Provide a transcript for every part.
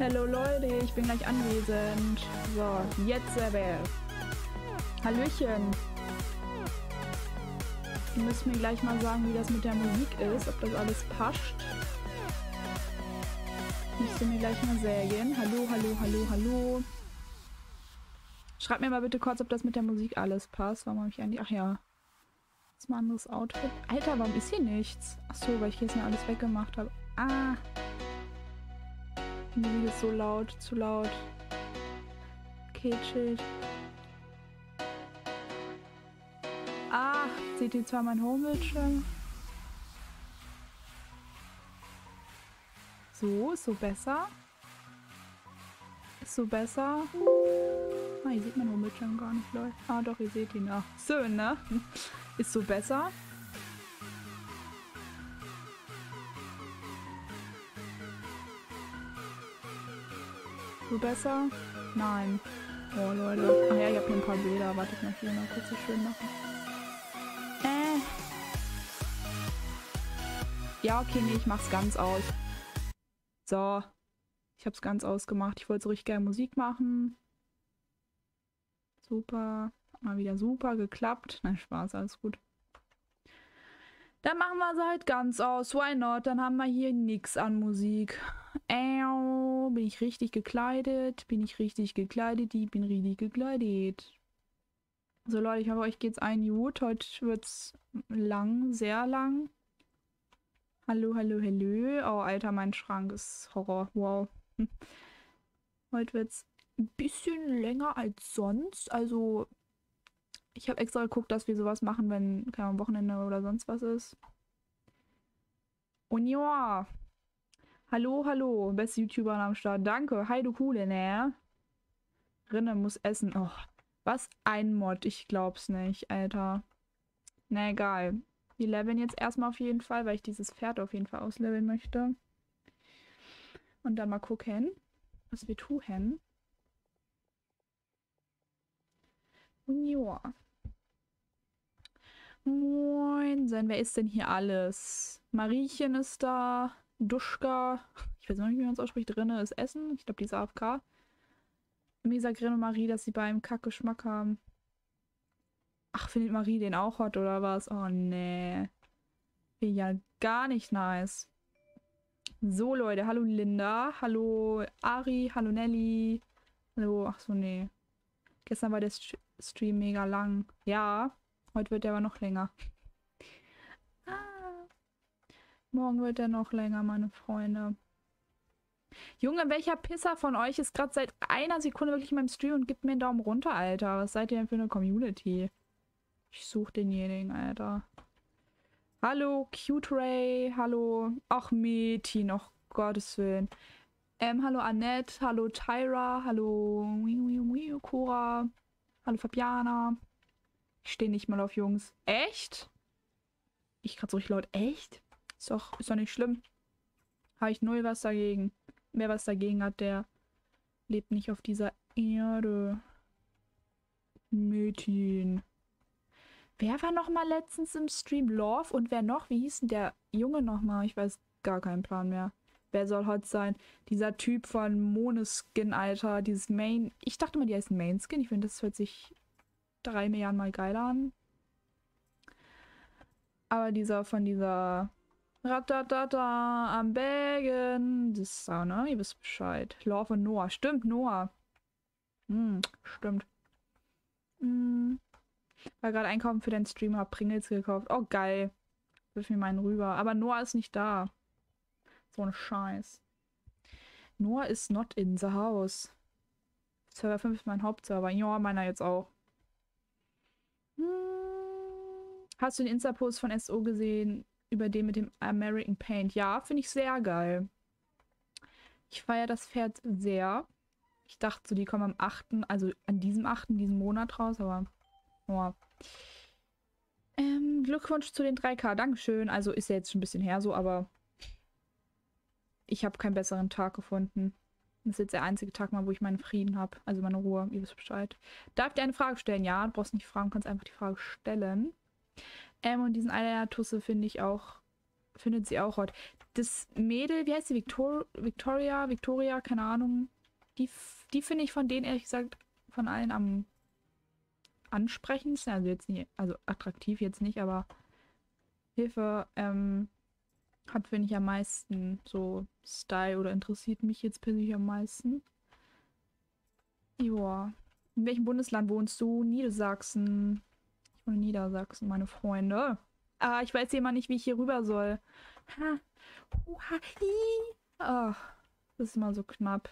Hallo Leute, ich bin gleich anwesend. So, jetzt aber. Hallöchen. Ihr müsst mir gleich mal sagen, wie das mit der Musik ist, ob das alles passt. Müsst ihr mir gleich mal sägen. Hallo, hallo, hallo, hallo. Schreibt mir mal bitte kurz, ob das mit der Musik alles passt. Warum habe ich eigentlich... Ach ja. Ist mal ein anderes Outfit. Alter, warum ist hier nichts? Achso, weil ich jetzt mal alles weggemacht habe. Ah. Musik ist so laut, zu laut. Okay, chill. Ah, seht ihr zwar mein Homebildschirm? So, ist so besser. Ist so besser. Ah, ihr seht mein Homebildschirm gar nicht, Leute. Ah, doch, ihr seht ihn. Ach, so, ne? Ist so besser. So besser? Nein. Oh, Leute. Ach ja, ich habe hier ein paar Bilder. Warte, ich möchte hier mal kurz so schön machen. Äh. Ja, okay, nee, ich mach's ganz aus. So. Ich hab's ganz ausgemacht. Ich wollte so richtig gerne Musik machen. Super. Mal wieder super geklappt. Nein, Spaß, alles gut. Dann machen wir es halt ganz aus. Why not? Dann haben wir hier nichts an Musik. Äu, bin ich richtig gekleidet? Bin ich richtig gekleidet? Ich bin richtig gekleidet. So Leute, ich hoffe, euch geht's ein gut. Heute wird's lang, sehr lang. Hallo, hallo, hallo. Oh, Alter, mein Schrank ist Horror. Wow. Heute wird's ein bisschen länger als sonst. Also ich habe extra geguckt, dass wir sowas machen, wenn kein Wochenende oder sonst was ist. Und ja. Hallo, hallo. Beste YouTuber am Start. Danke. Hi, du Coole, ne? Rinne muss essen. Oh, was ein Mod. Ich glaub's nicht, Alter. Na egal. Wir leveln jetzt erstmal auf jeden Fall, weil ich dieses Pferd auf jeden Fall ausleveln möchte. Und dann mal gucken, was wir tun. Ja. Moin, wer ist denn hier alles? Mariechen ist da. Duschka. Ich weiß nicht, wie man es ausspricht. Drinne ist Essen. Ich glaube, die ist AFK. Sagt Grin und Marie, dass sie beim Kackgeschmack haben. Ach, findet Marie den auch hot oder was? Oh, nee. Ja, gar nicht nice. So, Leute. Hallo, Linda. Hallo, Ari. Hallo, Nelly. Hallo. Ach so, nee. Gestern war der Stream mega lang. Ja. Heute wird er aber noch länger. Ah. Morgen wird er noch länger, meine Freunde. Junge, welcher Pisser von euch ist gerade seit einer Sekunde wirklich in meinem Stream und gibt mir einen Daumen runter, Alter? Was seid ihr denn für eine Community? Ich suche denjenigen, Alter. Hallo, Cute Ray. Hallo. Ach, Meti, noch Gottes Willen. Ähm, hallo Annette. Hallo Tyra. Hallo Cora. Hallo Fabiana. Ich stehe nicht mal auf Jungs. Echt? Ich gerade so richtig laut. Echt? Ist doch, ist doch nicht schlimm. Habe ich null was dagegen. Wer was dagegen hat, der lebt nicht auf dieser Erde. Mädchen. Wer war noch mal letztens im Stream? Love und wer noch? Wie hieß denn der Junge noch mal? Ich weiß gar keinen Plan mehr. Wer soll hot sein? Dieser Typ von Moneskin, Alter. Dieses Main... Ich dachte mal, die heißt Mainskin. Ich finde, das hört sich drei Milliarden Mal geiler an. Aber dieser von dieser Ratatata am Bägen. Das ist auch, ne? Ihr wisst Bescheid. Love und Noah. Stimmt, Noah. Hm, stimmt. Hm. War gerade einkaufen für den Stream, hab Pringles gekauft. Oh, geil. Wirf mir meinen rüber. Aber Noah ist nicht da. So ein Scheiß. Noah ist not in the house. Server 5 ist mein Hauptserver. Ja, meiner jetzt auch. Hm. Hast du den Insta-Post von SO gesehen über den mit dem American Paint? Ja, finde ich sehr geil. Ich feiere das Pferd sehr. Ich dachte so, die kommen am 8., also an diesem 8., diesem Monat raus, aber oh. Ähm, Glückwunsch zu den 3K. Dankeschön. Also ist ja jetzt schon ein bisschen her so, aber ich habe keinen besseren Tag gefunden. Das ist jetzt der einzige Tag mal, wo ich meinen Frieden habe. Also meine Ruhe, ihr wisst Bescheid. Darf ich dir eine Frage stellen? Ja, du brauchst nicht fragen, kannst einfach die Frage stellen. Ähm, und diesen Eyeliner-Tusse finde ich auch, findet sie auch hot. das Mädel, wie heißt sie? Victor Victoria, Victoria, keine Ahnung. Die, die finde ich von denen ehrlich gesagt von allen am ansprechendsten. Also jetzt nicht, also attraktiv jetzt nicht, aber Hilfe ähm, hat, finde ich, am meisten so Style oder interessiert mich jetzt persönlich am meisten. Joa. In welchem Bundesland wohnst du? Niedersachsen. Ich wohne in Niedersachsen, meine Freunde. Ah, ich weiß immer nicht, wie ich hier rüber soll. Ha. Huha. Ach, das ist immer so knapp.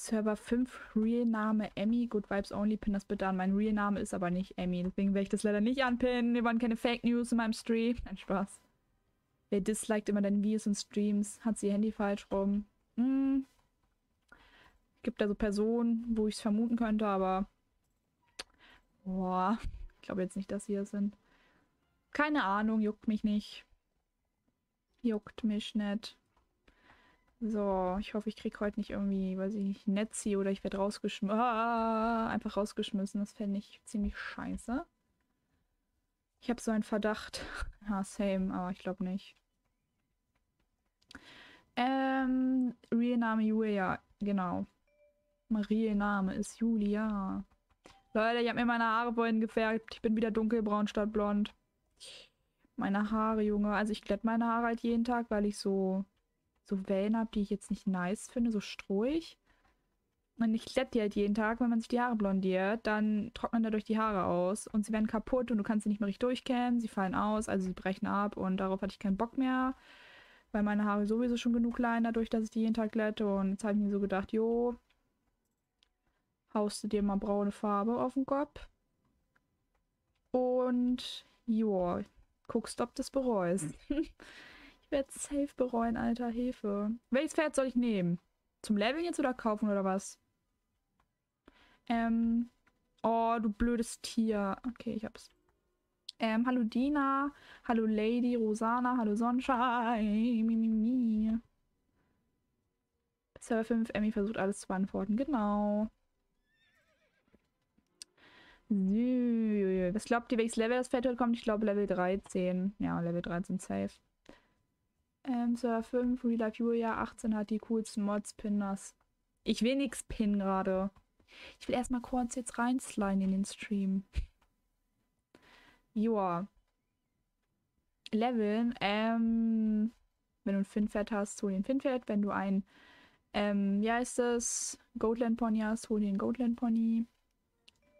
Server 5, Real-Name Emmy, Good Vibes Only, pin das bitte an. Mein Real-Name ist aber nicht Emmy, deswegen werde ich das leider nicht anpinnen. Wir wollen keine Fake News in meinem Stream. Nein, Spaß. Wer disliked immer deine Videos und Streams? Hat sie ihr Handy falsch rum? Hm. Gibt da so Personen, wo ich es vermuten könnte, aber. Boah. Ich glaube jetzt nicht, dass sie es sind. Keine Ahnung, juckt mich nicht. Juckt mich nicht. So, ich hoffe, ich kriege heute nicht irgendwie, weiß ich nicht, Netzi oder ich werde rausgeschmissen. Ah, einfach rausgeschmissen. Das fände ich ziemlich scheiße. Ich habe so einen Verdacht. Ja, same, aber ich glaube nicht. Ähm, Real-Name Julia, genau. Real-Name ist Julia. Leute, ich habe mir meine Haare vorhin gefärbt. Ich bin wieder dunkelbraun statt blond. Meine Haare, Junge. Also ich glätte meine Haare halt jeden Tag, weil ich so so Wellen habe, die ich jetzt nicht nice finde, so strohig. Und ich glätte die halt jeden Tag, wenn man sich die Haare blondiert, dann trocknen dadurch die Haare aus und sie werden kaputt und du kannst sie nicht mehr richtig durchkämmen, sie fallen aus, also sie brechen ab und darauf hatte ich keinen Bock mehr, weil meine Haare sowieso schon genug leiden dadurch, dass ich die jeden Tag glätte und jetzt habe ich mir so gedacht, jo, haust du dir mal braune Farbe auf den Kopf und jo, guckst, ob du das bereust. werde es safe bereuen, alter Hilfe. Welches Pferd soll ich nehmen? Zum Leveln jetzt oder kaufen oder was? Ähm. Oh, du blödes Tier. Okay, ich hab's. Ähm, hallo Dina. Hallo Lady Rosana. Hallo Sonnenschein. Mi, Server 5, Emmy versucht alles zu beantworten. Genau. Was glaubt ihr, welches Level das Pferd heute kommt? Ich glaube Level 13. Ja, Level 13 safe. Ähm, Server 5, Real Life Julia 18 hat die coolsten Mods, Pinners. Ich will nix pinnen gerade. Ich will erstmal kurz jetzt reinsliden in den Stream. Joa. Leveln, ähm, wenn du ein Finpferd hast, hol dir ein Finpferd. Wenn du ein, ähm, wie heißt das, Goatland Pony hast, hol dir ein Goatland Pony.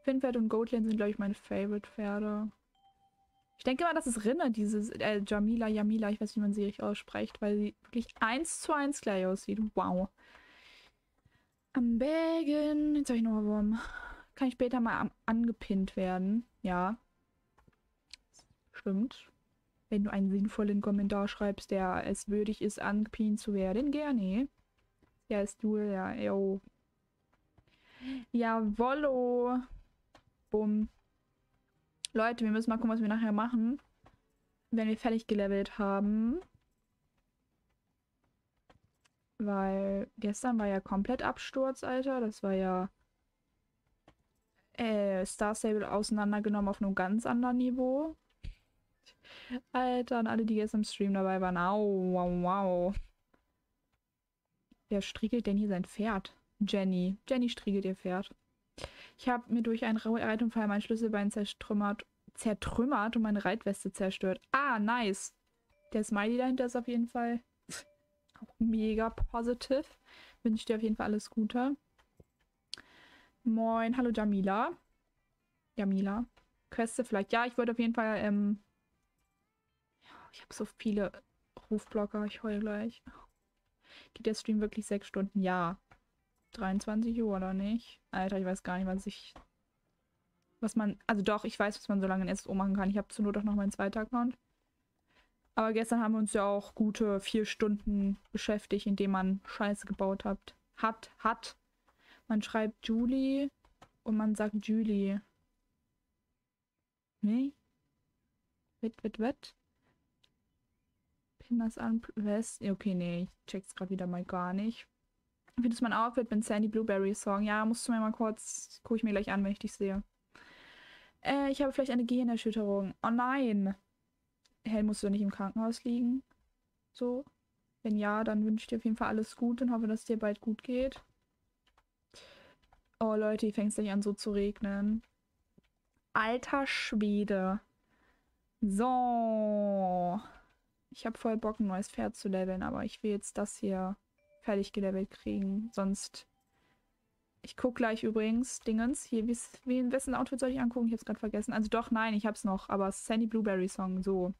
Finpferd und Goatland sind, glaube ich, meine Favorite-Pferde. Ich denke mal, das ist Rinne, dieses äh, Jamila, Jamila, ich weiß nicht, wie man sie richtig ausspricht, weil sie wirklich eins zu eins gleich aussieht. Wow. Am Bägen. Jetzt habe ich noch einen Wurm. Kann ich später mal angepinnt werden? Ja. Stimmt. Wenn du einen sinnvollen Kommentar schreibst, der es würdig ist, angepinnt zu werden, gerne. Ja, ist du, ja, yo. Jawollo. Bumm. Leute, wir müssen mal gucken, was wir nachher machen. Wenn wir fertig gelevelt haben. Weil gestern war ja komplett Absturz, Alter. Das war ja äh, Star Stable auseinandergenommen auf einem ganz anderen Niveau. Alter, und alle, die gestern im Stream dabei waren. Au, wow, wow. Wer striegelt denn hier sein Pferd? Jenny. Jenny striegelt ihr Pferd. Ich habe mir durch einen Reitunfall mein Schlüsselbein zertrümmert, zertrümmert und meine Reitweste zerstört. Ah, nice. Der Smiley dahinter ist auf jeden Fall auch mega positiv. Wünsche dir auf jeden Fall alles Gute. Moin, hallo Jamila. Jamila. Queste vielleicht. Ja, ich wollte auf jeden Fall, ähm ich habe so viele Rufblocker, ich heule gleich. Geht der Stream wirklich sechs Stunden? Ja. 23 Uhr oder nicht? Alter, ich weiß gar nicht, was ich. Was man. Also doch, ich weiß, was man so lange in SSO machen kann. Ich habe zur Not auch noch meinen zweiten Account. Aber gestern haben wir uns ja auch gute vier Stunden beschäftigt, indem man Scheiße gebaut hat. Hat, hat. Man schreibt Julie und man sagt Julie. Nee? Wit, wit, wit. Pin das an. Was? Okay, nee, ich check's gerade wieder mal gar nicht. Wie das mein Outfit mit Sandy Blueberry Song? Ja, musst du mir mal kurz, gucke ich mir gleich an, wenn ich dich sehe. Äh, ich habe vielleicht eine Gehirnerschütterung. Oh nein. Hell musst du nicht im Krankenhaus liegen. So. Wenn ja, dann wünsche ich dir auf jeden Fall alles Gute und hoffe, dass es dir bald gut geht. Oh Leute, hier fängt es gleich an so zu regnen. Alter Schwede. So. Ich habe voll Bock, ein neues Pferd zu leveln, aber ich will jetzt das hier fertig gelevelt kriegen. Sonst. Ich gucke gleich übrigens, Dingens. Hier, wie, wessen Outfit soll ich angucken? Ich habe es gerade vergessen. Also doch, nein, ich hab's noch. Aber Sandy Blueberry Song, so.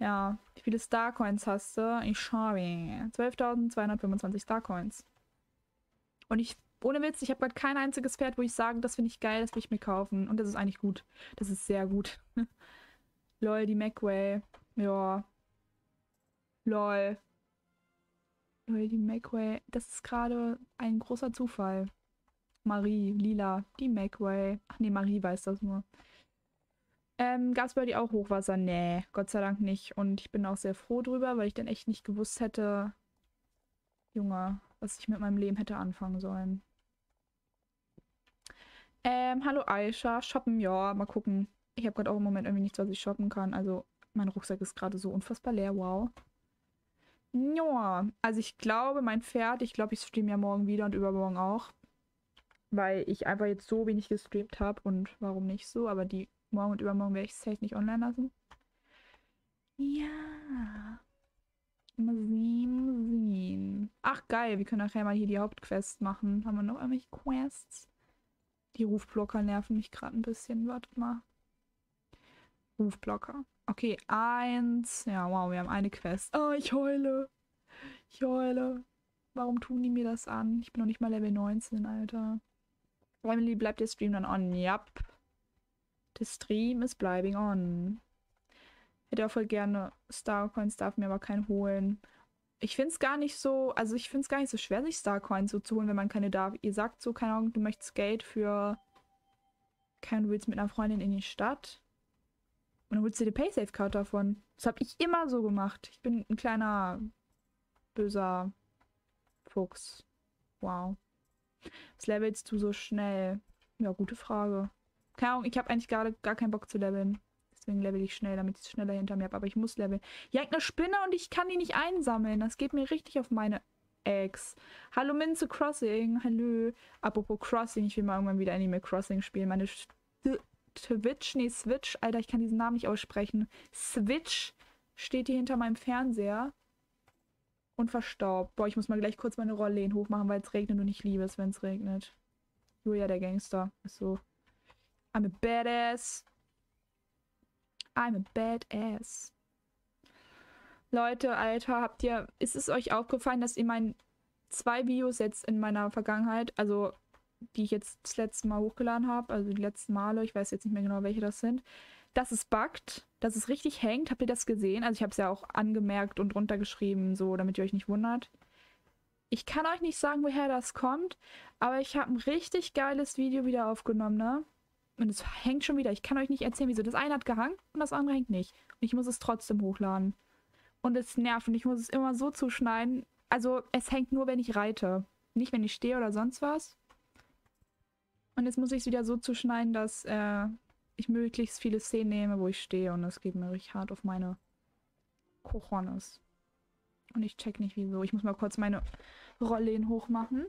Ja. Wie viele Starcoins hast du? Ich schaue. 12.225 Starcoins. Und ich, ohne Witz, ich habe gerade kein einziges Pferd, wo ich sage, das finde ich geil, das will ich mir kaufen. Und das ist eigentlich gut. Das ist sehr gut. Lol, die Macway. Ja. Lol. Lol, die Macway. Das ist gerade ein großer Zufall. Marie, Lila, die Macway. Ach nee, Marie weiß das nur. Ähm, gab es bei dir auch Hochwasser? Nee, Gott sei Dank nicht. Und ich bin auch sehr froh drüber, weil ich dann echt nicht gewusst hätte, Junge, was ich mit meinem Leben hätte anfangen sollen. Ähm, hallo Aisha. Shoppen, ja, mal gucken. Ich habe gerade auch im Moment irgendwie nichts, was ich shoppen kann. Also mein Rucksack ist gerade so unfassbar leer. Wow. Ja, also ich glaube, mein Pferd, ich glaube, ich streame ja morgen wieder und übermorgen auch. Weil ich einfach jetzt so wenig gestreamt habe und warum nicht so, aber die morgen und übermorgen werde ich es safe nicht online lassen. Ja. Mal sehen, mal sehen. Ach geil, wir können nachher mal hier die Hauptquest machen. Haben wir noch irgendwelche Quests? Die Rufblocker nerven mich gerade ein bisschen. Wartet mal. Rufblocker. Okay, eins. Ja, wow, wir haben eine Quest. Oh, ich heule. Ich heule. Warum tun die mir das an? Ich bin noch nicht mal Level 19, Alter. Emily, bleibt der Stream dann on? Yep. Der Stream ist bleibing on. Hätte auch voll gerne Starcoins, darf mir aber keinen holen. Ich finde es gar nicht so, also ich finde es gar nicht so schwer, sich Starcoins so zu holen, wenn man keine darf. Ihr sagt so, keine Ahnung, du möchtest Geld für, du willst mit einer Freundin in die Stadt. Und dann holst du dir die Paysafe-Card davon. Das habe ich immer so gemacht. Ich bin ein kleiner, böser Fuchs. Wow. Was levelst du so schnell? Ja, gute Frage. Keine Ahnung, ich habe eigentlich gerade gar keinen Bock zu leveln. Deswegen level ich schnell, damit ich es schneller hinter mir habe. Aber ich muss leveln. Jagt eine Spinne und ich kann die nicht einsammeln. Das geht mir richtig auf meine Eggs. Hallo Minze Crossing. Hallo. Apropos Crossing, ich will mal irgendwann wieder Animal Crossing spielen. Meine Twitch, nee, Switch, Alter, ich kann diesen Namen nicht aussprechen. Switch steht hier hinter meinem Fernseher und verstaubt. Boah, ich muss mal gleich kurz meine Rollen hochmachen, weil es regnet und ich liebe es, wenn es regnet. Julia, der Gangster. Ist so. I'm a badass. I'm a badass. Leute, Alter, habt ihr, ist es euch aufgefallen, dass ihr mein zwei Videos jetzt in meiner Vergangenheit, also die ich jetzt das letzte Mal hochgeladen habe, also die letzten Male, ich weiß jetzt nicht mehr genau, welche das sind, dass es buggt, dass es richtig hängt. Habt ihr das gesehen? Also ich habe es ja auch angemerkt und runtergeschrieben, so, damit ihr euch nicht wundert. Ich kann euch nicht sagen, woher das kommt, aber ich habe ein richtig geiles Video wieder aufgenommen, ne? Und es hängt schon wieder. Ich kann euch nicht erzählen, wieso. Das eine hat gehangen und das andere hängt nicht. Und ich muss es trotzdem hochladen. Und es nervt und ich muss es immer so zuschneiden. Also es hängt nur, wenn ich reite. Nicht, wenn ich stehe oder sonst was. Und jetzt muss ich es wieder so zuschneiden, dass äh, ich möglichst viele Szenen nehme, wo ich stehe. Und das geht mir richtig hart auf meine Cojones. Und ich check nicht, wieso. Ich muss mal kurz meine Rollen hochmachen.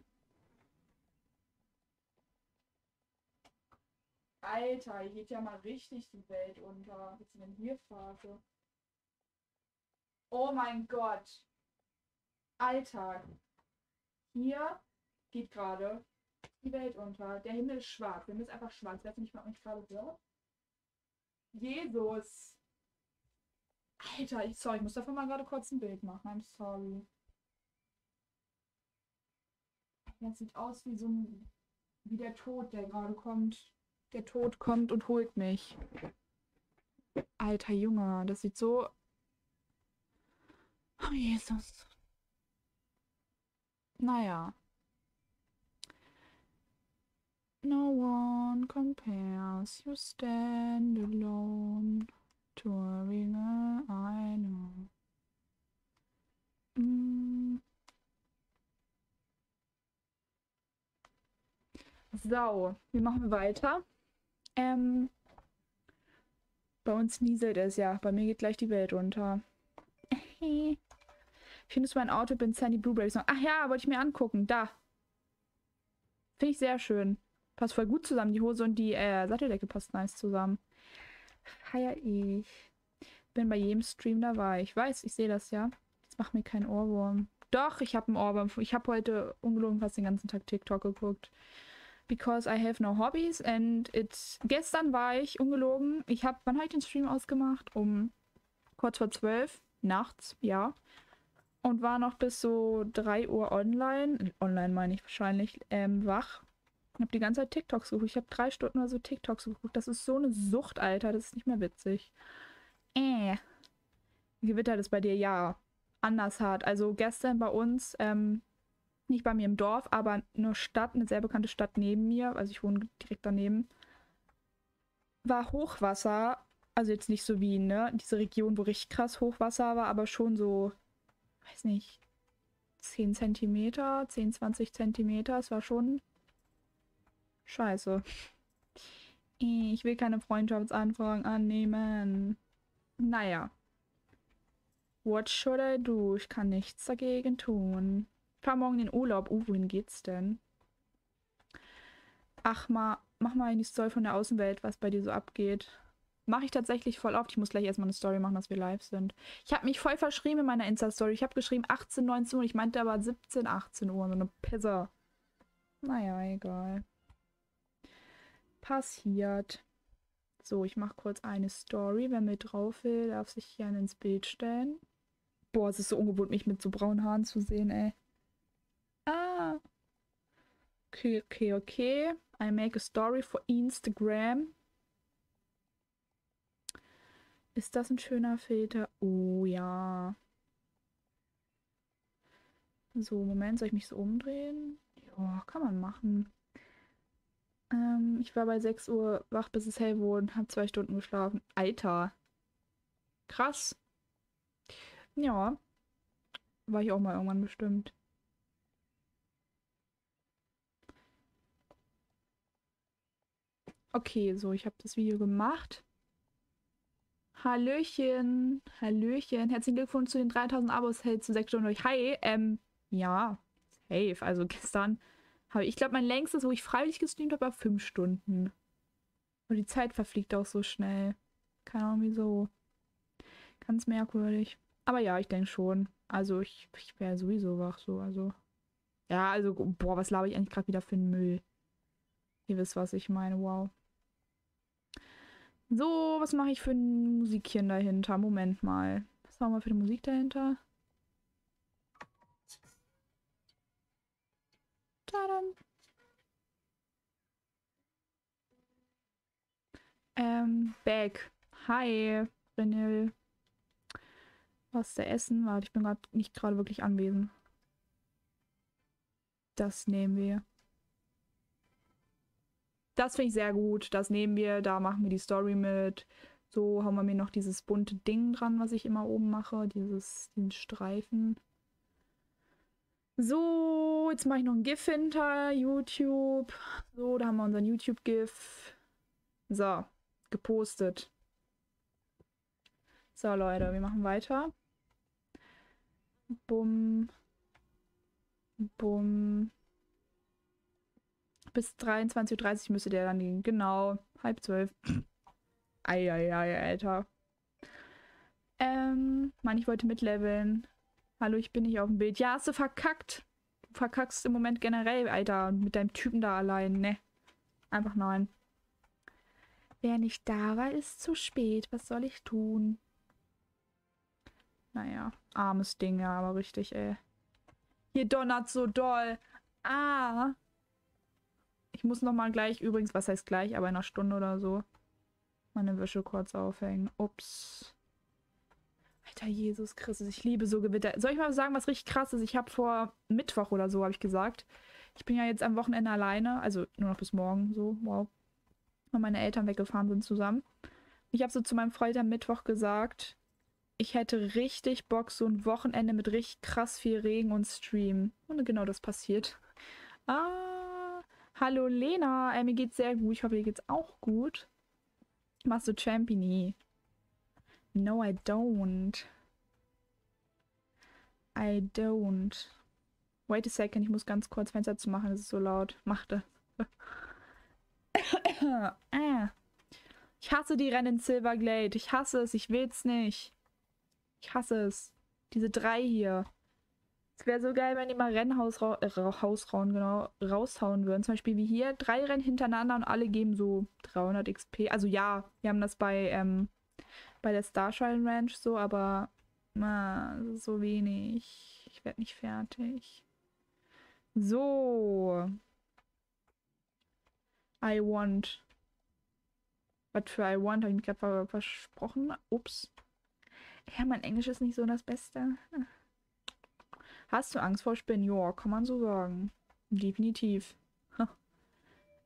Alter, hier geht ja mal richtig die Welt unter. Was ist denn hier Phase? Oh mein Gott. Alter. Hier geht gerade die Welt unter. Der Himmel ist schwarz. Der Himmel ist einfach schwarz. Wer nicht mal mich gerade hört? Jesus. Alter, ich, sorry, ich muss davon mal gerade kurz ein Bild machen. I'm sorry. Das sieht aus wie so ein. wie der Tod, der gerade kommt. Der Tod kommt und holt mich. Alter Junge, das sieht so. Oh Jesus. Naja. No one compares. You stand alone. Touring, know. Mm. So, wir machen weiter. Ähm, Bei uns nieselt es ja. Bei mir geht gleich die Welt unter. Findest du mein Auto bin Sandy Blueberry Song? Ach ja, wollte ich mir angucken. Da. Finde ich sehr schön. Passt voll gut zusammen. Die Hose und die äh, Satteldecke passt nice zusammen. Feier ich. Bin bei jedem Stream dabei. Ich weiß, ich sehe das ja. Jetzt mach mir keinen Ohrwurm. Doch, ich habe einen Ohrwurm. Ich habe heute ungelogen fast den ganzen Tag TikTok geguckt. Because I have no hobbies and it's. Gestern war ich ungelogen. Ich habe, wann habe ich den Stream ausgemacht? Um kurz vor zwölf nachts, ja. Und war noch bis so 3 Uhr online. Online meine ich wahrscheinlich, ähm, wach. Ich habe die ganze Zeit TikToks geguckt. Ich habe drei Stunden oder so TikToks geguckt. Das ist so eine Sucht, Alter. Das ist nicht mehr witzig. Äh. Gewitter ist bei dir, ja. Anders hart. Also gestern bei uns, ähm, nicht bei mir im Dorf, aber eine Stadt, eine sehr bekannte Stadt neben mir, also ich wohne direkt daneben, war Hochwasser. Also jetzt nicht so wie, ne, diese Region, wo richtig krass Hochwasser war, aber schon so, weiß nicht, 10 Zentimeter, 10, 20 Zentimeter. Es war schon scheiße. Ich will keine Freundschaftsanfragen annehmen. Naja. What should I do? Ich kann nichts dagegen tun. Ich fahr morgen in Urlaub. Uh, wohin geht's denn? Ach mal, mach mal eine Story von der Außenwelt, was bei dir so abgeht. Mache ich tatsächlich voll oft. Ich muss gleich erstmal eine Story machen, dass wir live sind. Ich habe mich voll verschrieben in meiner Insta-Story. Ich habe geschrieben 18, 19 Uhr. Ich meinte aber 17, 18 Uhr. So eine Pisse. Naja, egal. Passiert. So, ich mache kurz eine Story. Wer mit drauf will, darf sich gerne ins Bild stellen. Boah, es ist so ungewohnt, mich mit so braunen Haaren zu sehen, ey. Ah. Okay, okay, okay. I make a story for Instagram. Ist das ein schöner Filter? Oh ja. So, Moment, soll ich mich so umdrehen? Ja, kann man machen. Ähm, ich war bei 6 Uhr wach, bis es hell wurde und habe zwei Stunden geschlafen. Alter. Krass. Ja. War ich auch mal irgendwann bestimmt. Okay, so, ich habe das Video gemacht. Hallöchen, Hallöchen. Herzlichen Glückwunsch zu den 3000 Abos. Hält zu 6 Stunden durch. Hi, ähm, ja, safe. Also gestern ich glaube, mein längstes, wo ich freiwillig gestreamt habe, war 5 Stunden. Und die Zeit verfliegt auch so schnell. Keine Ahnung, wieso. Ganz merkwürdig. Aber ja, ich denke schon. Also ich, ich wäre sowieso wach so. Also. Ja, also, boah, was laber ich eigentlich gerade wieder für einen Müll? Ihr wisst, was ich meine. Wow. So, was mache ich für ein Musikchen dahinter? Moment mal. Was machen wir für eine Musik dahinter? Tadam. Ähm, Back. Hi, Renil. Was der Essen? Warte, ich bin gerade nicht gerade wirklich anwesend. Das nehmen wir. Das finde ich sehr gut. Das nehmen wir. Da machen wir die Story mit. So haben wir mir noch dieses bunte Ding dran, was ich immer oben mache. Dieses, diesen Streifen. So, jetzt mache ich noch ein GIF hinter YouTube. So, da haben wir unseren YouTube-GIF. So, gepostet. So, Leute, wir machen weiter. Bumm. Bumm. Bis 23.30 Uhr müsste der dann liegen. Genau. Halb zwölf. Eieiei, Alter. Ähm, Mann, ich wollte mitleveln. Hallo, ich bin nicht auf dem Bild. Ja, hast du verkackt. Du verkackst im Moment generell, Alter. Mit deinem Typen da allein. Ne. Einfach nein. Wer nicht da war, ist zu spät. Was soll ich tun? Naja, armes Ding, ja, aber richtig, ey. Hier donnert so doll. Ah. Ich muss noch mal gleich, übrigens, was heißt gleich, aber in einer Stunde oder so, meine Wäsche kurz aufhängen. Ups. Alter Jesus Christus, ich liebe so Gewitter. Soll ich mal sagen, was richtig krass ist? Ich habe vor Mittwoch oder so, habe ich gesagt. Ich bin ja jetzt am Wochenende alleine, also nur noch bis morgen, so, wow. Weil meine Eltern weggefahren sind zusammen. Ich habe so zu meinem Freund am Mittwoch gesagt, ich hätte richtig Bock, so ein Wochenende mit richtig krass viel Regen und Stream. Und genau das passiert. Ah, hallo Lena. Äh, mir geht's sehr gut. Ich hoffe, dir geht's auch gut. Machst du Champini? No, I don't. I don't. Wait a second, ich muss ganz kurz Fenster zu machen, es ist so laut. Machte. ah. Ich hasse die Rennen in Silverglade. Ich hasse es, ich will's nicht. Ich hasse es. Diese drei hier. Es wäre so geil, wenn die mal Rennhaus ra äh, raushauen, genau, raushauen würden. Zum Beispiel wie hier, drei Rennen hintereinander und alle geben so 300 XP. Also ja, wir haben das bei, ähm, bei der Starshine Ranch so, aber na, so wenig. Ich werde nicht fertig. So. I want. Was für I want? Habe ich mich gerade versprochen? Ups. Ja, mein Englisch ist nicht so das Beste. Hast du Angst vor Spinnen? Ja, kann man so sagen. Definitiv.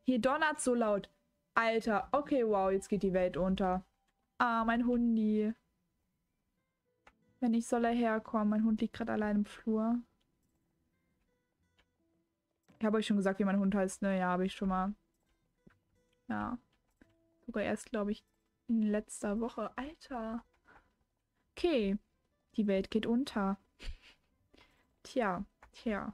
Hier donnert so laut. Alter, okay, wow, jetzt geht die Welt unter. Ah, mein Hundi. Wenn ich soll er herkommen. Mein Hund liegt gerade allein im Flur. Ich habe euch schon gesagt, wie mein Hund heißt, ne? Ja, habe ich schon mal. Ja. Sogar erst, glaube ich, in letzter Woche. Alter. Okay. Die Welt geht unter. Tja, tja.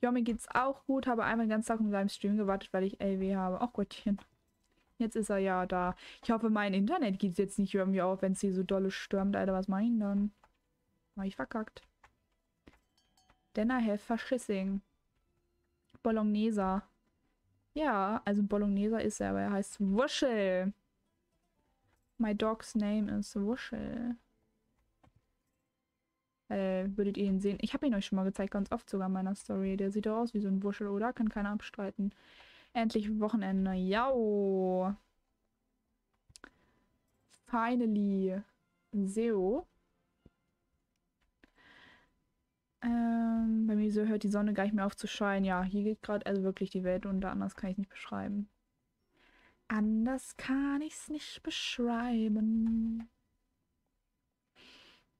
Ja, mir geht's auch gut. Habe einmal den ganzen Tag in seinem Stream gewartet, weil ich LW habe. Ach Gottchen. Jetzt ist er ja da. Ich hoffe, mein Internet geht jetzt nicht irgendwie auf, wenn es hier so dolle stürmt. Alter, was meinen dann? Mach ich verkackt. Then I have Faschissing. Bolognese. Ja, also Bolognese ist er, aber er heißt Wuschel. My dog's name is Wuschel. Äh, würdet ihr ihn sehen? Ich habe ihn euch schon mal gezeigt, ganz oft sogar in meiner Story. Der sieht doch aus wie so ein Wuschel, oder? Kann keiner abstreiten. Endlich Wochenende. Jau. Finally. SEO. Ähm, bei mir so hört die Sonne gar nicht mehr auf zu scheinen. Ja, hier geht gerade also wirklich die Welt unter. Anders kann ich es nicht beschreiben. Anders kann ich es nicht beschreiben.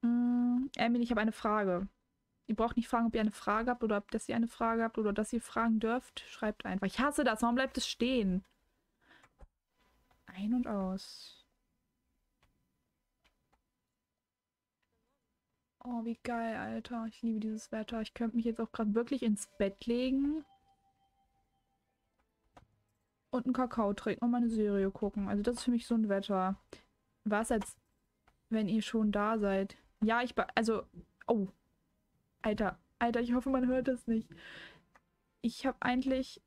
Mm, Emily, ich habe eine Frage. Ihr braucht nicht fragen, ob ihr eine Frage habt oder ob dass ihr eine Frage habt oder dass ihr fragen dürft. Schreibt einfach. Ich hasse das. Warum bleibt es stehen? Ein und aus. Oh, wie geil, Alter. Ich liebe dieses Wetter. Ich könnte mich jetzt auch gerade wirklich ins Bett legen. Und einen Kakao trinken und meine Serie gucken. Also das ist für mich so ein Wetter. Was als wenn ihr schon da seid. Ja, ich... Also... Oh. Alter. Alter, ich hoffe, man hört das nicht. Ich habe eigentlich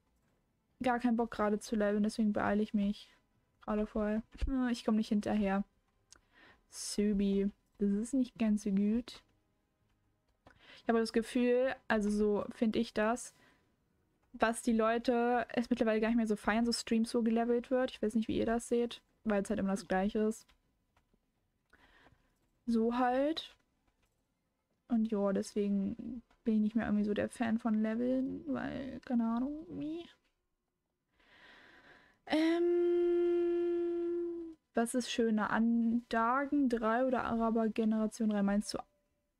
gar keinen Bock gerade zu leveln, deswegen beeile ich mich. Gerade voll. Ich komme nicht hinterher. Subi. Das ist nicht ganz so gut. Ich habe das Gefühl, also so finde ich das, dass die Leute es mittlerweile gar nicht mehr so feiern, so Streams so gelevelt wird. Ich weiß nicht, wie ihr das seht, weil es halt immer das gleiche ist. So halt. Und ja, deswegen bin ich nicht mehr irgendwie so der Fan von Leveln, weil, keine Ahnung, wie. Ähm, was ist schöner? Andagen 3 oder Araber Generation 3? Meinst du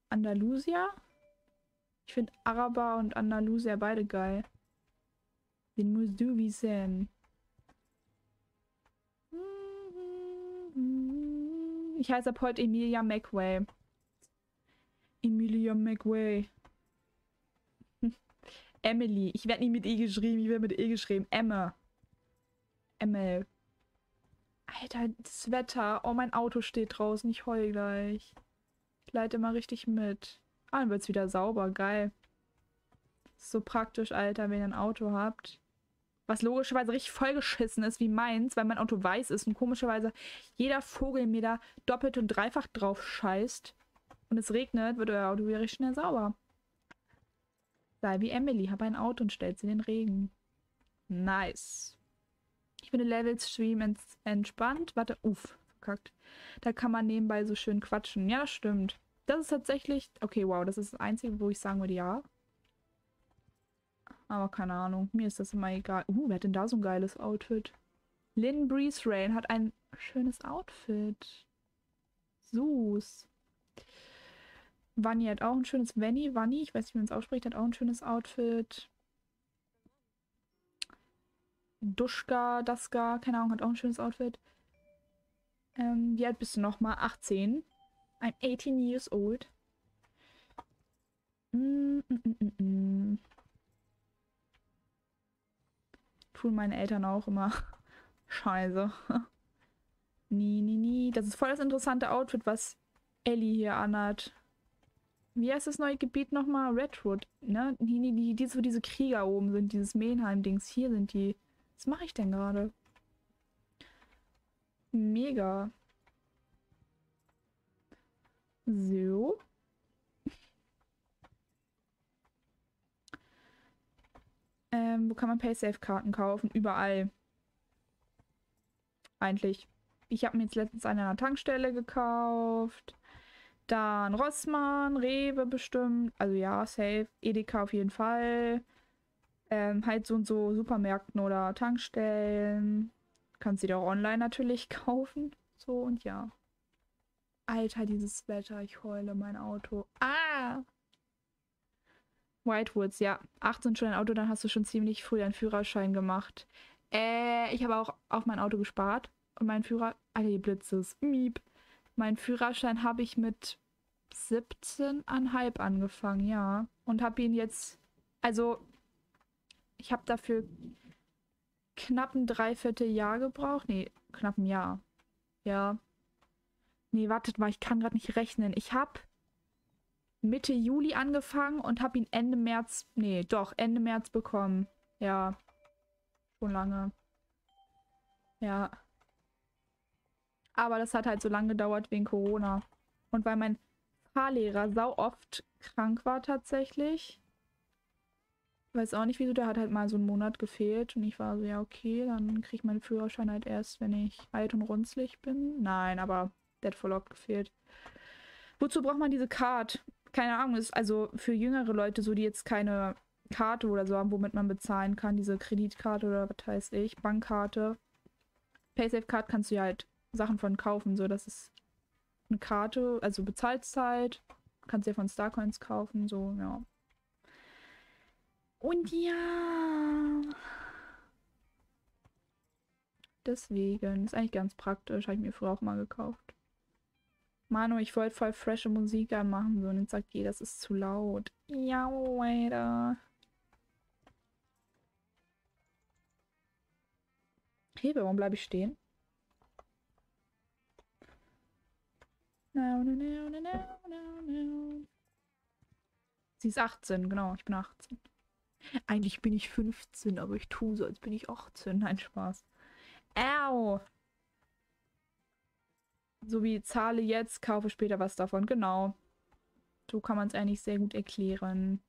Andalusia? Ich finde Araber und Andalusia beide geil. Den musst du wissen. Ich heiße ab heute Emilia McWay. Emilia McWay. Emily. Ich werde nicht mit E geschrieben, ich werde mit E geschrieben. Emma. Emmel. Alter, das Wetter. Oh, mein Auto steht draußen. Ich heul gleich. Ich leite mal richtig mit. Ah, dann wird's wieder sauber. Geil. so praktisch, Alter, wenn ihr ein Auto habt. Was logischerweise richtig vollgeschissen ist wie meins, weil mein Auto weiß ist und komischerweise jeder Vogel mir da doppelt und dreifach drauf scheißt und es regnet, wird euer Auto richtig schnell sauber. Sei wie Emily, hab ein Auto und stellt sie in den Regen. Nice. Ich finde Levels Stream ents entspannt. Warte, uff, verkackt. Da kann man nebenbei so schön quatschen. Ja, stimmt. Das ist tatsächlich... Okay, wow, das ist das Einzige, wo ich sagen würde, ja. Aber keine Ahnung. Mir ist das immer egal. Uh, wer hat denn da so ein geiles Outfit? Lynn Breeze Rain hat ein schönes Outfit. Sus. Vanni hat auch ein schönes... Vanni, Vanni, ich weiß nicht, wie man es ausspricht, hat auch ein schönes Outfit. Duschka, Daska, keine Ahnung, hat auch ein schönes Outfit. Ähm, wie alt bist du nochmal? 18. I'm 18 years old. Mm, mm, mm, mm, mm. Tun meine Eltern auch immer. Scheiße. nie, nie, nie. Das ist voll das interessante Outfit, was Ellie hier anhat. Wie heißt das neue Gebiet nochmal? Redwood, ne? Die, die, die, die, wo diese Krieger oben sind, dieses Menheim-Dings. Hier sind die. Was mache ich denn gerade? Mega. So. Ähm, wo kann man Paysafe-Karten kaufen? Überall. Eigentlich. Ich habe mir jetzt letztens eine an der Tankstelle gekauft. Dann Rossmann, Rewe bestimmt. Also ja, safe. Edeka auf jeden Fall. Ähm, halt so und so Supermärkten oder Tankstellen. Kannst du dir auch online natürlich kaufen. So und ja. Alter, dieses Wetter. Ich heule mein Auto. Ah! Whitewoods, ja. 18 schon ein Auto, dann hast du schon ziemlich früh einen Führerschein gemacht. Äh, ich habe auch auf mein Auto gespart. Und mein Führer. Alter, die Blitzes. Miep. Mein Führerschein habe ich mit 17,5 angefangen, ja. Und habe ihn jetzt. Also, ich habe dafür knapp ein Dreivierteljahr gebraucht. Nee, knapp ein Jahr. Ja. Nee, wartet mal, ich kann gerade nicht rechnen. Ich habe Mitte Juli angefangen und habe ihn Ende März, nee, doch, Ende März bekommen. Ja. Schon lange. Ja. Aber das hat halt so lange gedauert wegen Corona. Und weil mein Fahrlehrer sau oft krank war tatsächlich. Weiß auch nicht wieso, der hat halt mal so einen Monat gefehlt und ich war so, ja okay, dann kriege ich meinen Führerschein halt erst, wenn ich alt und runzlig bin. Nein, aber der hat voll oft gefehlt. Wozu braucht man diese Card? Keine Ahnung, ist also für jüngere Leute so, die jetzt keine Karte oder so haben, womit man bezahlen kann, diese Kreditkarte oder was weiß ich, Bankkarte. Paysafe Card kannst du ja halt Sachen von kaufen, so das ist eine Karte, also Bezahlzeit, kannst du ja von Starcoins kaufen, so, ja. Und ja. Deswegen. Ist eigentlich ganz praktisch. Habe ich mir früher auch mal gekauft. Manu, ich wollte voll frische Musik anmachen. So, und jetzt sagt ihr, das ist zu laut. Ja, weiter. Hebe, warum bleibe ich stehen? No, no, no, no, no, no. Sie ist 18, genau, ich bin 18. Eigentlich bin ich 15, aber ich tue so, als bin ich 18. Nein, Spaß. Au! So wie zahle jetzt, kaufe später was davon. Genau. So kann man es eigentlich sehr gut erklären.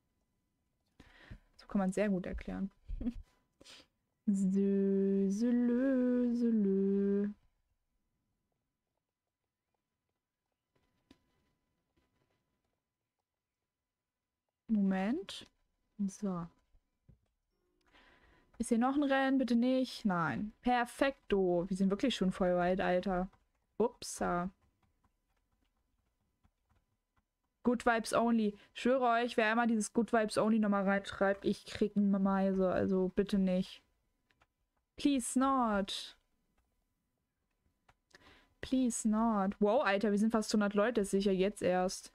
So kann man es sehr gut erklären. Sö, sölö, sölö. Moment. So. Ist hier noch ein Rennen? Bitte nicht. Nein. Perfekto. Wir sind wirklich schon voll weit, Alter. Upsa. Good Vibes Only. Schwöre euch, wer immer dieses Good Vibes Only nochmal reinschreibt, ich krieg eine Meise. Also bitte nicht. Please not. Please not. Wow, Alter, wir sind fast 100 Leute. Ja jetzt erst.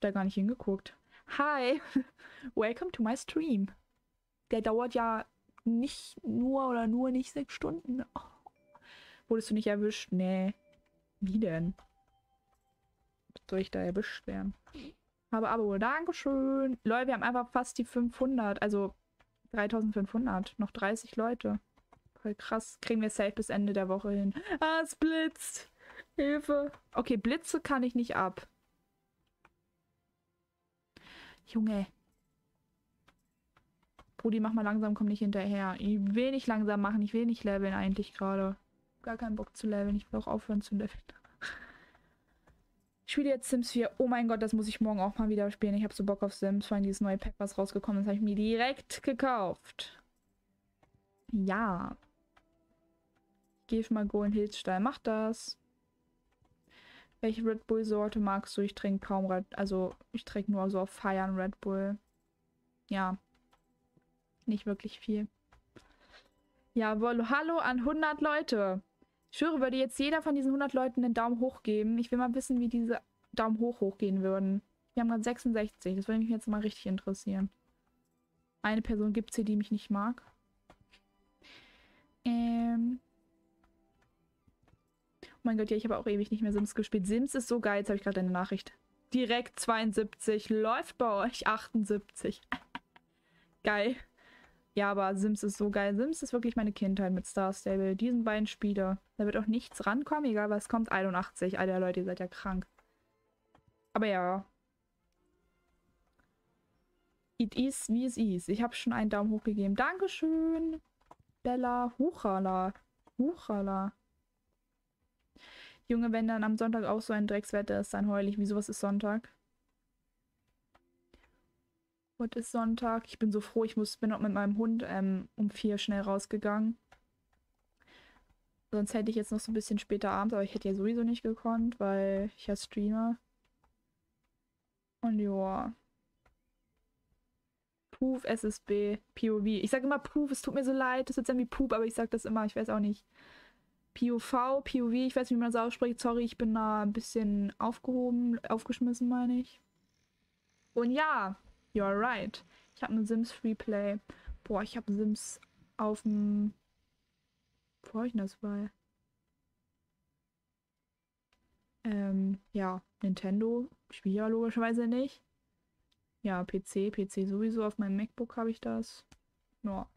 Da gar nicht hingeguckt. Hi. Welcome to my stream. Der dauert ja nicht nur oder nur nicht sechs Stunden. Oh. Wurdest du nicht erwischt? Nee. Wie denn? Soll ich da erwischt werden? Aber Abo, Dankeschön. Leute, wir haben einfach fast die 500, also 3500. Noch 30 Leute. Voll krass. Kriegen wir safe bis Ende der Woche hin. Ah, es blitzt. Hilfe. Okay, Blitze kann ich nicht ab. Junge. Brudi, mach mal langsam, komm nicht hinterher. Ich will nicht langsam machen, ich will nicht leveln eigentlich gerade. Gar keinen Bock zu leveln, ich will auch aufhören zu leveln. Ich spiele jetzt Sims 4. Oh mein Gott, das muss ich morgen auch mal wieder spielen. Ich habe so Bock auf Sims, vor allem dieses neue Pack, was rausgekommen ist, habe ich mir direkt gekauft. Ja. Ich gehe mal Go in Hildstein. Mach das. Welche Red Bull Sorte magst du? Ich trinke kaum Red, also ich trinke nur so auf Feiern Red Bull. Ja, nicht wirklich viel. Jawohl, hallo an 100 Leute. Ich schwöre, würde jetzt jeder von diesen 100 Leuten den Daumen hoch geben. Ich will mal wissen, wie diese Daumen hoch hochgehen würden. Wir haben gerade 66. Das würde mich jetzt mal richtig interessieren. Eine Person gibt es hier, die mich nicht mag. Ähm. Mein Gott, ja, ich habe auch ewig nicht mehr Sims gespielt. Sims ist so geil. Jetzt habe ich gerade eine Nachricht. Direkt 72. Läuft bei euch 78. geil. Ja, aber Sims ist so geil. Sims ist wirklich meine Kindheit mit Star Stable. Diesen beiden Spiele. Da wird auch nichts rankommen, egal was kommt. 81. Alter Leute, ihr seid ja krank. Aber ja. It is, wie es ist. Ich habe schon einen Daumen hoch gegeben. Dankeschön. Bella Huchala. Huchala. Junge, wenn dann am Sonntag auch so ein Dreckswetter ist, dann heul ich. Wieso, was ist Sonntag? Heute ist Sonntag. Ich bin so froh, ich muss, bin auch mit meinem Hund ähm, um vier schnell rausgegangen. Sonst hätte ich jetzt noch so ein bisschen später abends, aber ich hätte ja sowieso nicht gekonnt, weil ich ja streame. Und ja. Poof, SSB, POV. Ich sage immer Poof, es tut mir so leid, das ist irgendwie Poop, aber ich sage das immer, ich weiß auch nicht. POV, POV, ich weiß nicht, wie man das ausspricht. Sorry, ich bin da ein bisschen aufgehoben, aufgeschmissen, meine ich. Und ja, you're right. Ich habe einen Sims Freeplay. Boah, ich habe Sims auf dem... Wo ich das bei? Ähm, ja, Nintendo. Spiele ja logischerweise nicht. Ja, PC, PC sowieso. Auf meinem MacBook habe ich das. Ja,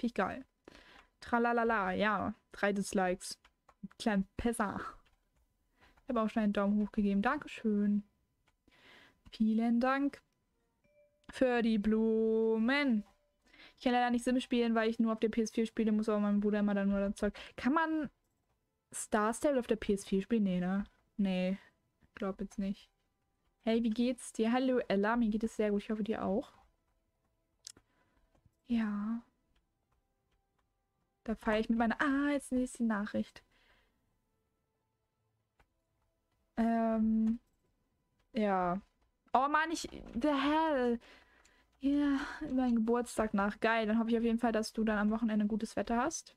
ich geil. Tralalala, ja. Drei Dislikes. Klein Pesser. Ich habe auch schon einen Daumen hoch gegeben. Dankeschön. Vielen Dank für die Blumen. Ich kann leider nicht Sim spielen, weil ich nur auf der PS4 spiele, muss aber mein Bruder immer dann nur das Zeug. Kann man Star Stable auf der PS4 spielen? Nee, ne? Nee. Glaub jetzt nicht. Hey, wie geht's dir? Hallo Ella, mir geht es sehr gut. Ich hoffe dir auch. Ja. Da feiere ich mit meiner... Ah, jetzt ist die Nachricht. Ähm, ja. Oh Mann, ich. The hell. Ja, mein Geburtstag nach. Geil. Dann hoffe ich auf jeden Fall, dass du dann am Wochenende gutes Wetter hast.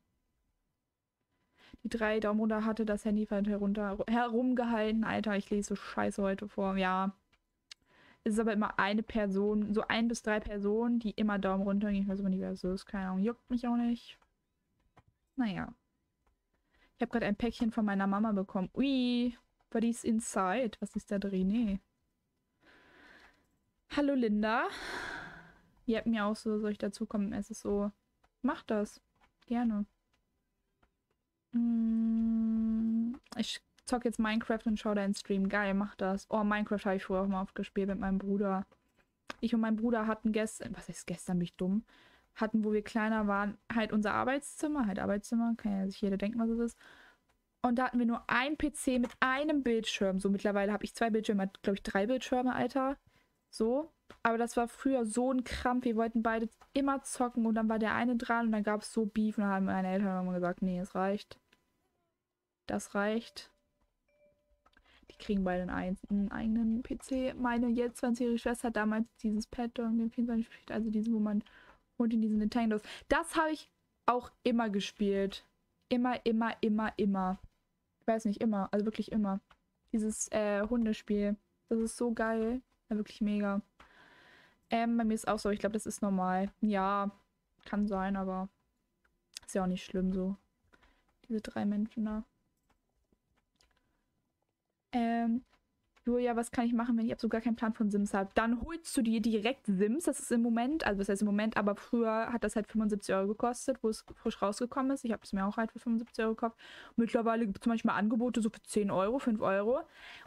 Die drei Daumen runter hatte das Handy herunter herumgehalten. Alter, ich lese so scheiße heute vor. Ja. Es ist aber immer eine Person, so ein bis drei Personen, die immer Daumen runter gehen. Ich weiß aber nicht, wer es ist. Keine Ahnung. Juckt mich auch nicht. Naja. Ich habe gerade ein Päckchen von meiner Mama bekommen. Ui. Is inside? Was ist da drin? Nee. Hallo Linda. Ihr habt mir auch so, soll ich dazukommen? Es ist so. Mach das. Gerne. Mm, ich zock jetzt Minecraft und schau deinen Stream. Geil, mach das. Oh, Minecraft habe ich früher auch mal oft gespielt mit meinem Bruder. Ich und mein Bruder hatten gestern, was heißt gestern, bin ich dumm, hatten, wo wir kleiner waren, halt unser Arbeitszimmer, halt Arbeitszimmer, kann ja sich jeder denken, was es ist. Und da hatten wir nur ein PC mit einem Bildschirm. So mittlerweile habe ich zwei Bildschirme, glaube ich drei Bildschirme, Alter. So. Aber das war früher so ein Krampf. Wir wollten beide immer zocken und dann war der eine dran und dann gab es so Beef und dann haben meine Eltern immer gesagt, nee, es reicht. Das reicht. Die kriegen beide einen, einen eigenen PC. Meine jetzt 20-jährige Schwester hat damals dieses Pad und den 24 also diesen, wo man und in diesen Nintendos. Das habe ich auch immer gespielt. Immer, immer, immer, immer. Ich weiß nicht, immer. Also wirklich immer. Dieses äh, Hundespiel. Das ist so geil. Ja, wirklich mega. Ähm, bei mir ist auch so, ich glaube, das ist normal. Ja, kann sein, aber ist ja auch nicht schlimm so. Diese drei Menschen da. Ähm, Julia, was kann ich machen, wenn ich absolut gar keinen Plan von Sims habe? Dann holst du dir direkt Sims. Das ist im Moment, also das heißt im Moment, aber früher hat das halt 75 Euro gekostet, wo es frisch rausgekommen ist. Ich habe es mir auch halt für 75 Euro gekauft. Mittlerweile gibt es manchmal Angebote so für 10 Euro, 5 Euro.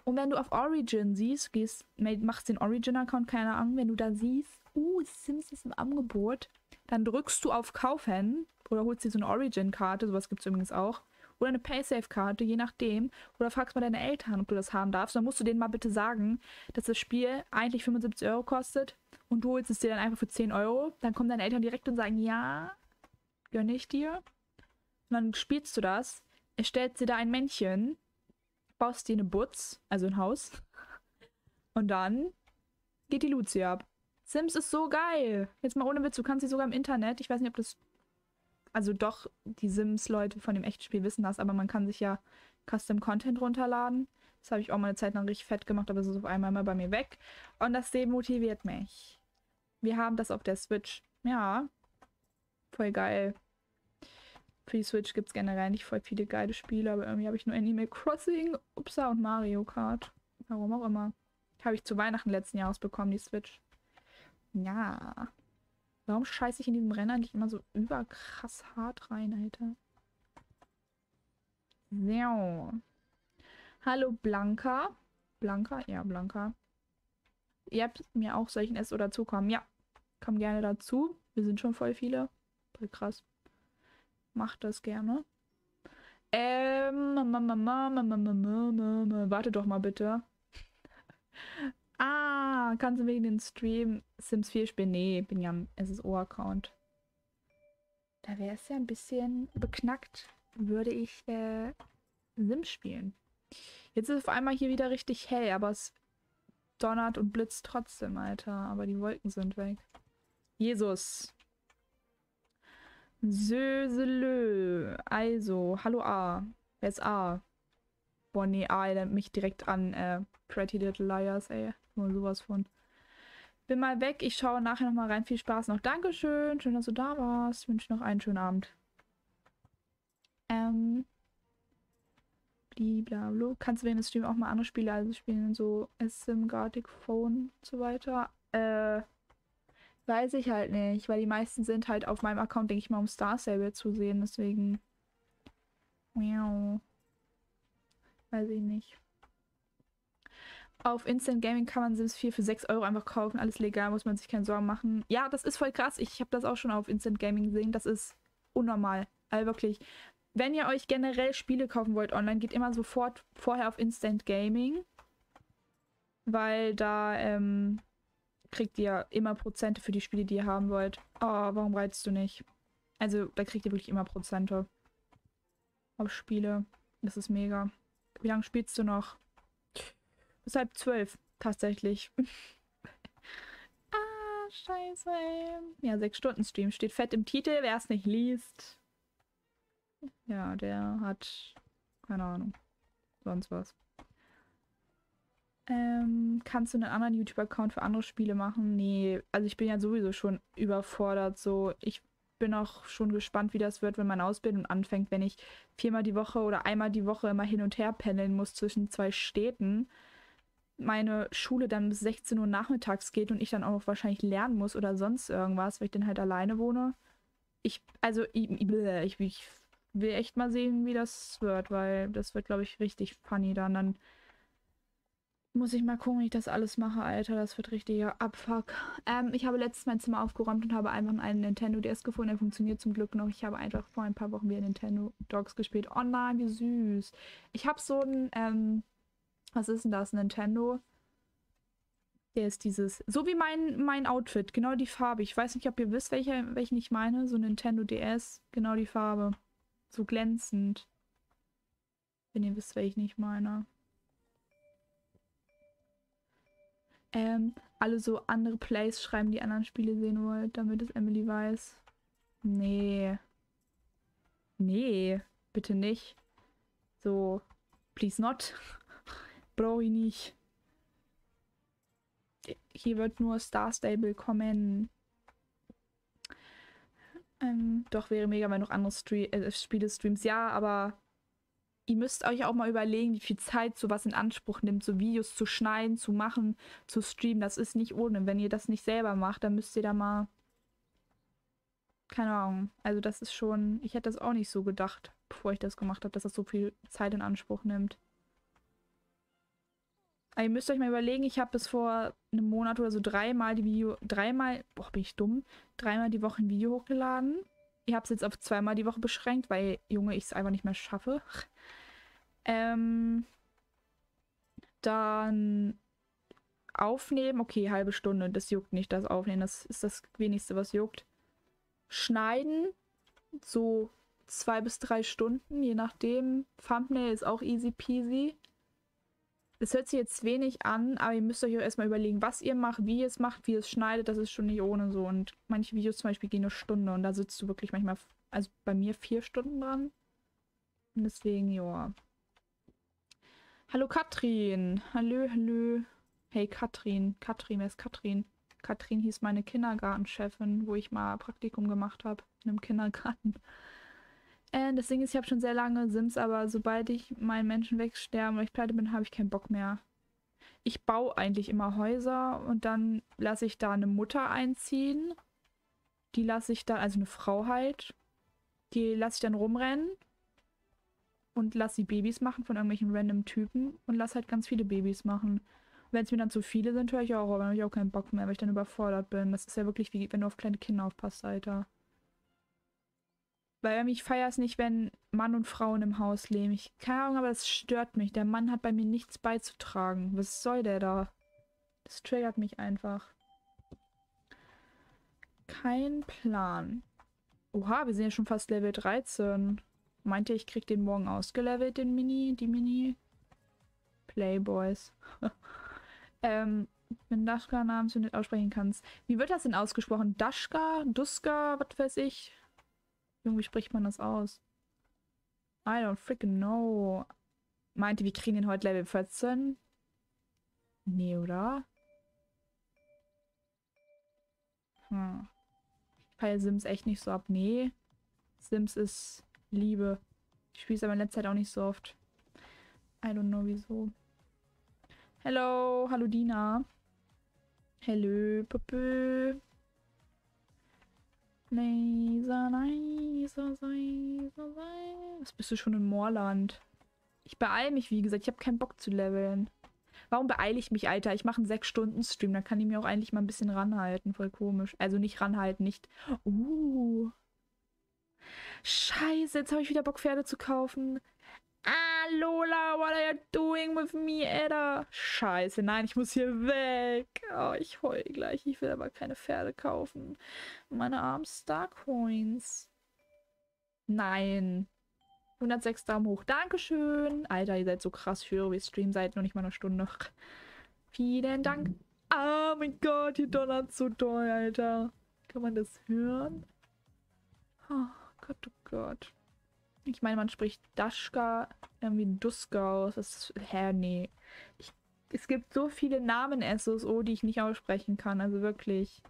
Und wenn du auf Origin siehst, gehst, machst den Origin-Account, keine Ahnung, wenn du da siehst, uh, Sims ist im Angebot, dann drückst du auf Kaufen oder holst dir so eine Origin-Karte, sowas gibt es übrigens auch oder eine Paysafe-Karte, je nachdem. Oder fragst mal deine Eltern, ob du das haben darfst. Dann musst du denen mal bitte sagen, dass das Spiel eigentlich 75 Euro kostet und du holst es dir dann einfach für 10 Euro. Dann kommen deine Eltern direkt und sagen, ja, gönne ich dir. Und dann spielst du das, erstellst dir da ein Männchen, baust dir eine Butz, also ein Haus. Und dann geht die Luzi ab. Sims ist so geil. Jetzt mal ohne Witz, du kannst sie sogar im Internet, ich weiß nicht, ob das also doch die Sims-Leute von dem echten Spiel wissen das, aber man kann sich ja Custom Content runterladen. Das habe ich auch mal eine Zeit lang richtig fett gemacht, aber es ist auf einmal mal bei mir weg. Und das demotiviert mich. Wir haben das auf der Switch. Ja. Voll geil. Für die Switch gibt es generell nicht voll viele geile Spiele, aber irgendwie habe ich nur Animal Crossing, Upsa und Mario Kart. Warum auch immer. Habe ich zu Weihnachten letzten Jahres bekommen, die Switch. Ja. Warum scheiße ich in diesem Rennen eigentlich immer so überkrass hart rein, Alter? So. Hallo Blanca. Blanca? Ja, Blanca. Ihr habt mir auch solchen S oder zukommen. Ja, komm gerne dazu. Wir sind schon voll viele. Voll krass. Macht das gerne. Ähm, warte doch mal bitte. Ah, kannst du wegen den Stream Sims 4 spielen? Nee, bin ja im SSO-Account. Da wäre es ja ein bisschen beknackt, würde ich äh, Sims spielen. Jetzt ist auf einmal hier wieder richtig hell, aber es donnert und blitzt trotzdem, Alter. Aber die Wolken sind weg. Jesus. Söselö. Also, hallo A. Wer ist A? Boah, nee, A erinnert mich direkt an äh, Pretty Little Liars, ey. Nur sowas von. Bin mal weg. Ich schaue nachher nochmal rein. Viel Spaß noch. Dankeschön. Schön, dass du da warst. Wünsche noch einen schönen Abend. Ähm. Blablabla. Kannst du während des Streams auch mal andere Spiele also spielen, so SM, Gartic Phone und so weiter? Äh. Weiß ich halt nicht, weil die meisten sind halt auf meinem Account, denke ich mal, um Star Stable zu sehen, deswegen. Miau. Weiß ich nicht. Auf Instant Gaming kann man Sims 4 für 6 Euro einfach kaufen. Alles legal, muss man sich keine Sorgen machen. Ja, das ist voll krass. Ich habe das auch schon auf Instant Gaming gesehen. Das ist unnormal. Also wirklich. Wenn ihr euch generell Spiele kaufen wollt online, geht immer sofort vorher auf Instant Gaming. Weil da ähm, kriegt ihr immer Prozente für die Spiele, die ihr haben wollt. Oh, warum reizt du nicht? Also, da kriegt ihr wirklich immer Prozente. Auf Spiele. Das ist mega. Wie lange spielst du noch? Bis halb zwölf, tatsächlich. ah, scheiße, ey. Ja, sechs Stunden Stream. Steht fett im Titel, wer es nicht liest. Ja, der hat... Keine Ahnung. Sonst was. Ähm, kannst du einen anderen YouTube-Account für andere Spiele machen? Nee, also ich bin ja sowieso schon überfordert. So, ich bin auch schon gespannt, wie das wird, wenn meine Ausbildung anfängt, wenn ich viermal die Woche oder einmal die Woche immer hin und her pendeln muss zwischen zwei Städten. Meine Schule dann bis 16 Uhr nachmittags geht und ich dann auch noch wahrscheinlich lernen muss oder sonst irgendwas, weil ich dann halt alleine wohne. Ich, also, ich, ich, ich will echt mal sehen, wie das wird, weil das wird, glaube ich, richtig funny dann. Dann muss ich mal gucken, wie ich das alles mache, Alter. Das wird richtiger Abfuck. Ähm, ich habe letztens mein Zimmer aufgeräumt und habe einfach einen Nintendo DS gefunden. Der funktioniert zum Glück noch. Ich habe einfach vor ein paar Wochen wieder Nintendo Dogs gespielt. Oh nein, wie süß. Ich habe so ein, ähm, was ist denn das? Nintendo. Der ist dieses, so wie mein, mein Outfit, genau die Farbe. Ich weiß nicht, ob ihr wisst, welche, welchen ich meine. So Nintendo DS, genau die Farbe. So glänzend. Wenn ihr wisst, welchen ich meine. ähm, alle so andere Plays schreiben, die anderen Spiele sehen wollt, damit es Emily weiß. Nee. Nee, bitte nicht. So, please not. Brauche ich nicht. Hier wird nur Star Stable kommen. Ähm, doch, wäre mega, wenn noch andere Stre äh, Spiele streams. Ja, aber ihr müsst euch auch mal überlegen, wie viel Zeit sowas in Anspruch nimmt, so Videos zu schneiden, zu machen, zu streamen. Das ist nicht ohne. Wenn ihr das nicht selber macht, dann müsst ihr da mal. Keine Ahnung. Also, das ist schon. Ich hätte das auch nicht so gedacht, bevor ich das gemacht habe, dass das so viel Zeit in Anspruch nimmt. Aber ihr müsst euch mal überlegen, ich habe bis vor einem Monat oder so dreimal die Video. Dreimal. Boah, bin ich dumm. Dreimal die Woche ein Video hochgeladen. Ich habe es jetzt auf zweimal die Woche beschränkt, weil, Junge, ich es einfach nicht mehr schaffe. Ähm, dann aufnehmen. Okay, halbe Stunde. Das juckt nicht, das Aufnehmen. Das ist das wenigste, was juckt. Schneiden. So zwei bis drei Stunden, je nachdem. Thumbnail ist auch easy peasy. Es hört sich jetzt wenig an, aber ihr müsst euch auch erstmal überlegen, was ihr macht, wie ihr es macht, wie ihr es schneidet. Das ist schon nicht ohne so. Und manche Videos zum Beispiel gehen eine Stunde und da sitzt du wirklich manchmal Also bei mir vier Stunden dran. Und deswegen, ja. Hallo Katrin. Hallo, hallo. Hey Katrin. Katrin, wer ist Katrin? Katrin hieß meine Kindergartenchefin, wo ich mal Praktikum gemacht habe. In einem Kindergarten. Äh, das Ding ist, ich habe schon sehr lange Sims, aber sobald ich meinen Menschen wegsterben oder ich pleite bin, habe ich keinen Bock mehr. Ich baue eigentlich immer Häuser und dann lasse ich da eine Mutter einziehen. Die lasse ich dann, also eine Frau halt. Die lasse ich dann rumrennen und lasse sie Babys machen von irgendwelchen random Typen und lasse halt ganz viele Babys machen. Wenn es mir dann zu viele sind, höre ich auch, aber dann habe ich auch keinen Bock mehr, weil ich dann überfordert bin. Das ist ja wirklich wie wenn du auf kleine Kinder aufpasst, Alter. Weil ich feiere es nicht, wenn Mann und Frauen im Haus leben. Ich keine Ahnung, aber das stört mich. Der Mann hat bei mir nichts beizutragen. Was soll der da? Das triggert mich einfach. Kein Plan. Oha, wir sind ja schon fast Level 13. Meinte, ich krieg den morgen ausgelevelt, den Mini, die Mini Playboys. ähm, wenn Dashka namens du nicht aussprechen kannst. Wie wird das denn ausgesprochen? Dashka? Duska? Was weiß ich? Junge, wie spricht man das aus? I don't freaking know. Meinte, wir kriegen den heute Level 14? Nee, oder? Hm. Ich feiere Sims echt nicht so ab. Nee. Sims ist Liebe. Ich spiele es aber in letzter Zeit auch nicht so oft. I don't know wieso. Hello, hallo Dina. Hello, Pöpö. Laser, leiser, leiser, leiser. Was bist du schon in Moorland? Ich beeile mich, wie gesagt. Ich habe keinen Bock zu leveln. Warum beeile ich mich, Alter? Ich mache einen 6-Stunden-Stream. Dann kann ich mir auch eigentlich mal ein bisschen ranhalten. Voll komisch. Also nicht ranhalten, nicht... Uh. Scheiße, jetzt habe ich wieder Bock, Pferde zu kaufen. Ah, Lola, what are you doing with me, Edda? Scheiße, nein, ich muss hier weg. Oh, ich heul gleich. Ich will aber keine Pferde kaufen. Meine armen Starcoins. Nein. 106 Daumen hoch. Dankeschön. Alter, ihr seid so krass für wie Stream seid noch nicht mal eine Stunde. Vielen Dank. Oh mein Gott, hier donnert so doll, Alter. Kann man das hören? Oh Gott, oh Gott. Ich meine, man spricht Daschka irgendwie Duska aus. Das ist, hä, nee. Ich, es gibt so viele Namen SSO, die ich nicht aussprechen kann. Also wirklich.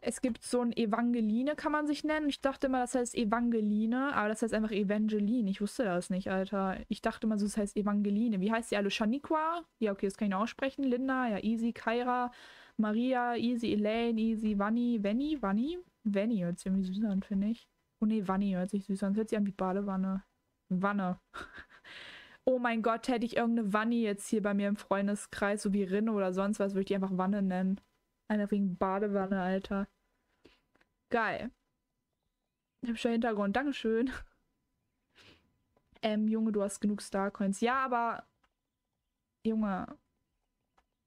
Es gibt so ein Evangeline, kann man sich nennen. Ich dachte immer, das heißt Evangeline, aber das heißt einfach Evangeline. Ich wusste das nicht, Alter. Ich dachte immer, so, das heißt Evangeline. Wie heißt die alle? Shaniqua? Ja, okay, das kann ich noch aussprechen. Linda, ja, easy. Kaira, Maria, easy. Elaine, easy. Vanni, Venny, Vanni? Venny hört sich irgendwie süß an, finde ich. Oh nee, Wanni hört sich süß an. Das hört sich an wie Badewanne. Wanne. oh mein Gott, hätte ich irgendeine Wanni jetzt hier bei mir im Freundeskreis, so wie Rinne oder sonst was, würde ich die einfach Wanne nennen. Einfach wegen Badewanne, Alter. Geil. Hübscher Hintergrund, Dankeschön. Ähm, Junge, du hast genug Starcoins. Ja, aber. Junge,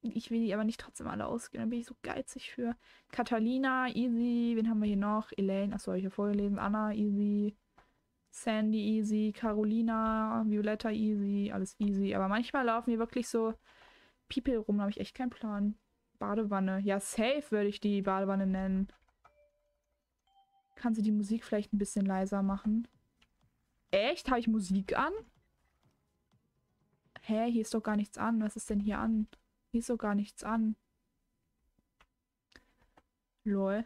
ich will die aber nicht trotzdem alle ausgehen. Da bin ich so geizig für. Catalina, easy. Wen haben wir hier noch? Elaine, achso, habe ich hier vorgelesen. Anna, easy. Sandy, easy. Carolina, Violetta, easy. Alles easy. Aber manchmal laufen hier wirklich so People rum. Da habe ich echt keinen Plan. Badewanne. Ja, safe würde ich die Badewanne nennen. Kannst du die Musik vielleicht ein bisschen leiser machen? Echt? Habe ich Musik an? Hä? Hier ist doch gar nichts an. Was ist denn hier an? Hier ist so gar nichts an. Lol.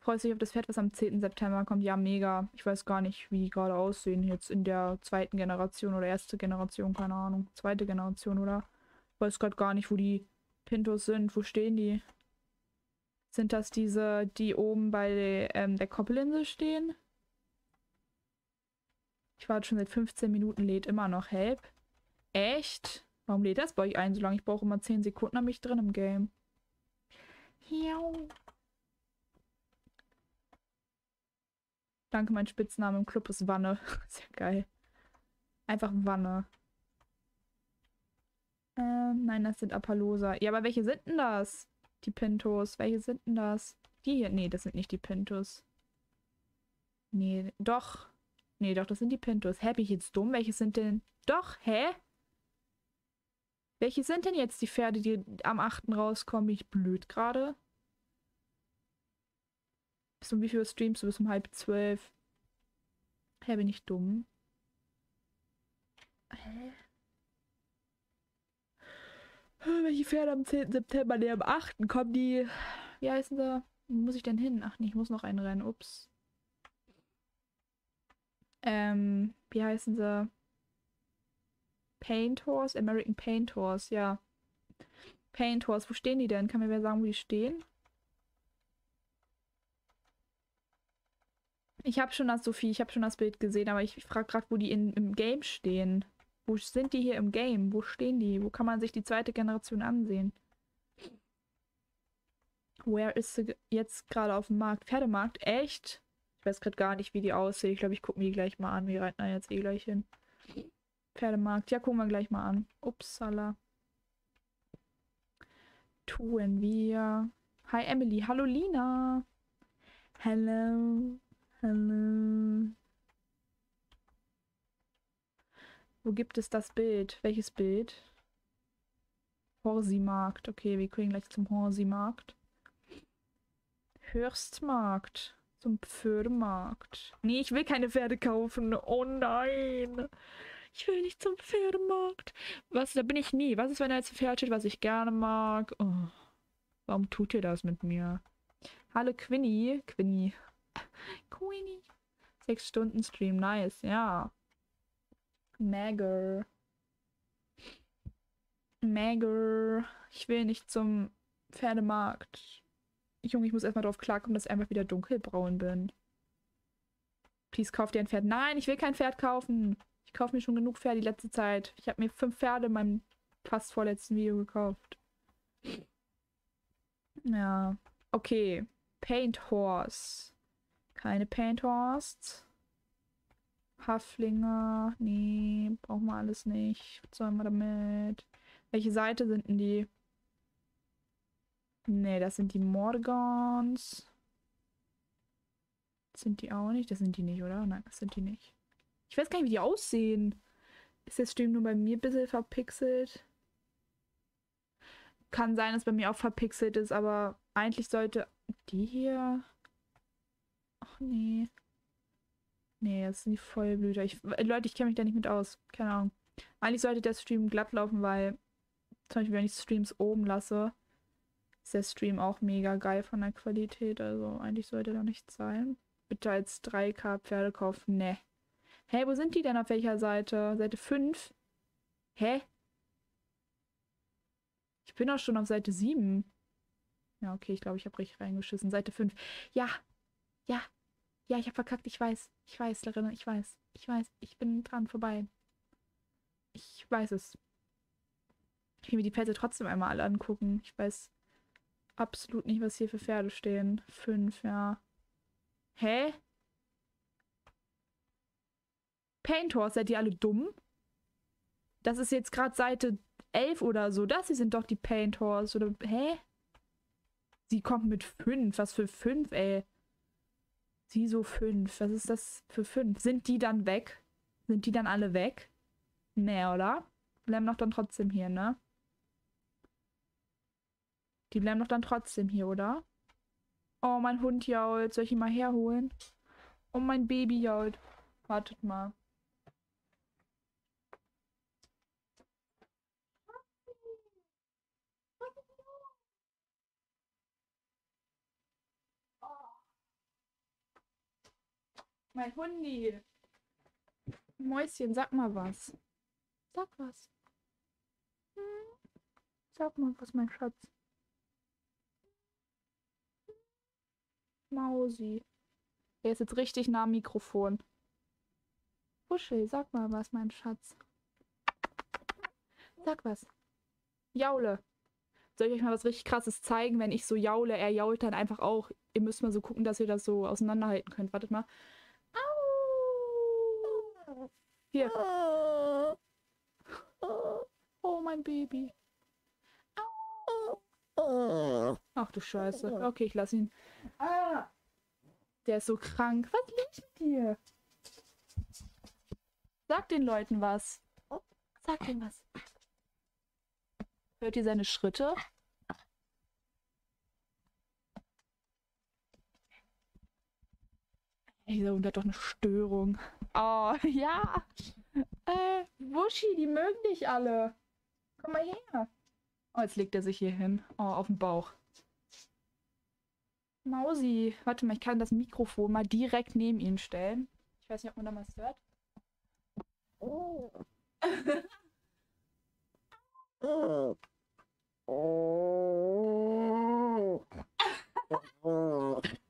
Freust dich auf das Pferd, was am 10. September kommt? Ja, mega. Ich weiß gar nicht, wie die gerade aussehen. Jetzt in der zweiten Generation oder erste Generation, keine Ahnung. Zweite Generation, oder? Ich weiß gerade gar nicht, wo die Pintos sind. Wo stehen die? Sind das diese, die oben bei ähm, der Koppelinsel stehen? Ich warte schon seit 15 Minuten, lädt immer noch. Help. Echt? Warum lädt das bei euch ein so lange? Ich brauche immer 10 Sekunden an mich drin im Game. Hiau. Danke, mein Spitzname im Club ist Wanne. Sehr geil. Einfach Wanne. Ähm, nein, das sind Appalosa. Ja, aber welche sind denn das? Die Pintos. Welche sind denn das? Die hier? Nee, das sind nicht die Pintos. Nee, doch. Nee, doch, das sind die Pintos. Hä, bin ich jetzt dumm? Welche sind denn... Doch, hä? Welche sind denn jetzt die Pferde, die am 8. rauskommen? Bin ich blöd gerade? Bis um wie viel streamst du? Bis um halb zwölf. Hä, bin ich dumm? Hä? Welche Pferde am 10. September? Ne, am 8. kommen die. Wie heißen sie? Wo muss ich denn hin? Ach nee, ich muss noch einen rennen. Ups. Ähm, wie heißen sie? Paint Horse? American Paint Horse, ja. Paint Horse, wo stehen die denn? Kann mir wer sagen, wo die stehen? Ich habe schon das, Sophie, ich habe schon das Bild gesehen, aber ich frage gerade, wo die in, im Game stehen. Wo sind die hier im Game? Wo stehen die? Wo kann man sich die zweite Generation ansehen? Where ist sie jetzt gerade auf dem Markt? Pferdemarkt? Echt? Ich weiß gerade gar nicht, wie die aussehen. Ich glaube, ich gucke mir die gleich mal an. Wir reiten da jetzt eh gleich hin. Pferdemarkt. Ja, gucken wir gleich mal an. Upsala. Tun wir. Hi Emily. Hallo Lina. Hello. Hello. Wo gibt es das Bild? Welches Bild? Horsimarkt. Okay, wir gehen gleich zum Horsimarkt. Hörstmarkt. Zum Pferdemarkt. Nee, ich will keine Pferde kaufen. Oh nein. Ich will nicht zum Pferdemarkt. Was, da bin ich nie. Was ist, wenn er jetzt ein Pferd steht, was ich gerne mag? Oh. Warum tut ihr das mit mir? Hallo Quinny. Quinny. Quinny. Sechs Stunden Stream. Nice. Ja. Magger. Magger. Ich will nicht zum Pferdemarkt. Junge, ich muss erstmal drauf klarkommen, dass ich einfach wieder dunkelbraun bin. Please, kauf dir ein Pferd. Nein, ich will kein Pferd kaufen. Ich kaufe mir schon genug Pferde die letzte Zeit. Ich habe mir fünf Pferde in meinem fast vorletzten Video gekauft. Ja. Okay. Paint Horse. Keine Paint Horse. Haflinger. Nee, brauchen wir alles nicht. Was sollen wir damit? Welche Seite sind denn die? Nee, das sind die Morgans. Sind die auch nicht? Das sind die nicht, oder? Nein, das sind die nicht. Ich weiß gar nicht, wie die aussehen. Ist der Stream nur bei mir ein bisschen verpixelt? Kann sein, dass bei mir auch verpixelt ist, aber eigentlich sollte die hier. Ach nee. Nee, das sind die Vollblüter. Ich, Leute, ich kenne mich da nicht mit aus. Keine Ahnung. Eigentlich sollte der Stream glatt laufen, weil zum Beispiel, wenn ich Streams oben lasse, ist der Stream auch mega geil von der Qualität. Also eigentlich sollte da nichts sein. Bitte als 3K Pferde kaufen. Ne. Hä, wo sind die denn auf welcher Seite? Seite 5? Hä? Ich bin doch schon auf Seite 7. Ja, okay, ich glaube, ich habe richtig reingeschissen. Seite 5. Ja. Ja. Ja, ich habe verkackt. Ich weiß. Ich weiß, Larina. Ich weiß. Ich weiß. Ich bin dran vorbei. Ich weiß es. Ich will mir die Pferde trotzdem einmal alle angucken. Ich weiß absolut nicht, was hier für Pferde stehen. Fünf, ja. Hä? Paintors, seid ihr alle dumm? Das ist jetzt gerade Seite 11 oder so. Das hier sind doch die Paintors. Oder, hä? Sie kommt mit 5. Was für 5, ey? Sie so 5. Was ist das für 5? Sind die dann weg? Sind die dann alle weg? Nee, oder? Bleiben doch dann trotzdem hier, ne? Die bleiben doch dann trotzdem hier, oder? Oh, mein Hund jault. Soll ich ihn mal herholen? Oh, mein Baby jault. Wartet mal. Mein Hundi. Mäuschen, sag mal was. Sag was. Hm? Sag mal was, mein Schatz. Mausi. Er ist jetzt richtig nah am Mikrofon. Wuschel, sag mal was, mein Schatz. Sag was. Jaule. Soll ich euch mal was richtig krasses zeigen, wenn ich so jaule? Er jault dann einfach auch. Ihr müsst mal so gucken, dass ihr das so auseinanderhalten könnt. Wartet mal. Hier. Oh, mein Baby. Ach du Scheiße. Okay, ich lass ihn. Ah! Der ist so krank. Was liegt mit dir? Sag den Leuten was. Sag denen was. Hört ihr seine Schritte? Dieser Hund hat doch eine Störung. Oh, ja. Äh, Wuschi, die mögen dich alle. Komm mal her. Oh, jetzt legt er sich hier hin. Oh, auf den Bauch. Mausi. Warte mal, ich kann das Mikrofon mal direkt neben ihn stellen. Ich weiß nicht, ob man da was hört. Oh. oh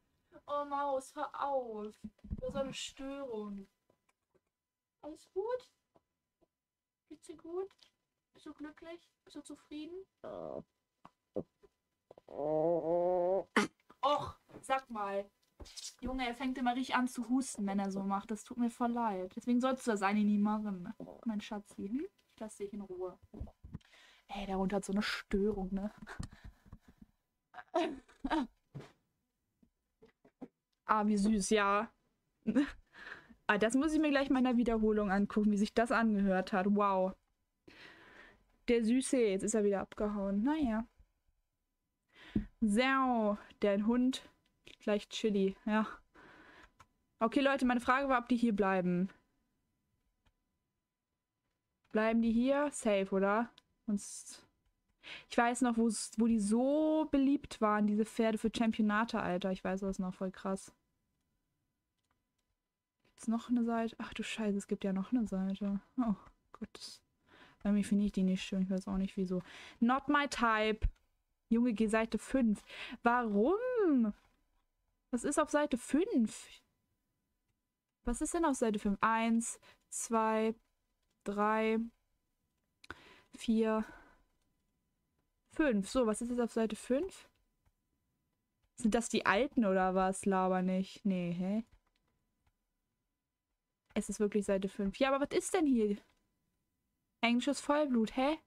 Maus, hör auf. Du hast eine Störung. Alles gut? Geht's dir gut? Bist du glücklich? Bist du zufrieden? Och, sag mal. Junge, er fängt immer richtig an zu husten, wenn er so macht. Das tut mir voll leid. Deswegen sollst du das eigentlich nie machen. Mein Schatzi. Hm? Ich lass dich in Ruhe. Ey, der Hund hat so eine Störung, ne? ah, wie süß, ja. ah, das muss ich mir gleich mal in der Wiederholung angucken, wie sich das angehört hat. Wow. Der Süße, jetzt ist er wieder abgehauen. Naja. So, der Hund Vielleicht Chili, ja. Okay, Leute, meine Frage war, ob die hier bleiben. Bleiben die hier? Safe, oder? Sonst... Ich weiß noch, wo die so beliebt waren, diese Pferde für Championate, Alter. Ich weiß das noch, voll krass. Gibt's noch eine Seite? Ach du Scheiße, es gibt ja noch eine Seite. Oh Gott. Irgendwie finde ich die nicht schön. Ich weiß auch nicht wieso. Not my type. Junge, geh Seite 5. Warum? Was ist auf Seite 5? Was ist denn auf Seite 5? 1, 2, 3, 4, 5. So, was ist jetzt auf Seite 5? Sind das die alten oder was? Laber nicht. Nee, hä? Es ist wirklich Seite 5. Ja, aber was ist denn hier? Englisches Vollblut, hä?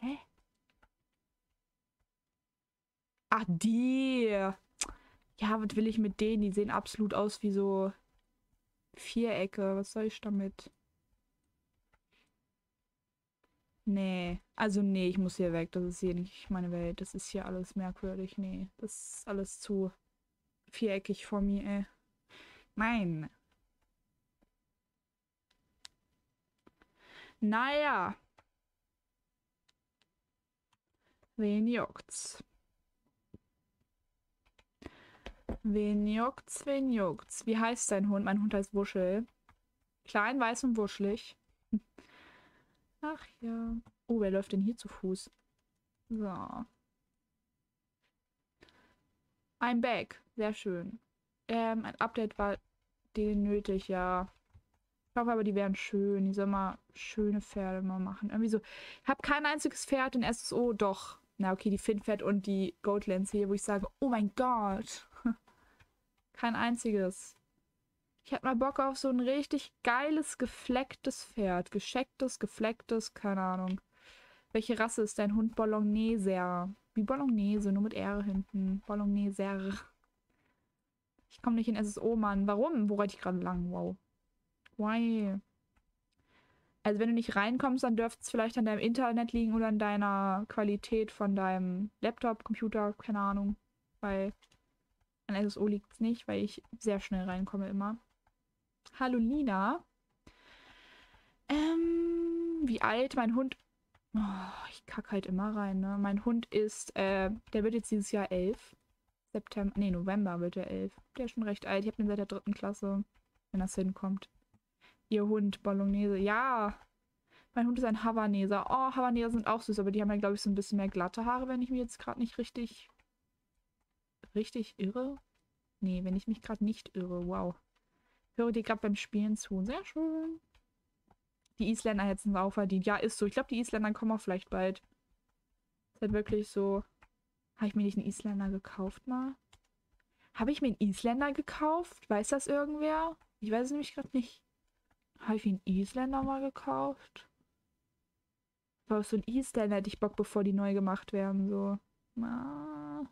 Hä? Ach, die. Ja, was will ich mit denen? Die sehen absolut aus wie so Vierecke. Was soll ich damit? Nee. Also nee, ich muss hier weg. Das ist hier nicht meine Welt. Das ist hier alles merkwürdig. Nee, das ist alles zu viereckig vor mir, ey. Nein. Naja. Wen juckt's? Wen juckt's, wen juckt's? Wie heißt dein Hund? Mein Hund heißt Wuschel. Klein, weiß und wuschelig. Ach ja. Oh, wer läuft denn hier zu Fuß? So. I'm back. Sehr schön. Ähm, ein Update war den nötig, ja. Ich hoffe aber, die wären schön. Die sollen mal schöne Pferde mal machen. Irgendwie so. Ich habe kein einziges Pferd in SSO. Doch. Na, okay, die Finpferd und die Goatlands hier, wo ich sage, oh mein Gott. Kein einziges. Ich hätte mal Bock auf so ein richtig geiles, geflecktes Pferd. Geschecktes, geflecktes, keine Ahnung. Welche Rasse ist dein Hund? Bolognese. Wie Bolognese, nur mit R hinten. Bolognese. Ich komme nicht in SSO, Mann. Warum? Wo reite ich gerade lang? Wow. Why? Also wenn du nicht reinkommst, dann dürfte es vielleicht an deinem Internet liegen oder an deiner Qualität von deinem Laptop, Computer, keine Ahnung. Weil an SSO liegt es nicht, weil ich sehr schnell reinkomme immer. Hallo Lina. Ähm, wie alt mein Hund... Oh, ich kacke halt immer rein, ne? Mein Hund ist, äh, der wird jetzt dieses Jahr elf. September, nee, November wird er elf. Der ist schon recht alt. Ich habe ihn seit der dritten Klasse, wenn das hinkommt. Ihr Hund, Bolognese. Ja, mein Hund ist ein Havaneser. Oh, Havaneser sind auch süß, aber die haben ja, glaube ich, so ein bisschen mehr glatte Haare, wenn ich mir jetzt gerade nicht richtig richtig irre? Nee, wenn ich mich gerade nicht irre. Wow. Höre dir gerade beim Spielen zu. Sehr schön. Die Isländer hätten es auch verdient. Ja, ist so. Ich glaube, die Isländer kommen auch vielleicht bald. Ist halt wirklich so. Habe ich mir nicht einen Isländer gekauft mal? Habe ich mir einen Isländer gekauft? Weiß das irgendwer? Ich weiß es nämlich gerade nicht. Habe ich mir einen Isländer mal gekauft? Aber so ein Isländer hätte ich Bock, bevor die neu gemacht werden. So. Ah.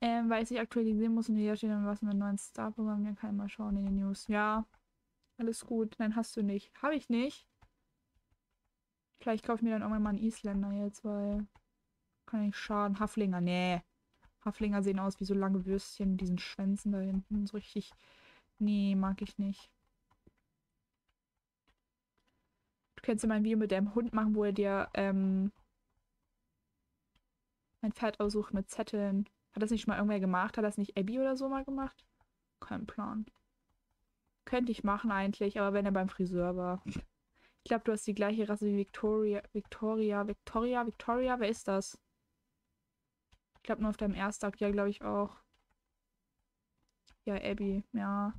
Ähm, weil ich sich aktualisieren muss und hier steht dann was mit neuen Star-Programm. Dann kann ich mal schauen in den News. Ja, alles gut. Nein, hast du nicht. Habe ich nicht. Vielleicht kaufe ich mir dann irgendwann mal einen Isländer jetzt, weil kann nicht schaden. Haflinger, nee. Haflinger sehen aus wie so lange Würstchen mit diesen Schwänzen da hinten. So richtig. Nee, mag ich nicht. Du könntest ja mal ein Video mit deinem Hund machen, wo er dir ähm, ein Pferd aussucht mit Zetteln. Hat das nicht schon mal irgendwer gemacht? Hat das nicht Abby oder so mal gemacht? Kein Plan. Könnte ich machen eigentlich, aber wenn er beim Friseur war. Ich glaube, du hast die gleiche Rasse wie Victoria. Victoria, Victoria, Victoria, wer ist das? Ich glaube nur auf deinem Erstakt, ja, glaube ich auch. Ja, Abby, ja.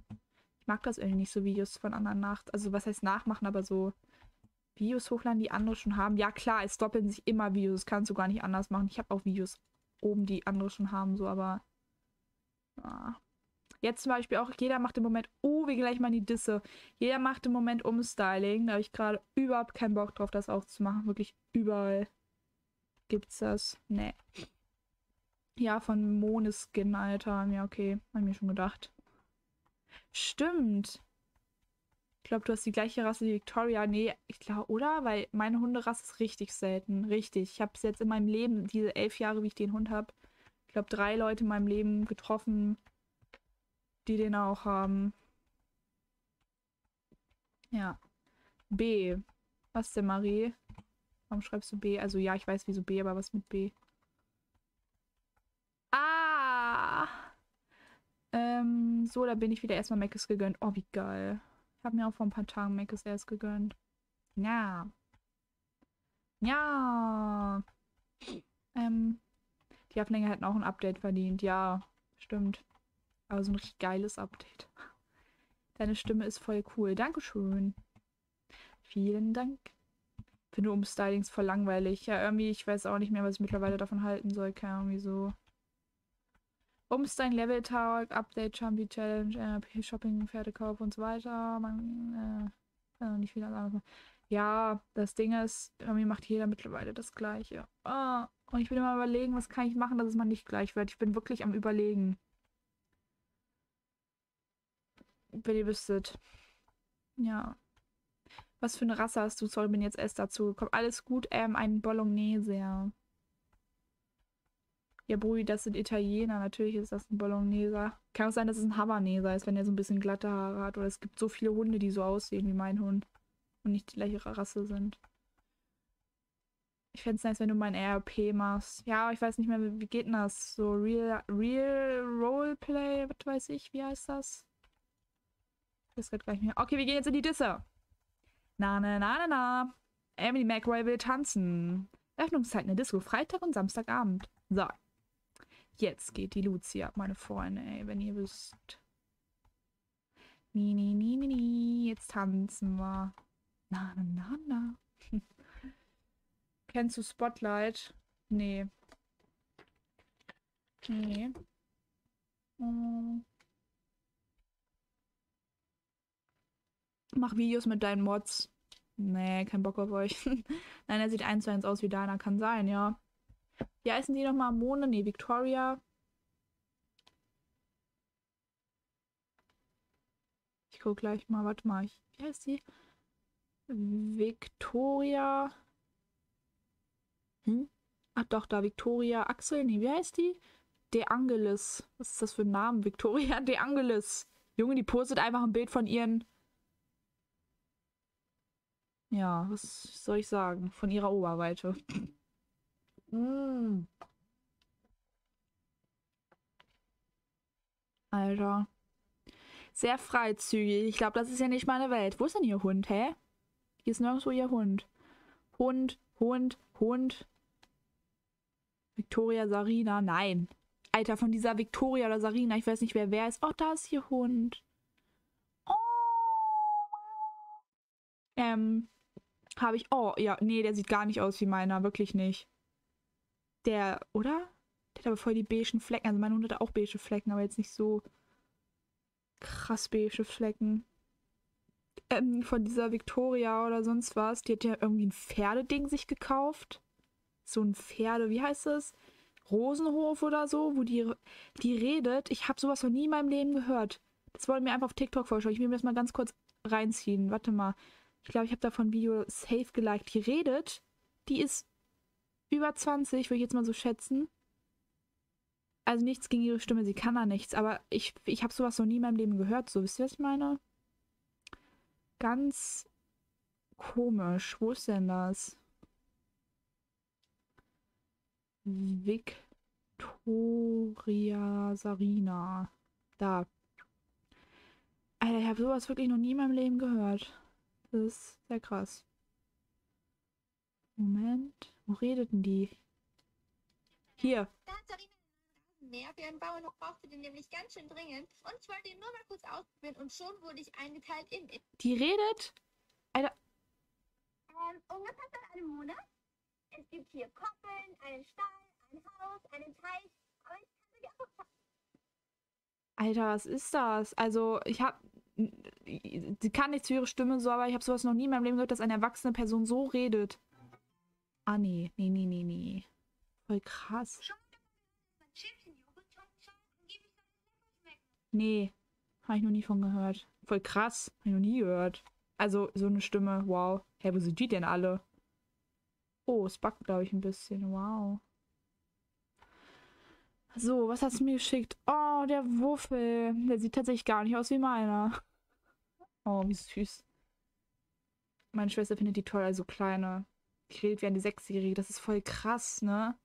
Ich mag das irgendwie nicht, so Videos von anderen nach. Also, was heißt nachmachen, aber so Videos hochladen, die andere schon haben. Ja, klar, es doppeln sich immer Videos. Das kannst du gar nicht anders machen. Ich habe auch Videos oben, die andere schon haben, so, aber. Ja. Jetzt zum Beispiel auch, jeder macht im Moment, oh, wir gleich mal die Disse. Jeder macht im Moment Umstyling. Da habe ich gerade überhaupt keinen Bock drauf, das auch zu machen. Wirklich überall gibt's das. Nee. Ja, von Moneskin, Alter. Ja, okay. Hab mir schon gedacht. Stimmt. Ich glaube, du hast die gleiche Rasse wie Victoria. Nee, ich glaube, oder? Weil meine Hunderasse ist richtig selten. Richtig. Ich habe es jetzt in meinem Leben, diese elf Jahre, wie ich den Hund habe, ich glaube, drei Leute in meinem Leben getroffen, die den auch haben. Ja. B. Was denn, Marie? Warum schreibst du B? Also ja, ich weiß wieso B, aber was mit B? Ah! Ähm, so, da bin ich wieder erstmal Meckes gegönnt. Oh, wie geil. Ich habe mir auch vor ein paar Tagen Meckes erst gegönnt. Ja. Ja. Ähm, die Ablenkung hätten auch ein Update verdient. Ja, stimmt. Aber so ein richtig geiles Update. Deine Stimme ist voll cool. Dankeschön. Vielen Dank. Finde Umstylings voll langweilig. Ja, irgendwie, ich weiß auch nicht mehr, was ich mittlerweile davon halten soll. Keine Ahnung, wieso. Umstyling, Level Talk, Update, Jumpy Challenge, RP, Shopping, Pferdekauf und so weiter. Man, äh, äh, nicht viel anderes. Ja, das Ding ist, irgendwie macht jeder mittlerweile das Gleiche. Oh, und ich will immer überlegen, was kann ich machen, dass es mal nicht gleich wird. Ich bin wirklich am Überlegen. Wüsstet. Ja. Was für eine Rasse hast du? Sorry, bin jetzt erst dazu gekommen. Alles gut, ähm, ein Bolognese. Ja, Brui, das sind Italiener. Natürlich ist das ein Bolognese. Kann auch sein, dass es ein Havanese ist, wenn er so ein bisschen glatte Haare hat. Oder es gibt so viele Hunde, die so aussehen wie mein Hund. Und nicht die gleiche Rasse sind. Ich fände es nice, wenn du mein RP machst. Ja, ich weiß nicht mehr, wie geht denn das? So Real, Real Roleplay, was weiß ich, wie heißt das? Das geht gleich mehr. Okay, wir gehen jetzt in die Disse. Na, na, na, na, na. Emily McRae will tanzen. Öffnungszeit in der Disco, Freitag und Samstagabend. So. Jetzt geht die Lucia ab, meine Freunde, ey, wenn ihr wisst. Ni, ni, ni, ni, ni. Jetzt tanzen wir. Na, na, na, na. Kennst du Spotlight? Nee. Nee. Oh. Mach Videos mit deinen Mods. Nee, kein Bock auf euch. Nein, er sieht eins zu eins aus wie deiner. Kann sein, ja. Wie heißen die nochmal? Mone? Nee, Victoria. Ich guck gleich mal. Warte mal. Ich, wie heißt die? Victoria. Hm? Ach doch, da Victoria Axel. Nee, wie heißt die? De Angelis. Was ist das für ein Name? Victoria De Angelis. Junge, die postet einfach ein Bild von ihren ja, was soll ich sagen? Von ihrer Oberweite. mm. Alter. Sehr freizügig. Ich glaube, das ist ja nicht meine Welt. Wo ist denn ihr Hund, hä? Hier ist nirgendwo ihr Hund. Hund, Hund, Hund. Victoria Sarina. Nein. Alter, von dieser Victoria oder Sarina, ich weiß nicht, wer wer ist. Oh, da ist ihr Hund. Oh. Ähm, habe ich. Oh, ja, nee, der sieht gar nicht aus wie meiner. Wirklich nicht. Der, oder? Der hat aber voll die beigen Flecken. Also mein Hund hat auch beige Flecken, aber jetzt nicht so krass beige Flecken. Ähm, von dieser Victoria oder sonst was. Die hat ja irgendwie ein Pferdeding sich gekauft. So ein Pferde, wie heißt das? Rosenhof oder so, wo die, die redet. Ich habe sowas noch nie in meinem Leben gehört. Das wollte mir einfach auf TikTok vorstellen. Ich will mir das mal ganz kurz reinziehen. Warte mal. Ich glaube, ich habe davon Video safe geliked. Die redet. Die ist über 20, würde ich jetzt mal so schätzen. Also nichts gegen ihre Stimme, sie kann da nichts, aber ich, ich habe sowas noch nie in meinem Leben gehört. So, wisst ihr, was ich meine? Ganz komisch. Wo ist denn das? Victoria Sarina. Da. Alter, ich habe sowas wirklich noch nie in meinem Leben gehört. Das ist sehr krass. Moment. Wo redeten die? Hier. Einen Rasenmäher für einen Bauernhof brauchte den nämlich ganz schön dringend. Und ich wollte ihn nur mal kurz ausprobieren und schon wurde ich eingeteilt in... Die redet? Alter. ähm, ungefähr seit einem Monat. Es gibt hier Koppeln, einen Stall, ein Haus, einen Teich. Aber ich kann mich einfach... Alter, was ist das? Also, ich hab. Sie kann nichts für ihre Stimme so, aber ich habe sowas noch nie in meinem Leben gehört, dass eine erwachsene Person so redet. Ah, nee. Nee, nee, nee, nee. Voll krass. Nee. Habe ich noch nie von gehört. Voll krass. Habe ich noch nie gehört. Also, so eine Stimme. Wow. Hä, wo sind die denn alle? Oh, es backt, glaube ich, ein bisschen. Wow. So, was hast du mir geschickt? Oh, der Wuffel. Der sieht tatsächlich gar nicht aus wie meiner. Oh, wie süß. Meine Schwester findet die toll, also kleine. Die redet wie eine Sechsjährige. Das ist voll krass, ne?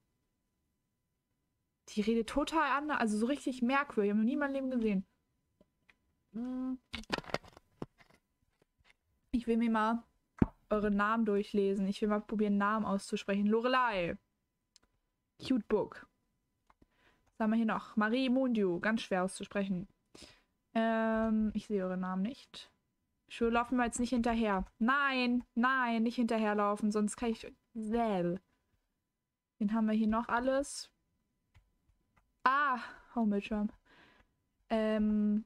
Die redet total anders, also so richtig merkwürdig. Ich habe noch nie in meinem Leben gesehen. Hm. Ich will mir mal eure Namen durchlesen. Ich will mal probieren, Namen auszusprechen. Lorelei. Cute Book. Was haben wir hier noch? Marie Mundio. Ganz schwer auszusprechen. Ähm, ich sehe eure Namen nicht. Schön, laufen wir jetzt nicht hinterher. Nein, nein, nicht hinterherlaufen, sonst kann ich. Sel. Den haben wir hier noch alles. Ah, Homebildschirm. Ähm,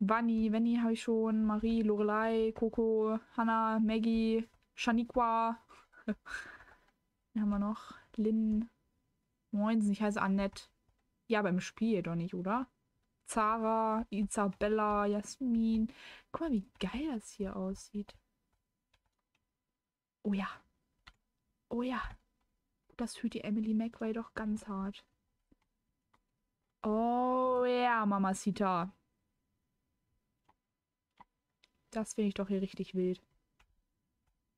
Vanni, Venny habe ich schon, Marie, Lorelei, Coco, Hannah, Maggie, Shaniqua. Wen haben wir noch? Lynn. Moinsen, ich heiße Annette. Ja, beim Spiel doch nicht, oder? Zara, Isabella, Jasmin. Guck mal, wie geil das hier aussieht. Oh ja. Oh ja. Das fühlt die Emily McRae doch ganz hart. Oh ja, Mamacita. Das finde ich doch hier richtig wild.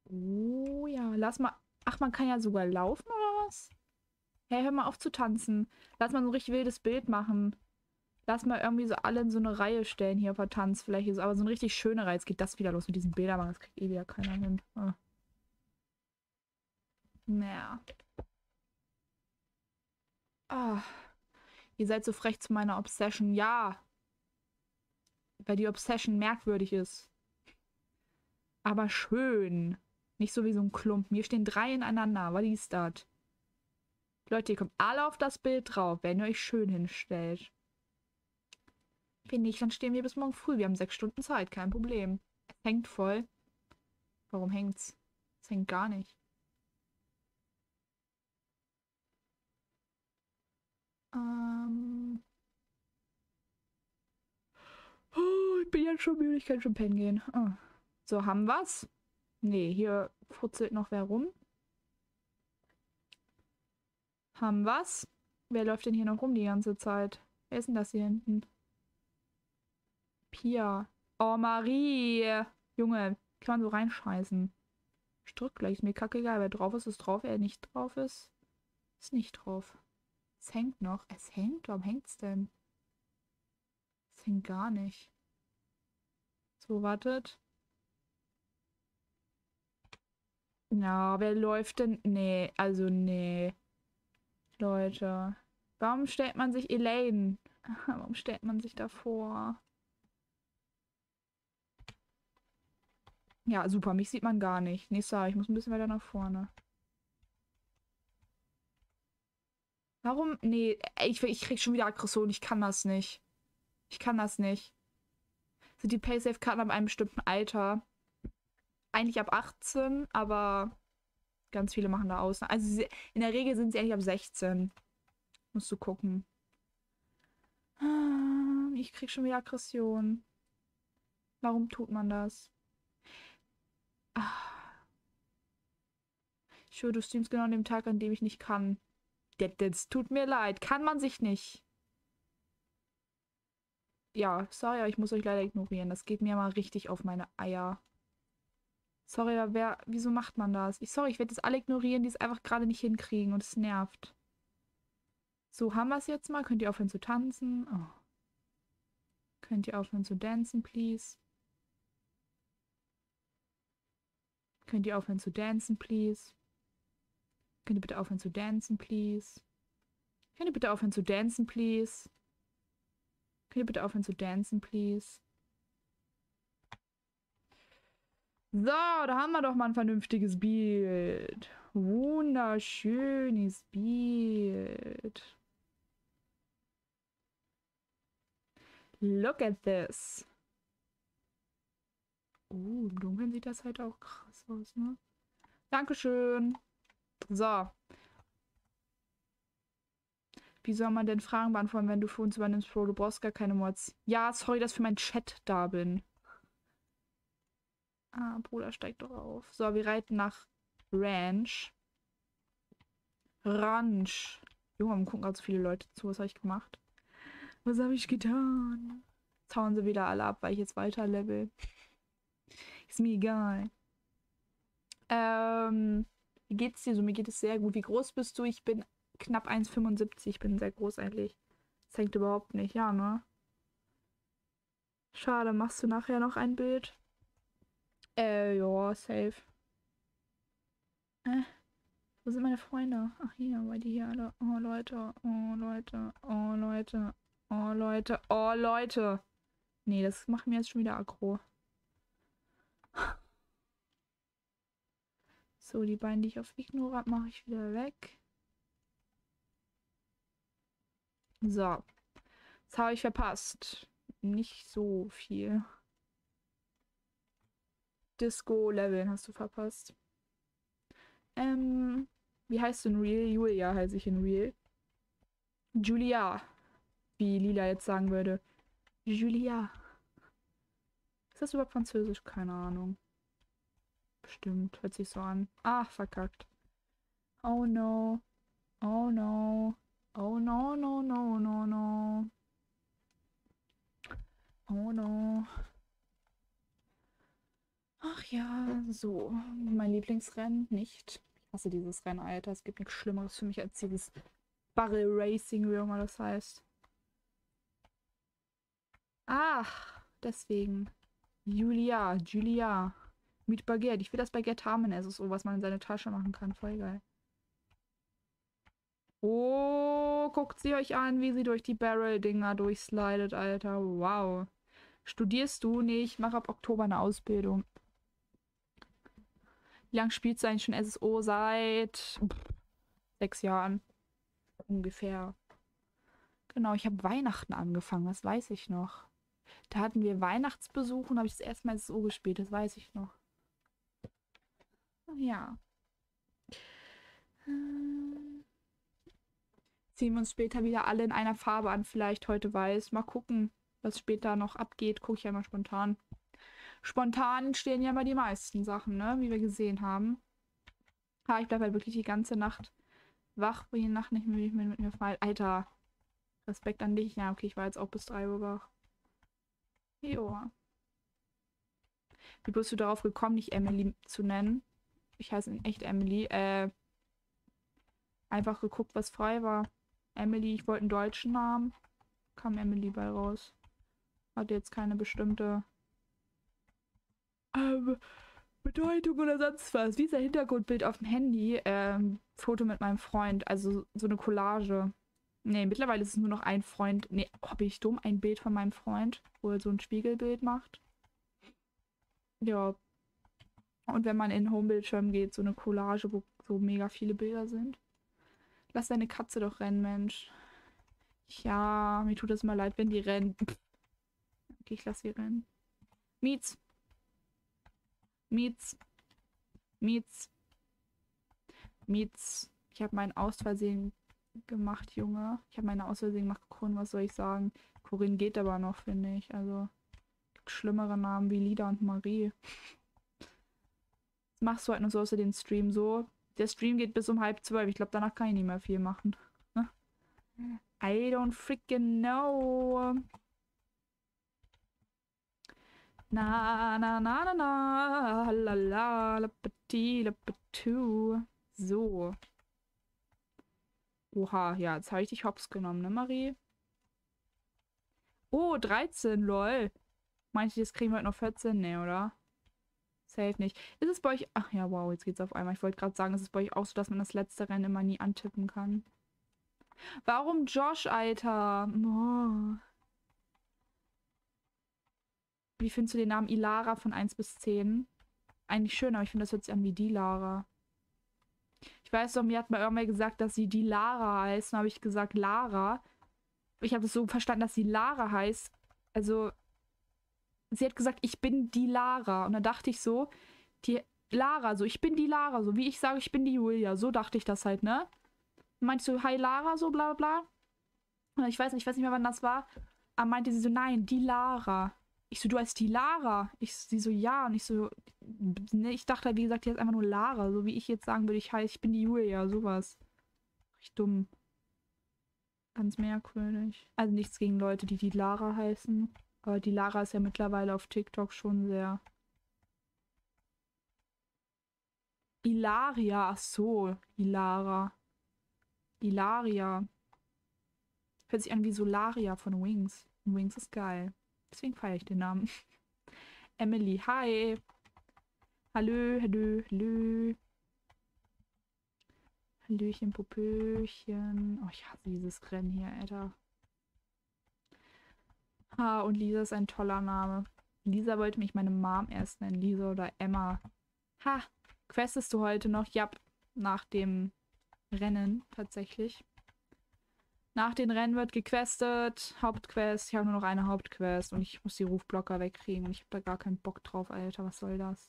Oh ja, lass mal. Ach, man kann ja sogar laufen oder was? Hey, hör mal auf zu tanzen. Lass mal so ein richtig wildes Bild machen. Lass mal irgendwie so alle in so eine Reihe stellen hier auf der Tanzfläche. So, aber so eine richtig schöne Reihe. Jetzt geht das wieder los mit diesen Bildern, das kriegt eh wieder keiner hin. Ah. Naja. Ah. Ihr seid so frech zu meiner Obsession. Ja. Weil die Obsession merkwürdig ist. Aber schön. Nicht so wie so ein Klumpen. Hier stehen drei ineinander. Was ist das? Leute, ihr kommt alle auf das Bild drauf, wenn ihr euch schön hinstellt. Wenn nicht, dann stehen wir bis morgen früh. Wir haben sechs Stunden Zeit, kein Problem. Es hängt voll. Warum hängt's? Es hängt gar nicht. Ähm. Oh, ich bin jetzt schon müde, ich kann schon pennen gehen. Oh. So, haben wir's? Nee, hier furzelt noch wer rum. Haben wir's? Wer läuft denn hier noch rum die ganze Zeit? Wer ist denn das hier hinten? Pia. Oh, Marie. Junge, kann man so reinscheißen. Gleich. Ist mir kackegal. Wer drauf ist, ist drauf. Wer nicht drauf ist, ist nicht drauf. Es hängt noch. Es hängt? Warum hängt's denn? Es hängt gar nicht. So, wartet. Na, wer läuft denn? Nee, also nee. Leute. Warum stellt man sich Elaine? Warum stellt man sich da vor? Ja, super. Mich sieht man gar nicht. Nächster, ich muss ein bisschen weiter nach vorne. Warum? Nee, ich, ich krieg schon wieder Aggression. Ich kann das nicht. Ich kann das nicht. Sind die Paysafe-Karten ab einem bestimmten Alter? Eigentlich ab 18, aber ganz viele machen da aus. Also sie, in der Regel sind sie eigentlich ab 16. Musst du gucken. Ah, Ich krieg schon wieder Aggression. Warum tut man das? Ah. Ich schwöre, du streamst genau an dem Tag, an dem ich nicht kann. Das, das tut mir leid. Kann man sich nicht. ja, sorry, aber ich muss euch leider ignorieren. Das geht mir mal richtig auf meine Eier. Sorry, aber wer, wieso macht man das? Ich, sorry, ich werde das alle ignorieren, die es einfach gerade nicht hinkriegen und es nervt. So, haben wir es jetzt mal? Könnt ihr aufhören zu tanzen? Oh. Könnt ihr aufhören zu dancen, please? Könnt ihr aufhören zu dancen, please? Könnt ihr bitte aufhören zu dancen, please? Könnt ihr bitte aufhören zu dancen, please? Könnt ihr bitte aufhören zu dancen, please? So, da haben wir doch mal ein vernünftiges Bild. Wunderschönes Bild. Look at this. Oh, im Dunkeln sieht das halt auch krass aus, ne? Dankeschön. So. Wie soll man denn Fragen beantworten, wenn du für uns übernimmst, Bro? Du brauchst gar keine Mods. Ja, sorry, dass ich für meinen Chat da bin. Ah, Bruder, steigt doch auf. So, wir reiten nach Ranch. Ranch. Junge, warum gucken gerade so viele Leute zu. Was habe ich gemacht? Was habe ich getan? Jetzt sie wieder alle ab, weil ich jetzt weiter level. Ist mir egal. Ähm, wie geht's dir so? Mir geht es sehr gut. Wie groß bist du? Ich bin knapp 1,75. Ich bin sehr groß eigentlich. Das hängt überhaupt nicht, ja, ne? Schade, machst du nachher noch ein Bild? Äh, ja, safe. Äh, wo sind meine Freunde? Ach, hier, weil die hier alle. Oh, Leute, oh, Leute, oh, Leute, oh, Leute, oh, Leute. Nee, das macht mir jetzt schon wieder aggro. So, die beiden, die ich auf Ignore habe, mache ich wieder weg. So. Das habe ich verpasst. Nicht so viel. Disco-Leveln hast du verpasst. Ähm, wie heißt du in Real? Julia heiße ich in Real. Julia. Wie Lila jetzt sagen würde. Julia. Ist das überhaupt Französisch? Keine Ahnung. Bestimmt. Hört sich so an. Ach, verkackt. Oh no. Oh no. Oh no, no, no, no, no. Oh no. Ach ja, so. Mein Lieblingsrennen nicht. Ich hasse dieses Rennen, Alter. Es gibt nichts Schlimmeres für mich als dieses Barrel Racing, wie auch immer das heißt. Ach, deswegen. Julia, Julia. Mit Baguette. Ich will das Baguette haben in SSO, was man in seine Tasche machen kann. Voll geil. Oh, guckt sie euch an, wie sie durch die Barrel-Dinger durchslidet, Alter. Wow. Studierst du? Nee, ich mache ab Oktober eine Ausbildung. Wie lange spielst du eigentlich schon SSO? Seit sechs Jahren. Ungefähr. Genau, ich habe Weihnachten angefangen, das weiß ich noch. Da hatten wir Weihnachtsbesuch und habe ich das erste Mal SSO gespielt, das weiß ich noch. Ja. Hm. Ziehen wir uns später wieder alle in einer Farbe an, vielleicht heute weiß. Mal gucken, was später noch abgeht. Gucke ich ja mal spontan. Spontan stehen ja mal die meisten Sachen, ne? Wie wir gesehen haben. Ha, ich bleibe halt wirklich die ganze Nacht wach, wo die Nacht nicht mehr mit, mir fallen. Alter, Respekt an dich. Ja, okay, ich war jetzt auch bis 3 Uhr wach. Joa. Wie bist du darauf gekommen, nicht Emily zu nennen? Ich heiße in echt Emily. Äh, einfach geguckt, was frei war. Emily, ich wollte einen deutschen Namen. Kam Emily bei raus. Hat jetzt keine bestimmte ähm, Bedeutung oder sonst was. Wie ist Hintergrundbild auf dem Handy? Ähm, Foto mit meinem Freund. Also so eine Collage. Nee, mittlerweile ist es nur noch ein Freund. Nee, oh, ich dumm? Ein Bild von meinem Freund, wo er so ein Spiegelbild macht. Ja. Und wenn man in Homebildschirm geht, so eine Collage, wo so mega viele Bilder sind. Lass deine Katze doch rennen, Mensch. Ja, mir tut es mal leid, wenn die rennen. Okay, ich lasse sie rennen. Mietz. Mietz. Mietz. Mietz. Ich habe meinen Aus Versehen gemacht, Junge. Ich habe meine Aus Versehen gemacht, Corinne, was soll ich sagen? Corinne geht aber noch, finde ich. Also, schlimmere Namen wie Lida und Marie. Was machst du halt noch so außer den Stream so? Der Stream geht bis um halb zwölf. Ich glaube, danach kann ich nicht mehr viel machen. Ne? I don't freaking know. Na, na, na, na, na, la, la, la, pati, la, patu. So. Oha, ja, jetzt habe ich dich hops genommen, ne, Marie? Oh, 13, lol. Meinte ich, jetzt kriegen wir heute noch 14? Nee, oder? Safe nicht. Ist es bei euch... Ach ja, wow, jetzt geht's auf einmal. Ich wollte gerade sagen, ist es bei euch auch so, dass man das letzte Rennen immer nie antippen kann? Warum Josh, Alter? Oh. Wie findest du den Namen Ilara von 1 bis 10? Eigentlich schön, aber ich finde, das hört sich an wie die Lara. Ich weiß doch, mir hat mal irgendwer gesagt, dass sie die Lara heißt. Dann habe ich gesagt Lara. Ich habe es so verstanden, dass sie Lara heißt. Also, sie hat gesagt, ich bin die Lara. Und dann dachte ich so, die Lara, so, ich bin die Lara, so wie ich sage, ich bin die Julia. So dachte ich das halt, ne? Meinst du, hi Lara, so bla bla bla? Ich weiß nicht, ich weiß nicht mehr, wann das war. Aber meinte sie so, nein, die Lara. Ich so, du heißt die Lara. Ich sie so, ja. Und ich so, ne, ich dachte halt, wie gesagt, die heißt einfach nur Lara. So wie ich jetzt sagen würde, ich heiße, ich bin die Julia, sowas. Richtig dumm. Ganz merkwürdig. Also nichts gegen Leute, die die Lara heißen. Aber die Lara ist ja mittlerweile auf TikTok schon sehr. Ilaria, ach so, Ilara. Ilaria. Hört sich an wie Solaria von Wings. Wings ist geil. Deswegen feiere ich den Namen. Emily, hi. Hallo, hallo, hallo. Hallöchen, Popöchen. Oh, ich hasse dieses Rennen hier, Alter. Ah, und Lisa ist ein toller Name. Lisa wollte mich meine Mom erst nennen. Lisa oder Emma. Ha, questest du heute noch? Ja, nach dem Rennen tatsächlich. Nach den Rennen wird gequestet. Hauptquest. Ich habe nur noch eine Hauptquest und ich muss die Rufblocker wegkriegen. Und ich habe da gar keinen Bock drauf, Alter. Was soll das?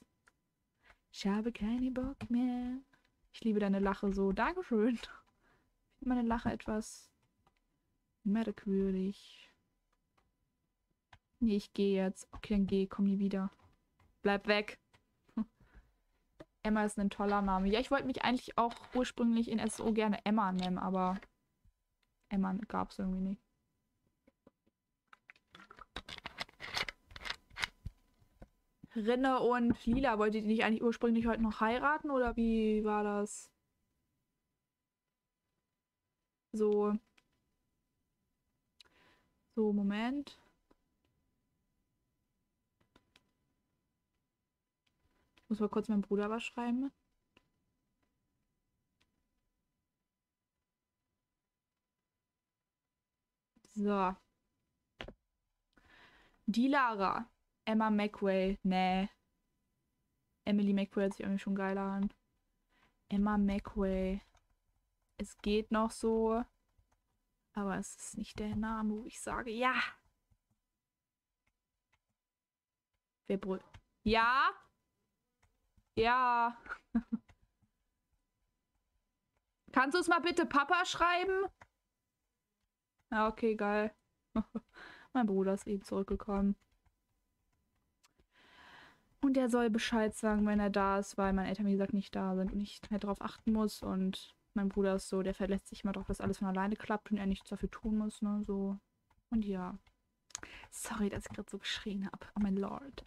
Ich habe keinen Bock mehr. Ich liebe deine Lache so. Dankeschön. Ich finde meine Lache etwas merkwürdig. Nee, ich gehe jetzt. Okay, dann geh. Komm nie wieder. Bleib weg. Emma ist ein toller Name. Ja, ich wollte mich eigentlich auch ursprünglich in SO gerne Emma nennen, aber Emma gab es irgendwie nicht. Rinne und Lila, wolltet ihr nicht eigentlich ursprünglich heute noch heiraten oder wie war das? So. So, Moment. Muss mal kurz meinem Bruder was schreiben. So. Die Lara. Emma McWay. Nee. Emily McWay hört sich irgendwie schon geiler an. Emma McWay. Es geht noch so. Aber es ist nicht der Name, wo ich sage, ja. Wer brüllt? Ja? Ja. Kannst du es mal bitte Papa schreiben? Ja, okay, geil. mein Bruder ist eben zurückgekommen. Und der soll Bescheid sagen, wenn er da ist, weil meine Eltern, wie gesagt, nicht da sind und ich halt darauf achten muss. Und mein Bruder ist so, der verlässt sich immer darauf, dass alles von alleine klappt und er nichts dafür tun muss, ne? So. Und ja. Sorry, dass ich gerade so geschrien habe. Oh mein Lord.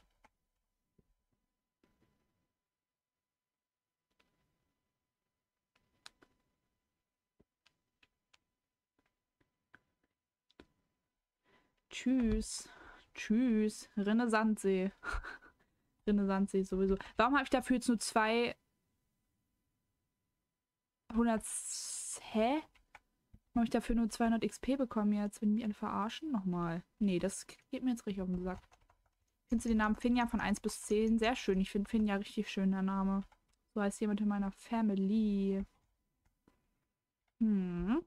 Tschüss. Tschüss. Renaissancesee. Renaissancesee sowieso. Warum habe ich dafür jetzt nur zwei 100... Hä? Warum habe ich dafür nur 200 XP bekommen jetzt? Wenn die mich verarschen? Nochmal. Nee, das geht mir jetzt richtig auf den Sack. Findest du den Namen Finja von 1 bis 10? Sehr schön. Ich finde Finja richtig schön, der Name. So heißt jemand in meiner Family. Hm.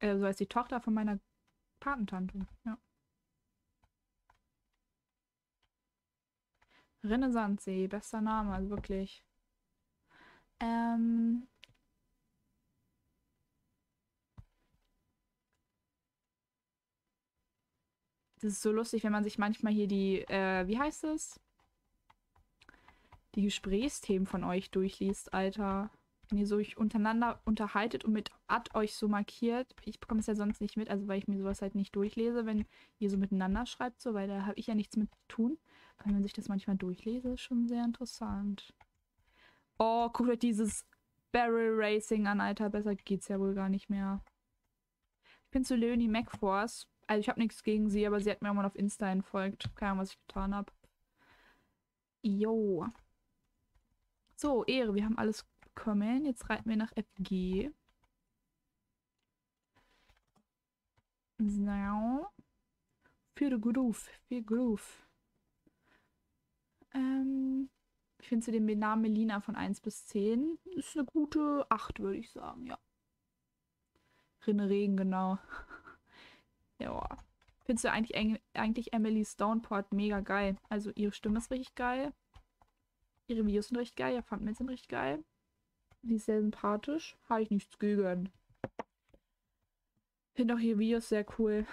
Äh, so heißt die Tochter von meiner Patentante, ja. Renaissancesee, bester Name, also wirklich. Ähm. Das ist so lustig, wenn man sich manchmal hier die, äh, wie heißt es? Die Gesprächsthemen von euch durchliest, Alter wenn ihr so euch untereinander unterhaltet und mit Ad euch so markiert. Ich bekomme es ja sonst nicht mit, also weil ich mir sowas halt nicht durchlese, wenn ihr so miteinander schreibt, so, weil da habe ich ja nichts mit zu tun. Wenn man sich das manchmal durchlese, ist schon sehr interessant. Oh, guckt euch dieses Barrel Racing an, Alter. Besser geht's ja wohl gar nicht mehr. Ich bin zu Leonie McForce. Also ich habe nichts gegen sie, aber sie hat mir auch mal auf Insta entfolgt. Keine Ahnung, was ich getan habe. Jo. So, Ehre, wir haben alles bekommen. Jetzt reiten wir nach FG. So. Für den Groove. Für Groove. Ähm, ich finde zu dem Namen Melina von 1 bis 10 ist eine gute 8, würde ich sagen, ja. Rinne Regen, genau. ja. Findest du eigentlich, eigentlich Emily Stoneport mega geil? Also ihre Stimme ist richtig geil. Ihre Videos sind richtig geil, ihr Thumbnails sind richtig geil. Die ist sehr sympathisch. Habe ich nichts gegen. Finde auch ihre Videos sehr cool.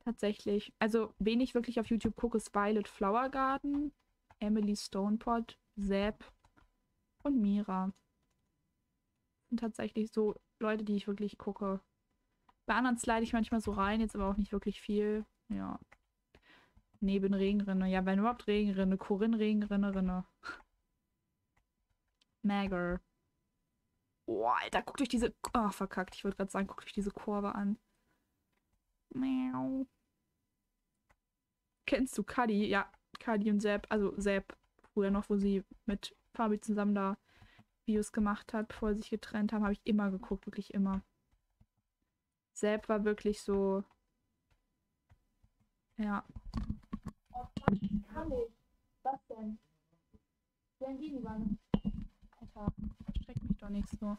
Tatsächlich. Also, wen ich wirklich auf YouTube gucke, ist Violet Flower Garden, Emily Stonepot, Zap und Mira. Sind tatsächlich so Leute, die ich wirklich gucke. Bei anderen slide ich manchmal so rein, jetzt aber auch nicht wirklich viel. Ja. Neben Regenrinne. Ja, wenn überhaupt Regenrinne. Corinne Regenrinne, Rinne. Magger. Oh, Alter, guckt euch diese. Oh, verkackt. Ich wollte gerade sagen, guckt euch diese Kurve an. Miau. Kennst du Cuddy? Ja, Cuddy und Sepp. Also Sepp. Früher noch, wo sie mit Fabi zusammen da Videos gemacht hat, bevor sie sich getrennt haben, habe ich immer geguckt. Wirklich immer. Sepp war wirklich so. Ja. Oh, kann ich. Was denn? Die Wanne. Alter, streck mich doch nicht so.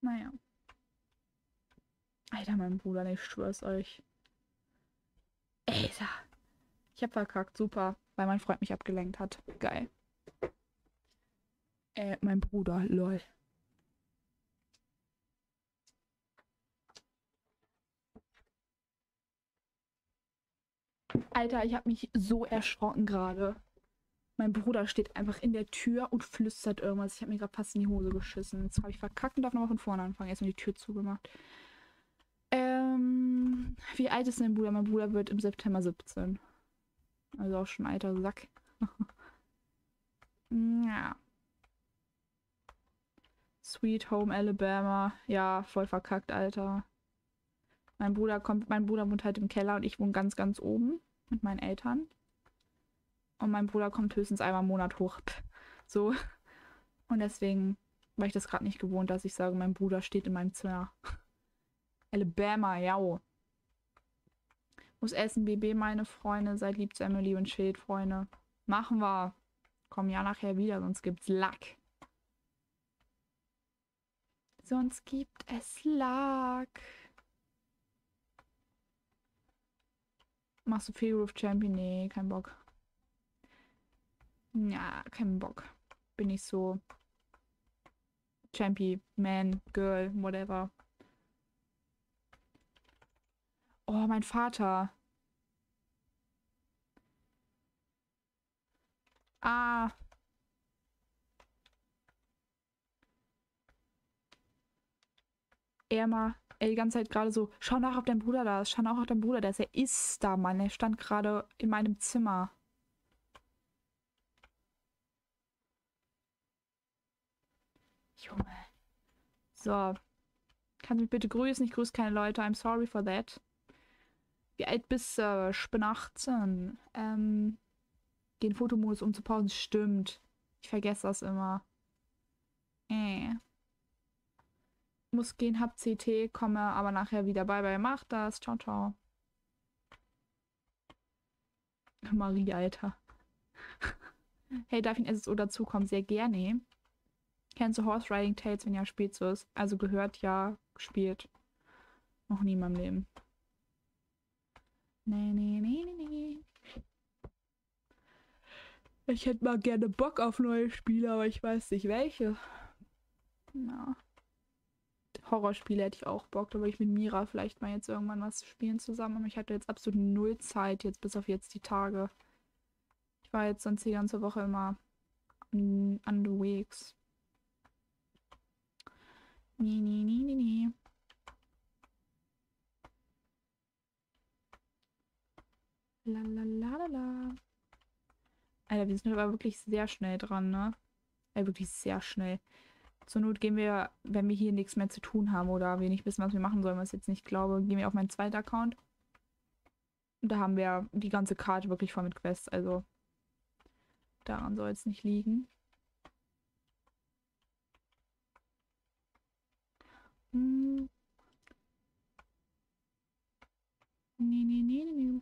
Naja. Alter, mein Bruder, ich schwör's euch. Alter. Ich hab verkackt, super. Weil mein Freund mich abgelenkt hat. Geil. Äh, mein Bruder, lol. Alter, ich hab mich so erschrocken gerade. Mein Bruder steht einfach in der Tür und flüstert irgendwas. Ich habe mir gerade fast in die Hose geschissen. Jetzt habe ich verkackt und darf nochmal von vorne anfangen. Erstmal die Tür zugemacht. Ähm, wie alt ist dein Bruder? Mein Bruder wird im September 17. Also auch schon alter Sack. ja. Sweet Home Alabama. Ja, voll verkackt, Alter. Mein Bruder kommt, mein Bruder wohnt halt im Keller und ich wohne ganz, ganz oben mit meinen Eltern. Und mein Bruder kommt höchstens einmal im Monat hoch. So. Und deswegen war ich das gerade nicht gewohnt, dass ich sage, mein Bruder steht in meinem Zimmer. Alabama, ja. Muss essen, BB, meine Freunde. Seid lieb zu Emily und Schild, Freunde. Machen wir. Kommen ja nachher wieder, sonst gibt's Lack. Sonst gibt es Lack. Machst du Figure of Champion? Nee, kein Bock. Ja, kein Bock. Bin ich so. Champion, Man, Girl, whatever. Oh, mein Vater. Ah. Erma, ey, die ganze Zeit gerade so, schau nach, ob dein Bruder da ist, schau nach, ob dein Bruder da ist. Er ist da, Mann. Er stand gerade in meinem Zimmer. Junge. So. Kannst mich bitte grüßen? Ich grüße keine Leute. I'm sorry for that. Wie alt bist du? Ich bin 18. Ähm, den Fotomodus um zu pausen. Stimmt. Ich vergesse das immer. Äh. Muss gehen, hab CT, komme aber nachher wieder. Bye bye, mach das. Ciao, ciao. Marie, Alter. hey, darf ich in SSO dazukommen? Sehr gerne. Kennst du Horse Riding Tales, wenn ja, spielst du es? Also gehört, ja, gespielt. Noch nie in meinem Leben. Nee, nee, nee, nee, nee. Ich hätte mal gerne Bock auf neue Spiele, aber ich weiß nicht welche. Na. Horrorspiele hätte ich auch Bock, da würde ich mit Mira vielleicht mal jetzt irgendwann was spielen zusammen. Aber ich hatte jetzt absolut null Zeit, jetzt bis auf jetzt die Tage. Ich war jetzt sonst die ganze Woche immer underwegs. Nee, nee, nee, nee, nee. Lalalala. Alter, wir sind aber wirklich sehr schnell dran, ne? Ja, wirklich sehr schnell. Zur Not gehen wir, wenn wir hier nichts mehr zu tun haben oder wir nicht wissen, was wir machen sollen, was ich jetzt nicht glaube, gehen wir auf meinen zweiten Account. Und da haben wir die ganze Karte wirklich voll mit Quests, also daran soll es nicht liegen. Hm. Nee, nee, nee, nee.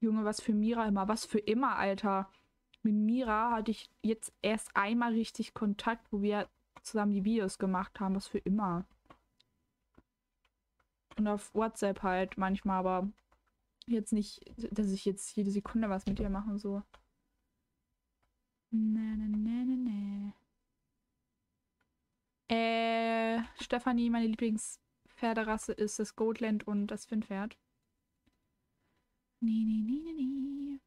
Junge, was für Mira immer. Was für immer, Alter. Mit Mira hatte ich jetzt erst einmal richtig Kontakt, wo wir zusammen die Videos gemacht haben. Was für immer. Und auf WhatsApp halt manchmal, aber jetzt nicht, dass ich jetzt jede Sekunde was mit ihr mache, so. Nee, nee, nee, nee, nee. Äh, Stefanie, meine Lieblingspferderasse ist das Goldland und das Finnpferd. Nee, nee, nee, nee, nee.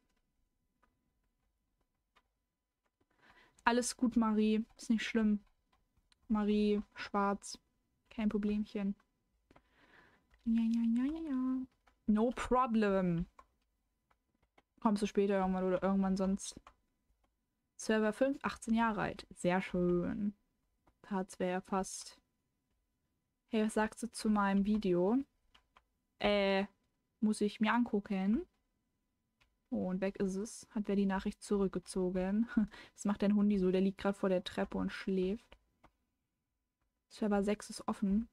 Alles gut, Marie. Ist nicht schlimm. Marie, schwarz. Kein Problemchen. Ja, ja, ja, ja, ja. No problem. Kommst du später irgendwann oder irgendwann sonst. Server 5, 18 Jahre alt. Sehr schön. Hartz wäre fast. Hey, was sagst du zu meinem Video? Äh, muss ich mir angucken. Und weg ist es. Hat wer die Nachricht zurückgezogen. Was macht dein Hundi so? Der liegt gerade vor der Treppe und schläft. Server 6 ist offen.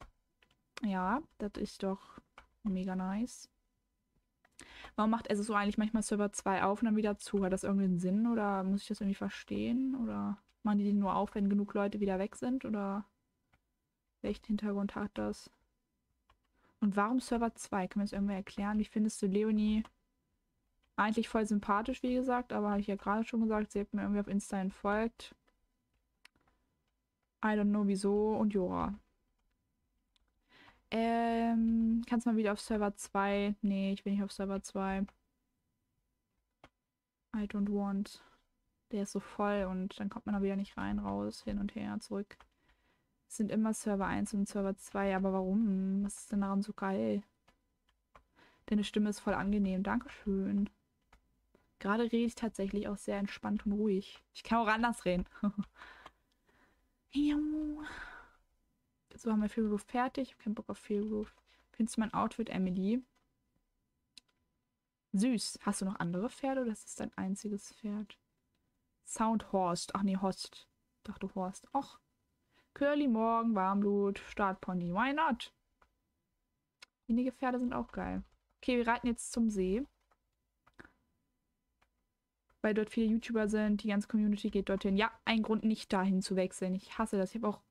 Ja, das ist doch mega nice. Warum macht es so eigentlich manchmal Server 2 auf und dann wieder zu? Hat das irgendwie einen Sinn oder muss ich das irgendwie verstehen? Oder machen die den nur auf, wenn genug Leute wieder weg sind? Oder welchen Hintergrund hat das? Und warum Server 2? Kann mir das irgendwie erklären? Wie findest du Leonie? Eigentlich voll sympathisch, wie gesagt, aber habe ich ja gerade schon gesagt, sie hat mir irgendwie auf Insta entfolgt. I don't know wieso und Jora. Ähm, kannst mal wieder auf Server 2? Nee, ich bin nicht auf Server 2. I don't want. Der ist so voll und dann kommt man da wieder nicht rein, raus, hin und her, zurück. Es sind immer Server 1 und Server 2, aber warum? Was ist denn daran so geil? Deine Stimme ist voll angenehm. Dankeschön. Gerade rede ich tatsächlich auch sehr entspannt und ruhig. Ich kann auch anders reden. so haben wir Feel Roof fertig. Ich habe keinen Bock auf Feel Roof. Findest du mein Outfit, Emily? Süß. Hast du noch andere Pferde oder ist das dein einziges Pferd? Sound Horst. Ach nee, Horst. Dachte Horst. Och. Curly Morgen, Warmblut, Startpony. Why not? Wenige Pferde sind auch geil. Okay, wir reiten jetzt zum See. Weil dort viele YouTuber sind, die ganze Community geht dorthin. Ja, ein Grund nicht dahin zu wechseln. Ich hasse das. Ich habe auch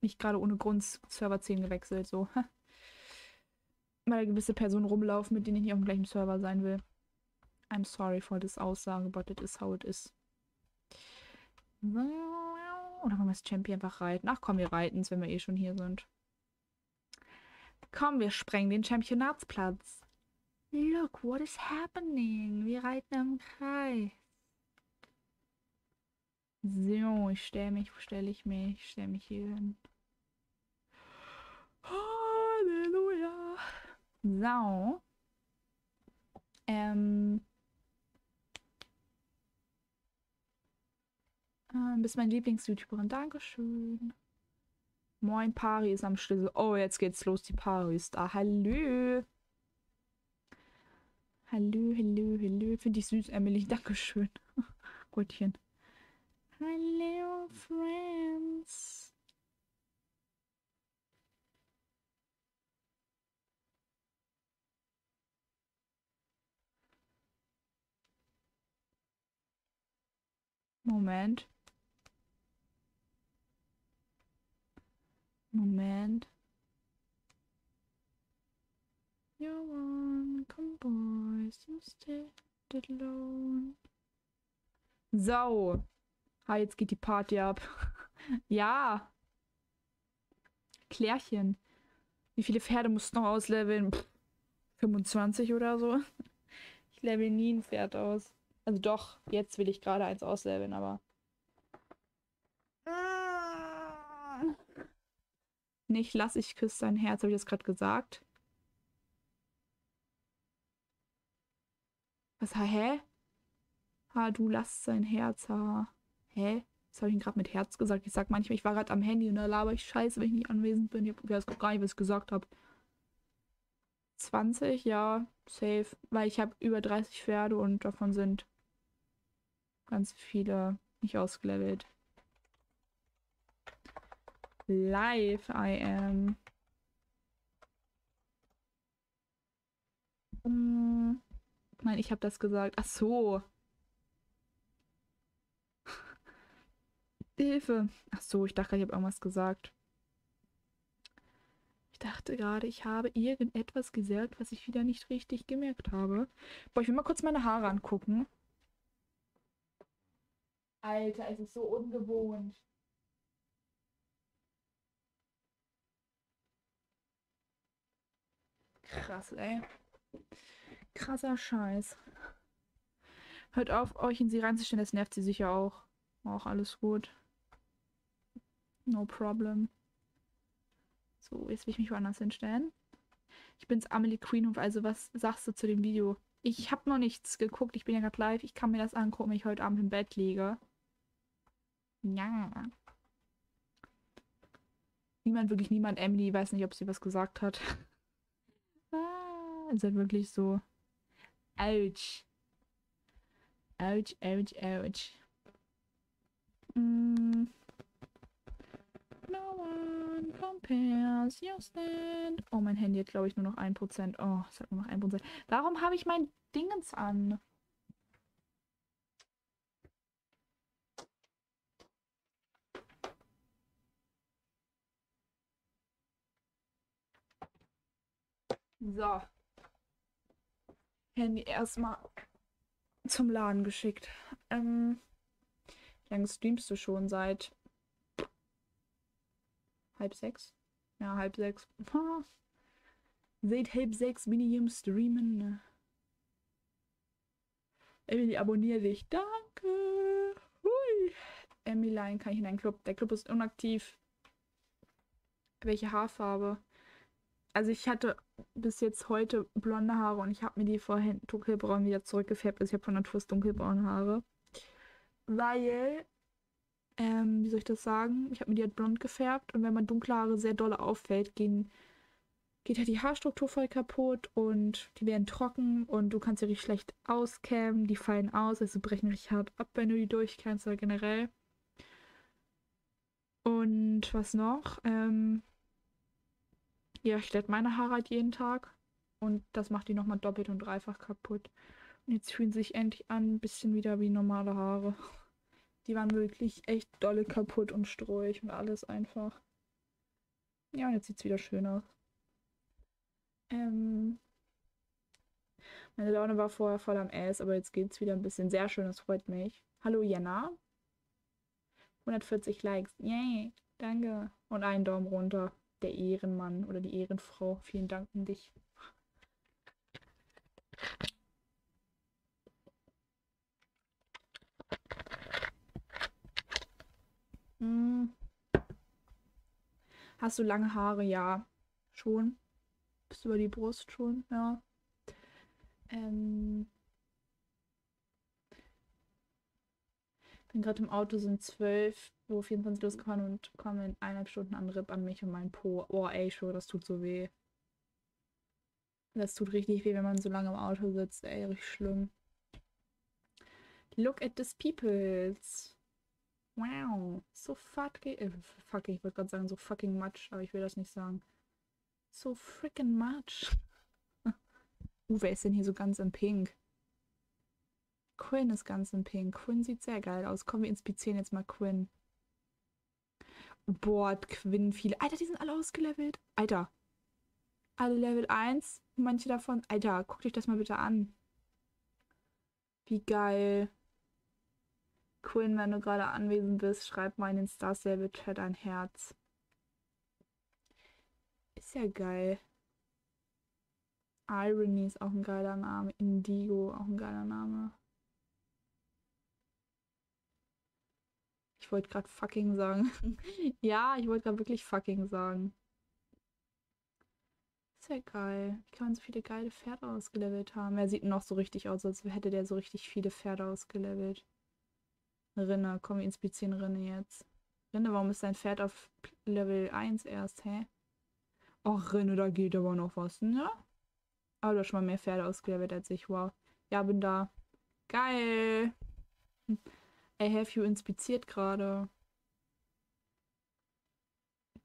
nicht gerade ohne Grund Server 10 gewechselt. So. Weil gewisse Personen rumlaufen, mit denen ich nicht auf dem gleichen Server sein will. I'm sorry for this Aussage, but it is how it is. Oder wollen wir das Champion einfach reiten? Ach komm, wir reiten es, wenn wir eh schon hier sind. Komm, wir sprengen den Championatsplatz. Look, what is happening? Wir reiten im Kreis. So, ich stelle mich, wo stelle ich mich? Ich stelle mich hier hin. Halleluja. So. Ähm. Ähm, bist mein Lieblings-YouTuberin. Dankeschön. Moin, Pari ist am Schlüssel. Oh, jetzt geht's los. Die Pari ist da. Hallo. Hallo, hallo, hallo. Finde ich süß, Emily. Dankeschön. Gottchen. Hallo, Friends. Moment. Moment. You want come boys, you stay alone. So. Ha, jetzt geht die Party ab. ja. Klärchen. Wie viele Pferde musst du noch ausleveln? Pff, 25 oder so. Ich level nie ein Pferd aus. Also doch, jetzt will ich gerade eins ausleveln, aber. Nicht lass ich küsse dein Herz, habe ich das gerade gesagt. Was, hä? Ha, du lass sein Herz, ha. Hä? Was habe ich gerade mit Herz gesagt? Ich sag manchmal, ich war gerade am Handy und da laber ich scheiße, wenn ich nicht anwesend bin. Ich weiß gar nicht, was ich gesagt habe. 20, ja, safe. Weil ich habe über 30 Pferde und davon sind ganz viele nicht ausgelevelt. Live I am. Hm, nein, ich habe das gesagt. Ach so. Hilfe. Ach so, ich dachte, ich habe irgendwas gesagt. Ich dachte gerade, ich habe irgendetwas gesagt, was ich wieder nicht richtig gemerkt habe. Boah, ich will mal kurz meine Haare angucken. Alter, es ist so ungewohnt. Krass, ey. Krasser Scheiß. Hört auf, euch in sie reinzustellen, das nervt sie sicher auch. Auch alles gut. No problem. So, jetzt will ich mich woanders hinstellen. Ich bin's Amelie Queenhof, also was sagst du zu dem Video? Ich habe noch nichts geguckt, ich bin ja gerade live. Ich kann mir das angucken, wenn ich heute Abend im Bett liege. Ja. Niemand, wirklich niemand. Emily, weiß nicht, ob sie was gesagt hat. Ist halt wirklich so. Ouch. Ouch, ouch, ouch. Mm. No one compares your stand. Oh, mein Handy hat, glaube ich, nur noch 1%. Oh, es hat nur noch 1%. Warum habe ich mein Dingens an? So. Handy erstmal zum Laden geschickt. Ähm, wie lange streamst du schon? Seit halb sechs? Ja, halb sechs. Ha. Seit halb sechs bin ich im Streamen. Emily, abonniere dich. Danke. Hui. Emily, kann ich in einen Club? Der Club ist inaktiv. Welche Haarfarbe? Also ich hatte bis jetzt heute blonde Haare und ich habe mir die vorhin dunkelbraun wieder zurückgefärbt. Also ich habe von Natur dunkelbraune Haare. Weil, ähm, wie soll ich das sagen? Ich habe mir die halt blond gefärbt und wenn man dunkle Haare sehr doll auffällt, gehen, geht halt die Haarstruktur voll kaputt und die werden trocken und du kannst sie richtig schlecht auskämmen. Die fallen aus, also brechen richtig hart ab, wenn du die durchkämmst oder generell. Und was noch? Ähm, ja, ich glätte meine Haare halt jeden Tag. Und das macht die nochmal doppelt und dreifach kaputt. Und jetzt fühlen sie sich endlich an, ein bisschen wieder wie normale Haare. Die waren wirklich echt dolle kaputt und strohig und alles einfach. Ja, und jetzt sieht es wieder schön aus. Ähm, meine Laune war vorher voll am Ass, aber jetzt geht es wieder ein bisschen sehr schön. Das freut mich. Hallo Jana. 140 Likes. Yay. Danke. Und einen Daumen runter der Ehrenmann oder die Ehrenfrau. Vielen Dank an dich. Hm. Hast du lange Haare? Ja. Schon. Bis über die Brust schon, ja. Ähm. Bin gerade im Auto, sind zwölf wo 24 losgefahren und komme in eineinhalb Stunden an Ripp an mich und meinen Po. Oh, ey, schon, das tut so weh. Das tut richtig weh, wenn man so lange im Auto sitzt. Ey, richtig schlimm. Look at this peoples. Wow. So fucking. Äh, fucking, ich wollte gerade sagen, so fucking much, aber ich will das nicht sagen. So freaking much. uh, wer ist denn hier so ganz in Pink? Quinn ist ganz in Pink. Quinn sieht sehr geil aus. Komm, wir inspizieren jetzt mal Quinn. Boah, Quinn viele. Alter, die sind alle ausgelevelt. Alter. Alle Level 1. Manche davon. Alter, guckt euch das mal bitte an. Wie geil. Quinn, wenn du gerade anwesend bist, schreib mal in den Star Stable Chat ein Herz. Ist ja geil. Irony ist auch ein geiler Name. Indigo, auch ein geiler Name. Ich wollte gerade fucking sagen. ja, ich wollte gerade wirklich fucking sagen. ist ja geil. Wie kann man so viele geile Pferde ausgelevelt haben? Er sieht noch so richtig aus, als hätte der so richtig viele Pferde ausgelevelt. Rinne, komm, wir inspizieren Rinne jetzt. Rinne, warum ist dein Pferd auf Level 1 erst, hä? Ach, Rinne, da geht aber noch was, ne? Aber du hast schon mal mehr Pferde ausgelevelt als ich, wow. Ja, bin da. Geil. I have you inspiziert gerade.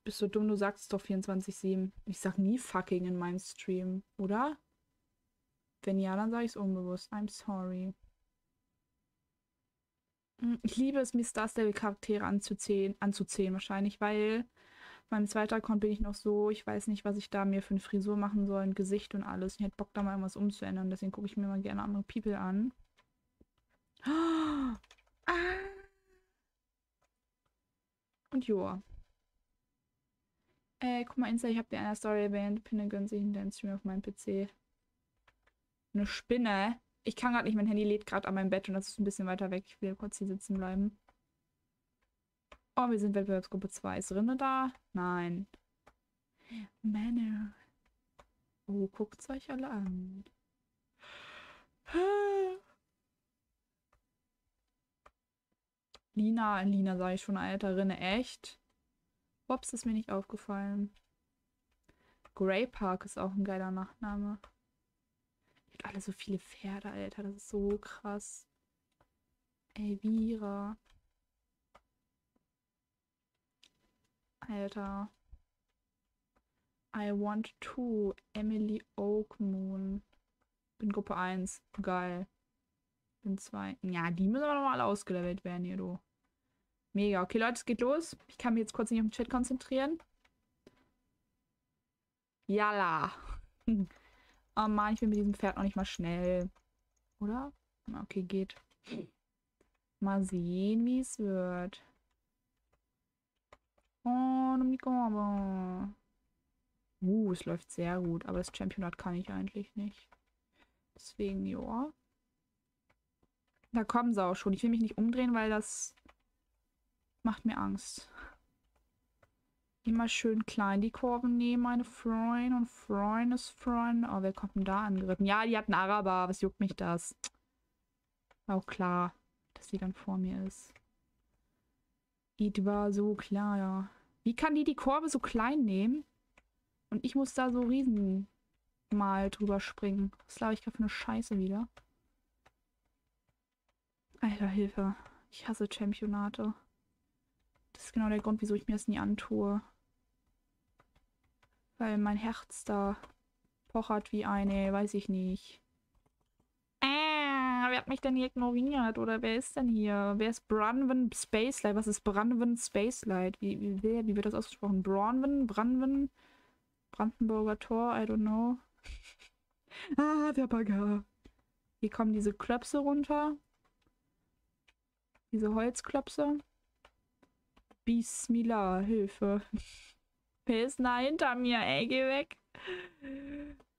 Bist du dumm, du sagst es doch 24-7. Ich sag nie fucking in meinem Stream, oder? Wenn ja, dann sage ich es unbewusst. I'm sorry. Hm, ich liebe es, mir Star-Stable-Charaktere anzuzählen, anzuzählen, wahrscheinlich, weil meinem zweiten Account bin ich noch so, ich weiß nicht, was ich da mir für eine Frisur machen soll, ein Gesicht und alles. Ich hätte Bock, da mal irgendwas umzuändern. Deswegen gucke ich mir mal gerne andere People an. Und joa. Äh, guck mal, Insta, ich habe dir eine Story erwähnt. Pinne günstig in den Stream auf meinem PC. Eine Spinne. Ich kann gerade nicht, mein Handy lädt gerade an meinem Bett und das ist ein bisschen weiter weg. Ich will kurz hier sitzen bleiben. Oh, wir sind Wettbewerbsgruppe 2. Ist Rinne da? Nein. Männer. Oh, guckt's euch alle an. Lina, Lina sage ich schon, alter Rinne, echt? Wops ist mir nicht aufgefallen. Grey Park ist auch ein geiler Nachname. Hat alle so viele Pferde, Alter. Das ist so krass. Elvira. Alter. I want to. Emily Oakmoon. Bin Gruppe 1. Geil. Bin 2. Ja, die müssen aber nochmal ausgelevelt werden hier, du. Mega. Okay, Leute, es geht los. Ich kann mich jetzt kurz nicht auf den Chat konzentrieren. Jalla. oh Mann, ich bin mit diesem Pferd noch nicht mal schnell. Oder? Okay, geht. Mal sehen, wie es wird. Oh, nimm die Korbe. Uh, es läuft sehr gut. Aber das Championat kann ich eigentlich nicht. Deswegen, ja. Da kommen sie auch schon. Ich will mich nicht umdrehen, weil das Macht mir Angst. Immer schön klein die Kurven nehmen, meine Freunde und Freundesfreunde. Oh, wer kommt denn da angeritten? Ja, die hat einen Araber. Was juckt mich das? Auch klar, dass sie dann vor mir ist. It war so klar, ja. Wie kann die die Kurve so klein nehmen? Und ich muss da so riesen mal drüber springen. Was glaube ich gerade für eine Scheiße wieder? Alter, Hilfe. Ich hasse Championate. Das ist genau der Grund, wieso ich mir das nie antue. Weil mein Herz da pochert wie eine, weiß ich nicht. Äh, wer hat mich denn hier ignoriert? Oder wer ist denn hier? Wer ist Branwen Spacelight? Was ist Branwen Spacelight? Wie, wie, wie wird das ausgesprochen? Branwen? Branwen? Brandenburger Tor? I don't know. ah, der Bagger. Hier kommen diese Klöpse runter. Diese Holzklöpse. Bismillah, Hilfe. Wer ist da hinter mir? Ey, geh weg.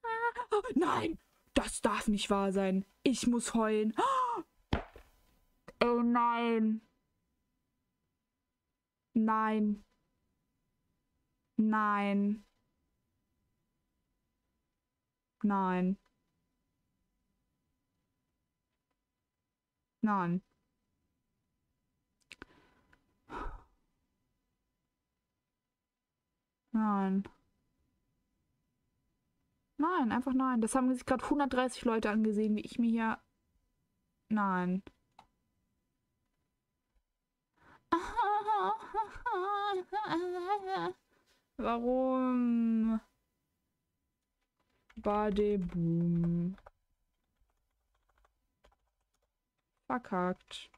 Ah, nein, das darf nicht wahr sein. Ich muss heulen. Oh nein. Nein. Nein. Nein. Nein. Nein. Nein, einfach nein. Das haben sich gerade 130 Leute angesehen, wie ich mir hier... Nein. Warum? Badeboom. Verkackt.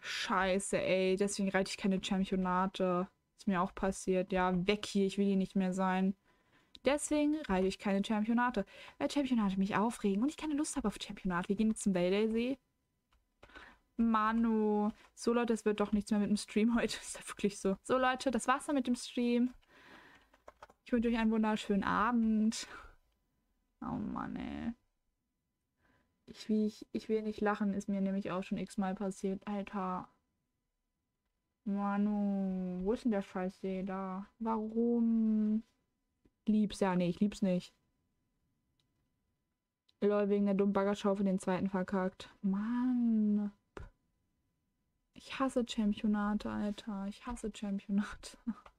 Scheiße, ey. Deswegen reite ich keine Championate. Ist mir auch passiert. Ja, weg hier. Ich will hier nicht mehr sein. Deswegen reite ich keine Championate. Weil Championate mich aufregen und ich keine Lust habe auf Championat. Wir gehen jetzt zum Wellday-See. Manu. So, Leute, es wird doch nichts mehr mit dem Stream heute. Ist ja wirklich so. So, Leute, das war's dann mit dem Stream. Ich wünsche euch einen wunderschönen Abend. Oh Mann, ey. Ich ich, ich will nicht lachen, ist mir nämlich auch schon x-mal passiert. Alter. Manu, wo ist denn der Scheißsee da? Warum? Lieb's ja, nee, ich lieb's nicht. Lol, wegen der dummen Baggerschaufel den zweiten verkackt. Mann. Ich hasse Championate, Alter. Ich hasse Championate.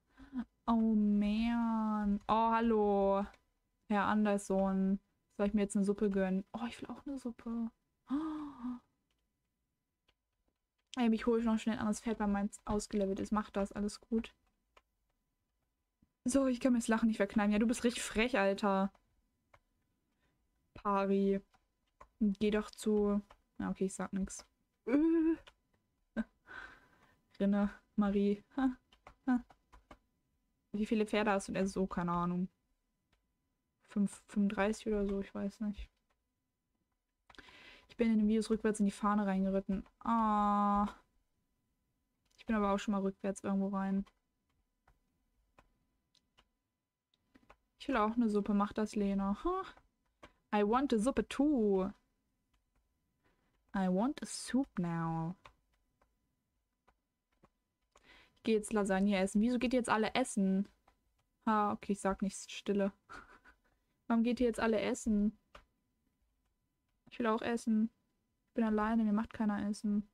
Oh man. Oh, hallo. Herr Anderson. Soll ich mir jetzt eine Suppe gönnen? Oh, ich will auch eine Suppe. Oh. Ey, ich hole noch schnell ein anderes Pferd, weil meins ausgelevelt ist. Mach das, alles gut. So, ich kann mir das Lachen nicht verkneifen. Ja, du bist richtig frech, Alter. Pari. Geh doch zu... Na, okay, ich sag nix. Rinne, Marie. Wie viele Pferde hast du denn so? Keine Ahnung. 5, 35 oder so, ich weiß nicht. Ich bin in den Videos rückwärts in die Fahne reingeritten. Ah. Ich bin aber auch schon mal rückwärts irgendwo rein. Ich will auch eine Suppe. Mach das, Lena. Huh. I want a Suppe too. I want a soup now. Ich gehe jetzt Lasagne essen. Wieso geht ihr jetzt alle essen? Ah, okay, ich sag nichts. Stille. Warum geht ihr jetzt alle essen? Ich will auch essen. Ich bin alleine, mir macht keiner essen.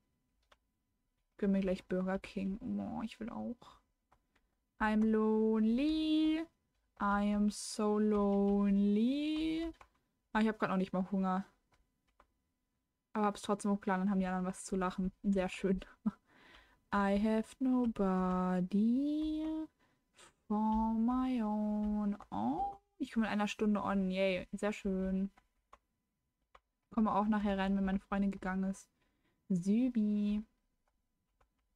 Gönn mir gleich Burger King. Oh, ich will auch. I'm lonely. I am so lonely. Ah, ich habe gerade noch nicht mal Hunger. Aber hab's trotzdem hochgeladen und haben die anderen was zu lachen. Sehr schön. I have nobody for my own. Oh, ich komme in einer Stunde on. Yay, sehr schön. Komme auch nachher rein, wenn meine Freundin gegangen ist. Sübi.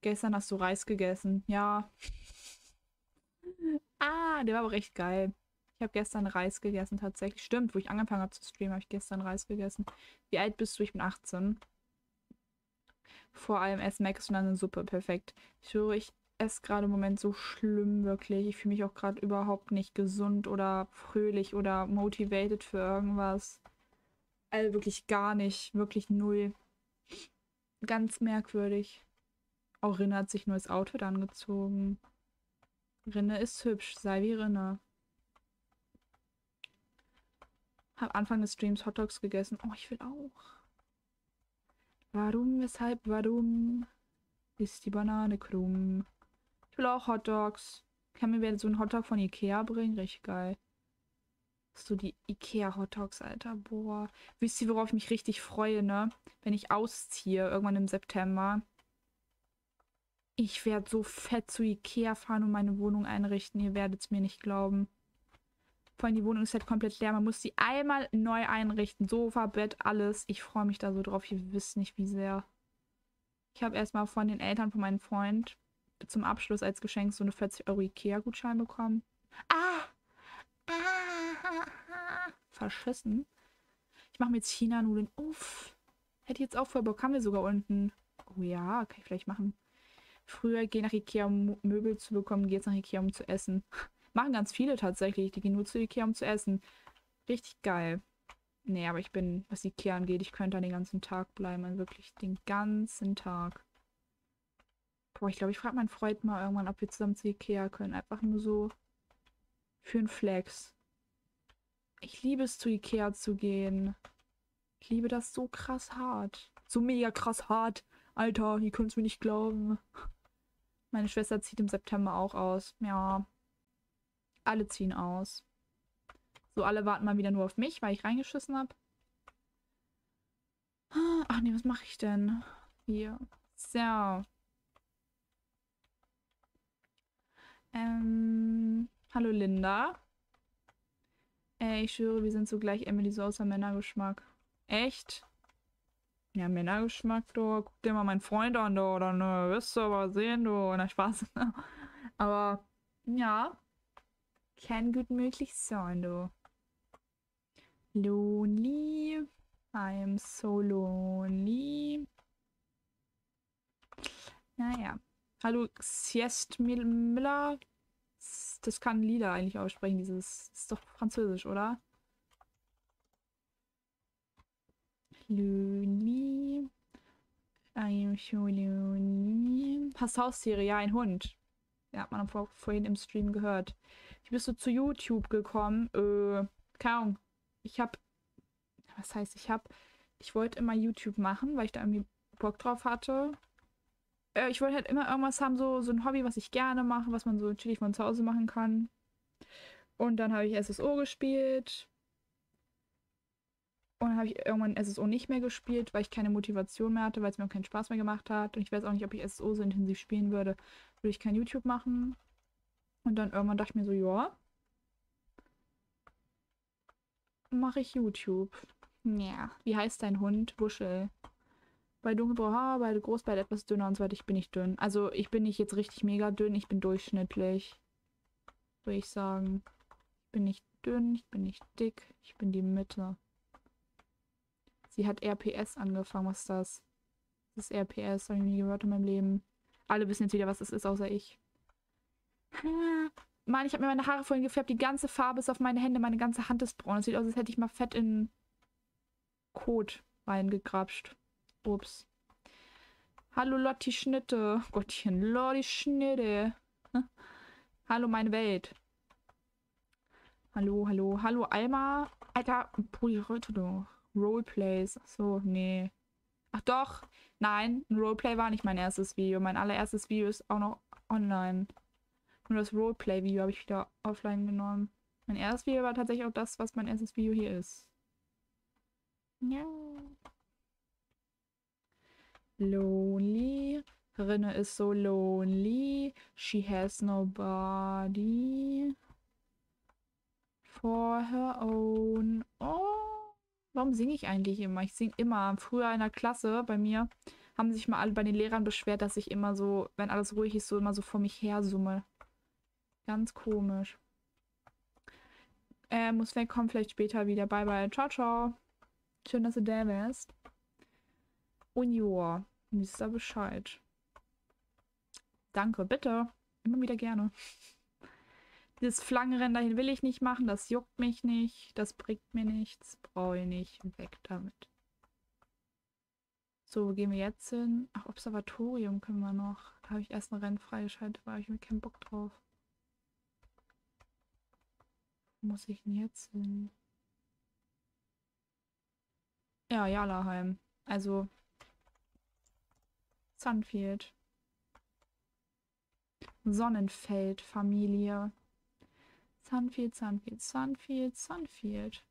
Gestern hast du Reis gegessen. Ja. ah, der war aber recht geil. Ich habe gestern Reis gegessen, tatsächlich. Stimmt, wo ich angefangen habe zu streamen, habe ich gestern Reis gegessen. Wie alt bist du? Ich bin 18. Vor allem essen Max und dann eine Suppe. Perfekt. Ich höre, ich esse gerade im Moment so schlimm, wirklich. Ich fühle mich auch gerade überhaupt nicht gesund oder fröhlich oder motivated für irgendwas. Also wirklich gar nicht. Wirklich null. Ganz merkwürdig. Auch Rinne hat sich nur das Outfit angezogen. Rinne ist hübsch. Sei wie Rinne. Hab Anfang des Streams Hotdogs gegessen. Oh, ich will auch. Warum, weshalb, warum ist die Banane krumm? Ich will auch Hotdogs. Kann mir wer so einen Hotdog von Ikea bringen? Richtig geil. So die Ikea Hotdogs, Alter. Boah. Wisst ihr, worauf ich mich richtig freue, ne? Wenn ich ausziehe, irgendwann im September. Ich werde so fett zu Ikea fahren und meine Wohnung einrichten. Ihr werdet es mir nicht glauben. Vor allem die Wohnung ist halt komplett leer. Man muss sie einmal neu einrichten. Sofa, Bett, alles. Ich freue mich da so drauf. Ihr wisst nicht, wie sehr. Ich habe erstmal von den Eltern von meinem Freund zum Abschluss als Geschenk so eine 40 Euro Ikea-Gutschein bekommen. Ah! Verschissen. Ich mache mir jetzt China-Nudeln. Uff. Hätte ich jetzt auch voll Bock. Haben wir sogar unten. Oh ja, kann ich vielleicht machen. Früher gehe nach Ikea, um Möbel zu bekommen. Gehe jetzt nach Ikea, um zu essen. Machen ganz viele tatsächlich. Die gehen nur zu Ikea, um zu essen. Richtig geil. Nee, aber ich bin, was Ikea angeht, ich könnte da den ganzen Tag bleiben. Also wirklich den ganzen Tag. Boah, ich glaube, ich frage meinen Freund mal irgendwann, ob wir zusammen zu Ikea können. Einfach nur so für einen Flex. Ich liebe es, zu Ikea zu gehen. Ich liebe das so krass hart. So mega krass hart. Alter, ihr könnt es mir nicht glauben. Meine Schwester zieht im September auch aus. Ja, alle ziehen aus. So, alle warten mal wieder nur auf mich, weil ich reingeschissen habe. Ach nee, was mache ich denn? Hier. So. Ähm, hallo Linda. Ey, ich schwöre, wir sind so gleich Emily so außer Männergeschmack. Echt? Ja, Männergeschmack, du. Guck dir mal meinen Freund an, du. Oder ne, wirst du aber sehen, du. Na, Spaß. aber, ja. Kann gut möglich sein, du. Lonely. I am so lonely. Naja. Hallo, Siest Miller. Das kann Lila eigentlich aussprechen, dieses. Ist doch französisch, oder? Lonely. I am so lonely. Hast Haustiere? Ja, ein Hund. Ja, hat man vor, vorhin im Stream gehört. Wie bist du zu YouTube gekommen? Äh, keine Ahnung. Ich hab. Was heißt, ich hab. Ich wollte immer YouTube machen, weil ich da irgendwie Bock drauf hatte. Äh, ich wollte halt immer irgendwas haben, so, so ein Hobby, was ich gerne mache, was man so chillig von zu Hause machen kann. Und dann habe ich SSO gespielt. Und dann habe ich irgendwann SSO nicht mehr gespielt, weil ich keine Motivation mehr hatte, weil es mir auch keinen Spaß mehr gemacht hat. Und ich weiß auch nicht, ob ich SSO so intensiv spielen würde, würde ich kein YouTube machen. Und dann irgendwann dachte ich mir so, ja, mache ich YouTube. Ja, wie heißt dein Hund? Wuschel. Bei dunkelbrauner Haar, bei groß, bei etwas dünner und so weiter. Ich bin nicht dünn. Also ich bin nicht jetzt richtig mega dünn, ich bin durchschnittlich. Würde ich sagen. Ich bin nicht dünn, ich bin nicht dick, ich bin die Mitte. Sie hat RPS angefangen. Was ist das? Das ist RPS. Habe ich nie gehört in meinem Leben. Alle wissen jetzt wieder, was es ist, außer ich. Mann, ich habe mir meine Haare vorhin gefärbt. Die ganze Farbe ist auf meine Hände. Meine ganze Hand ist braun. Es sieht aus, als hätte ich mal fett in Kot reingegrapscht. Ups. Hallo Lotti Schnitte. Gottchen, Lotti Schnitte. Hallo meine Welt. Hallo, hallo, hallo Alma. Alter, Polyreute Roleplays. So, nee. Ach doch. Nein, ein Roleplay war nicht mein erstes Video. Mein allererstes Video ist auch noch online. Nur das Roleplay-Video habe ich wieder offline genommen. Mein erstes Video war tatsächlich auch das, was mein erstes Video hier ist. Ja. Lonely. Rinne is so lonely. She has nobody for her own. Oh, warum singe ich eigentlich immer? Ich singe immer. Früher in der Klasse bei mir haben sich mal alle bei den Lehrern beschwert, dass ich immer so, wenn alles ruhig ist, so immer so vor mich her summe. Ganz komisch. Äh, muss wegkommen, vielleicht später wieder. Bye bye. Ciao, ciao. Schön, dass du da wärst. Und joa, wisst ihr Bescheid. Danke, bitte. Immer wieder gerne. Dieses Flangenrennen dahin will ich nicht machen. Das juckt mich nicht. Das bringt mir nichts. Brauche ich nicht. Weg damit. So, wo gehen wir jetzt hin? Ach, Observatorium können wir noch. Da habe ich erst ein Rennen freigeschaltet, weil ich mir keinen Bock drauf. Wo muss ich denn jetzt hin? Ja, Jalaheim. Also Sunfield. Sonnenfeld, Familie. Sunfield, Sunfield, Sunfield, Sunfield.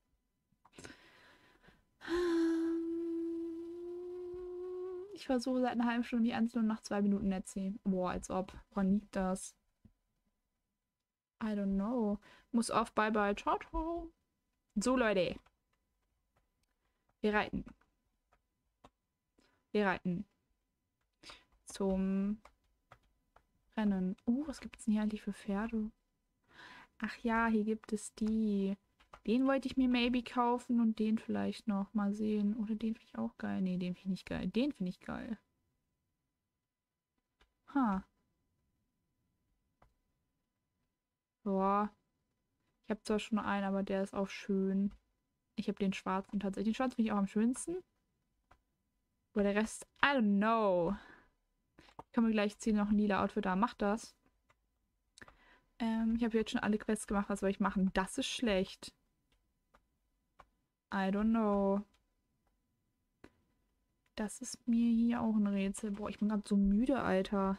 Ich versuche seit einer halben Stunde die Einzelnen nach zwei Minuten Netzi. Boah, als ob. Woran liegt das? I don't know. Muss auf, bye bye, ciao, ciao. So, Leute. Wir reiten. Wir reiten. Zum Rennen. Uh, was gibt es denn hier eigentlich für Pferde? Ach ja, hier gibt es die. Den wollte ich mir maybe kaufen und den vielleicht noch mal sehen. Oder den finde ich auch geil. Nee, den finde ich nicht geil. Den finde ich geil. Ha. Boah. Ich habe zwar schon einen, aber der ist auch schön. Ich habe den schwarzen tatsächlich. Den schwarzen finde ich auch am schönsten. Aber der Rest, I don't know. Kann mir gleich ziehen noch ein lila Outfit da. Mach das. Ähm, ich habe jetzt schon alle Quests gemacht. Was soll ich machen? Das ist schlecht. I don't know. Das ist mir hier auch ein Rätsel. Boah, ich bin gerade so müde, Alter.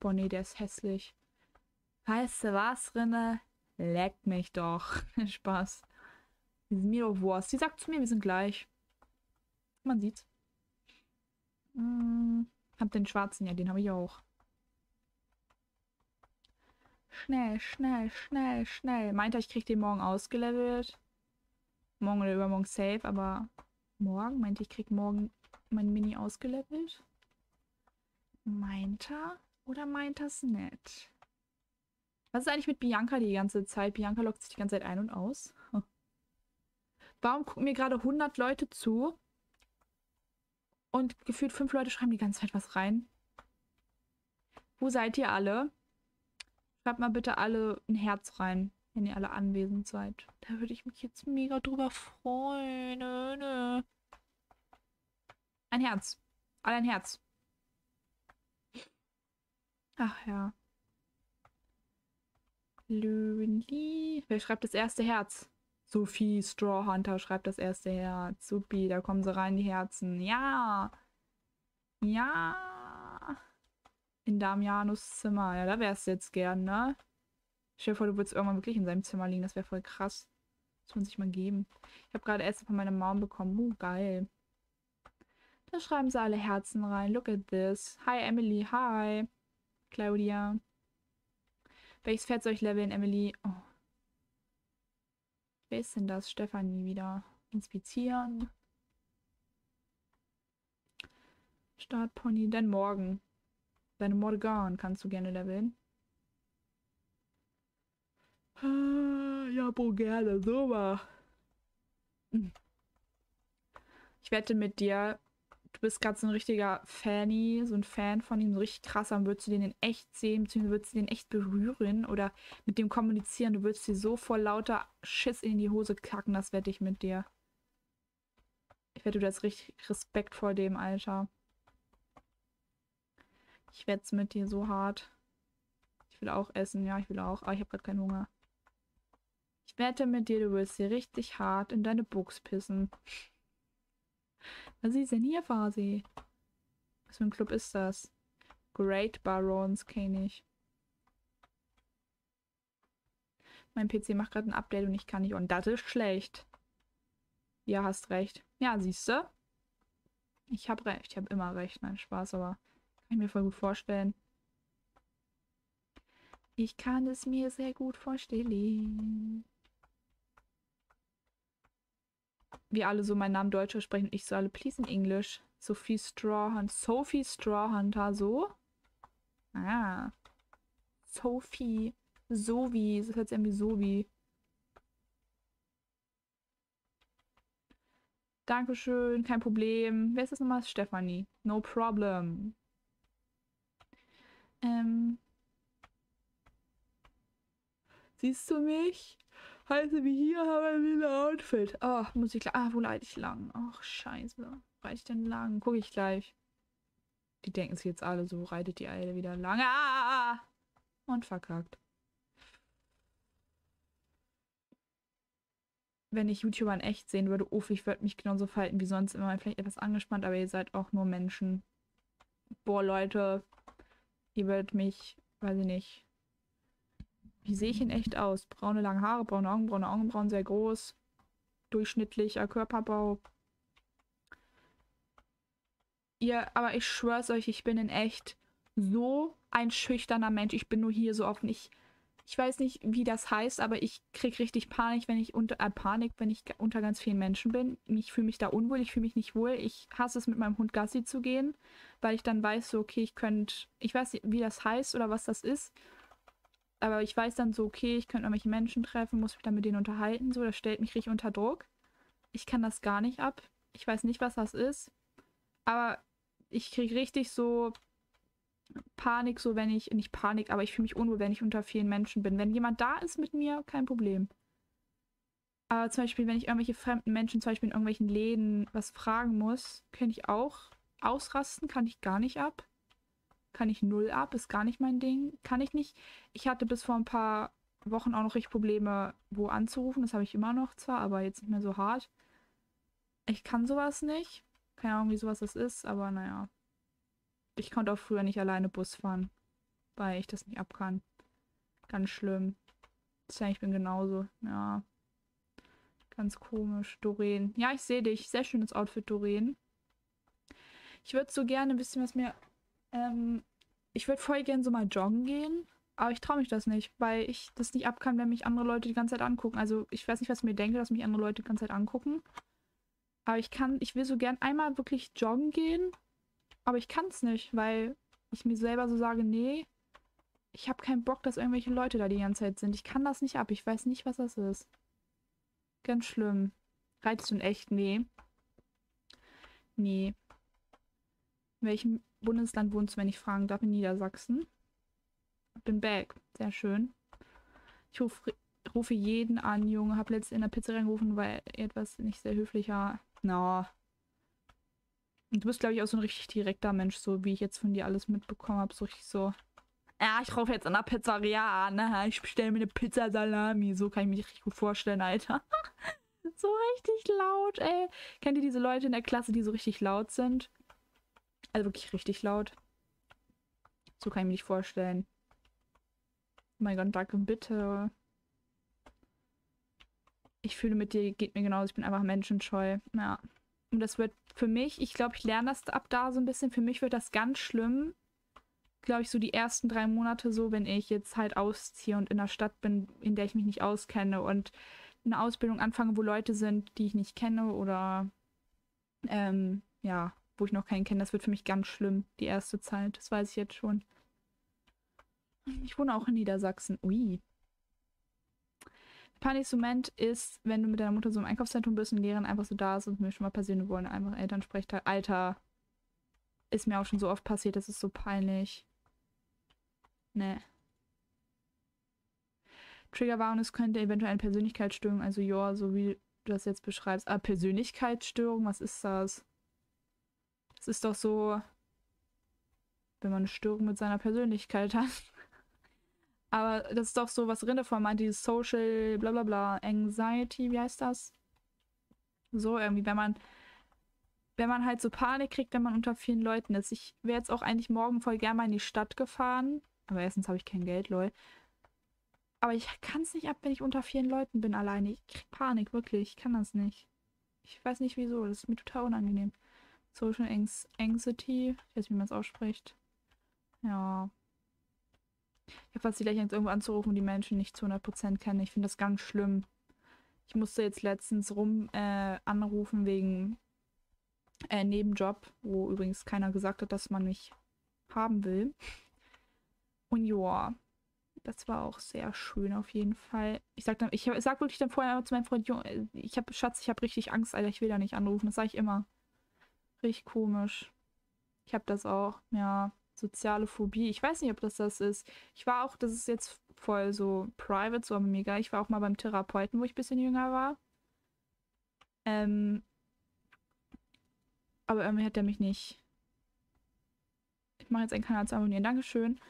Boah, nee, der ist hässlich. Weißt du was, Rinne? Leck mich doch. Spaß. Die sind mir doch Wurst. Die sagt zu mir, wir sind gleich. Man sieht's. Hm, hab den schwarzen, ja, den habe ich auch. Schnell, schnell, schnell, schnell. Meint er, ich krieg den morgen ausgelevelt? Morgen oder übermorgen safe, aber morgen? Meint ich krieg morgen mein Mini ausgelevelt? Meint er? Oder meint er es nicht? Was ist eigentlich mit Bianca die ganze Zeit? Bianca lockt sich die ganze Zeit ein und aus. Warum gucken mir gerade 100 Leute zu? Und gefühlt fünf Leute schreiben die ganze Zeit was rein. Wo seid ihr alle? Schreibt mal bitte alle ein Herz rein, wenn ihr alle anwesend seid. Da würde ich mich jetzt mega drüber freuen. Nö. Ein Herz. Alle ein Herz. Ach ja. Löwenli. Wer schreibt das erste Herz? Sophie Strawhunter schreibt das erste Herz. Supi, da kommen sie rein, die Herzen. Ja. Ja. In Damianus Zimmer. Ja, da wärst du jetzt gern, ne? Stell dir vor, du würdest irgendwann wirklich in seinem Zimmer liegen. Das wäre voll krass. Das muss man sich mal geben. Ich habe gerade Essen von meiner Mom bekommen. Uh, geil. Da schreiben sie alle Herzen rein. Look at this. Hi, Emily. Hi. Claudia. Welches Pferd soll ich leveln, Emily? Oh. Wer ist denn das? Stefanie wieder. Inspizieren. Startpony. Dann morgen. Deine Morgan kannst du gerne leveln. Ah, ja, wo gerne. So war. Ich wette mit dir, du bist gerade so ein richtiger Fanny, so ein Fan von ihm, so richtig krass, dann würdest du den in echt sehen, beziehungsweise würdest du den echt berühren oder mit dem kommunizieren. Du würdest dir so vor lauter Schiss in die Hose kacken, das wette ich mit dir. Ich wette, du hast richtig Respekt vor dem, Alter. Ich wette mit dir so hart. Ich will auch essen, ja, ich will auch, aber ich habe gerade keinen Hunger. Ich wette mit dir, du wirst dir richtig hart in deine Buchs pissen. Was ist denn hier, Fasi? Was für ein Club ist das? Great Barons kenne ich. Mein PC macht gerade ein Update und ich kann nicht. Und das ist schlecht. Ja, hast recht. Ja, siehst du? Ich habe recht. Ich habe immer recht. Nein, Spaß, aber kann ich mir voll gut vorstellen. Ich kann es mir sehr gut vorstellen. Wie alle so meinen Namen Deutsch sprechen und ich so alle, please in English. Sophie Strawhunter. Sophie Strawhunter, so? Ah. Sophie. So wie. Das hört sich irgendwie so wie. Dankeschön, kein Problem. Wer ist das nochmal? Stefanie. No problem. Ähm. Siehst du mich? Heiße wie hier haben wir wieder Outfit. Oh, muss ich Ah, wo leite ich lang? Ach, scheiße. Reite ich denn lang? Gucke ich gleich. Die denken sich jetzt alle so, reitet die Eile wieder lang. Ah! Und verkackt. Wenn ich YouTuber in echt sehen würde, uff, ich würde mich genauso verhalten wie sonst immer. Vielleicht etwas angespannt, aber ihr seid auch nur Menschen. Boah, Leute. Ihr würdet mich, weiß ich nicht, wie sehe ich in echt aus? Braune lange Haare, braune Augen, braune Augenbrauen, sehr groß. Durchschnittlicher Körperbau. Ihr, aber ich schwör's euch, ich bin in echt so ein schüchterner Mensch. Ich bin nur hier so offen. Ich, ich weiß nicht, wie das heißt, aber ich krieg richtig Panik, wenn ich unter äh, Panik, wenn ich unter ganz vielen Menschen bin. Ich fühle mich da unwohl, ich fühle mich nicht wohl. Ich hasse es, mit meinem Hund Gassi zu gehen, weil ich dann weiß, so, okay, ich könnte, ich weiß nicht, wie das heißt oder was das ist aber ich weiß dann so, okay, ich könnte irgendwelche Menschen treffen, muss mich dann mit denen unterhalten, so, das stellt mich richtig unter Druck. Ich kann das gar nicht ab. Ich weiß nicht, was das ist. Aber ich kriege richtig so Panik, so wenn ich, nicht Panik, aber ich fühle mich unwohl, wenn ich unter vielen Menschen bin. Wenn jemand da ist mit mir, kein Problem. Aber zum Beispiel, wenn ich irgendwelche fremden Menschen, zum Beispiel in irgendwelchen Läden, was fragen muss, kann ich auch ausrasten, kann ich gar nicht ab kann ich null ab, ist gar nicht mein Ding. Kann ich nicht. Ich hatte bis vor ein paar Wochen auch noch richtig Probleme, wo anzurufen. Das habe ich immer noch zwar, aber jetzt nicht mehr so hart. Ich kann sowas nicht. Keine Ahnung, wie sowas das ist, aber naja. Ich konnte auch früher nicht alleine Bus fahren, weil ich das nicht ab kann. Ganz schlimm. Tja, ich bin genauso. Ja. Ganz komisch. Doreen. Ja, ich sehe dich. Sehr schönes Outfit, Doreen. Ich würde so gerne wissen, was mir ähm, ich würde voll gern so mal joggen gehen, aber ich traue mich das nicht, weil ich das nicht ab kann, wenn mich andere Leute die ganze Zeit angucken. Also ich weiß nicht, was ich mir denke, dass mich andere Leute die ganze Zeit angucken. Aber ich kann, ich will so gern einmal wirklich joggen gehen, aber ich kann es nicht, weil ich mir selber so sage, nee, ich habe keinen Bock, dass irgendwelche Leute da die ganze Zeit sind. Ich kann das nicht ab. Ich weiß nicht, was das ist. Ganz schlimm. Reitest du in echt? Nee. Nee. Welchem Bundesland wohnst wenn ich fragen darf? In Niedersachsen. Bin back. Sehr schön. Ich ruf, rufe jeden an, Junge. Hab letztens in der Pizzeria angerufen, weil etwas nicht sehr höflicher. Na. No. Du bist, glaube ich, auch so ein richtig direkter Mensch, so wie ich jetzt von dir alles mitbekommen habe. So richtig so. Ja, ich rufe jetzt an der Pizzeria an. Ne? Ich bestelle mir eine Pizza Salami. So kann ich mich richtig gut vorstellen, Alter. so richtig laut, ey. Kennt ihr diese Leute in der Klasse, die so richtig laut sind? Also wirklich richtig laut. So kann ich mich nicht vorstellen. Oh mein Gott, danke, bitte. Ich fühle mit dir, geht mir genauso. Ich bin einfach menschenscheu. Ja. Und das wird für mich, ich glaube, ich lerne das ab da so ein bisschen. Für mich wird das ganz schlimm. Glaube ich, so die ersten drei Monate so, wenn ich jetzt halt ausziehe und in einer Stadt bin, in der ich mich nicht auskenne und eine Ausbildung anfange, wo Leute sind, die ich nicht kenne oder ähm, ja, wo ich noch keinen kenne. Das wird für mich ganz schlimm, die erste Zeit. Das weiß ich jetzt schon. Ich wohne auch in Niedersachsen. Ui. Panisches Moment ist, wenn du mit deiner Mutter so im Einkaufszentrum bist und Lehrerin einfach so da ist und mir schon mal passieren wollen, einfach Elternsprechtag. Alter, ist mir auch schon so oft passiert, das ist so peinlich. Nee. Triggerwarnung, es könnte eventuell eine Persönlichkeitsstörung, also ja, so wie du das jetzt beschreibst. Ah, Persönlichkeitsstörung, was ist das? Das ist doch so, wenn man eine Störung mit seiner Persönlichkeit hat. Aber das ist doch so, was Rinde meint, dieses Social, bla bla bla, Anxiety, wie heißt das? So irgendwie, wenn man, wenn man halt so Panik kriegt, wenn man unter vielen Leuten ist. Ich wäre jetzt auch eigentlich morgen voll gerne mal in die Stadt gefahren. Aber erstens habe ich kein Geld, lol. Aber ich kann es nicht ab, wenn ich unter vielen Leuten bin alleine. Ich krieg Panik, wirklich. Ich kann das nicht. Ich weiß nicht wieso. Das ist mir total unangenehm. Social Anxiety. Ich weiß nicht, wie man es ausspricht. Ja. Ich habe fast die gleich irgendwo anzurufen, die Menschen nicht zu 100% kennen. Ich finde das ganz schlimm. Ich musste jetzt letztens rum äh, anrufen wegen äh, Nebenjob, wo übrigens keiner gesagt hat, dass man mich haben will. Und ja, das war auch sehr schön auf jeden Fall. Ich sag dann, ich sag wirklich dann vorher zu meinem Freund, Junge, ich habe Schatz, ich habe richtig Angst, Alter, ich will da nicht anrufen. Das sage ich immer. Richtig komisch. Ich habe das auch, ja soziale Phobie. Ich weiß nicht, ob das das ist. Ich war auch, das ist jetzt voll so private, so aber mega. Ich war auch mal beim Therapeuten, wo ich ein bisschen jünger war. Ähm, aber irgendwie hat er mich nicht. Ich mache jetzt einen Kanal zu abonnieren. Dankeschön.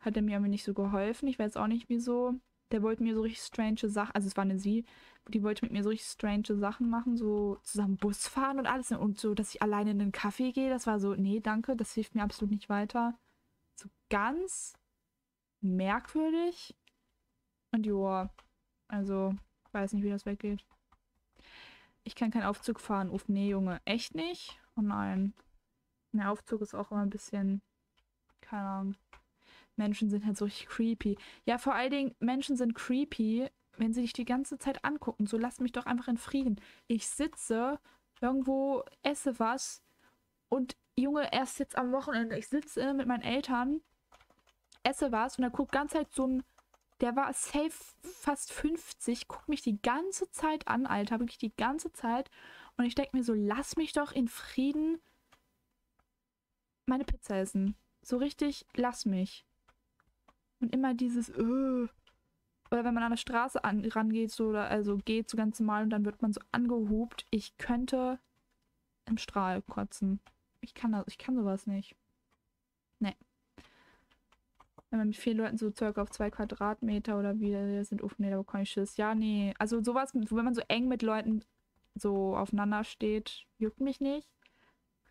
Hat er mir irgendwie nicht so geholfen. Ich weiß auch nicht wieso. Der wollte mir so richtig strange Sachen, also es war eine sie, die wollte mit mir so richtig strange Sachen machen, so zusammen Bus fahren und alles und so, dass ich alleine in den Kaffee gehe. Das war so, nee, danke, das hilft mir absolut nicht weiter. So ganz merkwürdig. Und joa, also weiß nicht, wie das weggeht. Ich kann keinen Aufzug fahren. Uff, nee, Junge, echt nicht? Oh nein. Der Aufzug ist auch immer ein bisschen, keine Ahnung. Menschen sind halt so richtig creepy. Ja, vor allen Dingen, Menschen sind creepy, wenn sie dich die ganze Zeit angucken. So, lass mich doch einfach in Frieden. Ich sitze irgendwo, esse was und Junge, erst jetzt am Wochenende, ich sitze mit meinen Eltern, esse was und da guckt ganz halt so ein, der war safe fast 50, guckt mich die ganze Zeit an, Alter, wirklich die ganze Zeit. Und ich denke mir so, lass mich doch in Frieden meine Pizza essen. So richtig, lass mich. Und immer dieses, äh, oder wenn man an der Straße an, rangeht, so, oder also geht so ganz normal und dann wird man so angehupt. Ich könnte im Strahl kotzen. Ich kann das, ich kann sowas nicht. Nee. Wenn man mit vielen Leuten so circa auf zwei Quadratmeter oder wie das sind, uff, nee, da bekomme ich Schiss. Ja, nee. Also sowas, wenn man so eng mit Leuten so aufeinander steht, juckt mich nicht.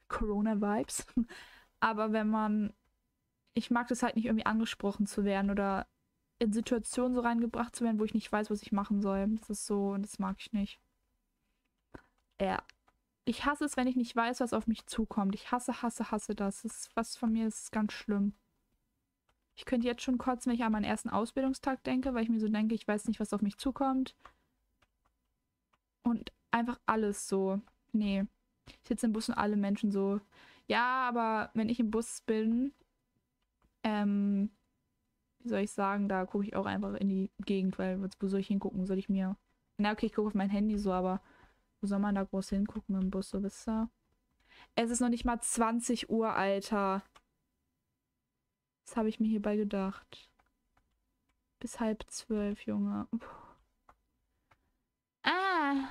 Corona-Vibes. Aber wenn man. Ich mag das halt nicht irgendwie angesprochen zu werden oder in Situationen so reingebracht zu werden, wo ich nicht weiß, was ich machen soll. Das ist so, das mag ich nicht. Ja. Ich hasse es, wenn ich nicht weiß, was auf mich zukommt. Ich hasse, hasse, hasse das. Das ist was von mir, ist ganz schlimm. Ich könnte jetzt schon kotzen, wenn ich an meinen ersten Ausbildungstag denke, weil ich mir so denke, ich weiß nicht, was auf mich zukommt. Und einfach alles so. Nee. Ich sitze im Bus und alle Menschen so. Ja, aber wenn ich im Bus bin, ähm, wie soll ich sagen, da gucke ich auch einfach in die Gegend, weil wo soll ich hingucken? Soll ich mir. Na, okay, ich gucke auf mein Handy so, aber wo soll man da groß hingucken im Bus, so wisst ihr? Es ist noch nicht mal 20 Uhr, Alter. Das habe ich mir hierbei gedacht. Bis halb zwölf, Junge. Puh. Ah.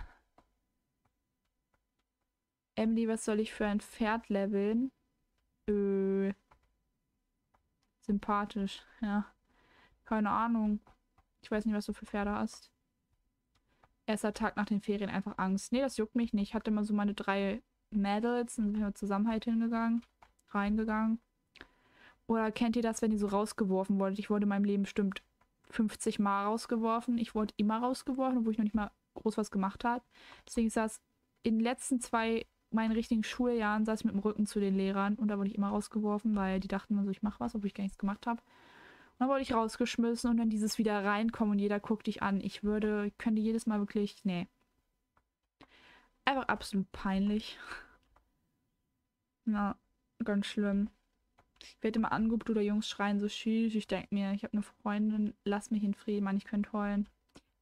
Emily, was soll ich für ein Pferd leveln? Äh. Sympathisch, ja. Keine Ahnung. Ich weiß nicht, was du für Pferde hast. Erster Tag nach den Ferien einfach Angst. Nee, das juckt mich nicht. Ich hatte immer so meine drei Mädels und sind wir zusammen halt hingegangen, reingegangen. Oder kennt ihr das, wenn ihr so rausgeworfen wurdet? Ich wurde in meinem Leben bestimmt 50 Mal rausgeworfen. Ich wurde immer rausgeworfen, wo ich noch nicht mal groß was gemacht habe. Deswegen ist das in den letzten zwei meinen richtigen Schuljahren saß ich mit dem Rücken zu den Lehrern und da wurde ich immer rausgeworfen, weil die dachten immer so, ich mache was, obwohl ich gar nichts gemacht habe. Und dann wurde ich rausgeschmissen und dann dieses wieder reinkommen und jeder guckt dich an. Ich würde, ich könnte jedes Mal wirklich, nee. Einfach absolut peinlich. Ja, ganz schlimm. Ich werde immer angeguckt oder Jungs schreien so schieß. Ich denke mir, ich habe eine Freundin, lass mich in Frieden, Mann, ich könnte heulen.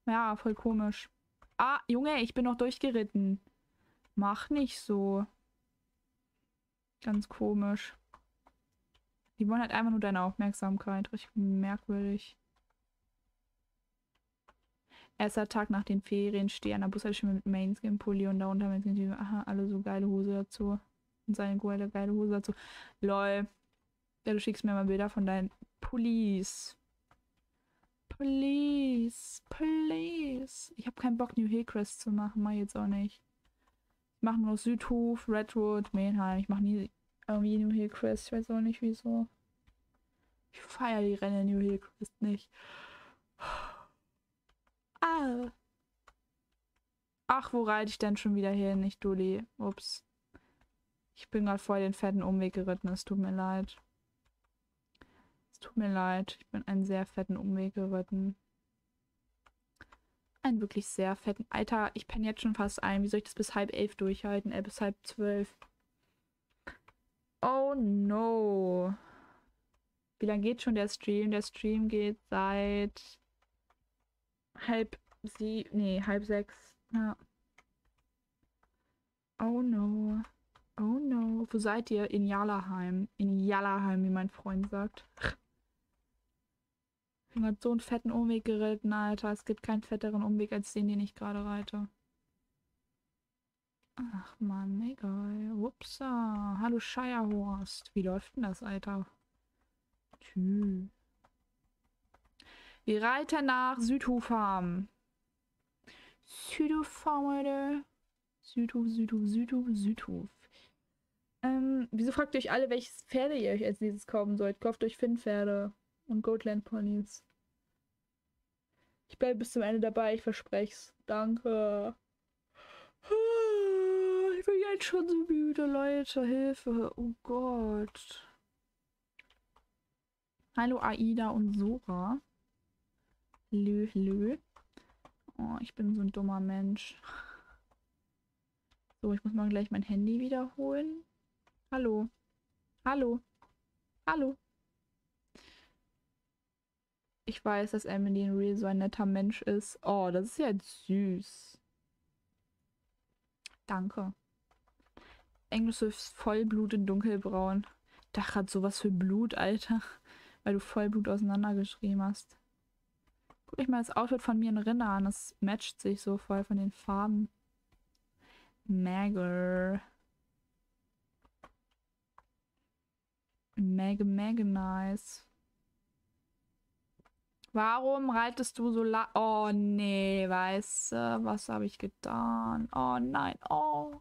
Ja, voll komisch. Ah, Junge, ich bin noch durchgeritten. Mach nicht so. Ganz komisch. Die wollen halt einfach nur deine Aufmerksamkeit. Richtig merkwürdig. Erster Tag nach den Ferien stehe an der Bushaltestelle mit Mainskin-Pulli und darunter Mainskin aha, alle so geile Hose dazu. Und seine geile, geile Hose dazu. Lol. Ja, du schickst mir mal Bilder von deinen Pullis. Please, please. Ich habe keinen Bock, New Hillcrest zu machen. Mach ich jetzt auch nicht. Ich mache nur Südhof, Redwood, Mainheim. Ich mache nie irgendwie New Hillcrest. Ich weiß auch nicht wieso. Ich feiere die Rennen New Hillcrest nicht. Ah. Ach, wo reite ich denn schon wieder hin? Ich Dulli. Ups. Ich bin gerade voll den fetten Umweg geritten. Es tut mir leid. Es tut mir leid. Ich bin einen sehr fetten Umweg geritten. Einen wirklich sehr fetten. Alter, ich penne jetzt schon fast ein. Wie soll ich das bis halb elf durchhalten? Äh, bis halb zwölf. Oh no. Wie lange geht schon der Stream? Der Stream geht seit halb sie. Nee, halb sechs. Ja. Oh no. Oh no. Wo seid ihr? In Jalaheim. In Jalaheim, wie mein Freund sagt. Ich bin so einen fetten Umweg geritten, Alter. Es gibt keinen fetteren Umweg als den, den ich gerade reite. Ach man, egal. Upsa. Hallo Shirehorst. Wie läuft denn das, Alter? Tschüss. Wir reiten nach Südhoffarm. Südhoffarm, Leute. Südhof, Südhof, Südhof, Südhof. Ähm, wieso fragt ihr euch alle, welches Pferde ihr euch als nächstes kaufen sollt? Kauft euch Finn-Pferde und Goatland Ponys. Ich bleibe bis zum Ende dabei, ich verspreche es. Danke. Ich bin jetzt schon so müde, Leute. Hilfe. Oh Gott. Hallo Aida und Sora. Lö, lö. Oh, ich bin so ein dummer Mensch. So, ich muss mal gleich mein Handy wiederholen. Hallo. Hallo. Hallo. Ich weiß, dass Emily in Real so ein netter Mensch ist. Oh, das ist ja süß. Danke. Englisch ist Vollblut in dunkelbraun. Da hat sowas für Blut, Alter. Weil du Vollblut auseinandergeschrieben hast. Guck ich mal das Outfit von mir in Rinne an. Das matcht sich so voll von den Farben. Mega. Mega, mega nice. Warum reitest du so la... Oh, nee, weißt du, was habe ich getan? Oh, nein, oh.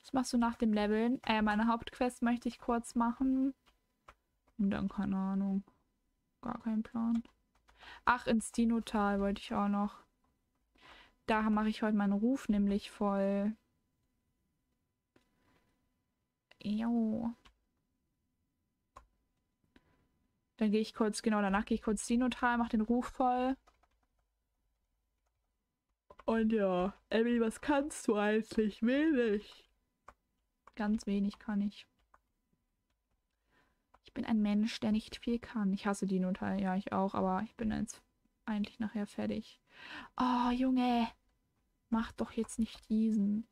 Was machst du nach dem Leveln? Äh, meine Hauptquest möchte ich kurz machen. Und dann keine Ahnung. Gar kein Plan. Ach, ins Dinotal wollte ich auch noch. Da mache ich heute meinen Ruf nämlich voll. Jo. Dann gehe ich kurz, genau, danach gehe ich kurz Dinotal, mache den Ruf voll. Und ja, Emmy, was kannst du eigentlich? Wenig. Ganz wenig kann ich. Ich bin ein Mensch, der nicht viel kann. Ich hasse Dinotal, ja, ich auch, aber ich bin jetzt eigentlich nachher fertig. Oh, Junge. Mach doch jetzt nicht diesen.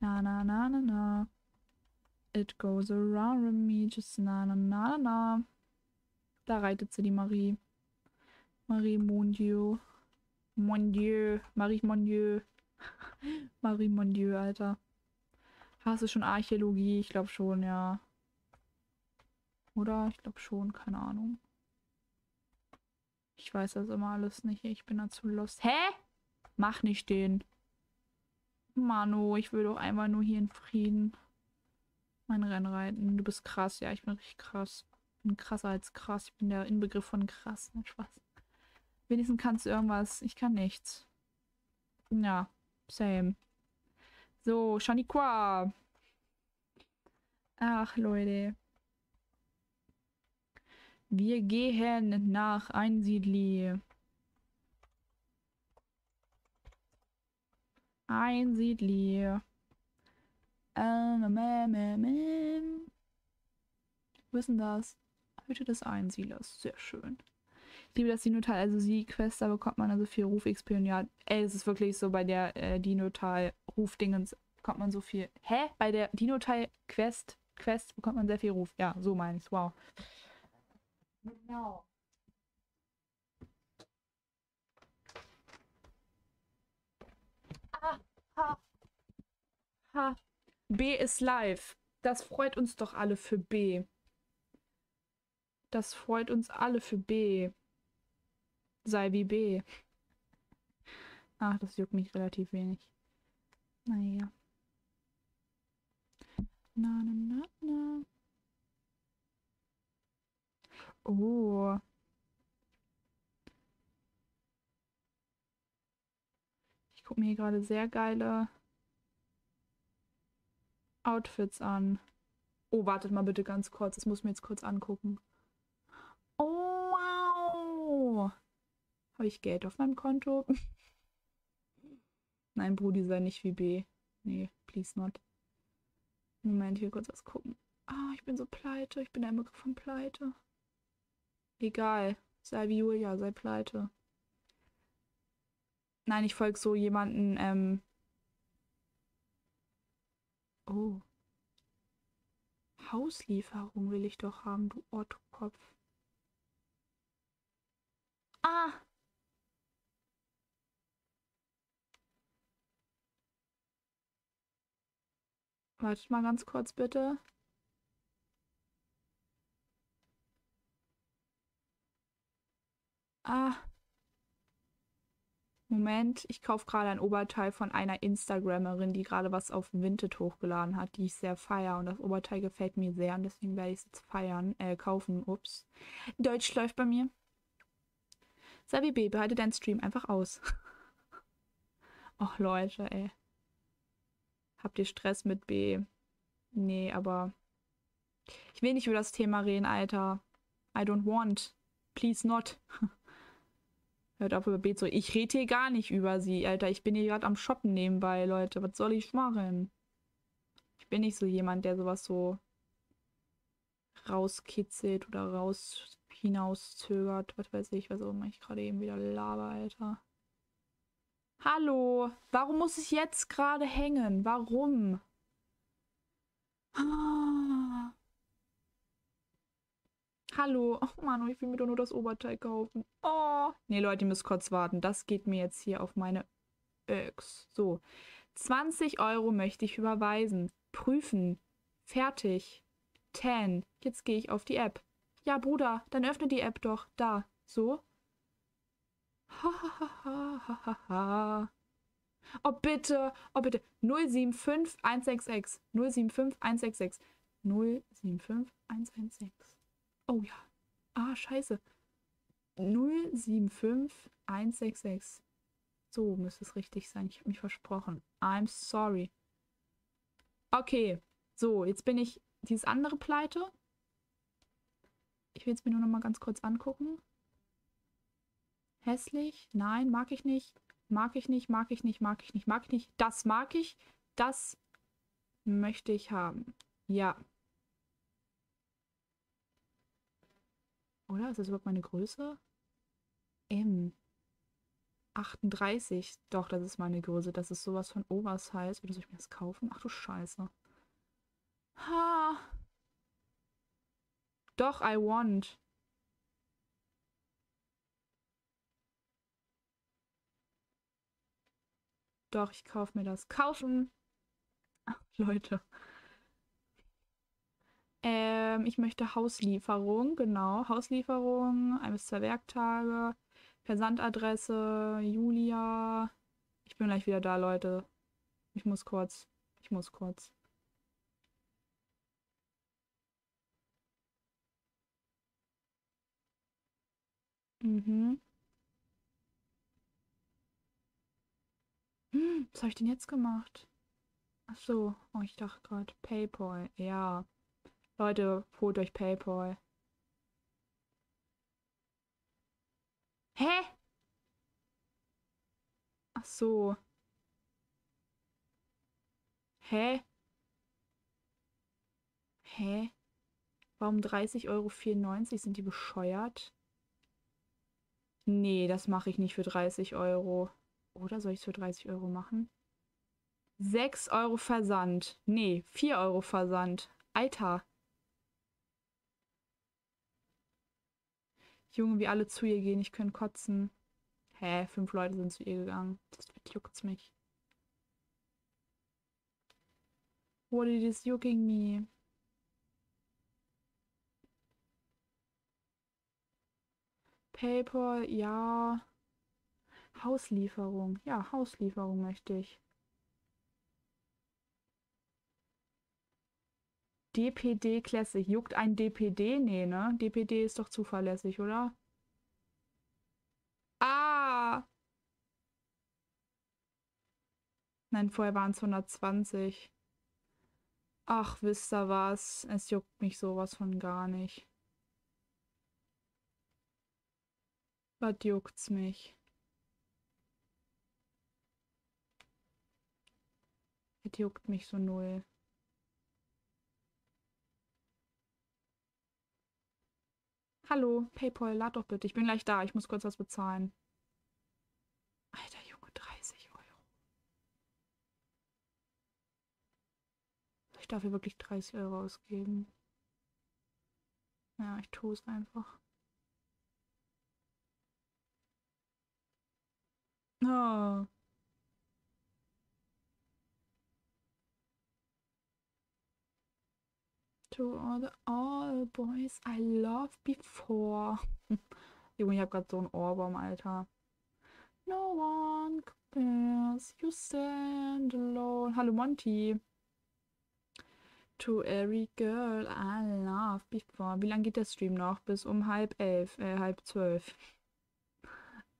Na, na, na, na, na. It goes around me, just na na na na. Da reitet sie die Marie. Marie Mon Dieu. Mon Dieu. Marie Mon Dieu. Marie Mon Dieu, Alter. Hast du schon Archäologie? Ich glaube schon, ja. Oder? Ich glaube schon, keine Ahnung. Ich weiß das immer alles nicht. Ich bin dazu lost. Hä? Mach nicht den. Manu, ich will doch einmal nur hier in Frieden mein Rennen reiten. Du bist krass. Ja, ich bin richtig krass. Ich bin krasser als krass. Ich bin der Inbegriff von krass. Nicht Spaß. Wenigstens kannst du irgendwas. Ich kann nichts. Ja, same. So, Shaniqua. Ach, Leute. Wir gehen nach Einsiedli. Einsiedli. Ähm. Wo ist denn das? Hütte des Einsiedlers. Sehr schön. Ich liebe das Dinotal. Also sie Quest, da bekommt man also viel Ruf-XP und ja, ey, es ist wirklich so bei der äh, Dinotal-Ruf-Dingens bekommt man so viel. Hä? Bei der Dinotal-Quest Quest bekommt man sehr viel Ruf. Ja, so meine ich's. Wow. Genau. Ah, ha. Ha. B ist live. Das freut uns doch alle für B. Das freut uns alle für B. Sei wie B. Ach, das juckt mich relativ wenig. Naja. Na, na, na, na. Oh. Ich gucke mir hier gerade sehr geile Outfits an. Oh, wartet mal bitte ganz kurz. Das muss ich mir jetzt kurz angucken. Oh, wow. Habe ich Geld auf meinem Konto? Nein, Brudi, sei nicht wie B. Nee, please not. Moment, hier kurz was gucken. Ah, ich bin so pleite. Ich bin der Begriff von pleite. Egal. Sei wie Julia, sei pleite. Nein, ich folge so jemanden, ähm. Oh. Hauslieferung will ich doch haben, du Otto-Kopf. Ah! Wartet mal ganz kurz bitte. Ah. Moment, ich kaufe gerade ein Oberteil von einer Instagrammerin, die gerade was auf Vinted hochgeladen hat, die ich sehr feiere. Und das Oberteil gefällt mir sehr und deswegen werde ich es jetzt feiern, äh, kaufen. Ups. Deutsch läuft bei mir. Sabi B, behalte deinen Stream einfach aus. Och Leute, ey. Habt ihr Stress mit B? Nee, aber ich will nicht über das Thema reden, Alter. I don't want. Please not. Hört auf über B zu. Ich rede hier gar nicht über sie, Alter. Ich bin hier gerade am Shoppen nebenbei, Leute. Was soll ich machen? Ich bin nicht so jemand, der sowas so rauskitzelt oder raus hinauszögert. Was weiß ich, was auch immer ich gerade eben wieder laber, Alter. Hallo, warum muss ich jetzt gerade hängen? Warum? Ah. Hallo. Oh Mann, ich will mir doch nur das Oberteil kaufen. Oh. Nee, Leute, ihr müsst kurz warten. Das geht mir jetzt hier auf meine Öx. So. 20 Euro möchte ich überweisen. Prüfen. Fertig. 10. Jetzt gehe ich auf die App. Ja, Bruder, dann öffne die App doch. Da. So. Oh, bitte. Oh, bitte. 075 166. 075 166. 075 116. Oh ja. Ah, scheiße. 075 166. So müsste es richtig sein. Ich habe mich versprochen. I'm sorry. Okay. So, jetzt bin ich dieses andere Pleite. Ich will es mir nur noch mal ganz kurz angucken. Hässlich? Nein, mag ich nicht. Mag ich nicht, mag ich nicht, mag ich nicht, mag ich nicht. Das mag ich. Das möchte ich haben. Ja. Oder? Ist das überhaupt meine Größe? M. 38. Doch, das ist meine Größe. Das ist sowas von Oversize. Oder soll ich mir das kaufen? Ach du Scheiße. Ha. Doch, I want. Doch, ich kaufe mir das. Kaufen! Ach, Leute. Äh. Ähm, ich möchte Hauslieferung, genau. Hauslieferung, ein bis zwei Werktage. Versandadresse, Julia. Ich bin gleich wieder da, Leute. Ich muss kurz. Ich muss kurz. Mhm. Hm, was habe ich denn jetzt gemacht? Ach so, oh, ich dachte gerade PayPal. Ja. Leute, holt euch PayPal. Hä? Ach so. Hä? Hä? Warum 30,94 Euro? Sind die bescheuert? Nee, das mache ich nicht für 30 Euro. Oder soll ich es für 30 Euro machen? 6 Euro Versand. Nee, 4 Euro Versand. Alter. Junge, wie alle zu ihr gehen, ich könnte kotzen. Hä, fünf Leute sind zu ihr gegangen. Das juckt's mich. What is jucking me? PayPal, ja. Hauslieferung. Ja, Hauslieferung möchte ich. DPD Classic. Juckt ein DPD? Nee, ne? DPD ist doch zuverlässig, oder? Ah! Nein, vorher waren es 120. Ach, wisst ihr was? Es juckt mich sowas von gar nicht. Was juckt's mich? Es juckt mich so null. Hallo, PayPal, lad doch bitte. Ich bin gleich da. Ich muss kurz was bezahlen. Alter Junge, 30 Euro. Ich darf hier wirklich 30 Euro ausgeben. Ja, ich tue es einfach. Oh. To all the all boys I loved before. Junge, ich hab grad so ein Ohrwurm, Alter. No one compares, you stand alone. Hallo Monty. To every girl I loved before. Wie lange geht der Stream noch? Bis um halb elf, äh, halb zwölf.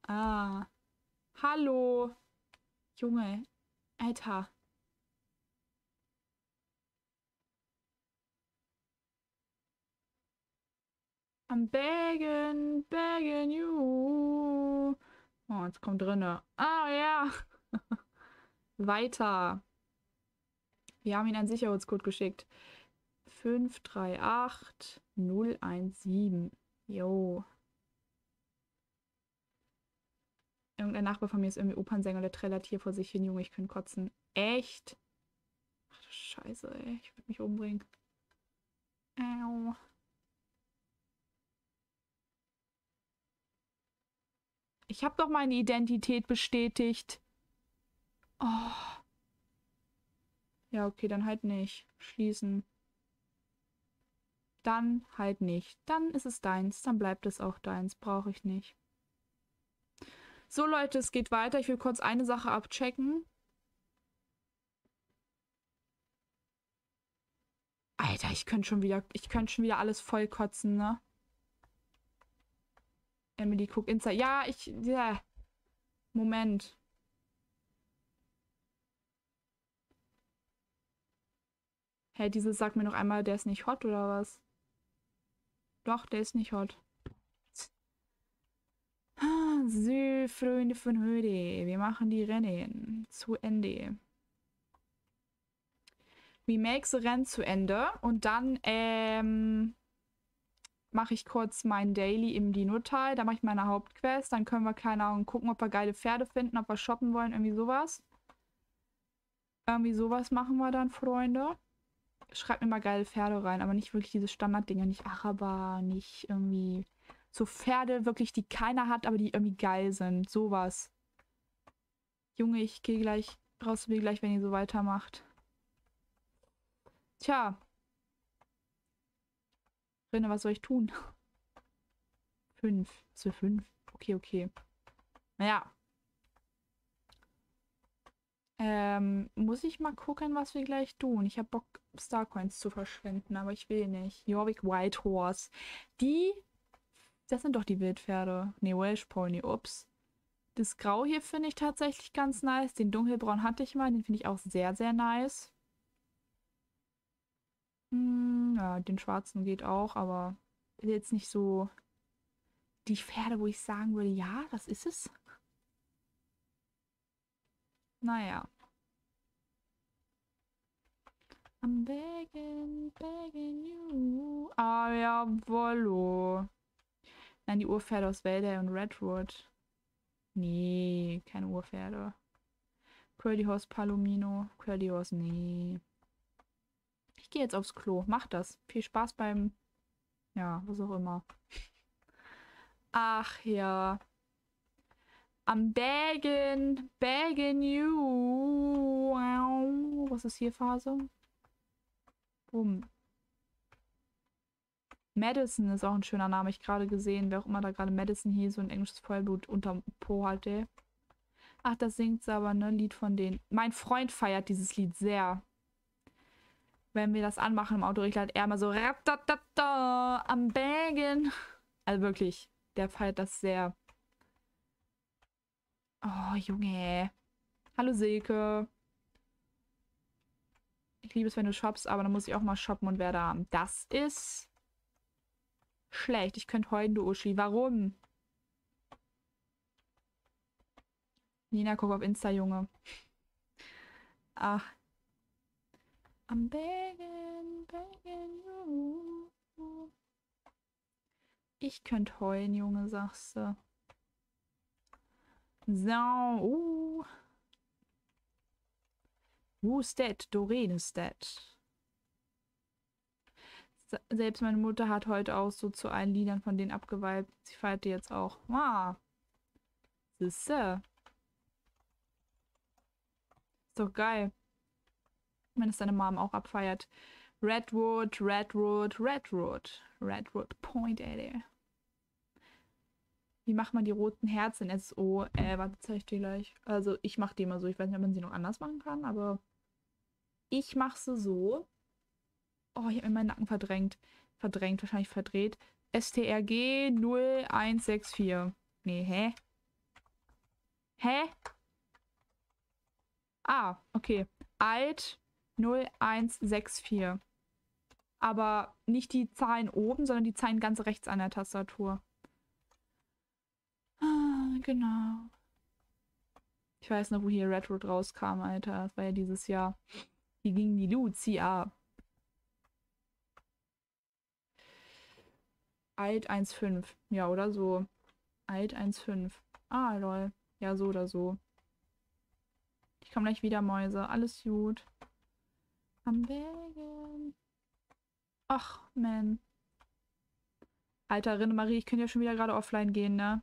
Ah. Hallo. Junge. Alter. I'm begging, begging you. Oh, jetzt kommt drinne. Ah, ja. Weiter. Wir haben ihm einen Sicherheitscode geschickt. 538017. Jo. Irgendein Nachbar von mir ist irgendwie Opernsänger, der trällert hier vor sich hin. Junge, ich kann kotzen. Echt? Ach du Scheiße, ey. Ich würde mich umbringen. Au. Ich habe doch meine Identität bestätigt. Oh. Ja, okay, dann halt nicht. Schließen. Dann halt nicht. Dann ist es deins. Dann bleibt es auch deins. Brauche ich nicht. So, Leute, es geht weiter. Ich will kurz eine Sache abchecken. Alter, ich könnte schon wieder, ich könnte schon wieder alles voll kotzen, ne? Emily Cook Inside. Ja, ich. Ja. Moment. Hä, hey, dieses sagt mir noch einmal, der ist nicht hot oder was? Doch, der ist nicht hot. So, Freunde von heute. Wir machen die Rennen zu Ende. We make the Rennen zu Ende und dann, ähm, mache ich kurz mein Daily im Dino-Tal. Da mache ich meine Hauptquest. Dann können wir, keine Ahnung, gucken, ob wir geile Pferde finden, ob wir shoppen wollen, irgendwie sowas. Irgendwie sowas machen wir dann, Freunde. Schreibt mir mal geile Pferde rein, aber nicht wirklich diese Standarddinger. Nicht Araber, nicht irgendwie so Pferde wirklich, die keiner hat, aber die irgendwie geil sind. Sowas. Junge, ich gehe gleich raus, gleich, wenn ihr so weitermacht. Tja, Rinne, was soll ich tun? Fünf. Für fünf? Okay, okay. Naja. Ähm, muss ich mal gucken, was wir gleich tun. Ich habe Bock, Starcoins zu verschwenden, aber ich will nicht. Jorvik Whitehorse. Die, das sind doch die Wildpferde. Nee, Welsh Pony, ups. Das Grau hier finde ich tatsächlich ganz nice. Den Dunkelbraun hatte ich mal, den finde ich auch sehr, sehr nice. Hm, ja, den schwarzen geht auch, aber jetzt nicht so die Pferde, wo ich sagen würde, ja, das ist es. Naja. I'm begging, begging you. Ah, ja, Wollo. Nein, die Urpferde aus Wälder und Redwood. Nee, keine Urpferde. Curly Horse Palomino. Curly Horse, nee. Ich gehe jetzt aufs Klo. Mach das. Viel Spaß beim... Ja, was auch immer. Ach ja. Am Bägen. Bägen you. Was ist hier Phase? Bumm. Madison ist auch ein schöner Name. Ich gerade gesehen, wer auch immer da gerade Madison hier so ein englisches Vollblut unterm Po hatte. Ach, das singt sie aber, ne? Lied von denen. Mein Freund feiert dieses Lied sehr. Wenn wir das anmachen im Auto, ich halt eher mal so am Bägen. Also wirklich, der feiert das sehr. Oh, Junge. Hallo Silke. Ich liebe es, wenn du shoppst, aber dann muss ich auch mal shoppen und werde haben. Das ist schlecht. Ich könnte heulen, du Uschi. Warum? Nina, guck auf Insta, Junge. Ach. I'm begging, begging you. Ich könnte heulen, Junge, sagst du. So, uh. Who's that? Doreen ist that. Selbst meine Mutter hat heute auch so zu allen Liedern von denen abgeweibt. Sie feiert die jetzt auch. Ah. Siehste. Ist doch geil. Wenn es deine Mom auch abfeiert. Redwood, Redwood, Redwood. Redwood Point, ey. Wie macht man die roten Herzen in SO? Äh, warte, zeig ich dir gleich. Also, ich mache die immer so. Ich weiß nicht, ob man sie noch anders machen kann, aber ich mache sie so. Oh, ich habe mir meinen Nacken verdrängt. Verdrängt, wahrscheinlich verdreht. STRG 0164. Nee, hä? Hä? Ah, okay. Alt 0164. Aber nicht die Zahlen oben, sondern die Zahlen ganz rechts an der Tastatur. Ah, genau. Ich weiß noch, wo hier Redwood rauskam, Alter. Das war ja dieses Jahr. Hier ging die Lucia. Alt 1,5. Ja, oder so. Alt 1,5. Ah, lol. Ja, so oder so. Ich komme gleich wieder, Mäuse. Alles gut. Am Wegen. Ach, man. Alter, Rinne Marie, ich könnte ja schon wieder gerade offline gehen, ne?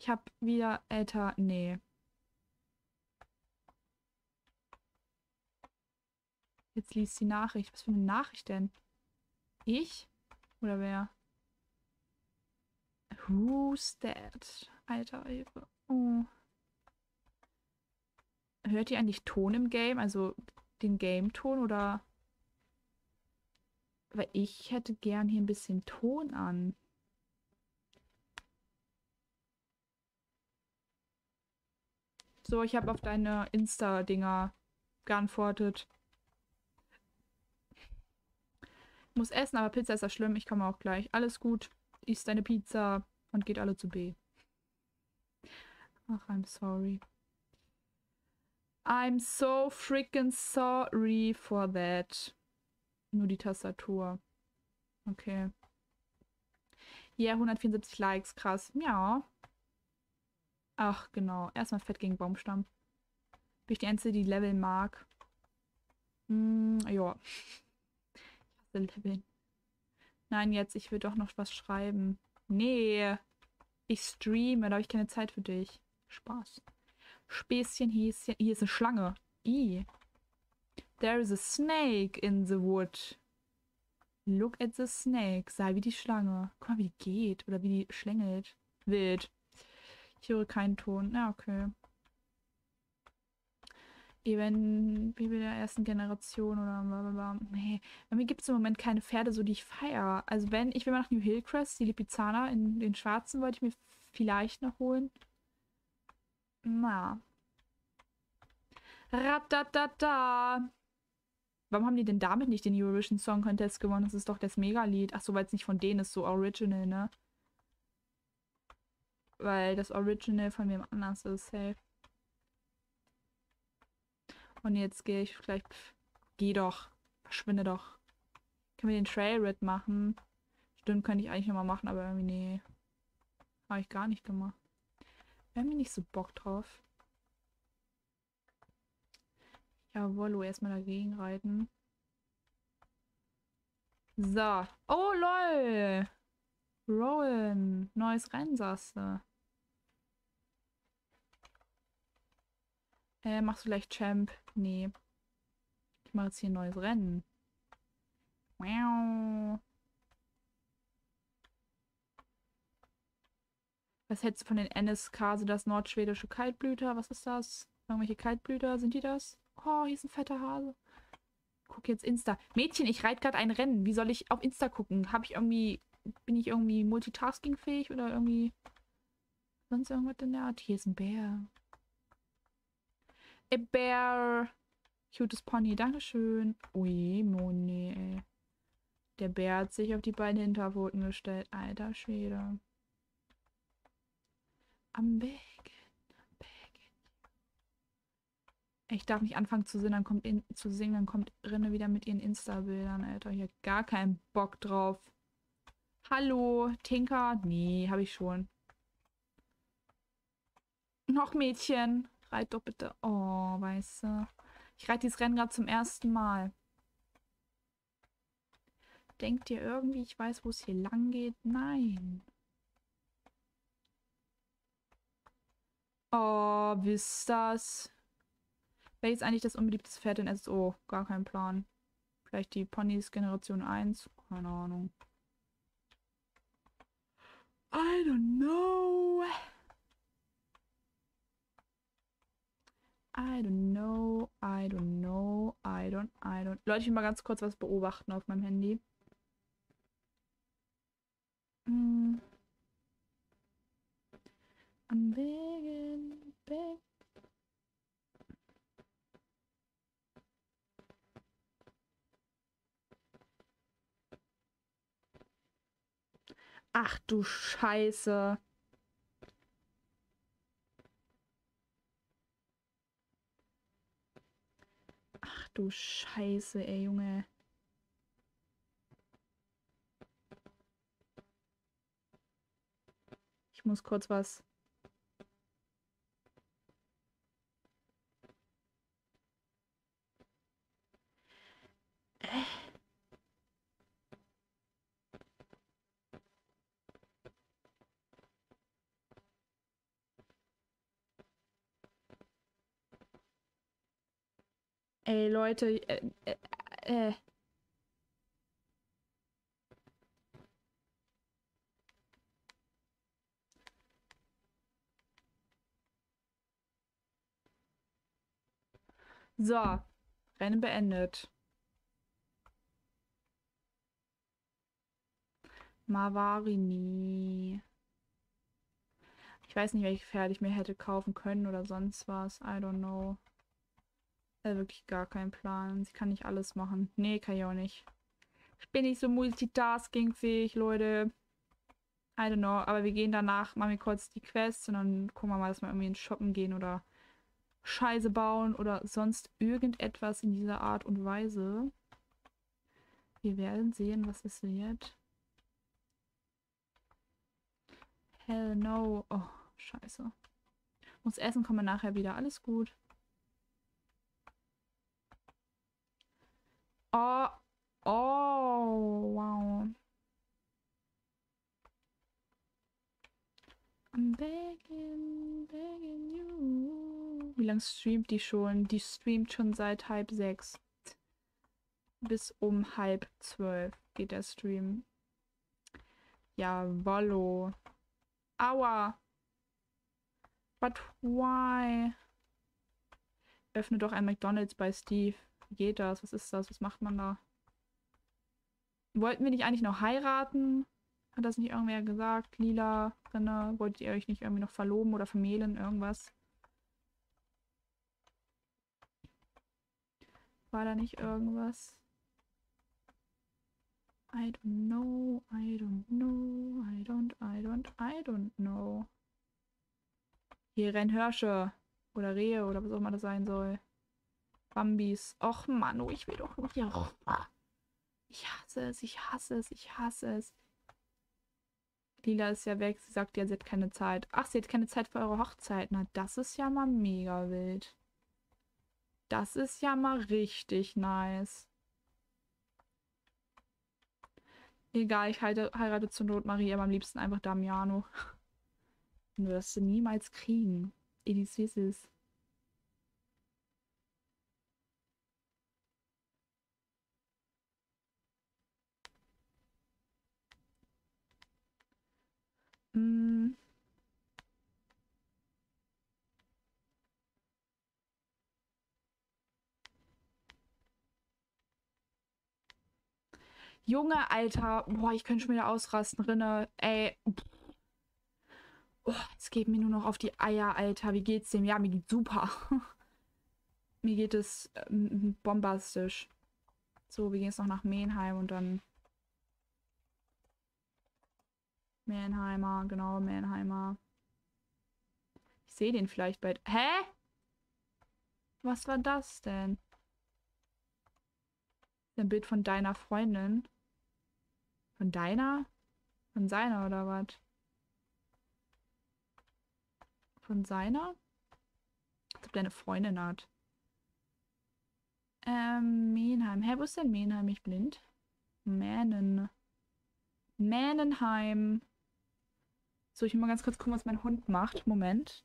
Ich hab wieder älter. Nee. Jetzt liest die Nachricht. Was für eine Nachricht denn? Ich? Oder wer? Who's that? Alter, Hilfe. Oh. Hört ihr eigentlich Ton im Game? Also den Game-Ton oder... Weil ich hätte gern hier ein bisschen Ton an. So, ich habe auf deine Insta-Dinger geantwortet. Muss essen, aber Pizza ist ja schlimm. Ich komme auch gleich. Alles gut. Isst deine Pizza und geht alle zu B. Ach, I'm sorry. I'm so freaking sorry for that. Nur die Tastatur. Okay. Ja, yeah, 174 Likes, krass. Ja. Ach, genau. Erstmal Fett gegen Baumstamm. Bin ich die Einzige, die Level mag. Hm, ja. Ich hasse Leveln. Nein, jetzt, ich will doch noch was schreiben. Nee. Ich streame, da habe ich keine Zeit für dich. Spaß. Späßchen, Häschen. Hier ist eine Schlange. I. There is a snake in the wood. Look at the snake. Sei wie die Schlange. Guck mal, wie die geht. Oder wie die schlängelt. Wild. Ich höre keinen Ton. Ja, okay. Event Baby der ersten Generation oder blablabla. Nee, bei mir gibt es im Moment keine Pferde, so die ich feiere. Also wenn, ich will mal nach New Hillcrest, die Lipizzaner in den schwarzen wollte ich mir vielleicht noch holen. Na. Ratatata. Warum haben die denn damit nicht den Eurovision Song Contest gewonnen? Das ist doch das Megalied. Ach so, weil es nicht von denen ist, so original, ne? Weil das Original von wem anders ist, safe. Und jetzt gehe ich gleich. Pff, geh doch. Verschwinde doch. Können wir den Trailrit machen? Stimmt, könnte ich eigentlich nochmal machen, aber irgendwie nee. Habe ich gar nicht gemacht. Wir haben hier nicht so Bock drauf. Jawollo, erstmal dagegen reiten. So. Oh, lol. Rowan. Neues du. Äh, machst du gleich Champ? Nee. Ich mache jetzt hier ein neues Rennen. Wow. Was hältst du von den NSK, also das nordschwedische Kaltblüter? Was ist das? Irgendwelche Kaltblüter? Sind die das? Oh, hier ist ein fetter Hase. Guck jetzt Insta. Mädchen, ich reite gerade ein Rennen. Wie soll ich auf Insta gucken? Habe ich irgendwie. Bin ich irgendwie multitaskingfähig oder irgendwie. Sonst irgendwas in der Art? Hier ist ein Bär. A Bear. Cutes Pony, Dankeschön. Ui, Moni, ey. Der Bär hat sich auf die beiden Hinterpfoten gestellt. Alter Schwede. Am Weg. Ich darf nicht anfangen zu singen, dann kommt, in, zu singen, dann kommt Rinne wieder mit ihren Insta-Bildern, Alter. Ich hab gar keinen Bock drauf. Hallo, Tinker? Nee, habe ich schon. Noch Mädchen. Reit doch bitte. Oh, weißt du. Ich reite dieses Rennen gerade zum ersten Mal. Denkt ihr irgendwie, ich weiß, wo es hier lang geht? Nein. Oh, wisst das? Welches eigentlich das unbeliebteste Pferd in SO? Gar kein Plan. Vielleicht die Ponys Generation 1? Keine Ahnung. I don't know. I don't know, I don't know, I don't, I don't. Leute, ich will mal ganz kurz was beobachten auf meinem Handy. Mm. I'm begging, beg. Ach du Scheiße. Ach du Scheiße, ey, Junge. Ich muss kurz was. Ey, Leute, äh, äh, äh. So, Rennen beendet. Mavarini. Ich weiß nicht, welche Pferde ich mir hätte kaufen können oder sonst was. I don't know. Also wirklich gar keinen Plan. Sie kann nicht alles machen. Nee, kann ich auch nicht. Ich bin nicht so multitaskingfähig, Leute. I don't know. Aber wir gehen danach, machen wir kurz die Quests und dann gucken wir mal, dass wir irgendwie ins Shoppen gehen oder Scheiße bauen oder sonst irgendetwas in dieser Art und Weise. Wir werden sehen, was es wird. Hell no. Oh, scheiße. Muss essen, kommen wir nachher wieder. Alles gut. Oh. Oh, wow. I'm begging, begging you. Wie lange streamt die schon? Die streamt schon seit halb sechs. bis um halb zwölf geht der Stream. Jawollo. Aua. But why? Öffne doch ein McDonalds bei Steve. Wie geht das? Was ist das? Was macht man da? Wollten wir nicht eigentlich noch heiraten? Hat das nicht irgendwer gesagt? Lila, Rinne, wolltet ihr euch nicht irgendwie noch verloben oder vermählen? Irgendwas? War da nicht irgendwas? I don't know, I don't know, I don't, I don't, I don't know. Hier rennen Hirsche oder Rehe oder was auch immer das sein soll. Bambis. Och Manu, ich will doch nur hier rüber. Ich hasse es, ich hasse es, ich hasse es. Lila ist ja weg. Sie sagt ja, sie hat keine Zeit. Ach, sie hat keine Zeit für eure Hochzeit. Na, das ist ja mal mega wild. Das ist ja mal richtig nice. Egal, ich heirate, heirate zur Not Marie, aber am liebsten einfach Damiano. Du wirst du niemals kriegen. Edis wie es ist. Mm. Junge, Alter. Boah, ich könnte schon wieder ausrasten, Rinne. Ey. Oh, es geht mir nur noch auf die Eier, Alter. Wie geht's dem? Ja, mir geht's super. mir geht es ähm, bombastisch. So, wir gehen jetzt noch nach Menheim und dann Mannheimer, genau, Mannheimer. Ich sehe den vielleicht bald. Hä? Was war das denn? Ein Bild von deiner Freundin. Von deiner? Von seiner oder was? Von seiner? Als ob der eine Freundin hat. Ähm, Menheim. Hä, wo ist denn Menheim? Ich blind? Mähnen. Mähnenheim. So, ich will mal ganz kurz gucken, was mein Hund macht. Moment.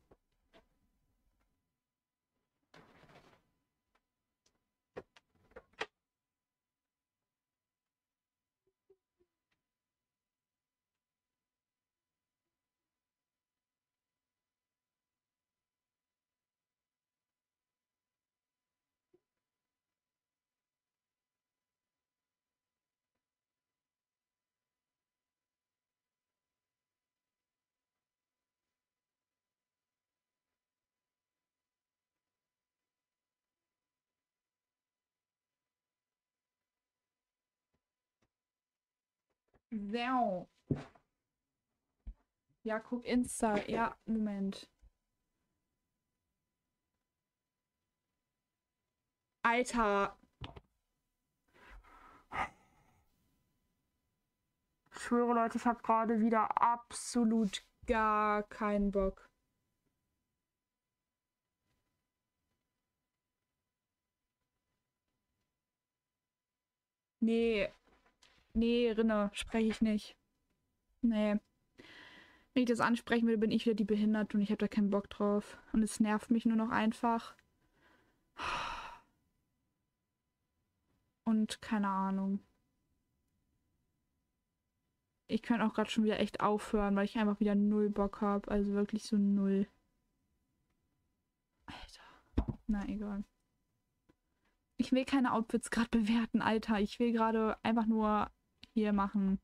So. Ja, guck Insta. Ja, Moment. Alter. Ich schwöre, Leute, ich habe gerade wieder absolut gar keinen Bock. Nee, Nee, Rinne, spreche ich nicht. Nee. Wenn ich das ansprechen will, bin ich wieder die Behinderte und ich habe da keinen Bock drauf. Und es nervt mich nur noch einfach. Und keine Ahnung. Ich könnte auch gerade schon wieder echt aufhören, weil ich einfach wieder null Bock habe. Also wirklich so null. Alter. Na egal. Ich will keine Outfits gerade bewerten, Alter. Ich will gerade einfach nur hier machen.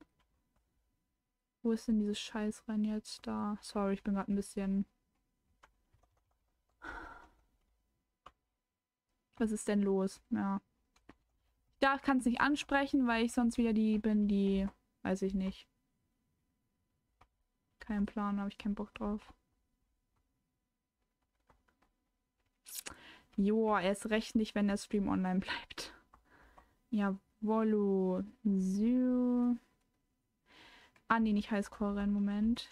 Wo ist denn dieses Scheißrennen jetzt da? Sorry, ich bin gerade ein bisschen... Was ist denn los? Ja. Da kann es nicht ansprechen, weil ich sonst wieder die bin, die... Weiß ich nicht. Kein Plan, habe ich keinen Bock drauf. Joa, erst recht nicht, wenn der Stream online bleibt. Ja, Wollo. So. Ah, nee, nicht Highscore-Rennen. Moment.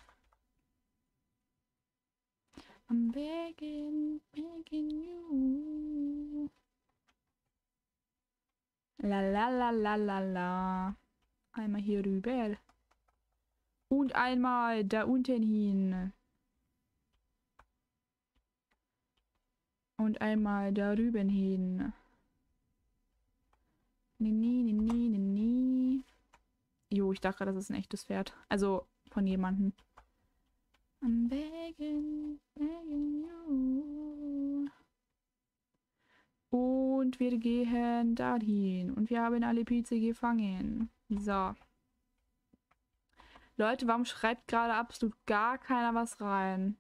I'm begging, begging you. La la la la la la. Einmal hier rüber. Und einmal da unten hin. Und einmal da drüben hin. Nee, nee, ich dachte das ist ein echtes Pferd. Also von jemandem. I'm begging, begging you. Und wir gehen dahin. Und wir haben alle Pizza gefangen. So. Leute, warum schreibt gerade absolut gar keiner was rein?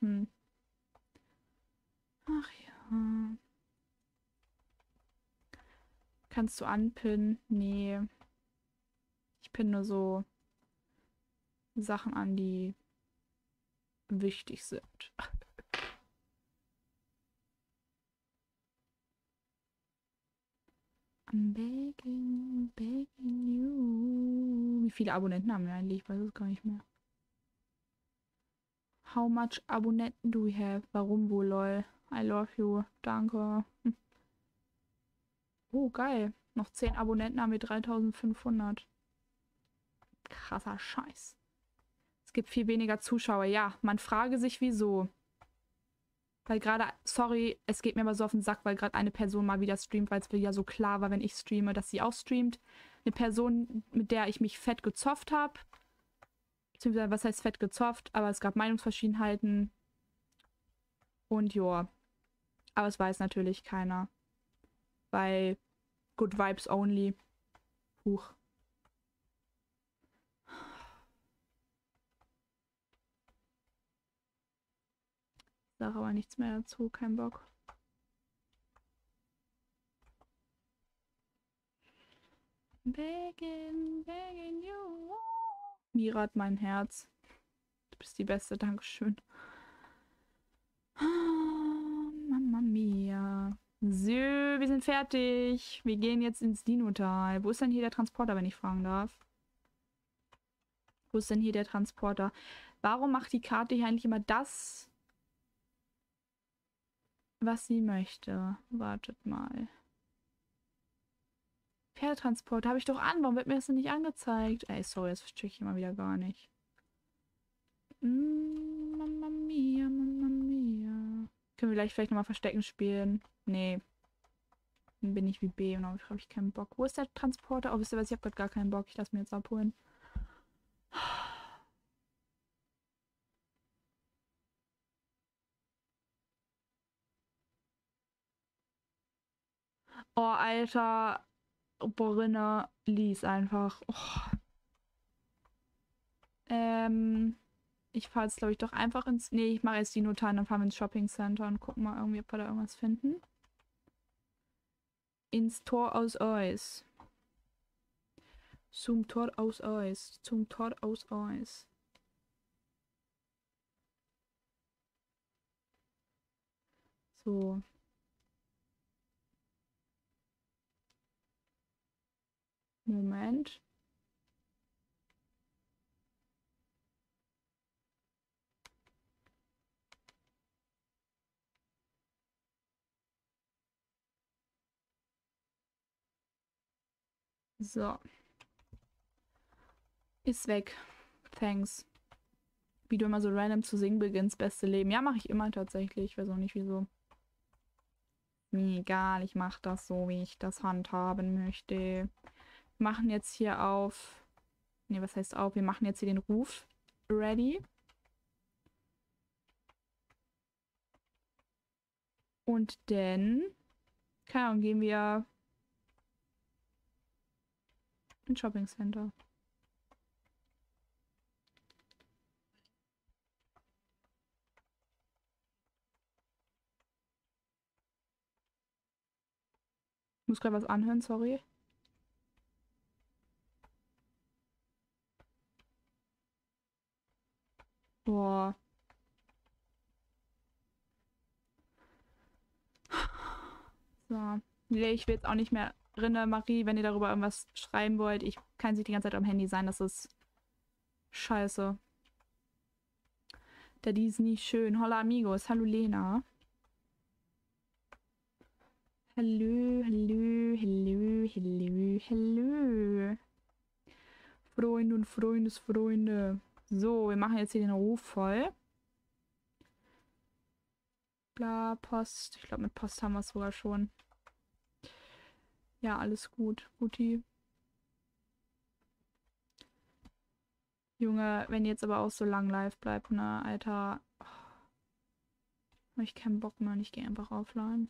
Hm. Ach ja. Kannst du anpinnen? Nee. Ich pinne nur so Sachen an, die wichtig sind. I'm begging, begging you. Wie viele Abonnenten haben wir eigentlich? Ich weiß es gar nicht mehr. How much Abonnenten do we have? Warum wohl, lol? I love you. Danke. Oh, geil. Noch 10 Abonnenten haben wir 3500. Krasser Scheiß. Es gibt viel weniger Zuschauer. Ja, man frage sich, wieso. Weil gerade, sorry, es geht mir aber so auf den Sack, weil gerade eine Person mal wieder streamt, weil es ja so klar war, wenn ich streame, dass sie auch streamt. Eine Person, mit der ich mich fett gezofft habe. Beziehungsweise, was heißt fett gezofft? Aber es gab Meinungsverschiedenheiten. Und ja. Aber es weiß natürlich keiner. Weil Good Vibes Only. Huch. Sag aber nichts mehr dazu, kein Bock. Begging, begging you. Mirat, mein Herz. Du bist die Beste, Dankeschön. Mama mia. So, wir sind fertig. Wir gehen jetzt ins Dinotal. Wo ist denn hier der Transporter, wenn ich fragen darf? Wo ist denn hier der Transporter? Warum macht die Karte hier eigentlich immer das, was sie möchte. Wartet mal. Pferdetransport habe ich doch an. Warum wird mir das denn nicht angezeigt? Ey, sorry, das verstehe ich immer wieder gar nicht. Mm, Mamma mia, Mamma. Können wir gleich vielleicht nochmal Verstecken spielen? Nee. Dann bin ich wie B und darauf habe ich keinen Bock. Wo ist der Transporter? Oh, wisst ihr was? Ich habe gerade gar keinen Bock. Ich lasse mir jetzt abholen. Oh, Alter. Borinne, lies einfach. Oh. Ähm, ich fahre jetzt, glaube ich, doch einfach ins... Nee, ich mache jetzt die Notar, dann fahren wir ins Shopping Center und gucken mal irgendwie, ob wir da irgendwas finden. Ins Tor aus Eis. Zum Tor aus Eis. Zum Tor aus Eis. So. Moment. So. Ist weg. Thanks. Wie du immer so random zu singen beginnst, beste Leben. Ja, mache ich immer tatsächlich. Ich weiß auch nicht wieso. Mir egal, ich mache das so, wie ich das handhaben möchte machen jetzt hier auf. Ne, was heißt auf? Wir machen jetzt hier den Ruf ready. Und dann, keine Ahnung, gehen wir ins Shopping Center. Ich muss gerade was anhören, sorry. Boah. So. Nee, ich will jetzt auch nicht mehr Rinne, Marie, wenn ihr darüber irgendwas schreiben wollt. Ich kann sich die ganze Zeit am Handy sein. Das ist scheiße. Der die ist nie schön. Hola amigos. Hallo Lena. Hallo, hallo, hallo, hallo, hallo. Freunde und Freundesfreunde. So, wir machen jetzt hier den Ruf voll. Bla, Post. Ich glaube, mit Post haben wir es sogar schon. Ja, alles gut. Guti. Junge, wenn jetzt aber auch so lang live bleibt, ne, Alter. Oh. Ich keinen Bock mehr und ich gehe einfach offline.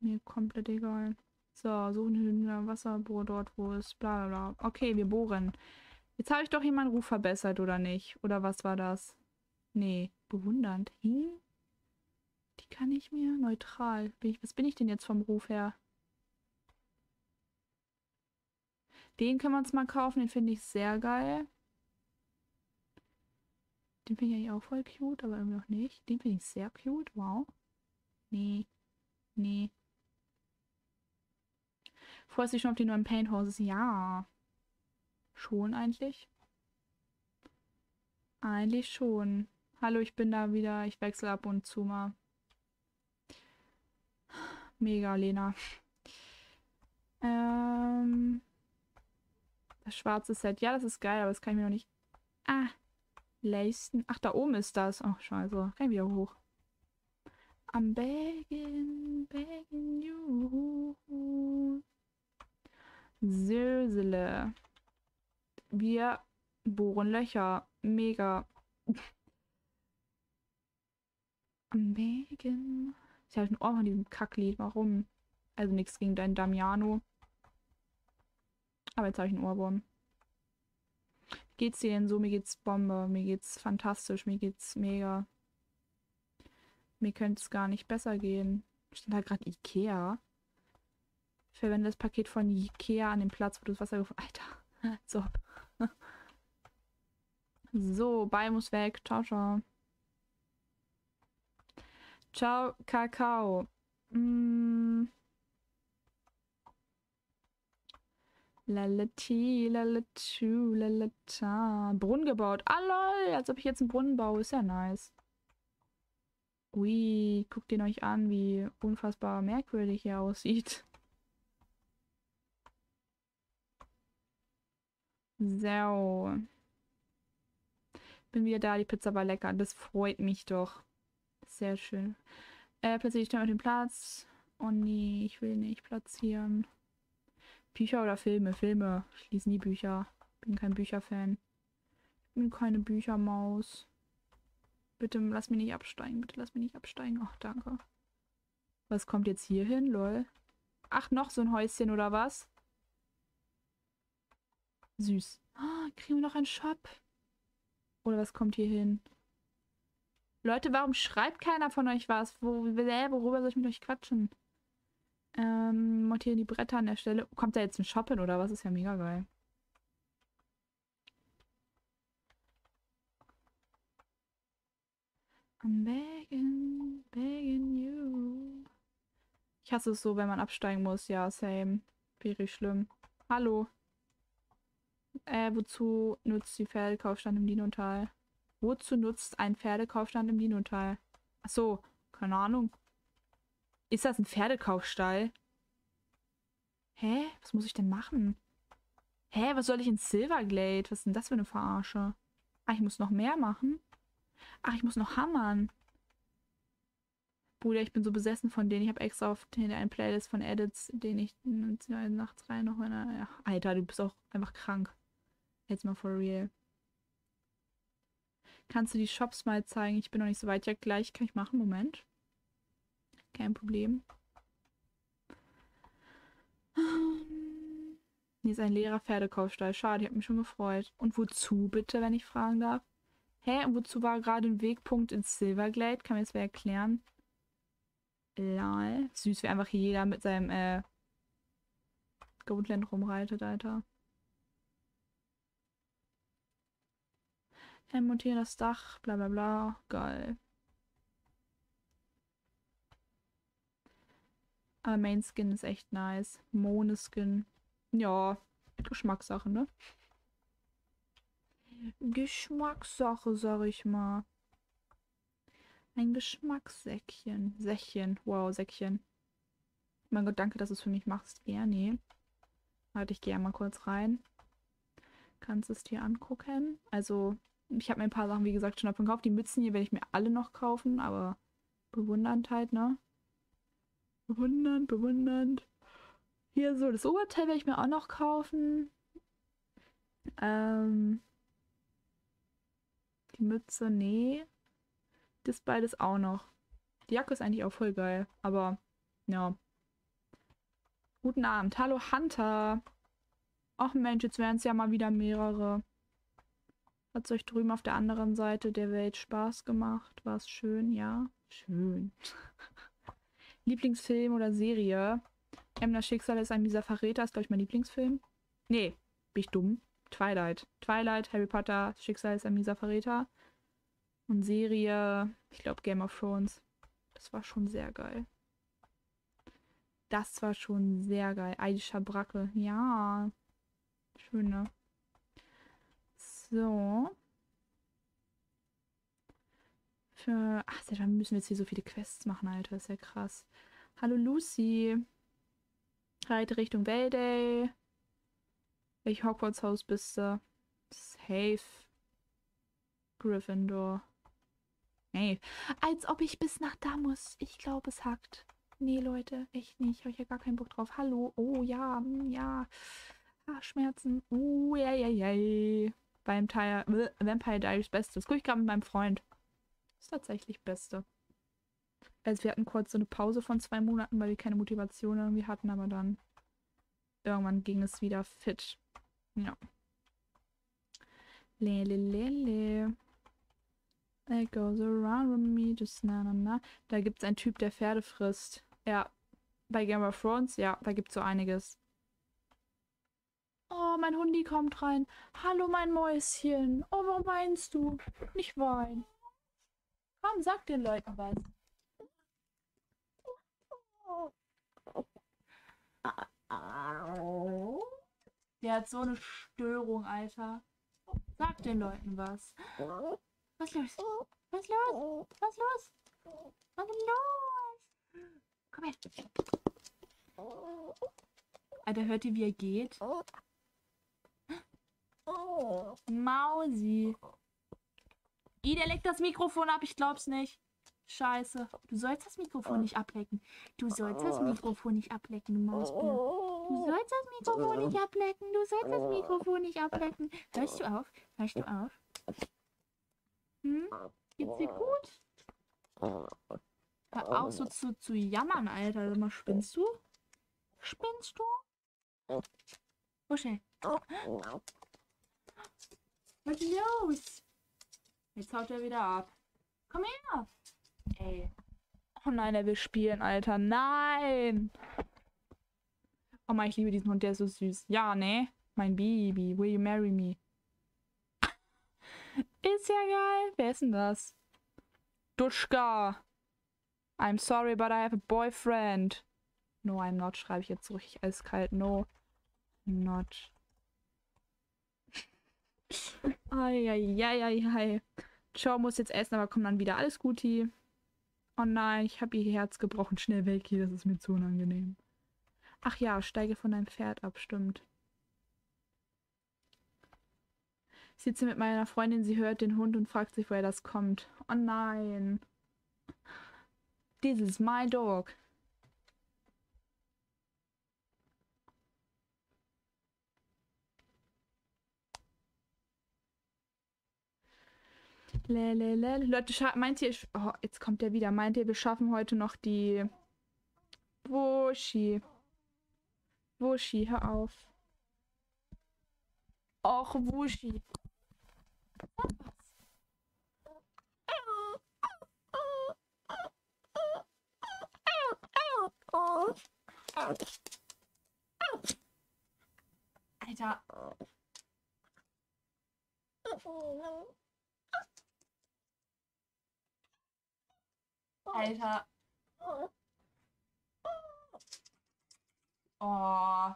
Mir komplett egal. So, suchen wir Wasserbohr dort, wo es bla bla bla. Okay, wir bohren. Jetzt habe ich doch hier meinen Ruf verbessert, oder nicht? Oder was war das? Nee, bewundernd. Hm? Kann ich mir neutral. Bin ich, was bin ich denn jetzt vom Ruf her? Den können wir uns mal kaufen, den finde ich sehr geil. Den finde ich eigentlich auch voll cute, aber irgendwie noch nicht. Den finde ich sehr cute, wow. Nee, nee. Freust du dich schon auf die neuen Paint Houses? Ja. Schon eigentlich. Eigentlich schon. Hallo, ich bin da wieder. Ich wechsle ab und zu mal. Mega, Lena. Ähm, das schwarze Set. Ja, das ist geil, aber das kann ich mir noch nicht... Ah, leisten. Ach, da oben ist das. Ach, scheiße. Kann ich wieder hoch. I'm begging, begging you. Sösele. Wir bohren Löcher. Mega. I'm begging. Ich habe ein Ohr von diesem Kacklied. Warum? Also nichts gegen deinen Damiano. Aber jetzt habe ich einen Ohrwurm. Wie geht's dir denn so? Mir geht's Bombe. Mir geht's fantastisch. Mir geht's mega. Mir könnte es gar nicht besser gehen. Stand da gerade Ikea? Verwende das Paket von Ikea an dem Platz, wo du das Wasser gefunden Alter. So. So, Ball muss weg. Ciao, ciao. Ciao, Kakao. Mm. Lalati, lalatu, lalata. Brunnen gebaut. Ah, lol, als ob ich jetzt einen Brunnen baue. Ist ja nice. Ui, guckt ihn euch an, wie unfassbar merkwürdig er aussieht. So. Bin wieder da, die Pizza war lecker. Das freut mich doch. Sehr schön. Äh, platziere ich auf den Platz. Oh nee, ich will nicht platzieren. Bücher oder Filme? Filme. Ich lese nie Bücher. Bin kein Bücherfan. Ich bin keine Büchermaus. Bitte lass mich nicht absteigen. Bitte lass mich nicht absteigen. Ach, danke. Was kommt jetzt hier hin? Lol. Ach, noch so ein Häuschen oder was? Süß. Oh, kriegen wir noch einen Shop? Oder was kommt hier hin? Leute, warum schreibt keiner von euch was? Wo, worüber soll ich mit euch quatschen? Ähm, montieren die Bretter an der Stelle. Kommt da jetzt ein Shop hin oder was? Ist ja mega geil. I'm begging, begging you. Ich hasse es so, wenn man absteigen muss. Ja, same. Wäre schlimm. Hallo. Äh, wozu nutzt die Pferdekaufstand im Dinotal? Wozu nutzt ein Pferdekaufstand im Dinotal? Achso, keine Ahnung. Ist das ein Pferdekaufstall? Hä? Was muss ich denn machen? Hä, was soll ich in Silverglade? Was ist denn das für eine Verarsche? Ah, ich muss noch mehr machen? Ach, ich muss noch hammern. Bruder, ich bin so besessen von denen. Ich habe extra auf eine Playlist von Edits, den ich nachts rein noch meine. Ja, Alter, du bist auch einfach krank. Jetzt mal for real. Kannst du die Shops mal zeigen? Ich bin noch nicht so weit. Ja, gleich kann ich machen. Moment. Kein Problem. Hier ist ein leerer Pferdekaufstall. Schade, ich habe mich schon gefreut. Und wozu bitte, wenn ich fragen darf? Hä, und wozu war gerade ein Wegpunkt ins Silverglade? Kann mir das wer erklären? Lol. Süß, wie einfach jeder mit seinem äh, Goldland rumreitet, Alter. Äh, montieren das Dach, bla bla bla. Geil. Aber Main Skin ist echt nice. Moneskin. Ja, Geschmackssache, ne? Geschmackssache, sag ich mal. Ein Geschmackssäckchen. Säckchen. Wow, Säckchen. Mein Gott, danke, dass du es für mich machst. Gerne. Warte, ich gehe mal kurz rein. Kannst es dir angucken. Also, ich habe mir ein paar Sachen, wie gesagt, schon davon gekauft. Die Mützen hier werde ich mir alle noch kaufen, aber bewundernd halt, ne? Bewundernd, bewundernd. Hier so, das Oberteil werde ich mir auch noch kaufen. Ähm, die Mütze, nee. Das beides auch noch. Die Jacke ist eigentlich auch voll geil, aber ja. Guten Abend. Hallo Hunter. Ach Mensch, jetzt wären es ja mal wieder mehrere. Hat es euch drüben auf der anderen Seite der Welt Spaß gemacht? War es schön? Ja? Schön. Lieblingsfilm oder Serie? Das Schicksal ist ein mieser Verräter, ist, glaube ich, mein Lieblingsfilm. Nee, bin ich dumm. Twilight. Twilight, Harry Potter, Schicksal ist ein mieser Verräter. Und Serie, ich glaube, Game of Thrones. Das war schon sehr geil. Das war schon sehr geil. Aisha Bracke. Ja. Schöne. So. Für. Ach, dann müssen wir jetzt hier so viele Quests machen, Alter. ist ja krass. Hallo Lucy. Reite Richtung Valdey. Welch Hogwarts-Haus bist du? Safe. Gryffindor. Nee. Als ob ich bis nach da muss. Ich glaube, es hackt. Nee, Leute, echt nicht. Habe ich ja gar keinen Bock drauf. Hallo. Oh, ja, hm, ja. Ah, Schmerzen. Uh, ja, ja, ja. Vampire, Vampire Diaries Beste. Das gucke ich gerade mit meinem Freund. Das ist tatsächlich Beste. Also wir hatten kurz so eine Pause von zwei Monaten, weil wir keine Motivation irgendwie hatten, aber dann irgendwann ging es wieder fit. Ja. Lele, lele. It goes around with me, just na na na. Da gibt es einen Typ, der Pferde frisst. Ja. Bei Game of Thrones, ja, da gibt es so einiges. Oh, mein Hundi kommt rein. Hallo, mein Mäuschen. Oh, warum weinst du? Nicht weinen. Komm, sag den Leuten was. Der hat so eine Störung, Alter. Sag den Leuten was. Was los? Was los? Was los? Was ist los? Komm her. Alter, hört ihr, wie er geht? Mausi. I, der leckt das Mikrofon ab, ich glaub's nicht. Scheiße. Du sollst das Mikrofon nicht ablecken. Du sollst das Mikrofon nicht ablecken, du Mausbier. Du sollst das Mikrofon nicht ablecken. Du sollst das Mikrofon nicht ablecken. Hörst du auf? Hörst du auf? Hm? Geht's dir gut? Hör auf so zu, zu jammern, Alter. Sag mal, spinnst du? Spinnst du? Muschel. Was ist los? Jetzt haut er wieder ab. Komm her. Ey. Oh nein, er will spielen, Alter. Nein. Oh mein, ich liebe diesen Hund, der ist so süß. Ja, ne? Mein Baby. Will you marry me? Ist ja geil. Wer ist denn das? Duschka. I'm sorry, but I have a boyfriend. No, I'm not, schreibe ich jetzt zurück. Ich eiskalt. No, not. Eieieiei. Joe muss jetzt essen, aber kommt dann wieder. Alles Guti. Oh nein, ich habe ihr Herz gebrochen. Schnell weg hier, das ist mir zu unangenehm. Ach ja, steige von deinem Pferd ab, stimmt. Ich sitze mit meiner Freundin, sie hört den Hund und fragt sich, woher das kommt. Oh nein. This is my dog. Lelele. Leute, meint ihr, oh, jetzt kommt der wieder. Meint ihr, wir schaffen heute noch die Wushi? Wushi, hör auf. Och, Wushi. Alter. Alter. Oh.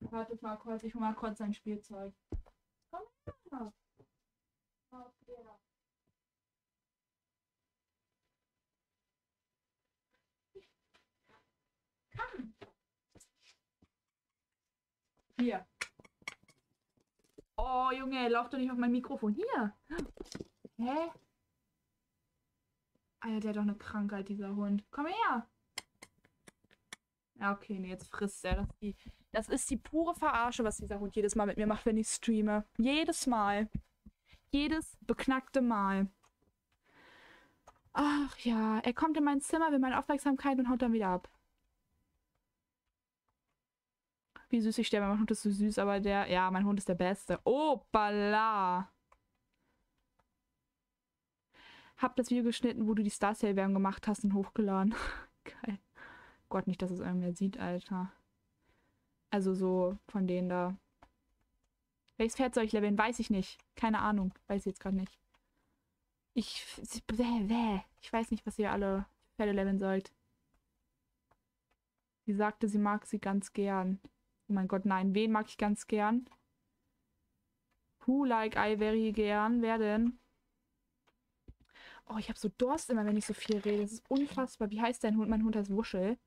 Warte mal kurz, ich hol mal kurz sein Spielzeug. Komm her. Ja. Komm. Hier. Oh, Junge, lauf doch nicht auf mein Mikrofon. Hier. Hä? Alter, der hat doch eine Krankheit, dieser Hund. Komm her. Ja, okay, nee, jetzt frisst er. Das ist, die, das ist die pure Verarsche, was dieser Hund jedes Mal mit mir macht, wenn ich streame. Jedes Mal. Jedes beknackte Mal. Ach ja, er kommt in mein Zimmer, will meine Aufmerksamkeit und haut dann wieder ab. Wie süß ich sterbe. Mein Hund ist so süß, aber der. Ja, mein Hund ist der Beste. Opala! Hab das Video geschnitten, wo du die Star Werbung gemacht hast und hochgeladen. Geil. Gott, nicht, dass es irgendwer sieht, Alter. Also so von denen da. Welches Pferd soll ich leveln? Weiß ich nicht. Keine Ahnung. Weiß ich jetzt gerade nicht. Ich. Ich weiß nicht, was ihr alle Pferde leveln sollt. Sie sagte, sie mag sie ganz gern. Oh mein Gott, nein. Wen mag ich ganz gern? Who like I very gern? Wer denn? Oh, ich habe so Durst immer, wenn ich so viel rede. Das ist unfassbar. Wie heißt dein Hund? Mein Hund heißt Wuschel.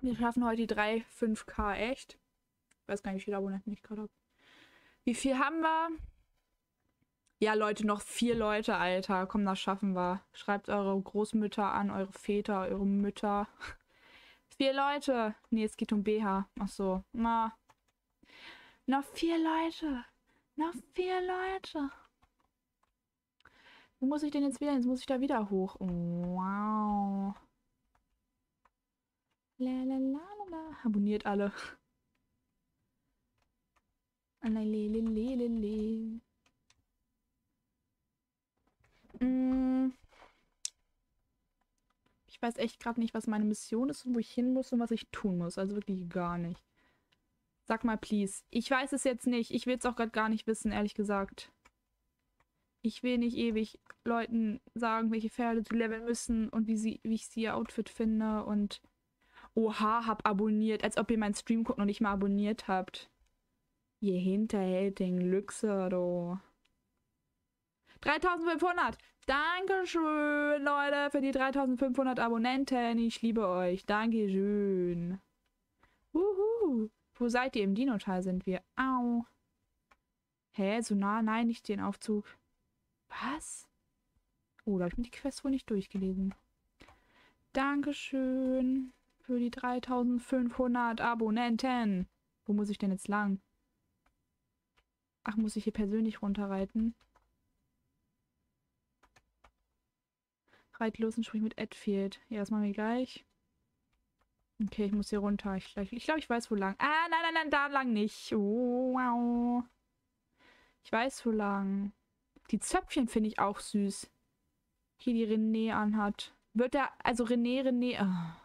Wir schaffen heute die 3, 5K echt. Ich weiß gar nicht, wie viele Abonnenten ich gerade habe. Wie viel haben wir? Ja, Leute, noch vier Leute, Alter. Komm, das schaffen wir. Schreibt eure Großmütter an, eure Väter, eure Mütter. vier Leute. Nee, es geht um BH. Ach so. Na. Noch vier Leute. Noch vier Leute. Wo muss ich denn jetzt wieder? Jetzt muss ich da wieder hoch. Wow. Lalalala. Abonniert alle. Lalalala. Mm. Ich weiß echt gerade nicht, was meine Mission ist und wo ich hin muss und was ich tun muss. Also wirklich gar nicht. Sag mal, please. Ich weiß es jetzt nicht. Ich will es auch gerade gar nicht wissen, ehrlich gesagt. Ich will nicht ewig Leuten sagen, welche Pferde sie leveln müssen und wie, sie, wie ich sie ihr Outfit finde und Oha, hab abonniert. Als ob ihr meinen Stream guckt und nicht mal abonniert habt. Ihr hinterhältigen Lüchse, du. 3500! Dankeschön, Leute, für die 3500 Abonnenten. Ich liebe euch. Dankeschön. Wuhu. Wo seid ihr? Im Dino-Teil sind wir. Au. Hä? So nah? Nein, nicht den Aufzug. Was? Oh, da habe ich mir die Quest wohl nicht durchgelesen. Dankeschön für die 3500 Abonnenten. Wo muss ich denn jetzt lang? Ach, muss ich hier persönlich runterreiten? Reit los und sprich mit Edfield. Ja, das machen wir gleich. Okay, ich muss hier runter. Ich glaube, ich, glaub, ich weiß, wo lang. Ah, nein, nein, nein, da lang nicht. Oh, wow. Ich weiß, wo lang. Die Zöpfchen finde ich auch süß. Hier die René anhat. Wird der, also René, René, oh.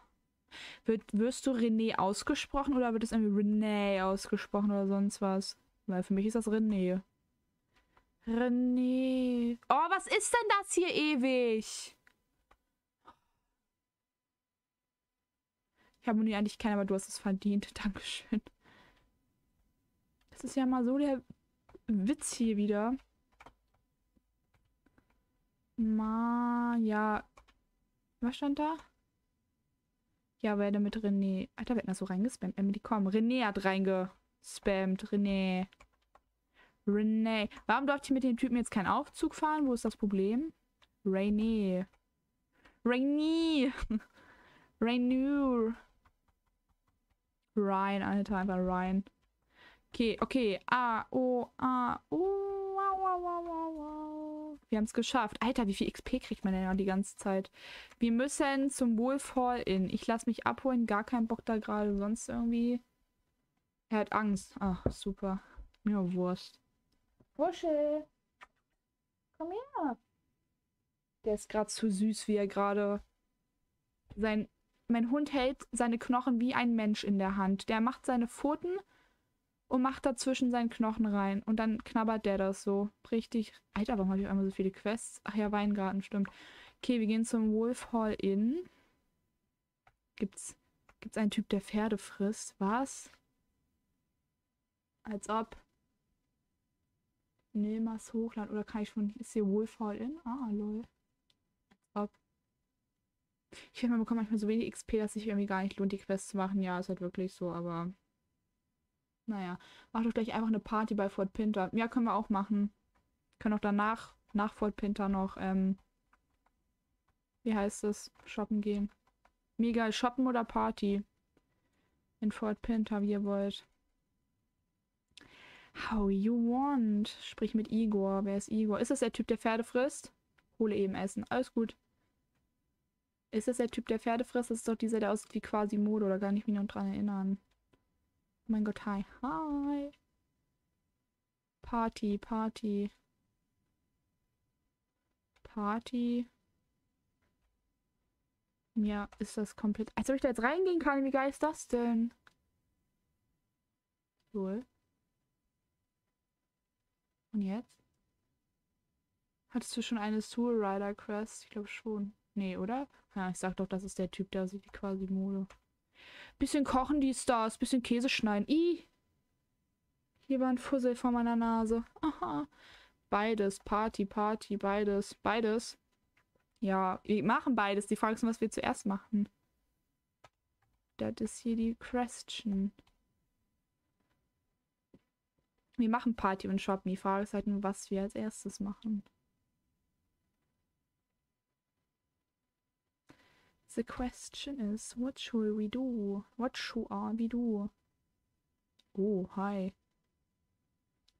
Wird, wirst du René ausgesprochen oder wird es irgendwie René ausgesprochen oder sonst was? Weil für mich ist das René. René. Oh, was ist denn das hier ewig? Ich habe nie eigentlich keinen, aber du hast es verdient. Dankeschön. Das ist ja mal so der Witz hier wieder. Ma, ja. Was stand da? Ja, werde mit René. Alter, wer hat das so reingespammt? Emily, komm. René hat reingespammt. René. René. Warum durfte ich mit dem Typen jetzt keinen Aufzug fahren? Wo ist das Problem? René. René. Rainur. Ryan, Alter, einfach Ryan. Okay, okay. A, O, A, O. Wow, wow, wow, wow, wow. Wir haben es geschafft. Alter, wie viel XP kriegt man denn ja die ganze Zeit? Wir müssen zum Wolf Hall in. Ich lasse mich abholen. Gar keinen Bock da gerade sonst irgendwie. Er hat Angst. Ach, super. Mir Wurst. Wuschel. Komm her. Der ist gerade zu süß, wie er gerade sein mein Hund hält seine Knochen wie ein Mensch in der Hand. Der macht seine Pfoten und macht dazwischen seinen Knochen rein. Und dann knabbert der das so. Richtig. Alter, warum habe ich einmal so viele Quests? Ach ja, Weingarten, stimmt. Okay, wir gehen zum Wolf Hall Inn. Gibt's, gibt's einen Typ, der Pferde frisst? Was? Als ob. Nilmas Hochland. Oder kann ich schon. Ist hier Wolf Hall Inn? Ah, lol. Ich finde, man bekommt manchmal so wenig XP, dass sich irgendwie gar nicht lohnt, die Quests zu machen. Ja, ist halt wirklich so, aber. Naja. Mach doch gleich einfach eine Party bei Fort Pinter. Ja, können wir auch machen. Können auch danach, nach Fort Pinter noch, ähm, Wie heißt das? Shoppen gehen. Mega shoppen oder Party? In Fort Pinter, wie ihr wollt. How you want. Sprich mit Igor. Wer ist Igor? Ist das der Typ, der Pferde frisst? Hole eben Essen. Alles gut. Ist das der Typ, der Pferde frisst? Das ist doch dieser, der aussieht wie quasi Mode oder gar nicht mich noch dran erinnern. Oh mein Gott, hi. Hi. Party, Party. Party. Mir ist das komplett. Als ob ich da jetzt reingehen kann. Wie geil ist das denn? Cool. Und jetzt? Hattest du schon eine Soul Rider Quest? Ich glaube schon. Nee, oder? Ja, ich sag doch, das ist der Typ, der sieht quasi Mode. Bisschen kochen die Stars, bisschen Käse schneiden. I. Hier war ein Fussel vor meiner Nase. Aha. Beides. Party, Party, beides. Beides. Ja, wir machen beides. Die Frage ist, was wir zuerst machen. Das ist hier die Question. Wir machen Party und Shoppen. Die Frage ist halt nur, was wir als erstes machen. The question is, what should we do? What should we do? Oh, hi.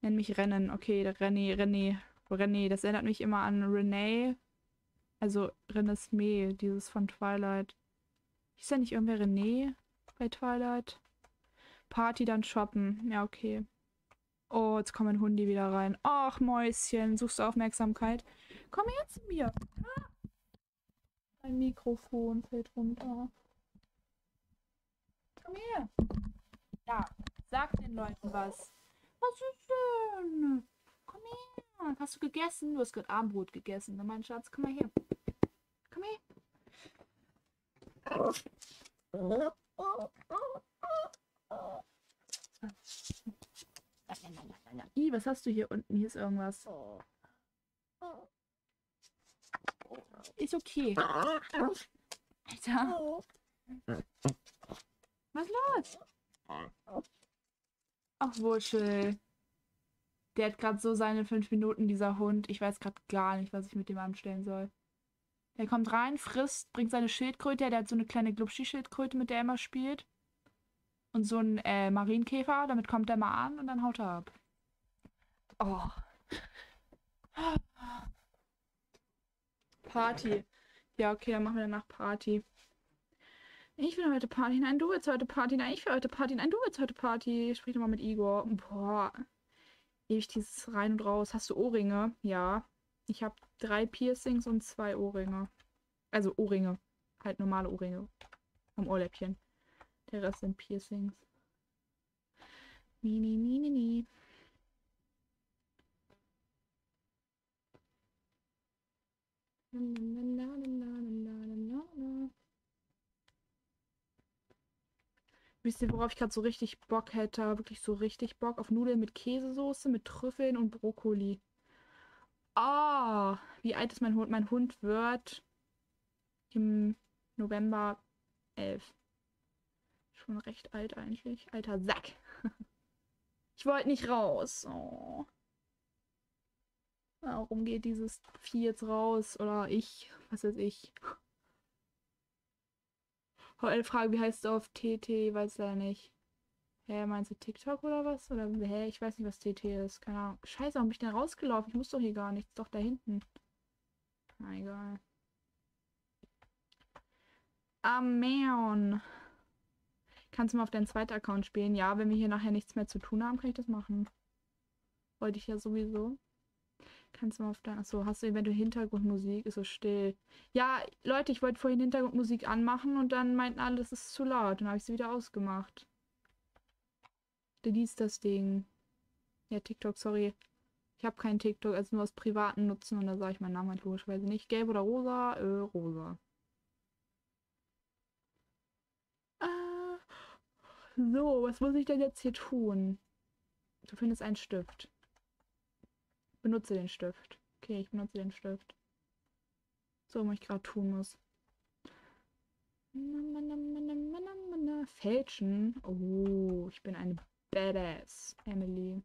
Nenn mich Rennen. Okay, René, René, René. Das erinnert mich immer an Renee. Also Renesmee, dieses von Twilight. Ist ja nicht irgendwer René bei Twilight? Party, dann shoppen. Ja, okay. Oh, jetzt kommen Hundi wieder rein. Ach, Mäuschen, suchst du Aufmerksamkeit? Komm her zu mir. Ah. Mein Mikrofon fällt runter. Komm her. Ja, sag den Leuten was. Was ist denn? Komm her. Hast du gegessen? Du hast gerade Abendbrot gegessen. Ne, mein Schatz, komm mal her. Komm her. I, was hast du hier unten? Hier ist irgendwas. Ist okay. Alter. Was ist los? Ach, Wurschel. Der hat gerade so seine fünf Minuten, dieser Hund. Ich weiß gerade gar nicht, was ich mit dem anstellen soll. Der kommt rein, frisst, bringt seine Schildkröte. Der hat so eine kleine Glubschi-Schildkröte, mit der er immer spielt. Und so ein äh, Marienkäfer. Damit kommt er mal an und dann haut er ab. Oh. Party. Ja, okay, dann machen wir danach Party. Ich will heute Party. Nein, du willst heute Party. Nein, ich will heute Party. Nein, du willst heute Party. Sprich nochmal mit Igor. Boah. Ewig dieses rein und raus. Hast du Ohrringe? Ja. Ich habe drei Piercings und zwei Ohrringe. Also Ohrringe. Halt normale Ohrringe. Am Ohrläppchen. Der Rest sind Piercings. Mini, mini, mini. Wisst ihr, worauf ich gerade so richtig Bock hätte? Wirklich so richtig Bock auf Nudeln mit Käsesoße, mit Trüffeln und Brokkoli. Ah, oh, wie alt ist mein Hund? Mein Hund wird im November elf. Schon recht alt eigentlich. Alter Sack. Ich wollte nicht raus. Oh. Warum geht dieses Vieh jetzt raus? Oder ich? Was weiß ich? Eine Frage, wie heißt es auf TT? Weiß er nicht. Hä, meinst du TikTok oder was? Oder hä, ich weiß nicht, was TT ist. Keine Ahnung. Scheiße, warum bin ich denn rausgelaufen? Ich muss doch hier gar nichts. Doch da hinten. Na egal. Ameon. Kannst du mal auf deinen zweiten Account spielen? Ja, wenn wir hier nachher nichts mehr zu tun haben, kann ich das machen. Wollte ich ja sowieso. Kannst du mal auf dein. Achso, hast du eventuell Hintergrundmusik? Ist so still. Ja, Leute, ich wollte vorhin Hintergrundmusik anmachen und dann meinten alle, es ist zu laut. Dann habe ich sie wieder ausgemacht. Delete das Ding. Ja, TikTok, sorry. Ich habe keinen TikTok, also nur aus privaten Nutzen und da sage ich meinen Namen halt logischerweise nicht. Gelb oder rosa? Äh, rosa. Äh, so, was muss ich denn jetzt hier tun? Du findest einen Stift benutze den Stift. Okay, ich benutze den Stift. So, was ich gerade tun muss. Fälschen. Oh, ich bin eine Badass, Emily.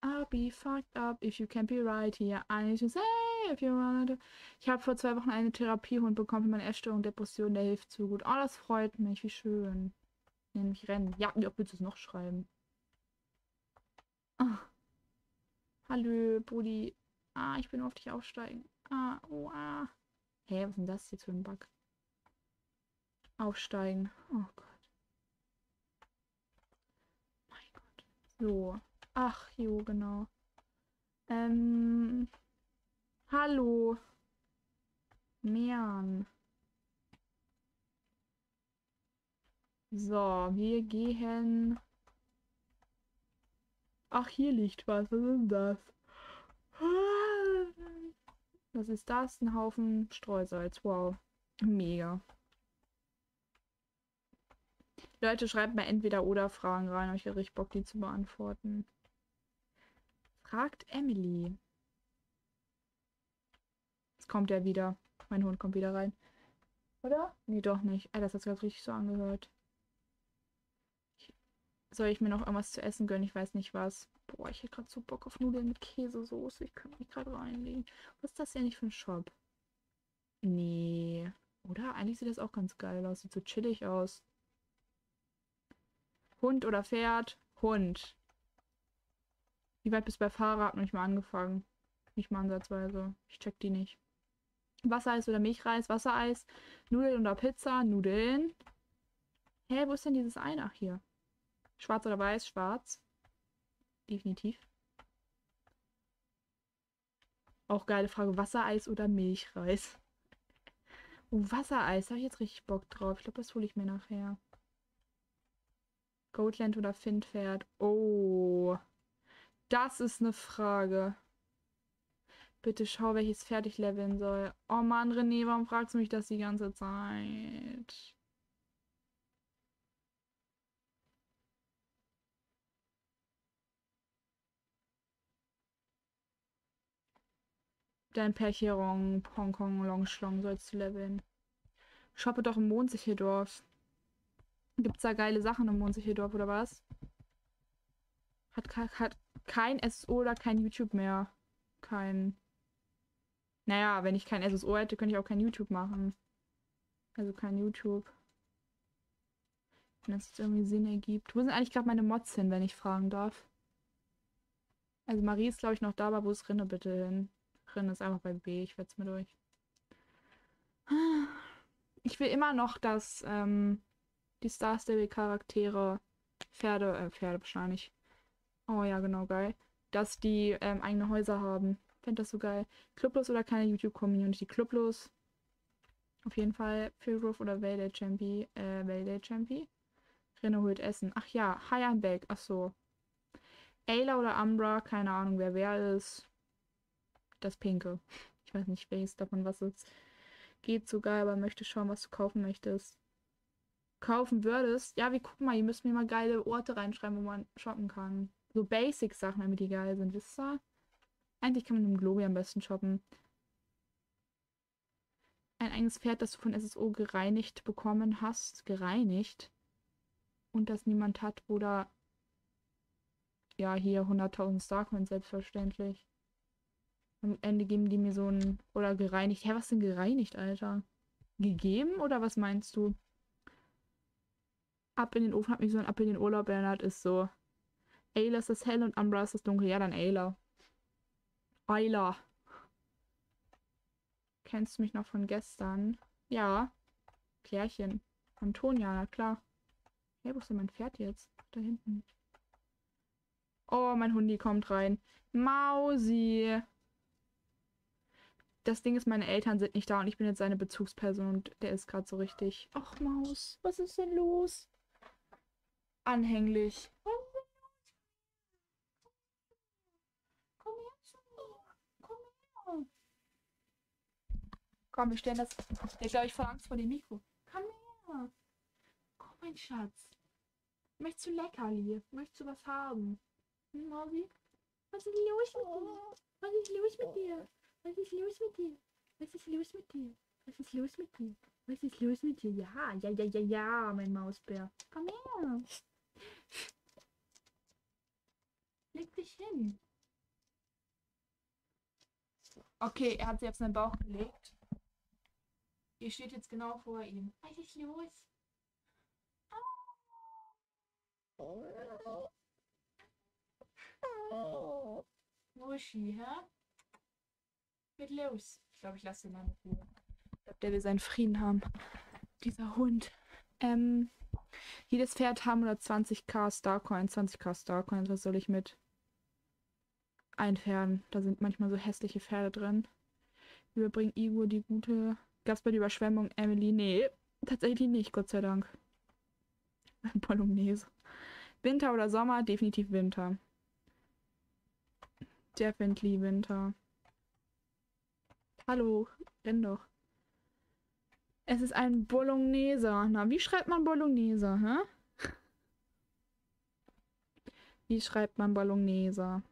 Ab be fucked up if you can't be right here. I need to say if you wanna do. Ich habe vor zwei Wochen eine Therapiehund bekommen für meine Essstörung, Depression, der hilft zu gut. Oh, das freut mich, wie schön. Nenn mich Rennen. Ja, wie oft willst du es noch schreiben? Ah. Hallo, Brudi. Ah, ich bin auf dich aufsteigen. Ah, oh, ah. Hä, was ist denn das jetzt für ein Bug? Aufsteigen. Oh Gott. Mein Gott. So. Ach, jo, genau. Ähm. Hallo. Mern. So, wir gehen. Ach, hier liegt was. Was ist das? Was ist das? Ein Haufen Streusalz. Wow. Mega. Leute, schreibt mir entweder oder Fragen rein. Euch richtig Bock, die zu beantworten. Fragt Emily. Jetzt kommt er wieder. Mein Hund kommt wieder rein. Oder? Nee, doch nicht. Ey, das hat gerade richtig so angehört. Soll ich mir noch irgendwas zu essen gönnen? Ich weiß nicht was. Boah, ich hätte gerade so Bock auf Nudeln mit Käsesoße. Ich könnte mich gerade reinlegen. Was ist das denn nicht für ein Shop? Nee. Oder? Eigentlich sieht das auch ganz geil aus. Sieht so chillig aus. Hund oder Pferd? Hund. Wie weit bist du bei Fahrrad? Noch nicht mal angefangen. Nicht mal ansatzweise. Ich check die nicht. Wassereis oder Milchreis? Wassereis. Nudeln oder Pizza? Nudeln. Hä, wo ist denn dieses Ei? Ach, hier. Schwarz oder weiß? Schwarz. Definitiv. Auch geile Frage. Wassereis oder Milchreis? Oh, Wassereis. Da habe ich jetzt richtig Bock drauf. Ich glaube, das hole ich mir nachher. Goatland oder Findpferd? Oh. Das ist eine Frage. Bitte schau, welches Pferd ich leveln soll. Oh Mann, René, warum fragst du mich das die ganze Zeit? Dein Percheron, Hongkong, Longschlong sollst du leveln. Shoppe doch im Mondsicherdorf. Gibt's da geile Sachen im Mondsicherdorf oder was? Hat, hat kein SSO oder kein YouTube mehr. Kein. Naja, wenn ich kein SSO hätte, könnte ich auch kein YouTube machen. Also kein YouTube. Wenn das jetzt irgendwie Sinn ergibt. Wo sind eigentlich gerade meine Mods hin, wenn ich fragen darf? Also Marie ist, glaube ich, noch da, aber wo ist Rinne bitte hin? Rinne ist einfach bei B. Ich werde es mit euch. Ich will immer noch, dass ähm, die Star Stable Charaktere Pferde, äh, Pferde wahrscheinlich. Oh ja, genau, geil. Dass die ähm, eigene Häuser haben. Fände das so geil. Clublos oder keine YouTube-Community? Clublos. Auf jeden Fall. Philgrove oder Vale Champion. Äh, Vale Champion. Renne holt Essen. Ach ja, Hi, I'm back. Ach so. Ayla oder Umbra, keine Ahnung, wer wer ist. Das Pinke. Ich weiß nicht, welches davon was ist. Geht so geil, aber möchte schauen, was du kaufen möchtest kaufen würdest, ja, wir gucken mal, ihr müsst mir mal geile Orte reinschreiben, wo man shoppen kann. So Basic-Sachen, damit die geil sind, wisst ihr? Eigentlich kann man im Globi am besten shoppen. Ein eigenes Pferd, das du von SSO gereinigt bekommen hast. Gereinigt. Und das niemand hat, oder ja, hier 100.000 Starcoins, selbstverständlich. Am Ende geben die mir so ein, oder gereinigt. Hä, was denn gereinigt, Alter? Gegeben, oder was meinst du? Ab in den Ofen hat mich so ein Ab in den Urlaub erinnert, ist so. Ayla ist das hell und Umbra ist das dunkel. Ja, dann Ayla. Ayla. Kennst du mich noch von gestern? Ja. Klärchen. Antonia, na klar. Hey, wo ist denn mein Pferd jetzt? Da hinten. Oh, mein Hundi kommt rein. Mausi. Das Ding ist, meine Eltern sind nicht da und ich bin jetzt seine Bezugsperson und der ist gerade so richtig. Ach, Maus, was ist denn los? anhänglich. Komm her zu mir. Komm her. Komm, wir stellen das. Der glaube ich voll Angst vor dem Mikro. Komm her. Komm, mein Schatz. Möchtest du Leckerli? Möchtest du was haben? Hm, Mausi? Was ist los mit dir? Was ist los mit dir? Was ist los mit dir? Was ist los mit dir? Was ist los mit dir? Was ist los mit dir? Ja, ja, ja, ja, ja, mein Mausbär. Komm her. Leg dich hin. Okay, er hat sie auf seinen Bauch gelegt. Ihr steht jetzt genau vor ihm. Was ist los? Muschi, hä? Geht los. Ich glaube, ich lasse ihn mal mit Ruhe. Ich glaube, der will seinen Frieden haben. Dieser Hund. Ähm, jedes Pferd haben 120k Starcoins, 20k Starcoins. Was soll ich mit einfärben? Da sind manchmal so hässliche Pferde drin. Überbringt Igor die gute. Gab's bei der Überschwemmung Emily? Nee, tatsächlich nicht, Gott sei Dank. Bolognese. Winter oder Sommer? Definitiv Winter. Definitely Winter. Hallo, renn doch. Es ist ein Bolognese. Na, wie schreibt man Bolognese, hä? Wie schreibt man Bolognese?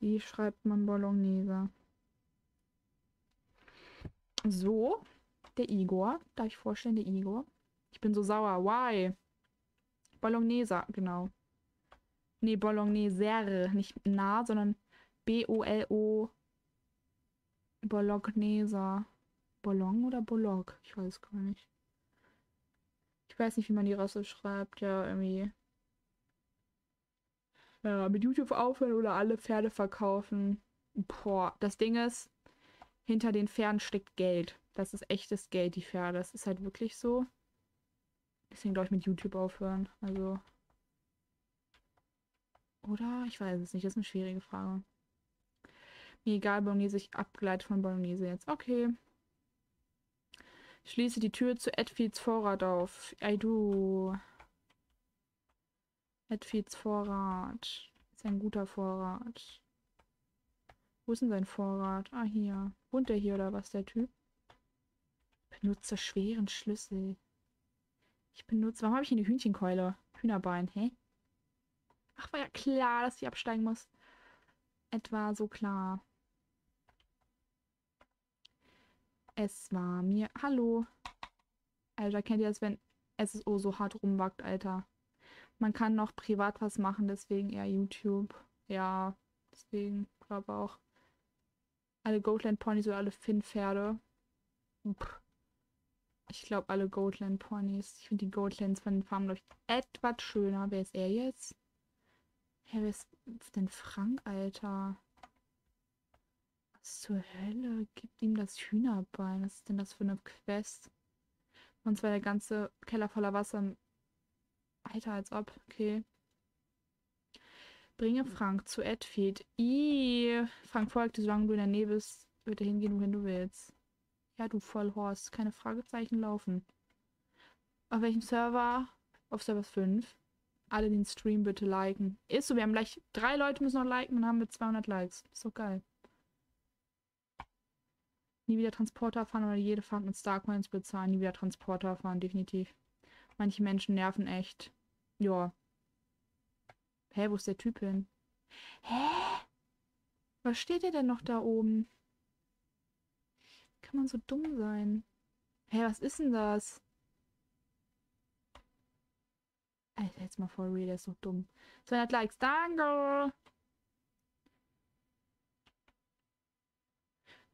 Wie schreibt man Bolognese? So, der Igor. Darf ich vorstellen, der Igor? Ich bin so sauer. Why? Bolognese, genau. Nee, Bolognese. Nicht nah, sondern B-O-L-O. Bolognese. Bologn oder Bolog? Ich weiß gar nicht. Ich weiß nicht, wie man die Rasse schreibt. Ja, irgendwie. Ja, mit YouTube aufhören oder alle Pferde verkaufen. Boah, das Ding ist, hinter den Pferden steckt Geld. Das ist echtes Geld, die Pferde. Das ist halt wirklich so. Deswegen glaube ich mit YouTube aufhören. Also. Oder? Ich weiß es nicht. Das ist eine schwierige Frage. Mir egal, Bolognese. Ich abgeleitet von Bolognese jetzt. Okay. Schließe die Tür zu Edfields Vorrat auf. I do. Edfields Vorrat. Ist ein guter Vorrat. Wo ist denn sein Vorrat? Ah, hier. Wohnt der hier oder was, der Typ? Benutze schweren Schlüssel. Ich benutze. Warum habe ich hier eine Hühnchenkeule? Hühnerbein, hä? Ach, war ja klar, dass ich absteigen muss. Etwa so klar. Es war mir. Hallo. Alter, kennt ihr das, wenn SSO so hart rumwackt, Alter? Man kann noch privat was machen, deswegen eher YouTube. Ja, deswegen glaube auch. Alle Goatland Ponys oder alle Finn-Pferde. Ich glaube alle Goatland Ponys. Ich finde die Goatlands von den Farmen, glaube etwas schöner. Wer ist er jetzt? Hä, wer ist denn Frank, Alter? Was zur Hölle? Gibt ihm das Hühnerbein. Was ist denn das für eine Quest? Und zwar der ganze Keller voller Wasser. Alter, als ob. Okay. Bringe Frank zu Edfield. I Frank folgt solange du in der Nähe bist, wird er hingehen, wohin du willst. Ja, du Vollhorst. Keine Fragezeichen laufen. Auf welchem Server? Auf Server 5. Alle den Stream bitte liken. Ist so, wir haben gleich drei Leute müssen noch liken, dann haben wir 200 Likes. Ist doch geil. Nie wieder Transporter fahren oder jede Fahrt mit Starcoins bezahlen. Nie wieder Transporter fahren, definitiv. Manche Menschen nerven echt. Ja. Hä, wo ist der Typ hin? Hä? Was steht der denn noch da oben? Kann man so dumm sein? Hä, was ist denn das? Alter, jetzt mal for real, der ist so dumm. 200 Likes, danke!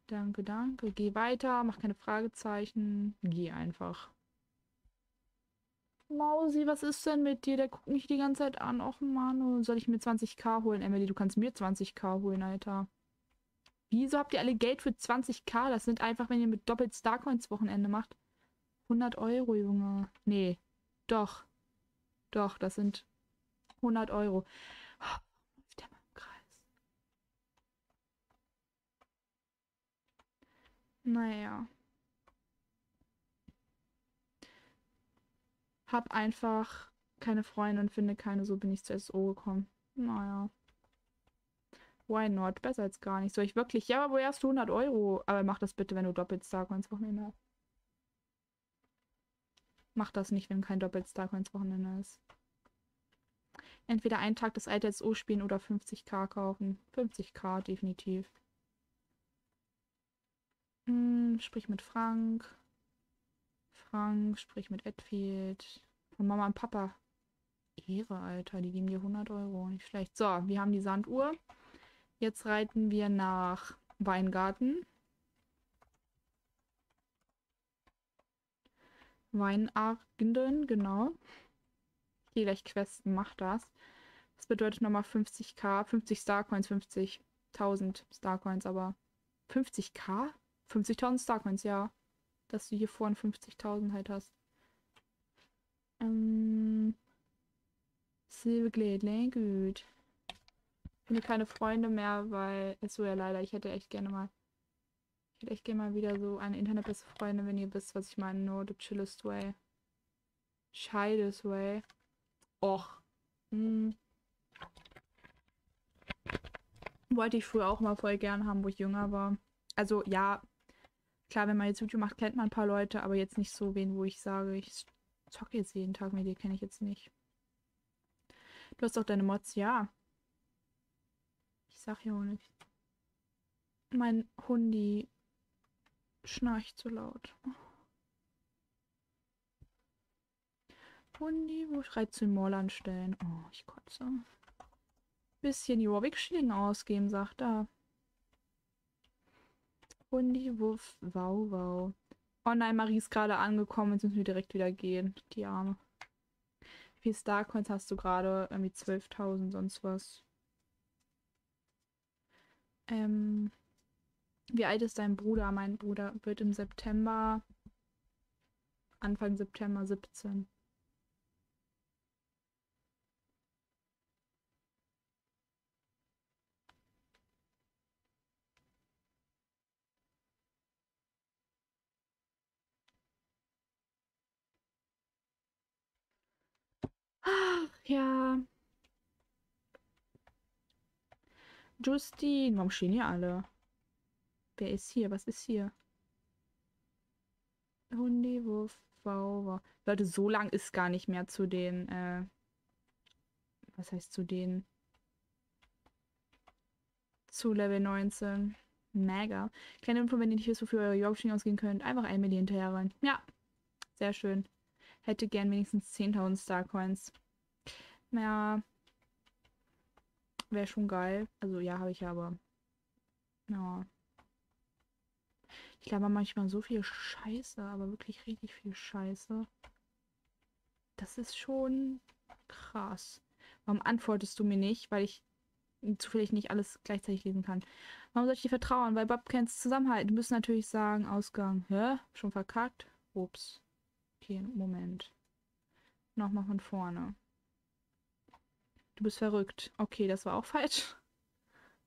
Danke, danke. Geh weiter, mach keine Fragezeichen. Geh einfach. Mausi, was ist denn mit dir? Der guckt mich die ganze Zeit an. Och, Manu, soll ich mir 20k holen? Emily, du kannst mir 20k holen, Alter. Wieso habt ihr alle Geld für 20k? Das sind einfach, wenn ihr mit doppelt Starcoins Wochenende macht. 100 Euro, Junge. Nee, doch. Doch, das sind 100 Euro. Oh, der mal im Kreis. Naja. Hab einfach keine Freunde und finde keine, so bin ich zu SO gekommen. Naja. Why not? Besser als gar nicht. Soll ich wirklich? Ja, aber woher hast du 100 Euro? Aber mach das bitte, wenn du Doppelstar-Coins Wochenende hast. Mach das nicht, wenn kein Doppelstar-Coins Wochenende ist. Entweder einen Tag das alte SO spielen oder 50k kaufen. 50k definitiv. Hm, sprich mit Frank. Frank, sprich mit Edfield. Von Mama und Papa. Ehre, Alter. Die geben dir 100 Euro. Nicht schlecht. So, wir haben die Sanduhr. Jetzt reiten wir nach Weingarten. Weinargenden, genau. Ich gleich questen, mach das. Das bedeutet nochmal 50k, 50 Starcoins, 50.000 Starcoins, aber 50k? 50.000 Starcoins, ja. Dass du hier vorne 50.000 halt hast. Ähm. Silberglädle, gut. Ich finde keine Freunde mehr, weil es so ja leider, ich hätte echt gerne mal. Echt gerne mal wieder so eine internetbeste Freundin, wenn ihr wisst, was ich meine. No, the chillest way. Scheidest way. Och. Hm. Wollte ich früher auch mal voll gern haben, wo ich jünger war. Also ja, klar, wenn man jetzt YouTube macht, kennt man ein paar Leute, aber jetzt nicht so wen, wo ich sage, ich zocke jetzt jeden Tag mit dir, kenne ich jetzt nicht. Du hast auch deine Mods, ja. Ich sag ja auch nicht. Mein Hundi schnarcht zu laut. Hundi, wo schreit zu den Mollern stellen? Oh, ich kotze. Bisschen Jorvik-Schilling ausgeben, sagt er. Hundi, Wuff, wow, wow. Oh nein, Marie ist gerade angekommen, jetzt müssen wir direkt wieder gehen. Die Arme. Wie viele Starcoins hast du gerade? Irgendwie 12.000, sonst was. Ähm, wie alt ist dein Bruder? Mein Bruder wird im September, Anfang September 17. Ach, ja. Justine, warum stehen hier alle? Wer ist hier? Was ist hier? Hundi, Wurf, Wauwer. Leute, so lang ist gar nicht mehr zu den, äh, was heißt zu den, zu Level 19. Mega. Kleine Info, wenn ihr nicht wisst, wofür eure Yorkshire ausgehen könnt, einfach ein Million hinterher rein. Ja, sehr schön. Hätte gern wenigstens 10.000 Starcoins. Ja. Wäre schon geil. Also ja, habe ich aber. Ja. Ich glaube manchmal so viel Scheiße, aber wirklich richtig viel Scheiße. Das ist schon krass. Warum antwortest du mir nicht? Weil ich zufällig nicht alles gleichzeitig lesen kann. Warum soll ich dir vertrauen? Weil Bob kennt zusammenhalten. Du musst natürlich sagen, Ausgang. Hä? Schon verkackt? Ups. Okay, Moment. Nochmal von vorne. Du bist verrückt. Okay, das war auch falsch.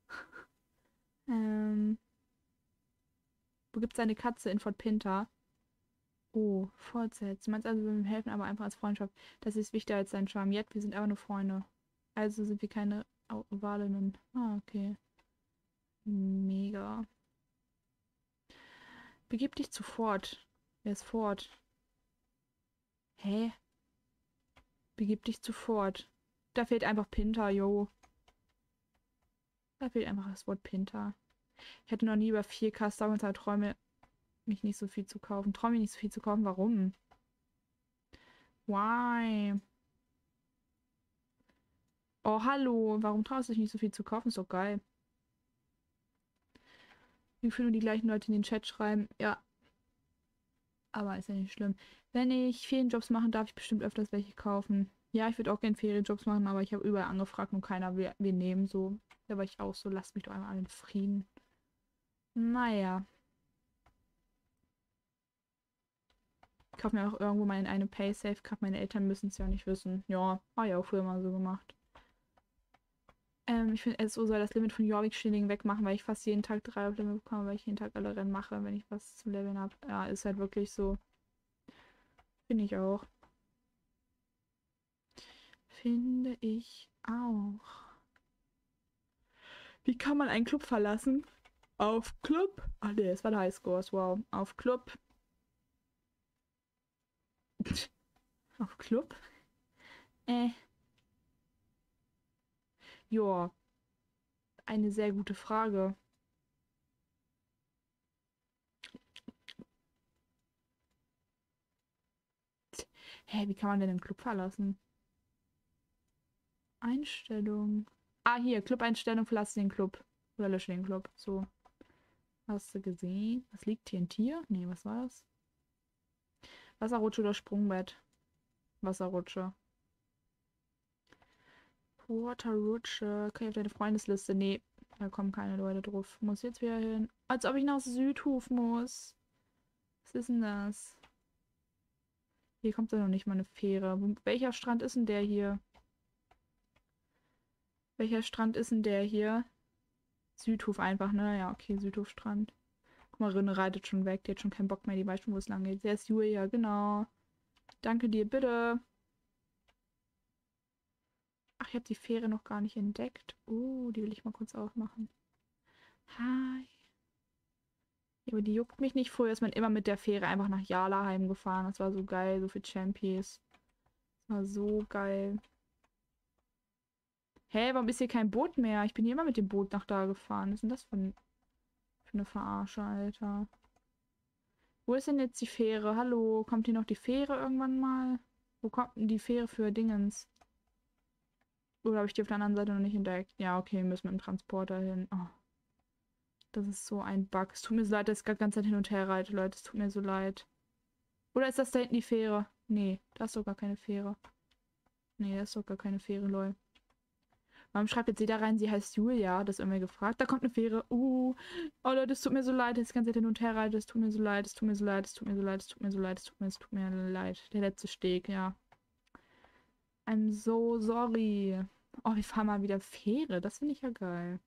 ähm. Wo gibt's eine Katze in Fort Pinter? Oh, fortsetzen. Meinst also, wir helfen aber einfach als Freundschaft. Das ist wichtiger als dein Charme. Jetzt, wir sind aber nur Freunde. Also sind wir keine Walinnen. Ah, okay. Mega. Begib dich zu Fort. Wer ist Fort? Hä? Begib dich zu Fort. Da fehlt einfach Pinter, yo. Da fehlt einfach das Wort Pinter. Ich hätte noch nie über 4K Star träume mich nicht so viel zu kaufen. Träume nicht so viel zu kaufen. Warum? Why? Oh, hallo. Warum traust du dich nicht so viel zu kaufen? Ist doch geil. Wie viel nur die gleichen Leute in den Chat schreiben. Ja. Aber ist ja nicht schlimm. Wenn ich Ferienjobs mache, darf ich bestimmt öfters welche kaufen. Ja, ich würde auch gerne Ferienjobs machen, aber ich habe überall angefragt und keiner will wir nehmen so. Da war ich auch so, lasst mich doch einmal in Frieden. Naja. Ich kaufe mir auch irgendwo mal in eine Paysafe-Card. Meine Eltern müssen es ja nicht wissen. Ja, war ja auch früher mal so gemacht. Ähm, ich finde, SO soll das Limit von Jorvik-Schilling wegmachen, weil ich fast jeden Tag drei auf Limit bekomme, weil ich jeden Tag alle Rennen mache, wenn ich was zu leveln habe. Ja, ist halt wirklich so. Finde ich auch. Finde ich auch. Wie kann man einen Club verlassen? Auf Club. Ach nee, das war der Highscores. Wow. Auf Club. Auf Club? Äh. Joa. Eine sehr gute Frage. Hä, wie kann man denn den Club verlassen? Einstellung. Ah, hier, Club-Einstellung, verlasse den Club. Oder lösche den Club. So. Hast du gesehen? Was liegt hier? Ein Tier? Nee, was war das? Wasserrutsche oder Sprungbett? Wasserrutsche. Waterrutsche. Ich auf deine Freundesliste? Nee, da kommen keine Leute drauf. Muss jetzt wieder hin. Als ob ich nach Südhof muss. Was ist denn das? Hier kommt ja noch nicht mal eine Fähre. Welcher Strand ist denn der hier? Welcher Strand ist denn der hier? Südhof einfach, ne? Ja, okay, Südhofstrand. Guck mal, Rinne reitet schon weg. Die hat schon keinen Bock mehr. Die weiß schon, wo es lang geht. Der ist Julia, genau. Danke dir, bitte. Ach, ich habe die Fähre noch gar nicht entdeckt. Oh, die will ich mal kurz aufmachen. Hi. Ja, aber die juckt mich nicht. Früher ist man immer mit der Fähre einfach nach Jala heimgefahren. Das war so geil, so für Champions. Das war so geil. Hä, warum ist hier kein Boot mehr? Ich bin hier immer mit dem Boot nach da gefahren. Was ist denn das für, ein, für eine Verarsche, Alter? Wo ist denn jetzt die Fähre? Hallo, kommt hier noch die Fähre irgendwann mal? Wo kommt denn die Fähre für Dingens? Oder habe ich die auf der anderen Seite noch nicht entdeckt? Ja, okay, wir müssen mit dem Transporter hin. Oh. Das ist so ein Bug. Es tut mir so leid, dass ich gerade ganz Zeit hin und her reite, Leute. Es tut mir so leid. Oder ist das da hinten die Fähre? Nee, da ist doch gar keine Fähre. Nee, da ist doch gar keine Fähre, lol. Warum schreibt jetzt jeder rein, sie heißt Julia? Das ist irgendwie gefragt. Da kommt eine Fähre. Uh. Oh Leute, es tut mir so leid, dass ich ganz Zeit hin und her reite. Es tut mir so leid, es tut mir so leid, es tut mir so leid, es tut mir so leid, es tut mir, es tut mir leid. Der letzte Steg, ja. I'm so sorry. Oh, wir fahren mal wieder Fähre. Das finde ich ja geil.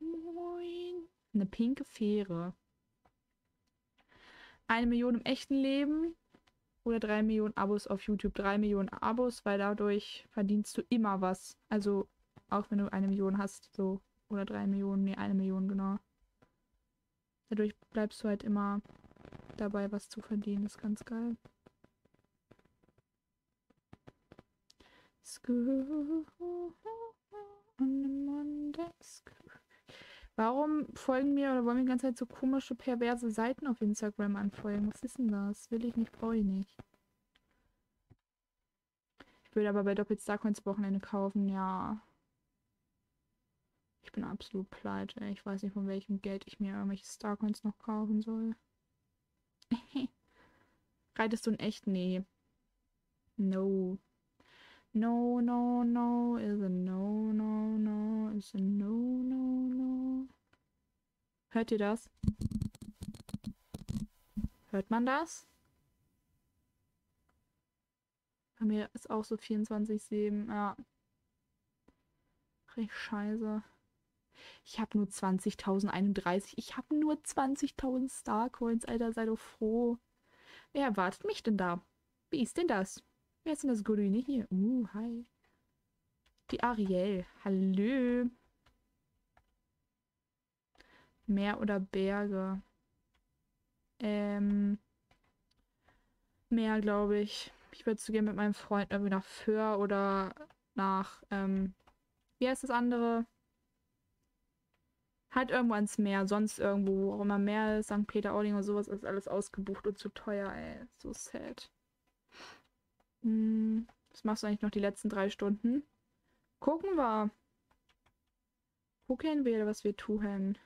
Moin. Eine pinke Fähre. Eine Million im echten Leben oder drei Millionen Abos auf YouTube. Drei Millionen Abos, weil dadurch verdienst du immer was. Also auch wenn du eine Million hast, so. Oder drei Millionen, nee, eine Million, genau. Dadurch bleibst du halt immer dabei, was zu verdienen. Das ist ganz geil. School on Monday. Warum folgen mir oder wollen mir die ganze Zeit so komische, perverse Seiten auf Instagram anfolgen? Was ist denn das? Will ich nicht, brauche ich nicht. Ich würde aber bei Doppelt Starcoins Wochenende kaufen, ja. Ich bin absolut pleite. Ich weiß nicht, von welchem Geld ich mir irgendwelche Starcoins noch kaufen soll. Reitest du in echt? Nee. No. No, no, no is a no, no, no is a no, no, no. Hört ihr das? Hört man das? Bei mir ist auch so 24-7, ja. Richtig scheiße. Ich habe nur 20.031. Ich habe nur 20.000 Starcoins, Alter. Sei doch froh. Wer erwartet mich denn da? Wie ist denn das? Wer ist denn das Grüne hier? Uh, hi. Die Ariel. Hallo. Meer oder Berge? Ähm. Meer, glaube ich. Ich würde zu gehen mit meinem Freund irgendwie nach Föhr oder nach, ähm, wie heißt das andere? Halt irgendwo ans Meer, sonst irgendwo, wo auch immer Meer ist, St. Peter-Ording oder sowas, ist alles ausgebucht und zu teuer, ey. So sad. Hm, was machst du eigentlich noch die letzten drei Stunden? Gucken wir. Gucken wir, was wir tun.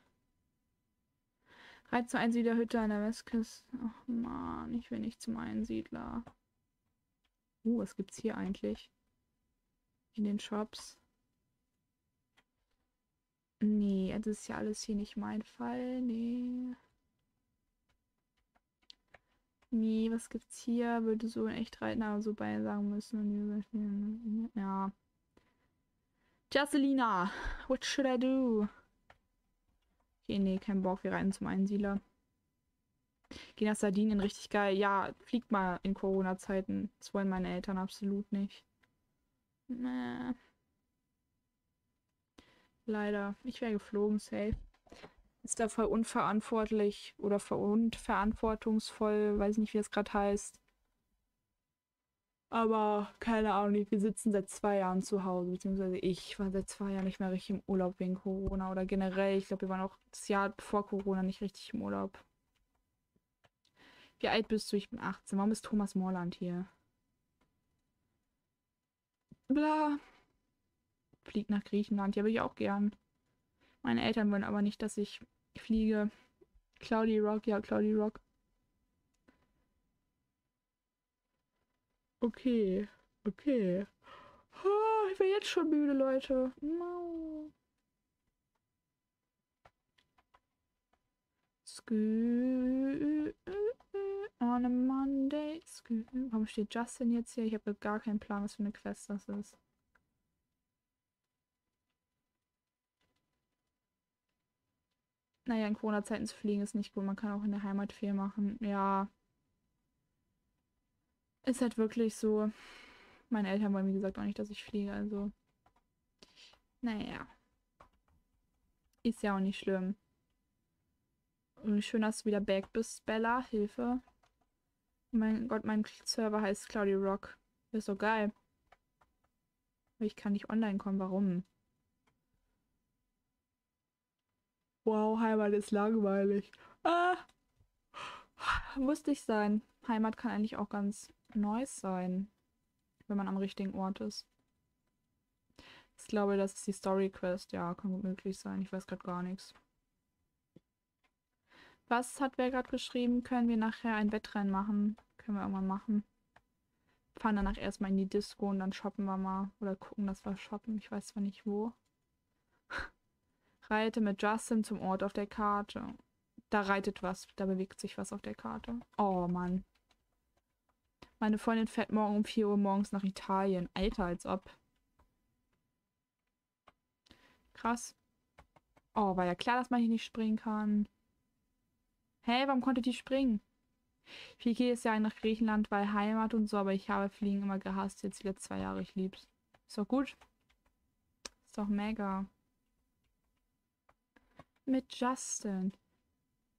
Reiz zur Einsiedlerhütte an der Westküste. Ach man, ich will nicht zum Einsiedler. Uh, was gibt's hier eigentlich? In den Shops. Nee, das ist ja alles hier nicht mein Fall. Nee. Nee, was gibt's hier? Würde so in echt reiten, so bei sagen müssen. Ja. Jasselina, what should I do? Okay, nee, kein Bock. Wir reiten zum Einsiedler. Gehen nach Sardinien richtig geil. Ja, fliegt mal in Corona-Zeiten. Das wollen meine Eltern absolut nicht. Nee. Leider. Ich wäre geflogen, safe ist da voll unverantwortlich oder unverantwortungsvoll, weiß nicht, wie es gerade heißt. Aber keine Ahnung, wir sitzen seit zwei Jahren zu Hause, beziehungsweise ich war seit zwei Jahren nicht mehr richtig im Urlaub wegen Corona oder generell. Ich glaube, wir waren auch das Jahr vor Corona nicht richtig im Urlaub. Wie alt bist du? Ich bin 18. Warum ist Thomas Morland hier? bla. Fliegt nach Griechenland. Ja, würde ich auch gern. Meine Eltern wollen aber nicht, dass ich fliege. Cloudy Rock, ja, Cloudy Rock. Okay, okay. Oh, ich bin jetzt schon müde, Leute. No. On a Monday. Skü Warum steht Justin jetzt hier? Ich habe gar keinen Plan, was für eine Quest das ist. Naja, in Corona-Zeiten zu fliegen ist nicht gut. Man kann auch in der Heimat viel machen. Ja. Ist halt wirklich so. Meine Eltern wollen, wie gesagt, auch nicht, dass ich fliege. Also. Naja. Ist ja auch nicht schlimm. Und schön, dass du wieder back bist, Bella. Hilfe. Mein Gott, mein Server heißt Cloudy Rock. Ist so geil. Ich kann nicht online kommen. Warum? Wow, Heimat ist langweilig. Ah! Muss nicht sein. Heimat kann eigentlich auch ganz nice sein. Wenn man am richtigen Ort ist. Ich glaube, das ist die Story Quest. Ja, kann gut möglich sein. Ich weiß gerade gar nichts. Was hat wer gerade geschrieben? Können wir nachher ein Wettrennen machen? Können wir irgendwann machen. Fahren danach erstmal in die Disco und dann shoppen wir mal. Oder gucken, dass wir shoppen. Ich weiß zwar nicht wo. Reite mit Justin zum Ort auf der Karte. Da reitet was. Da bewegt sich was auf der Karte. Oh Mann. Meine Freundin fährt morgen um 4 Uhr morgens nach Italien. Alter, als ob. Krass. Oh, war ja klar, dass man hier nicht springen kann. Hä, hey, warum konnte die springen? Vicky ist ja nach Griechenland, weil Heimat und so, aber ich habe Fliegen immer gehasst. Jetzt letzten zwei Jahre, ich lieb's. Ist doch gut. Ist doch mega mit Justin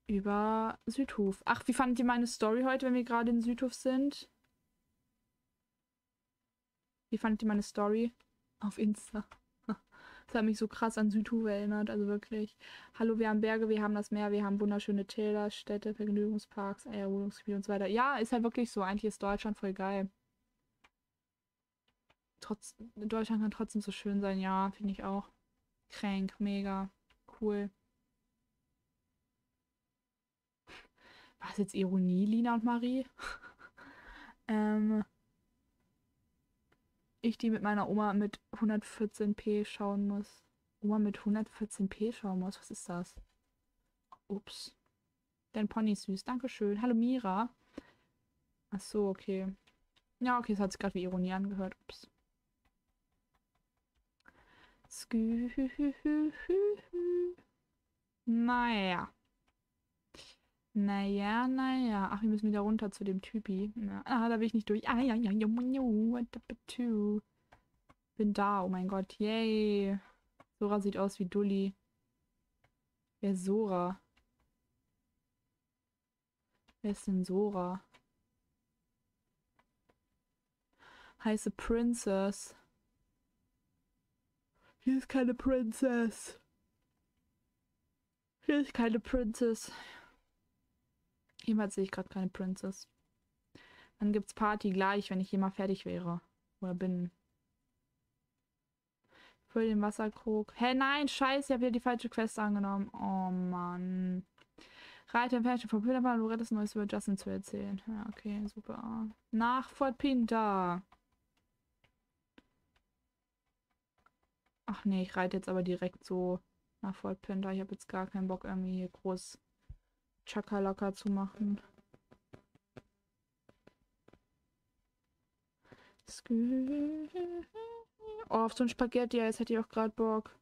über Südhof. Ach, wie fandet ihr meine Story heute, wenn wir gerade in Südhof sind? Wie fandet ihr meine Story auf Insta? Das hat mich so krass an Südhof erinnert, also wirklich. Hallo, wir haben Berge, wir haben das Meer, wir haben wunderschöne Täler, Städte, Vergnügungsparks, Erholungsgebiete und so weiter. Ja, ist halt wirklich so. Eigentlich ist Deutschland voll geil. Trotz, Deutschland kann trotzdem so schön sein, ja, finde ich auch. Kränk, mega, cool. War es jetzt Ironie, Lina und Marie? ähm, ich, die mit meiner Oma mit 114p schauen muss. Oma mit 114p schauen muss. Was ist das? Ups. Dein Pony ist süß. Dankeschön. Hallo Mira. Ach so, okay. Ja, okay, es hat sich gerade wie Ironie angehört. Ups. Skü Naja. Naja, naja. Ach, wir müssen wieder runter zu dem Typi. Ah, da will ich nicht durch. Ah, ja, ja, ja, ja. Bin da, oh mein Gott. Yay. Sora sieht aus wie Dulli. Wer ist Sora? Wer ist denn Sora? Heiße Princess. Hier ist keine Princess. Hier ist keine Princess. Jedenfalls sehe ich gerade keine Princess. Dann gibt's Party gleich, wenn ich hier mal fertig wäre. Oder bin. Für den Wasserkrug. Hä, nein, scheiße, ich habe wieder die falsche Quest angenommen. Oh Mann. Reiter im Fernstück von Pillermann, du rettest Neues über Justin zu erzählen. Ja, okay, super. Nach Fort Pinta. Ach nee, ich reite jetzt aber direkt so nach Fort Pinta. Ich habe jetzt gar keinen Bock, irgendwie hier groß Chakalaka zu machen. Oh, auf so ein Spaghetti-Eis hätte ich auch gerade Bock.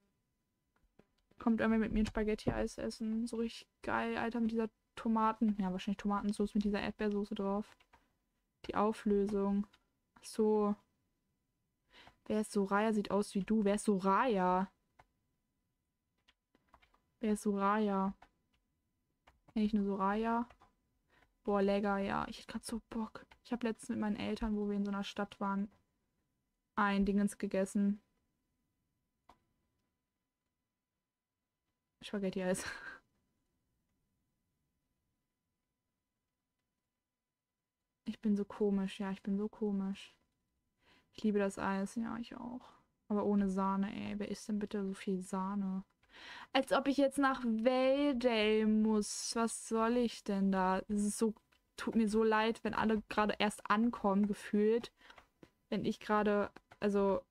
Kommt irgendwie mit mir ein Spaghetti-Eis essen. So richtig geil, Alter, mit dieser Tomaten. Ja, wahrscheinlich Tomatensauce mit dieser Erdbeersoße drauf. Die Auflösung. Ach so. Wer ist Soraya? Sieht aus wie du. Wer ist Soraya? Wer ist Soraya? Wenn ich eine Soraya. Boah, lecker, ja. Ich hätte gerade so Bock. Ich habe letztens mit meinen Eltern, wo wir in so einer Stadt waren, ein Dingens gegessen. Spaghetti-Eis. Ich bin so komisch, ja, ich bin so komisch. Ich liebe das Eis, ja, ich auch. Aber ohne Sahne, ey. Wer isst denn bitte so viel Sahne? Als ob ich jetzt nach Valday muss. Was soll ich denn da? Es ist so, tut mir so leid, wenn alle gerade erst ankommen, gefühlt. Wenn ich gerade, also,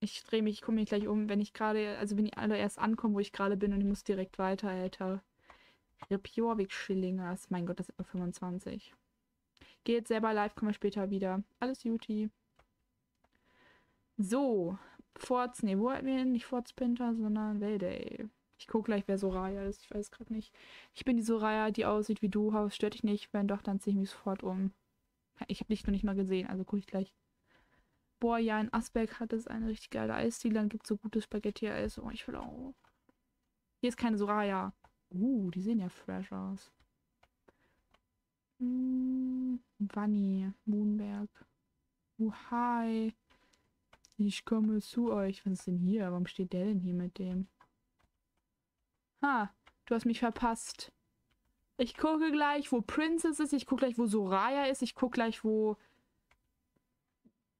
ich drehe mich, ich komme mich gleich um, wenn ich gerade, also wenn die alle erst ankommen, wo ich gerade bin und ich muss direkt weiter, Alter. Rip Jorvik-Schillingers. Mein Gott, das sind nur 25. Geht selber live, kommen wir später wieder. Alles Juti. So. Forts, ne, wo hatten wir? Nicht Forts Pinter, sondern Valday. Ich gucke gleich, wer Soraya ist. Ich weiß gerade nicht. Ich bin die Soraya, die aussieht wie du. Haus stört dich nicht. Wenn doch, dann ziehe ich mich sofort um. Ich habe dich noch nicht mal gesehen, also gucke ich gleich. Boah, ja, in Asberg hat es eine richtig geile Eisdiele. Dann gibt es so gutes Spaghetti-Eis. Oh, ich will auch. Hier ist keine Soraya. Uh, die sehen ja fresh aus. Hm, Vanni, Moonberg. Uh, hi. Ich komme zu euch. Was ist denn hier? Warum steht der denn hier mit dem? Ha, du hast mich verpasst. Ich gucke gleich, wo Princess ist. Ich gucke gleich, wo Soraya ist. Ich gucke gleich, wo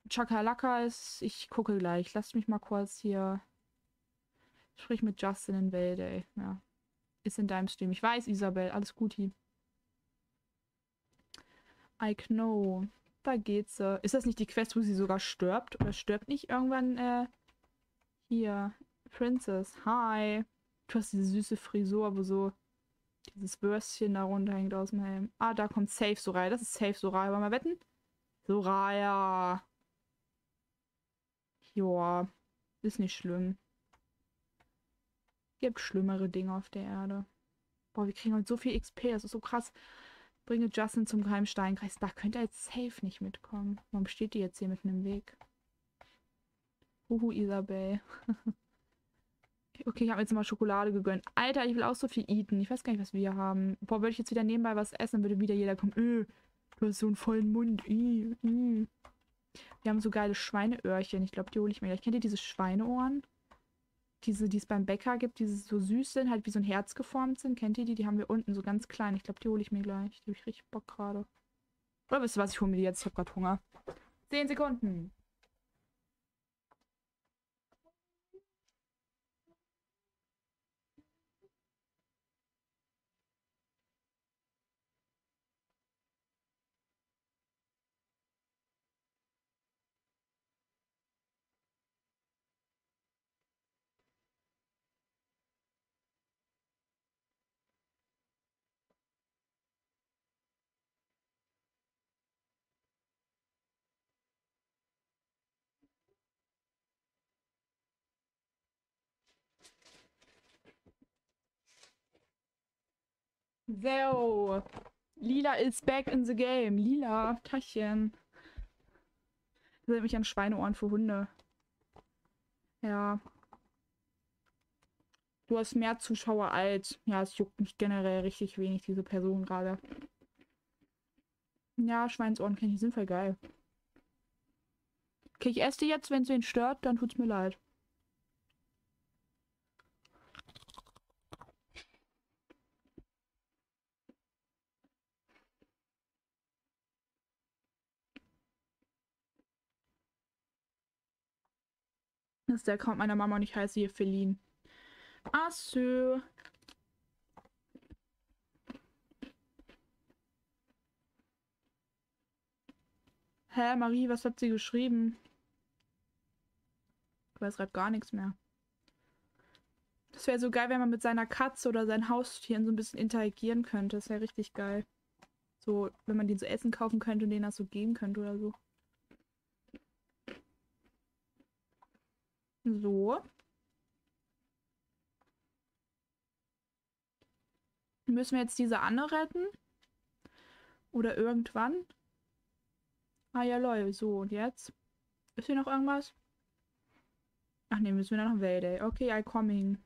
Chakalaka ist. Ich gucke gleich. Lass mich mal kurz hier. Sprich mit Justin in Welt, ey. Ja. Ist in deinem Stream. Ich weiß, Isabel. Alles gut hier. I know. Da geht's. Äh. Ist das nicht die Quest, wo sie sogar stirbt? Oder stirbt nicht irgendwann, äh, hier, Princess. Hi. Du hast diese süße Frisur, wo so dieses Bürstchen da runterhängt aus dem Helm. Ah, da kommt Safe Soraya. Das ist Safe Soraya. Wollen wir wetten? Soraya. Joa. Ist nicht schlimm. Gibt schlimmere Dinge auf der Erde. Boah, wir kriegen heute so viel XP. Das ist so krass. Bringe Justin zum geheimen. Da könnte er jetzt safe nicht mitkommen. Warum steht die jetzt hier mitten im Weg? Huhu, Isabel. okay, ich habe jetzt mal Schokolade gegönnt. Alter, ich will auch so viel eaten. Ich weiß gar nicht, was wir haben. Boah, würde ich jetzt wieder nebenbei was essen, würde wieder jeder kommen. Öh, du hast so einen vollen Mund. Äh, äh. Wir haben so geile Schweineöhrchen. Ich glaube, die hole ich mir gleich. Kennt ihr diese Schweineohren? Diese, die es beim Bäcker gibt, die so süß sind, halt wie so ein Herz geformt sind. Kennt ihr die? Die haben wir unten so ganz klein. Ich glaube, die hole ich mir gleich. Die habe ich richtig Bock gerade. Oder wisst ihr was? Ich hole mir die jetzt. Ich habe gerade Hunger. Zehn Sekunden. So. Lila is back in the game. Lila, Taschen. Das erinnert mich an Schweineohren für Hunde. Ja. Du hast mehr Zuschauer als. Ja, es juckt mich generell richtig wenig, diese Person gerade. Ja, Schweinsohren kenne ich, sind voll geil. Okay, ich esse die jetzt, wenn es ihn stört, dann tut's mir leid. Ist der Account meiner Mama und ich heiße hier Feline. Ach so. Hä, Marie, was hat sie geschrieben? Ich weiß gerade gar nichts mehr. Das wäre so geil, wenn man mit seiner Katze oder seinen Haustieren so ein bisschen interagieren könnte. Das wäre richtig geil. So, wenn man den so Essen kaufen könnte und denen das so geben könnte oder so. So. Müssen wir jetzt diese Anne retten? Oder irgendwann? Ah ja, lol. So, und jetzt? Ist hier noch irgendwas? Ach ne, müssen wir nach Wälde. Okay, I coming.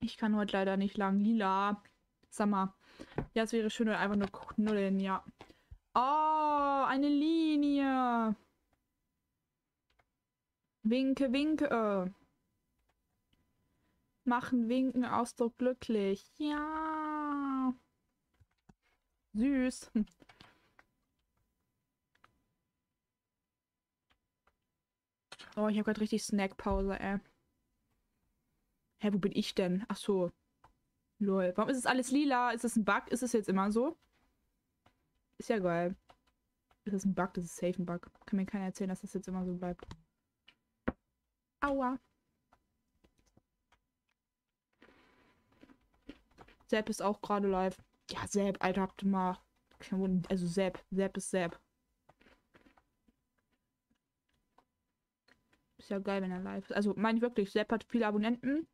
Ich kann heute leider nicht lang. Lila. Sag mal. Ja, es wäre schön, einfach nur knuddeln, ja. Oh, eine Linie. Winke, winke. Machen, winken, Ausdruck glücklich. Ja. Süß. Oh, ich habe gerade richtig Snackpause, ey. Hä, wo bin ich denn? Ach so. Lol. Warum ist es alles lila? Ist das ein Bug? Ist es jetzt immer so? Ist ja geil. Ist das ein Bug? Das ist safe ein Bug. Kann mir keiner erzählen, dass das jetzt immer so bleibt. Aua. Sepp ist auch gerade live. Ja, Sepp, Alter, habt ihr mal. Also Sepp. Sepp ist Sepp. Ist ja geil, wenn er live ist. Also meine ich wirklich, Sepp hat viele Abonnenten.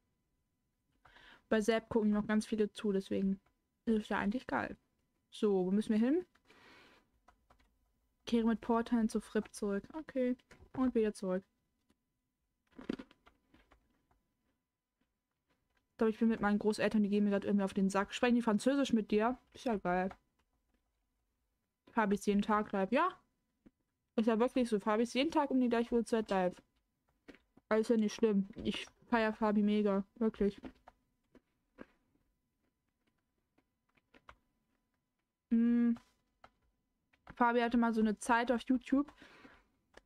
Bei Sepp gucken noch ganz viele zu, deswegen ist es ja eigentlich geil. So, wo müssen wir hin? Kehre mit Portalen zu Fripp zurück. Okay. Und wieder zurück. Ich glaube, ich bin mit meinen Großeltern, die gehen mir gerade irgendwie auf den Sack. Sprechen die Französisch mit dir? Ist ja geil. Habe ich jeden Tag live. Ja. Ist ja wirklich so. Habe ich jeden Tag um die gleiche Uhrzeit live. Alles ja nicht schlimm. Ich feiere Fabi mega. Wirklich. Hm. Fabi hatte mal so eine Zeit auf YouTube,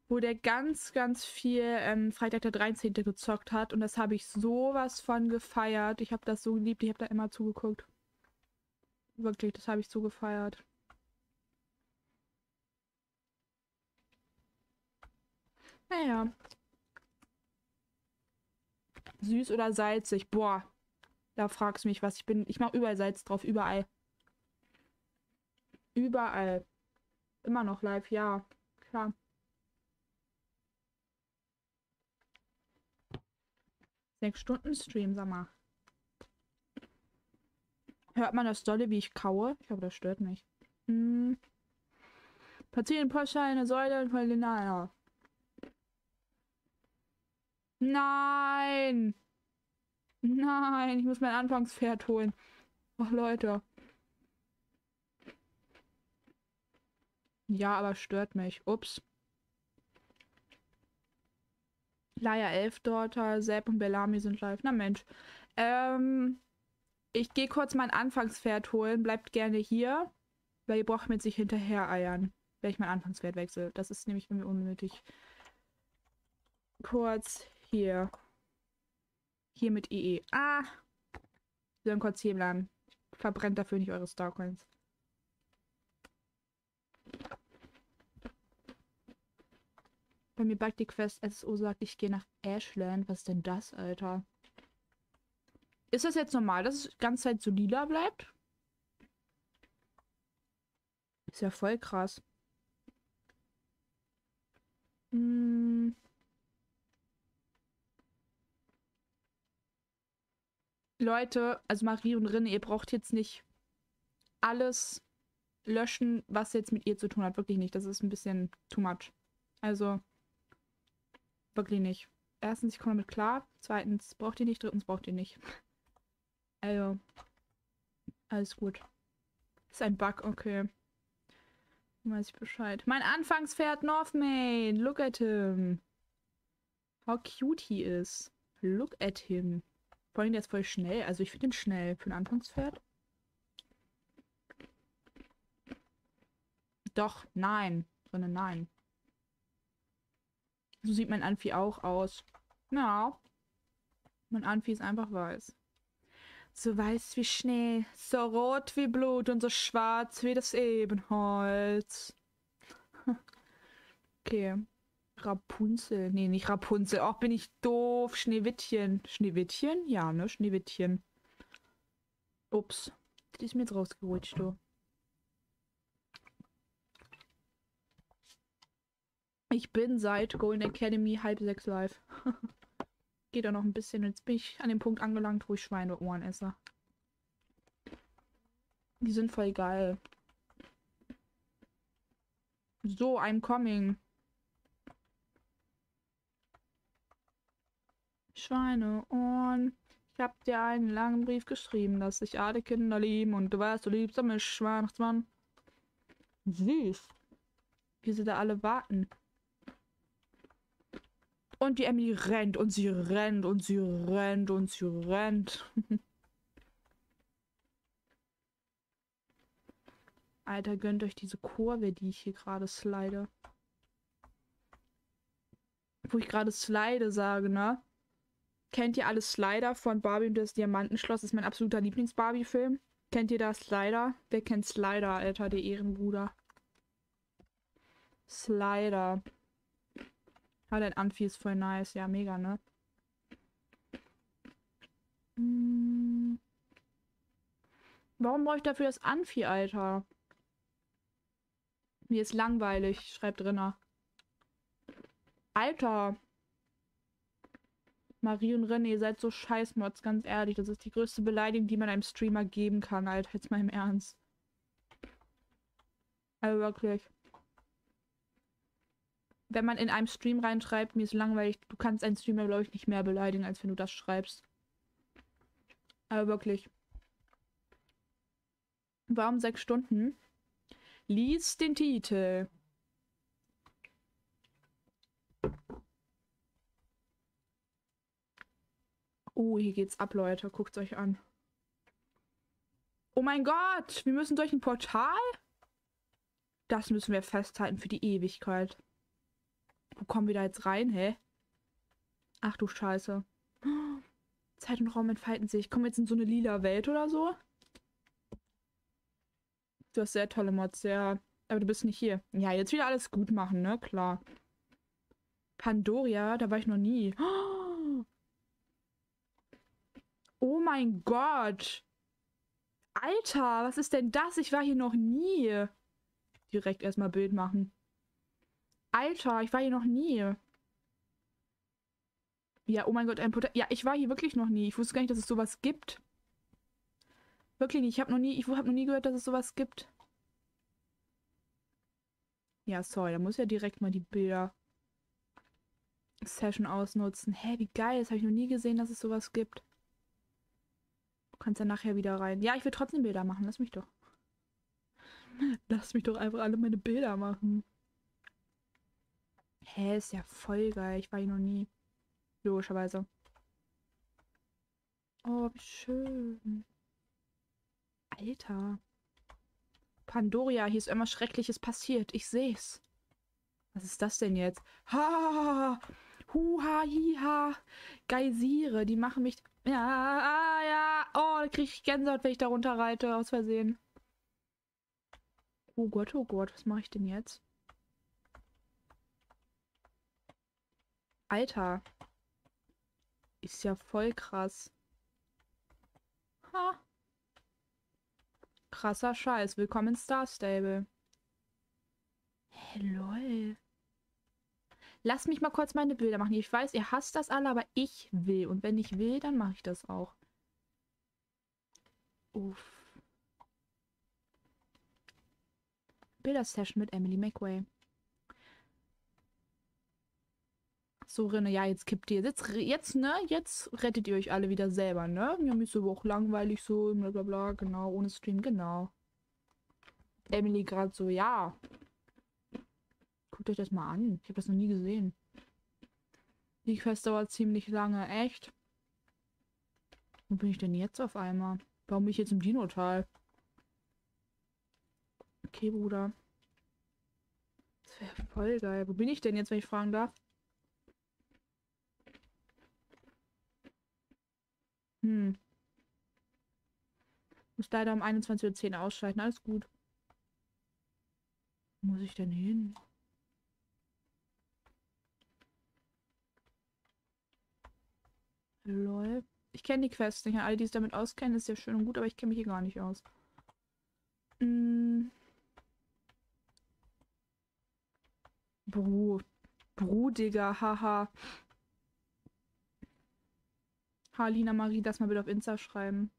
wo der ganz, ganz viel ähm, Freitag der 13. gezockt hat. Und das habe ich sowas von gefeiert. Ich habe das so geliebt. Ich habe da immer zugeguckt. Wirklich, das habe ich so gefeiert. Naja. Süß oder salzig? Boah. Da fragst du mich was. Ich bin. Ich mache überall Salz drauf. Überall. Überall. Immer noch live, ja. Klar. Sechs Stunden Stream, sag mal. Hört man das dolle, wie ich kaue? Ich hoffe, das stört mich. Hm. Patientenporsche, eine Säule von Lineal. Nein! Nein, ich muss mein Anfangspferd holen. Ach, Leute. Ja, aber stört mich. Ups. Laia Elfdorter, Sepp und Bellamy sind live. Na Mensch. Ähm, ich gehe kurz mein Anfangspferd holen. Bleibt gerne hier. Weil ihr braucht mit sich hinterher eiern. Wenn ich mein Anfangspferd wechsle. Das ist nämlich irgendwie unnötig. Kurz hier. Hier mit EE. Ah! Wir sollen kurz hier bleiben. Verbrennt dafür nicht eure Starcoins. Bei mir backt die Quest SO sagt, ich gehe nach Ashland. Was ist denn das, Alter? Ist das jetzt normal, dass es die ganze Zeit so lila bleibt? Ist ja voll krass. Hm. Leute, also Marie und Rinne, ihr braucht jetzt nicht alles löschen, was jetzt mit ihr zu tun hat. Wirklich nicht. Das ist ein bisschen too much. Also, wirklich nicht. Erstens, ich komme damit klar. Zweitens, braucht ihr nicht. Drittens, braucht ihr nicht. Also, alles gut. Ist ein Bug, okay. Weiß ich Bescheid. Mein Anfangspferd Northmain. Look at him. How cute he is. Look at him. Vor allem der ist voll schnell. Also ich finde ihn schnell für ein Anfangspferd. Doch, nein. Sondern nein. So sieht mein Anfi auch aus. Ja. Mein Anfi ist einfach weiß. So weiß wie Schnee, so rot wie Blut und so schwarz wie das Ebenholz. okay. Rapunzel. Nee, nicht Rapunzel. Auch bin ich doof. Schneewittchen. Schneewittchen? Ja, ne? Schneewittchen. Ups. Die ist mir jetzt rausgerutscht, du. Ich bin seit Golden Academy halb sechs live. Geht da noch ein bisschen. Jetzt bin ich an dem Punkt angelangt, wo ich Schweineohren esse. Die sind voll geil. So, I'm coming. Schweineohren. Ich hab dir einen langen Brief geschrieben, dass sich alle Kinder lieben und du weißt, du liebst mich, Weihnachtsmann. Süß. Wie sie da alle warten. Und die Emily rennt und sie rennt und sie rennt und sie rennt. Alter, gönnt euch diese Kurve, die ich hier gerade slide. Wo ich gerade slide sage, ne? Kennt ihr alle Slider von Barbie und das Diamantenschloss? Das ist mein absoluter Lieblings-Barbie-Film. Kennt ihr da Slider? Wer kennt Slider, Alter, der Ehrenbruder? Slider. Ja, dein Anfi ist voll nice. Ja, mega, ne? Hm. Warum brauche ich dafür das Anfi, Alter? Mir ist langweilig, schreibt Rinner. Alter. Marie und René, ihr seid so scheißmods, ganz ehrlich. Das ist die größte Beleidigung, die man einem Streamer geben kann, Alter. Jetzt mal im Ernst. Also wirklich. Wenn man in einem Stream reinschreibt, mir ist langweilig, du kannst einen Streamer, glaube ich, nicht mehr beleidigen, als wenn du das schreibst. Aber wirklich. Warum sechs Stunden? Lies den Titel. Oh, hier geht's ab, Leute. Guckt's euch an. Oh mein Gott, wir müssen durch ein Portal? Das müssen wir festhalten für die Ewigkeit. Wo kommen wir da jetzt rein, hä? Ach du Scheiße. Zeit und Raum entfalten sich. Kommen wir jetzt in so eine lila Welt oder so? Du hast sehr tolle Mods, ja. Aber du bist nicht hier. Ja, jetzt wieder alles gut machen, ne? Klar. Pandoria, da war ich noch nie. Oh mein Gott. Alter, was ist denn das? Ich war hier noch nie. Direkt erstmal Bild machen. Alter, ich war hier noch nie. Ja, oh mein Gott, ein Portal. Ja, ich war hier wirklich noch nie. Ich wusste gar nicht, dass es sowas gibt. Wirklich nicht. Ich habe noch nie, ich noch nie gehört, dass es sowas gibt. Ja, sorry, da muss ja direkt mal die Bilder Session ausnutzen. Hä, wie geil. Das habe ich noch nie gesehen, dass es sowas gibt. Du kannst ja nachher wieder rein. Ja, ich will trotzdem Bilder machen. Lass mich doch. Lass mich doch einfach alle meine Bilder machen. Hä, ist ja voll geil. Ich war hier noch nie. Logischerweise. Oh, wie schön. Alter. Pandoria, hier ist irgendwas Schreckliches passiert. Ich seh's. Was ist das denn jetzt? Ha! Huha, hiha. Geysire, die machen mich. Ja, ja. Oh, da krieg ich Gänsehaut, wenn ich da runterreite, aus Versehen. Oh Gott, oh Gott, was mache ich denn jetzt? Alter. Ist ja voll krass. Ha. Krasser Scheiß. Willkommen in Star Stable. Hey, lol. Lass mich mal kurz meine Bilder machen. Ich weiß, ihr hasst das alle, aber ich will. Und wenn ich will, dann mache ich das auch. Uff. Bildersession mit Emily McWay. So, Rinne, ja, jetzt kippt ihr. Jetzt, jetzt, ne, jetzt rettet ihr euch alle wieder selber, ne? Mir ist aber auch langweilig so, bla bla bla, genau, ohne Stream, genau. Emily gerade so, ja. Guckt euch das mal an. Ich habe das noch nie gesehen. Die Quest dauert ziemlich lange, echt. Wo bin ich denn jetzt auf einmal? Warum bin ich jetzt im Dino-Tal? Okay, Bruder. Das wäre voll geil. Wo bin ich denn jetzt, wenn ich fragen darf? Hm. Muss leider um 21.10 Uhr ausschalten. Alles gut. Wo muss ich denn hin? Lol. Ich kenne die Quests nicht. Alle, die es damit auskennen, ist ja schön und gut, aber ich kenne mich hier gar nicht aus. Hm. Bru. Bru, Digga, haha. Halina Marie, das mal bitte auf Insta schreiben.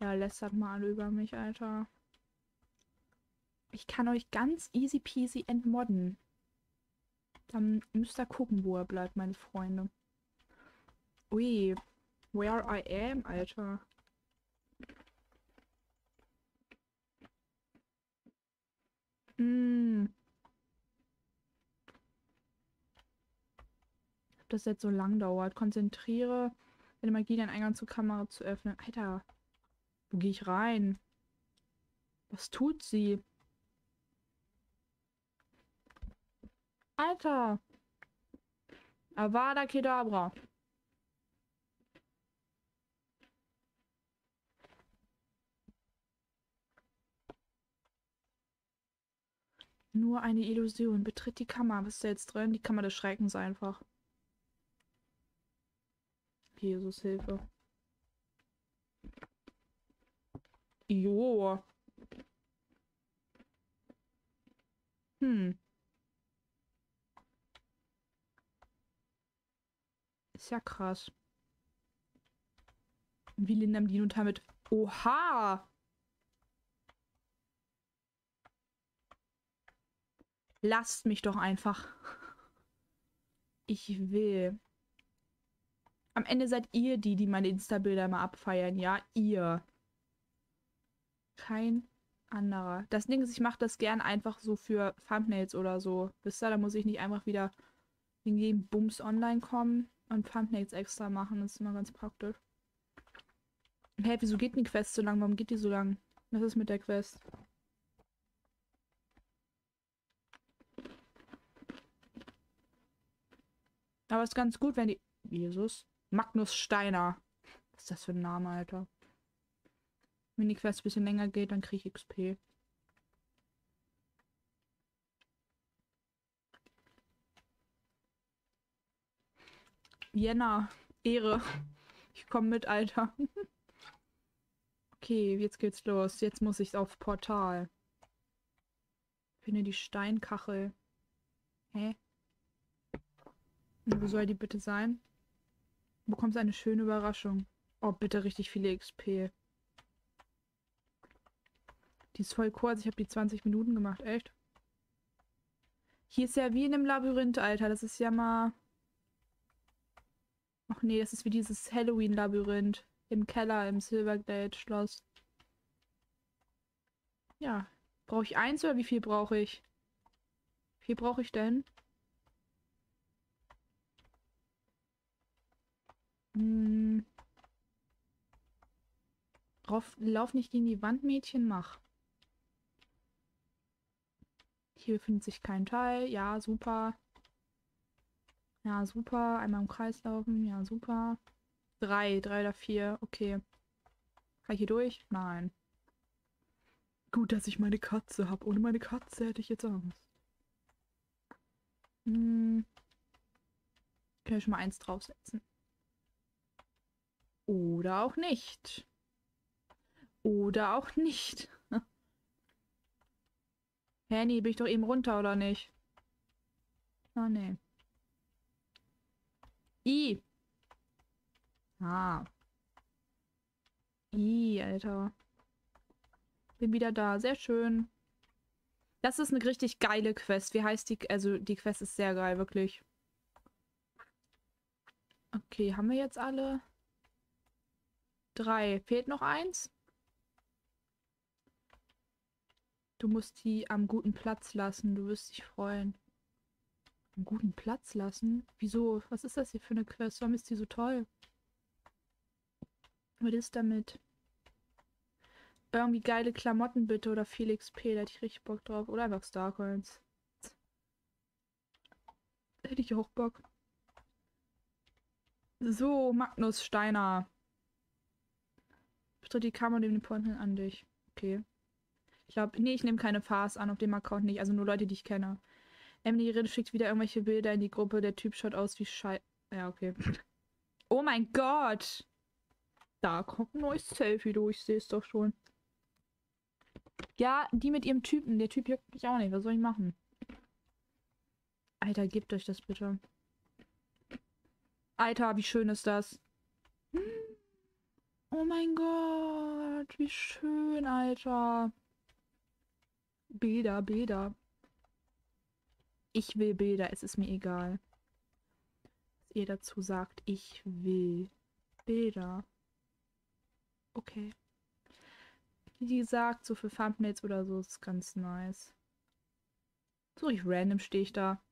Ja, lästert mal alle über mich, Alter. Ich kann euch ganz easy peasy entmodden. Dann müsst ihr gucken, wo er bleibt, meine Freunde. Ui. Where I am, Alter. Mm. das jetzt so lang dauert. Konzentriere deine Magie, den Eingang zur Kamera zu öffnen. Alter, wo gehe ich rein? Was tut sie? Alter. Avada Kedavra. Nur eine Illusion. Betritt die Kammer. Was ist da jetzt drin? Die Kammer des Schreckens einfach. Jesus Hilfe. Jo. Hm. Ist ja krass. Wie Linda am Dino mit. Oha! Lasst mich doch einfach. Ich will. Am Ende seid ihr die, die meine Insta-Bilder mal abfeiern, ja? Ihr. Kein anderer. Das Ding ist, ich mache das gern einfach so für Thumbnails oder so. Wisst ihr, da muss ich nicht einfach wieder in jedem Bums online kommen und Thumbnails extra machen. Das ist immer ganz praktisch. Hä, hey, wieso geht die Quest so lang? Warum geht die so lang? Was ist mit der Quest? Aber es ist ganz gut, wenn die. Jesus. Magnus Steiner. Was ist das für ein Name, Alter? Wenn die Quest ein bisschen länger geht, dann kriege ich XP. Vienna. Ehre. Ich komme mit, Alter. okay, jetzt geht's los. Jetzt muss ich aufs Portal. Finde die Steinkachel. Hä? Und wo soll die bitte sein? Du bekommst eine schöne Überraschung. Oh, bitte richtig viele XP. Die ist voll kurz. Ich habe die 20 Minuten gemacht. Echt? Hier ist ja wie in einem Labyrinth, Alter. Das ist ja mal... Ach nee, das ist wie dieses Halloween-Labyrinth. Im Keller, im Silverglade-Schloss. Ja. Brauche ich eins oder wie viel brauche ich? Wie viel brauche ich denn? Hm. Lauf nicht gegen die Wand, Mädchen, mach. Hier befindet sich kein Teil. Ja, super. Ja, super. Einmal im Kreis laufen. Ja, super. Drei, drei oder vier. Okay. Kann ich hier durch? Nein. Gut, dass ich meine Katze habe. Ohne meine Katze hätte ich jetzt Angst. Hm. Kann ich schon mal eins draufsetzen. Oder auch nicht. Oder auch nicht. Nee, bin ich doch eben runter, oder nicht? Ah, nee. I. Ah. I, Alter. Bin wieder da. Sehr schön. Das ist eine richtig geile Quest. Wie heißt die? Also, die Quest ist sehr geil, wirklich. Okay, haben wir jetzt alle? Drei. Fehlt noch eins? Du musst die am guten Platz lassen. Du wirst dich freuen. Am guten Platz lassen? Wieso? Was ist das hier für eine Quest? Warum ist die so toll? Was ist damit? Irgendwie geile Klamotten bitte oder viel XP, da hätte ich richtig Bock drauf. Oder einfach Starcoins. Hätte ich auch Bock. So, Magnus Steiner. Betritt die Kamera nehme den Pointen an dich. Okay. Ich glaube, nee, ich nehme keine Fars an auf dem Account nicht. Also nur Leute, die ich kenne. Emily Rede schickt wieder irgendwelche Bilder in die Gruppe. Der Typ schaut aus wie Schei... Ja, okay. Oh mein Gott! Da kommt ein neues Selfie du. Ich sehe es doch schon. Ja, die mit ihrem Typen. Der Typ juckt mich auch nicht. Was soll ich machen? Alter, gebt euch das bitte. Alter, wie schön ist das? Oh mein Gott, wie schön, Alter. Bilder, Bilder. Ich will Bilder, es ist mir egal. Was ihr dazu sagt, ich will Bilder. Okay. Wie gesagt, so für Thumbnails oder so ist ganz nice. So ich random stehe ich da.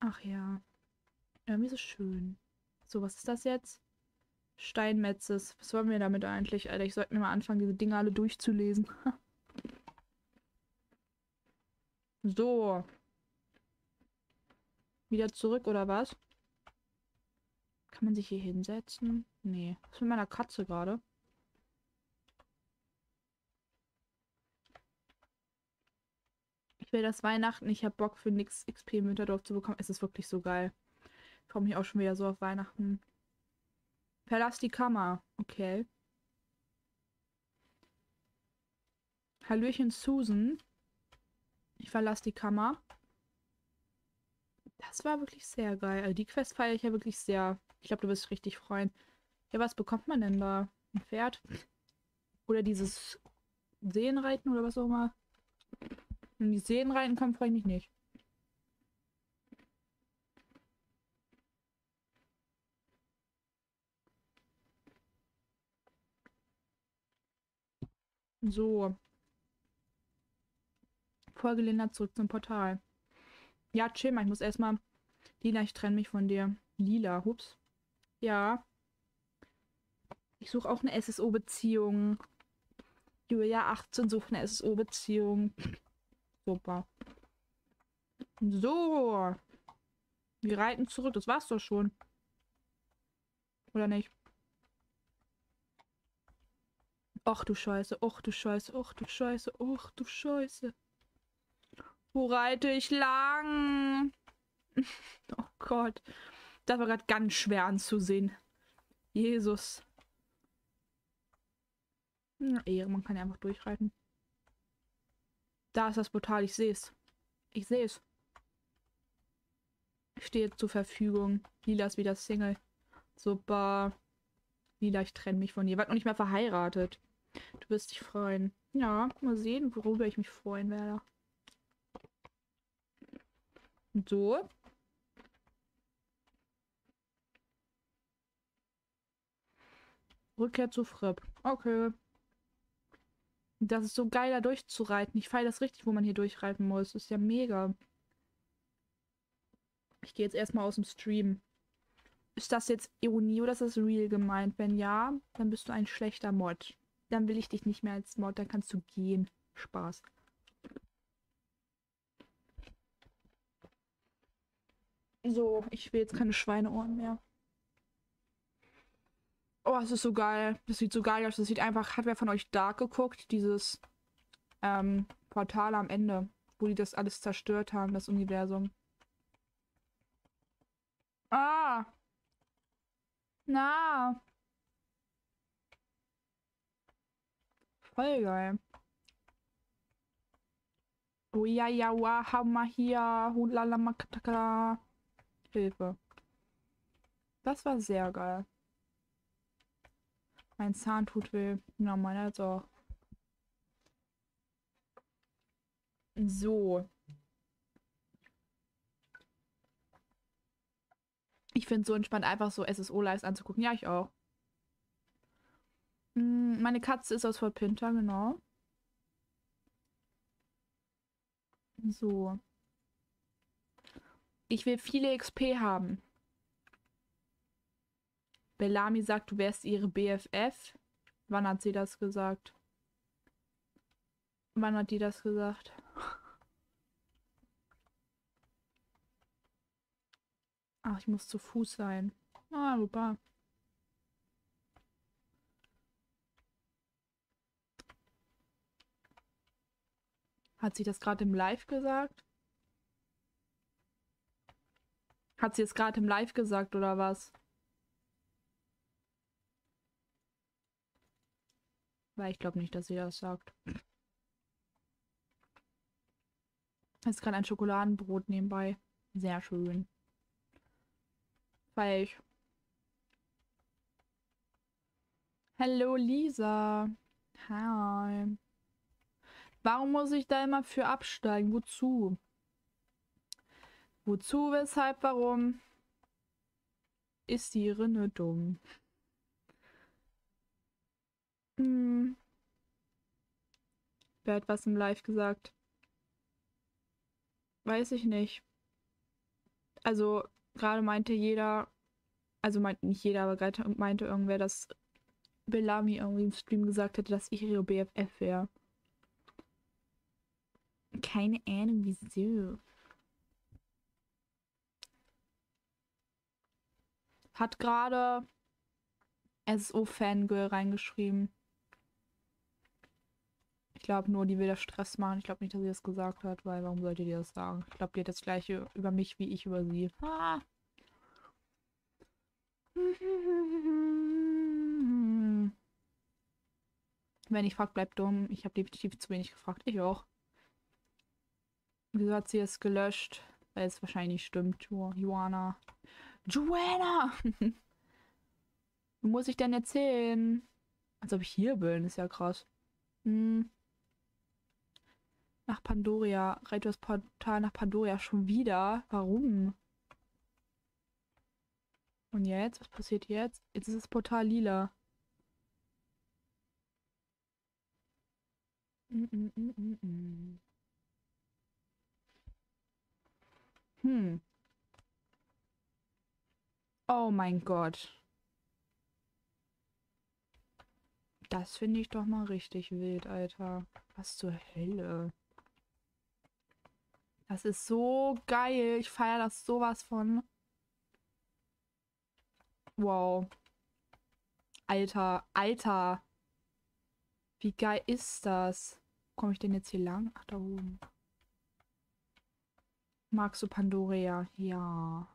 Ach ja. Irgendwie so schön. So, was ist das jetzt? Steinmetzes. Was wollen wir damit eigentlich, Alter? Ich sollte mir mal anfangen, diese Dinge alle durchzulesen. so. Wieder zurück, oder was? Kann man sich hier hinsetzen? Nee. Was ist mit meiner Katze gerade? Ich will das Weihnachten. Ich habe Bock für nix XP im Winterdorf zu bekommen. Es ist wirklich so geil. Ich freue mich auch schon wieder so auf Weihnachten. Verlass die Kammer. Okay. Hallöchen Susan. Ich verlasse die Kammer. Das war wirklich sehr geil. Also die Quest feiere ich ja wirklich sehr. Ich glaube, du wirst richtig freuen. Ja, was bekommt man denn da? Ein Pferd? Oder dieses Seenreiten oder was auch immer? Wenn die Seenreiten kommen, freue ich mich nicht. So. Folge Linda zurück zum Portal. Ja, chill mal. Ich muss erstmal. Lila, ich trenne mich von dir. Lila, hups. Ja. Ich suche auch eine SSO-Beziehung. Julia 18 sucht eine SSO-Beziehung. Super. So. Wir reiten zurück. Das war's doch schon. Oder nicht? Ach du Scheiße, ach du Scheiße, ach du Scheiße, ach du Scheiße. Wo reite ich lang? oh Gott. Das war gerade ganz schwer anzusehen. Jesus. Na, Ehre, man kann ja einfach durchreiten. Da ist das Portal, ich sehe es. Ich sehe es. Ich stehe zur Verfügung. Lila ist wieder Single. Super. Lila, ich trenne mich von dir. War noch nicht mehr verheiratet. Du wirst dich freuen. Ja, mal sehen, worüber ich mich freuen werde. Und so. Rückkehr zu Fripp. Okay. Das ist so geil, da durchzureiten. Ich feiere das richtig, wo man hier durchreiten muss. Das ist ja mega. Ich gehe jetzt erstmal aus dem Stream. Ist das jetzt Ironie oder ist das real gemeint? Wenn ja, dann bist du ein schlechter Mod. Dann will ich dich nicht mehr als Mod, dann kannst du gehen. Spaß. So, ich will jetzt keine Schweineohren mehr. Oh, es ist so geil. Das sieht so geil aus. Das sieht einfach. Hat wer von euch Dark geguckt? Dieses ähm, Portal am Ende, wo die das alles zerstört haben, das Universum. Ah! Na! Voll geil. Oh ja, ja, wa, hamma hier, hulala, makataka. Hilfe. Das war sehr geil. Mein Zahn tut weh. Na, meiner jetzt auch. So. Ich finde es so entspannt, einfach so SSO-Lives anzugucken. Ja, ich auch. Hm, meine Katze ist aus Fort Pinter, genau. So. Ich will viele XP haben. Bellamy sagt, du wärst ihre BFF. Wann hat sie das gesagt? Wann hat die das gesagt? Ach, ich muss zu Fuß sein. Ah, super. Hat sie das gerade im Live gesagt? Hat sie es gerade im Live gesagt oder was? Weil ich glaube nicht, dass sie das sagt. Es ist gerade ein Schokoladenbrot nebenbei. Sehr schön. Feier ich. Hallo Lisa. Hi. Warum muss ich da immer für absteigen? Wozu? Wozu, weshalb, warum? Ist die Rinne dumm? Hm. Wer hat was im Live gesagt? Weiß ich nicht. also gerade meinte jeder, also meinte nicht jeder, aber gerade meinte irgendwer, dass Bellamy irgendwie im Stream gesagt hätte, dass ich ihre BFF wäre. Keine Ahnung, wieso. Hat gerade SO-Fangirl reingeschrieben. Ich glaube nur, die will das Stress machen. Ich glaube nicht, dass sie das gesagt hat, weil warum sollte die das sagen? Ich glaube, die hat das gleiche über mich wie ich über sie. Ah. Wenn ich fragt, bleibt dumm. Ich habe definitiv zu wenig gefragt. Ich auch. Wieso hat sie es gelöscht? Weil es wahrscheinlich stimmt. Jo Joanna. Joanna! Wo muss ich denn erzählen? Als ob ich hier bin. Ist ja krass. Hm. Nach Pandoria. Reit das Portal nach Pandoria schon wieder? Warum? Und jetzt? Was passiert jetzt? Jetzt ist das Portal lila. Mm -mm -mm hm. Oh mein Gott. Das finde ich doch mal richtig wild, Alter. Was zur Hölle. Das ist so geil. Ich feiere das sowas von. Wow. Alter, Alter. Wie geil ist das? Komme ich denn jetzt hier lang? Ach, da oben. Magst du Pandoria? Ja.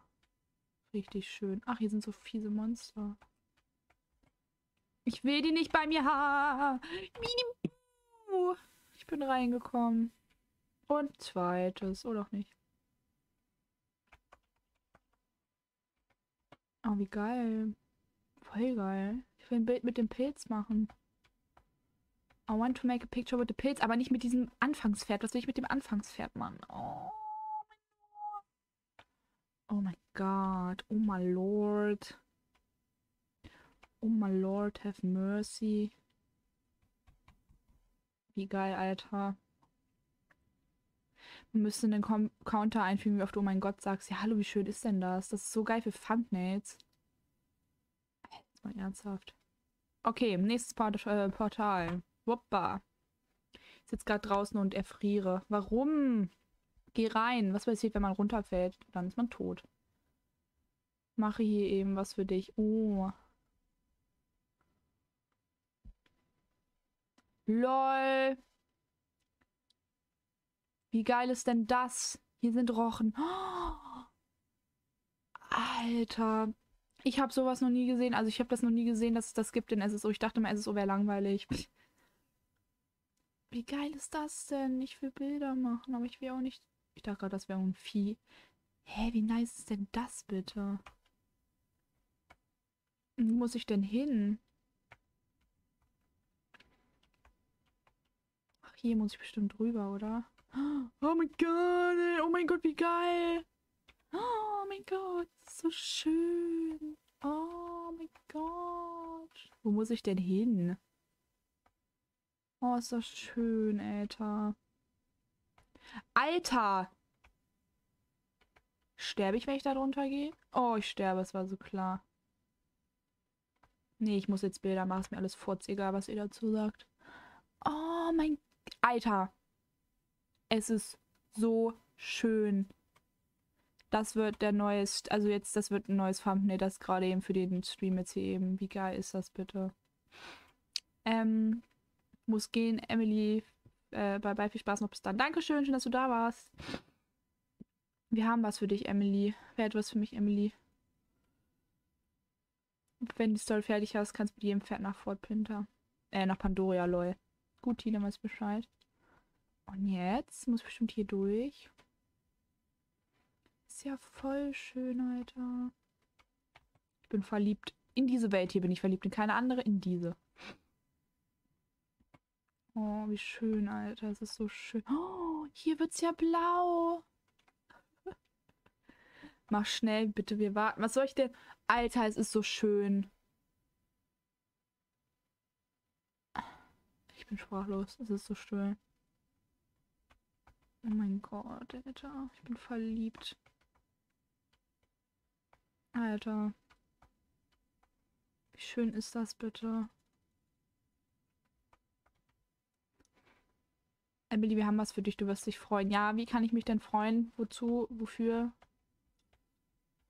Richtig schön. Ach, hier sind so fiese Monster. Ich will die nicht bei mir haben. Ich bin reingekommen. Und zweites. Oder auch nicht. Oh, wie geil. Voll geil. Ich will ein Bild mit dem Pilz machen. I want to make a picture with the Pilz, aber nicht mit diesem Anfangspferd. Was will ich mit dem Anfangspferd machen? Oh. Oh my god. Oh my lord. Oh my lord, have mercy. Wie geil, Alter. Wir müssen den Com Counter einfügen, wie oft du oh mein Gott sagst. Ja, hallo, wie schön ist denn das? Das ist so geil für Thumbnails. Jetzt mal ernsthaft. Okay, nächstes Port äh, Portal. Wuppa. Ich sitze gerade draußen und erfriere. Warum? Geh rein. Was passiert, wenn man runterfällt? Dann ist man tot. Mache hier eben was für dich. Oh. LOL. Wie geil ist denn das? Hier sind Rochen. Oh, Alter. Ich habe sowas noch nie gesehen. Also ich habe das noch nie gesehen, dass es das gibt in SSO. Ich dachte immer, SSO wäre langweilig. Wie geil ist das denn? Ich will Bilder machen, aber ich will auch nicht... Ich dachte gerade, das wäre ein Vieh. Hä, wie nice ist denn das bitte? Wo muss ich denn hin? Ach, hier muss ich bestimmt drüber, oder? Oh mein Gott, oh mein Gott, wie geil. Oh mein Gott, so schön. Oh mein Gott. Wo muss ich denn hin? Oh, ist das schön, Alter. Alter! Sterbe ich, wenn ich da drunter gehe? Oh, ich sterbe, es war so klar. Nee, ich muss jetzt Bilder machen, ist mir alles egal, was ihr dazu sagt. Oh mein... Alter! Es ist so schön. Das wird der neues, also jetzt, das wird ein neues Thumbnail, das gerade eben für den Stream jetzt hier eben. Wie geil ist das bitte? Ähm, muss gehen. Emily, äh, bye bye, viel Spaß noch bis dann. Dankeschön, schön, dass du da warst. Wir haben was für dich, Emily. Wer hat was für mich, Emily? Wenn die Story fertig hast, kannst du mit jedem Pferd nach Fort Pinter. Äh, nach Pandoria, lol. Gut, Tina weiß Bescheid. Und jetzt muss bestimmt hier durch. Ist ja voll schön, Alter. Ich bin verliebt. In diese Welt hier bin ich verliebt. In keine andere, in diese. Oh, wie schön, Alter. Es ist so schön. Oh, hier wird's ja blau. Mach schnell, bitte. Wir warten. Was soll ich denn? Alter, es ist so schön. Ich bin sprachlos. Es ist so schön. Oh mein Gott, Alter. Ich bin verliebt. Alter. Wie schön ist das bitte? Emily, wir haben was für dich. Du wirst dich freuen. Ja, wie kann ich mich denn freuen? Wozu? Wofür?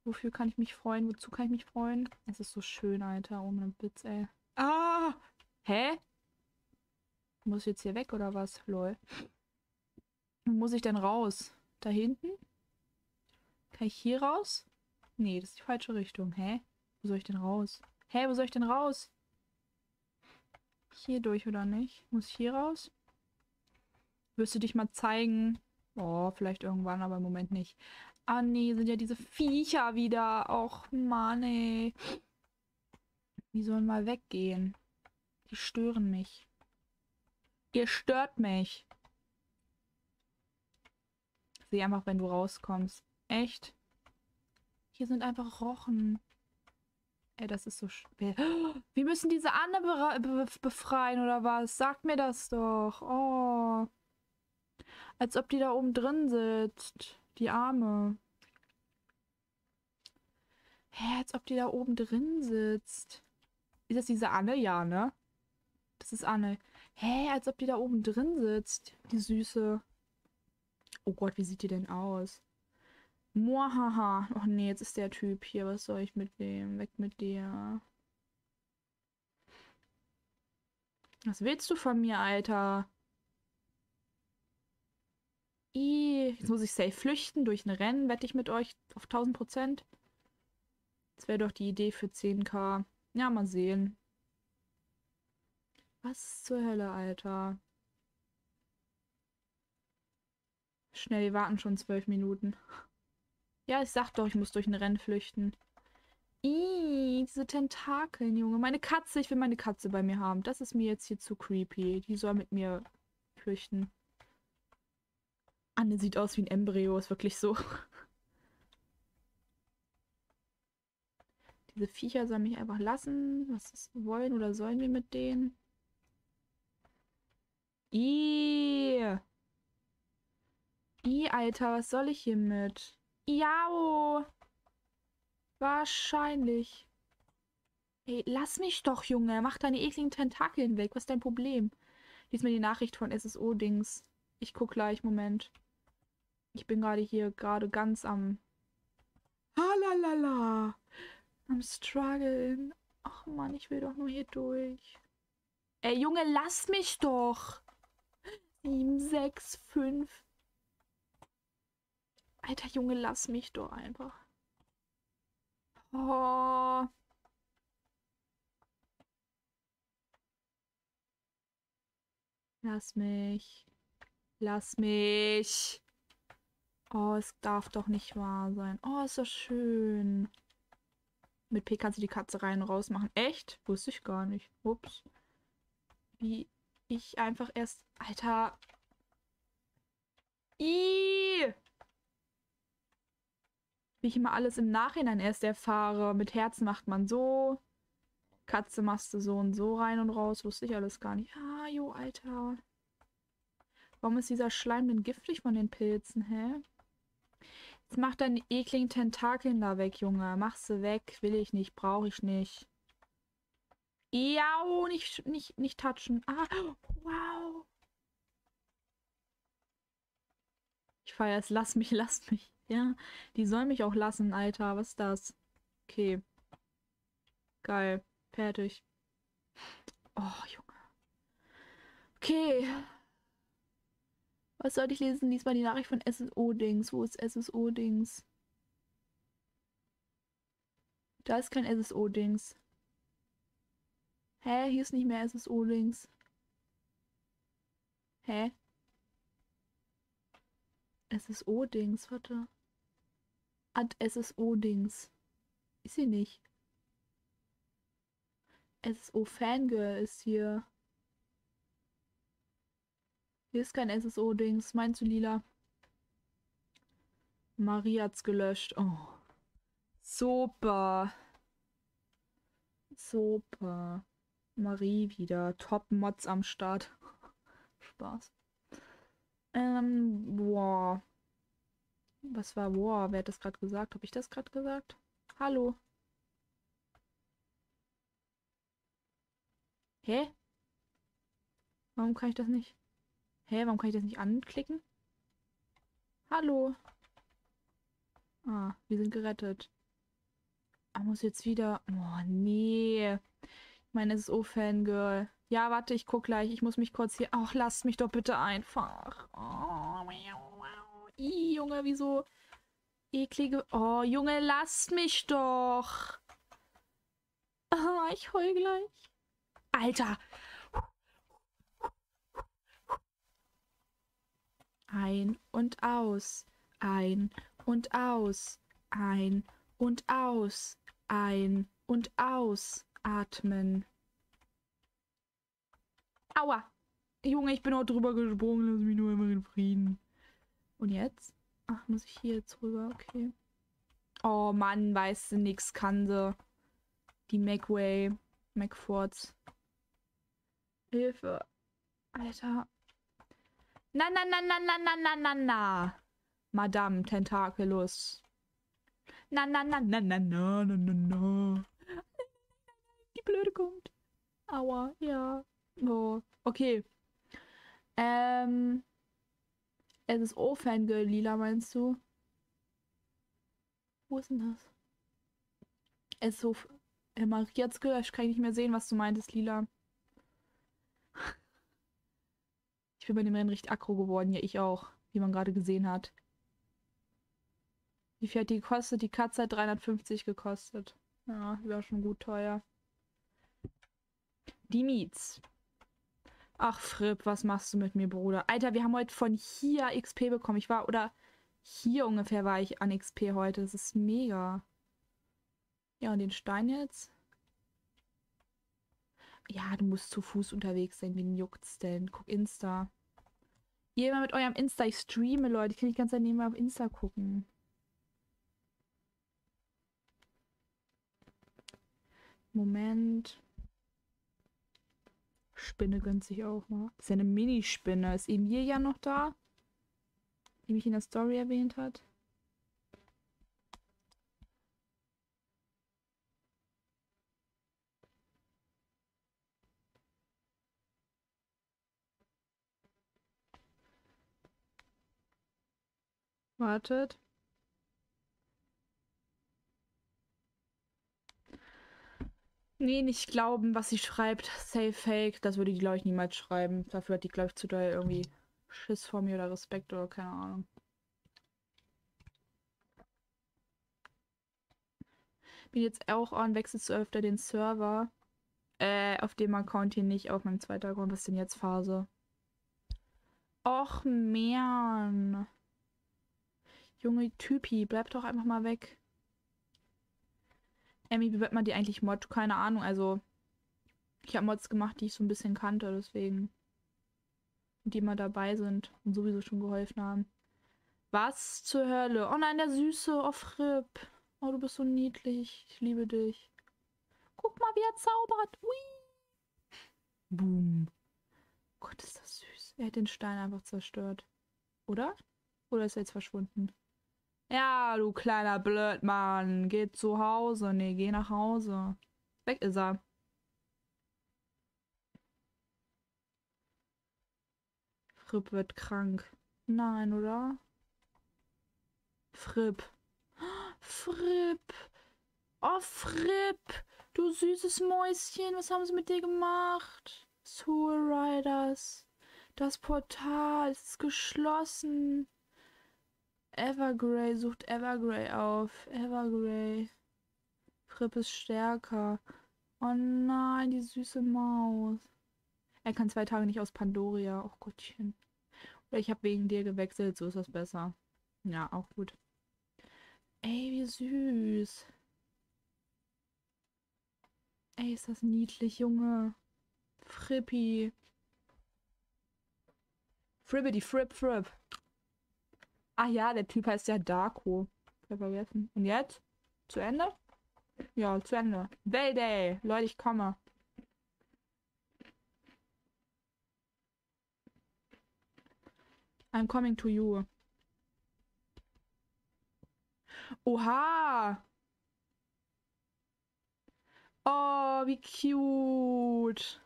Wofür kann ich mich freuen? Wozu kann ich mich freuen? Es ist so schön, Alter. Oh mein Blitz, ey. Ah! Hä? Muss ich jetzt hier weg oder was? Lol. Wo muss ich denn raus? Da hinten? Kann ich hier raus? Nee, das ist die falsche Richtung. Hä? Wo soll ich denn raus? Hä, wo soll ich denn raus? Hier durch oder nicht? Muss ich hier raus? Wirst du dich mal zeigen? Oh, vielleicht irgendwann, aber im Moment nicht. Ah nee, sind ja diese Viecher wieder. Och, Mann, ey. Die sollen mal weggehen. Die stören mich. Ihr stört mich. Sieh einfach, wenn du rauskommst. Echt? Hier sind einfach Rochen. Ey, das ist so schwer. Wir müssen diese Anne be befreien, oder was? Sag mir das doch. Oh. Als ob die da oben drin sitzt. Die Arme. Hä, als ob die da oben drin sitzt. Ist das diese Anne? Ja, ne? Das ist Anne. Hä, als ob die da oben drin sitzt. Die Süße. Oh Gott, wie sieht die denn aus? Mohaha. Oh nee, jetzt ist der Typ hier. Was soll ich mit dem? Weg mit dir. Was willst du von mir, Alter? I, jetzt muss ich safe flüchten durch ein Rennen. Wette ich mit euch auf 1000 Prozent. Das wäre doch die Idee für 10k. Ja, mal sehen. Was zur Hölle, Alter? Schnell, wir warten schon zwölf Minuten. Ja, ich sag doch, ich muss durch ein Rennen flüchten. Ih, diese Tentakeln, Junge. Meine Katze, ich will meine Katze bei mir haben. Das ist mir jetzt hier zu creepy. Die soll mit mir flüchten. Anne sieht aus wie ein Embryo, ist wirklich so. Diese Viecher sollen mich einfach lassen. Was ist, wollen oder sollen wir mit denen? Ih. Ih, Alter, was soll ich hier mit? Iao. Wahrscheinlich. Ey, lass mich doch, Junge. Mach deine ekligen Tentakeln weg. Was ist dein Problem? Lies mir die Nachricht von SSO-Dings. Ich guck gleich, Moment. Ich bin gerade hier gerade ganz am... Halalala. Am struggeln. Ach Mann, ich will doch nur hier durch. Ey, Junge, lass mich doch. 7, 6, 5. Alter Junge, lass mich doch einfach. Oh. Lass mich. Lass mich. Oh, es darf doch nicht wahr sein. Oh, ist so schön. Mit P kannst du die Katze rein und raus machen. Echt? Wusste ich gar nicht. Ups. Wie ich einfach erst... Alter. Ih! Wie ich immer alles im Nachhinein erst erfahre. Mit Herz macht man so. Katze machst du so und so rein und raus. Wusste ich alles gar nicht. Ah, jo, Alter. Warum ist dieser Schleim denn giftig von den Pilzen, hä? Jetzt mach deine ekligen Tentakeln da weg, Junge. Mach sie weg. Will ich nicht. Brauche ich nicht. Ja, nicht, nicht, nicht touchen. Ah, wow. Ich feiere es. Lass mich, lass mich. Ja, die sollen mich auch lassen, Alter. Was ist das? Okay. Geil. Fertig. Oh, Junge. Okay. Was sollte ich lesen? Lies mal die Nachricht von SSO-Dings. Wo ist SSO-Dings? Da ist kein SSO-Dings. Hä? Hier ist nicht mehr SSO-Dings. Hä? SSO-Dings, warte. Ad SSO-Dings. Ist sie nicht. SSO-Fangirl ist hier. Hier ist kein SSO-Dings. Meinst du lila? Marie hat's gelöscht. Oh. Super. Super. Marie wieder. Top-Mods am Start. Spaß. Ähm, boah. Was war boah? Wer hat das gerade gesagt? Habe ich das gerade gesagt? Hallo. Hä? Warum kann ich das nicht? Hä, warum kann ich das nicht anklicken? Hallo. Ah, wir sind gerettet. Ah, muss jetzt wieder. Oh, nee. Ich meine, es ist O-Fangirl. Ja, warte, ich guck gleich. Ich muss mich kurz hier. Ach, lasst mich doch bitte einfach. Oh, Ih, Junge, wieso? Eklige. Oh, Junge, lasst mich doch. Ah, ich heul gleich. Alter. Ein und aus. Ein und aus. Ein und aus. Ein und aus. Atmen. Aua. Junge, ich bin auch drüber gesprungen. Lass mich nur immer in Frieden. Und jetzt? Ach, muss ich hier jetzt rüber? Okay. Oh Mann, weißt du, nix kann sie. Die Macway. McFords. Hilfe. Alter. Na, na, na, na, na, na, na, na, na. Madame Tentakelus. Na, na, na, na, na, na, na, na, na. Die Blöde kommt. Aua, ja. Oh, okay. Ähm. Es ist O-Fangirl lila, meinst du? Wo ist denn das? Es ist so. Er markiert gelöscht, kann ich nicht mehr sehen, was du meintest, lila. Ich bin bei dem Rennen richtig aggro geworden. Ja, ich auch. Wie man gerade gesehen hat. Wie viel hat die gekostet? Die Katze hat 350 gekostet. Ja, die war schon gut teuer. Die Miets. Ach, Fripp, was machst du mit mir, Bruder? Alter, wir haben heute von hier XP bekommen. Ich war, oder hier ungefähr war ich an XP heute. Das ist mega. Ja, und den Stein jetzt? Ja, du musst zu Fuß unterwegs sein. Wen juckt's denn? Guck Insta. Ihr immer mit eurem Insta. Ich streame, Leute. Ich kann nicht ganz daneben auf Insta gucken. Moment. Spinne gönnt sich auch mal. Ist ja eine Minispinne. Ist Emil ja noch da? Die mich in der Story erwähnt hat. Wartet. Nee, nicht glauben, was sie schreibt. Safe Fake. Das würde die, glaube ich, niemals schreiben. Dafür hat die, glaube ich, zu doll irgendwie Schiss vor mir oder Respekt oder keine Ahnung. Bin jetzt auch on, wechselst du öfter den Server. Äh, auf dem Account hier nicht, auf meinem zweiten Account. Was ist denn jetzt Phase? Och, man. Junge Typi, bleib doch einfach mal weg. Emmy, wie wird man die eigentlich Mod? Keine Ahnung, also ich habe Mods gemacht, die ich so ein bisschen kannte, deswegen. Und die immer dabei sind und sowieso schon geholfen haben. Was zur Hölle? Oh nein, der Süße. Oh, Fripp. Oh, du bist so niedlich. Ich liebe dich. Guck mal, wie er zaubert. Ui. Boom. Gott, ist das süß. Er hat den Stein einfach zerstört. Oder? Oder ist er jetzt verschwunden? Ja, du kleiner Blödmann. Geh zu Hause. Nee, geh nach Hause. Weg ist er. Fripp wird krank. Nein, oder? Fripp. Fripp. Oh, Fripp. Du süßes Mäuschen. Was haben sie mit dir gemacht? Soul Riders. Das Portal ist geschlossen. Evergrey sucht Evergrey auf. Evergrey. Fripp ist stärker. Oh nein, die süße Maus. Er kann zwei Tage nicht aus Pandoria. Oh Gottchen. Oder ich habe wegen dir gewechselt, so ist das besser. Ja, auch gut. Ey, wie süß. Ey, ist das niedlich, Junge. Frippi. Fribbity, Fripp, Fripp. Ach ja, der Typ heißt ja Darko. Vergessen. Und jetzt? Zu Ende? Ja, zu Ende. Day. Leute, ich komme. I'm coming to you. Oha! Oh, wie cute.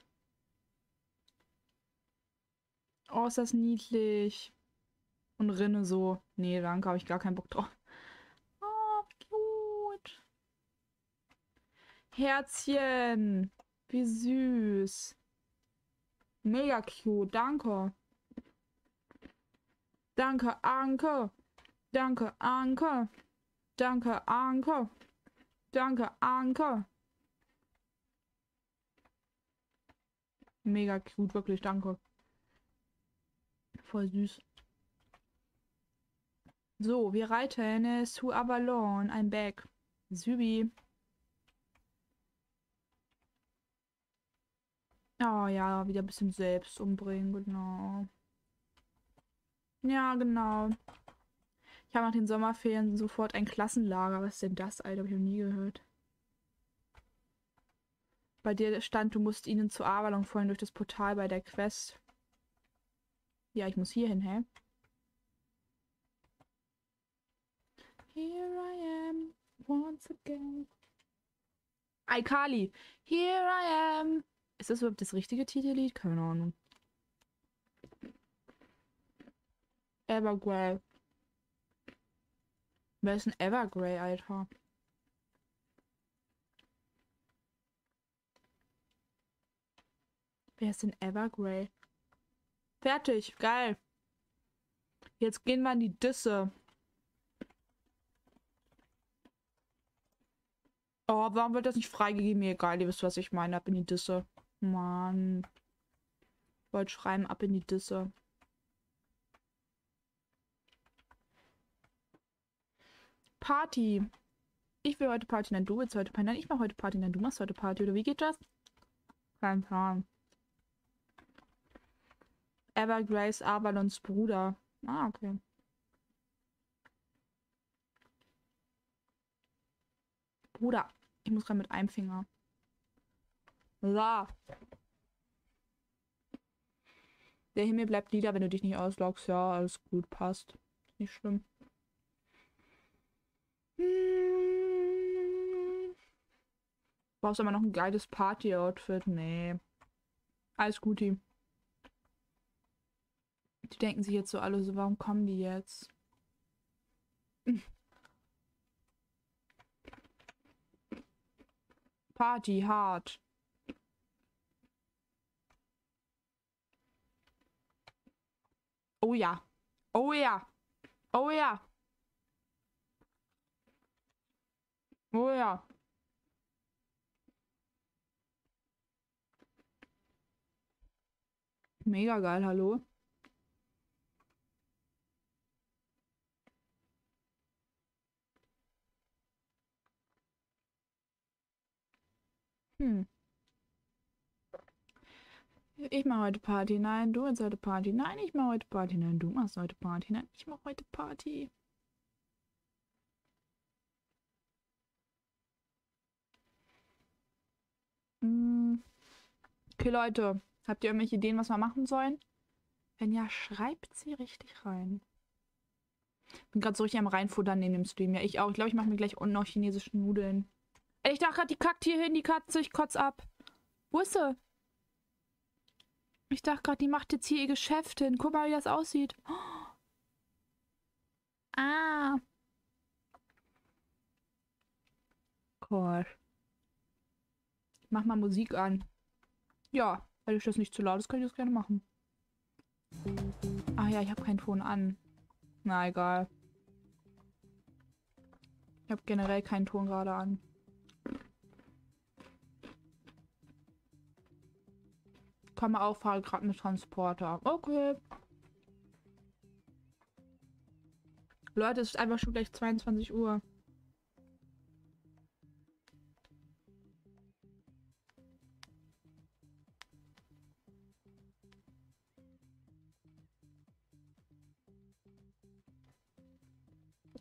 Oh, ist das niedlich. Und Rinne so. Nee, danke, habe ich gar keinen Bock drauf. Oh, cute. Herzchen. Wie süß. Mega cute, danke. Danke, Anke. Danke, Anke. Danke, Anke. Danke, Anke. Mega cute, wirklich, danke. Voll süß. So, wir reiten zu Avalon. Ein Bag. Sübi. Oh ja, wieder ein bisschen selbst umbringen, genau. Ja, genau. Ich habe nach den Sommerferien sofort ein Klassenlager. Was ist denn das, Alter? Hab ich noch nie gehört. Bei dir stand, du musst ihnen zu Avalon folgen durch das Portal bei der Quest. Ja, ich muss hier hin, hä? Here I am, once again. iCarly, here I am. Ist das überhaupt das richtige Titellied? Keine Ahnung. Evergrey. Wer ist ein Evergrey, Alter? Wer ist denn Evergrey? Fertig, geil. Jetzt gehen wir in die Disse. Oh, warum wird das nicht freigegeben? Mir egal, ihr wisst, was ich meine. Ab in die Disse. Mann. Ich wollte schreiben, ab in die Disse. Party. Ich will heute Party, nein, du willst heute Party. Nein, ich mache heute Party, nein, du machst heute Party. Oder wie geht das? Kein Plan. Evergrace Avalons Bruder. Ah, okay. Bruder, ich muss gerade mit einem Finger. So. Der Himmel bleibt lila, wenn du dich nicht ausloggst. Ja, alles gut, passt. Nicht schlimm. Hm. Brauchst aber noch ein geiles Party-Outfit? Nee. Alles gut, Die denken sich jetzt so alle so, warum kommen die jetzt? Party hard. Oh yeah. Oh yeah. Oh yeah. Oh ja. Mega geil, hallo. Hm. Ich mache heute Party. Nein, du willst heute Party. Nein, ich mache heute Party. Nein, du machst heute Party. Nein, ich mache heute Party. Okay, Leute. Habt ihr irgendwelche Ideen, was wir machen sollen? Wenn ja, schreibt sie richtig rein. Bin gerade so richtig am Reinfuttern neben dem Stream. Ja, ich auch. Ich glaube, ich mache mir gleich unten noch chinesische Nudeln. Ich dachte gerade, die kackt hier hin, die Katze. Ich kotz ab. Wo ist sie? Ich dachte gerade, die macht jetzt hier ihr Geschäft hin. Guck mal, wie das aussieht. Oh. Ah. Cool. Mach mal Musik an. Ja, weil ich das nicht zu laut ist, kann ich das gerne machen. Ach ja, ich habe keinen Ton an. Na, egal. Ich habe generell keinen Ton gerade an. Komme auch, fahre gerade mit Transporter. Okay. Leute, es ist einfach schon gleich 22 Uhr.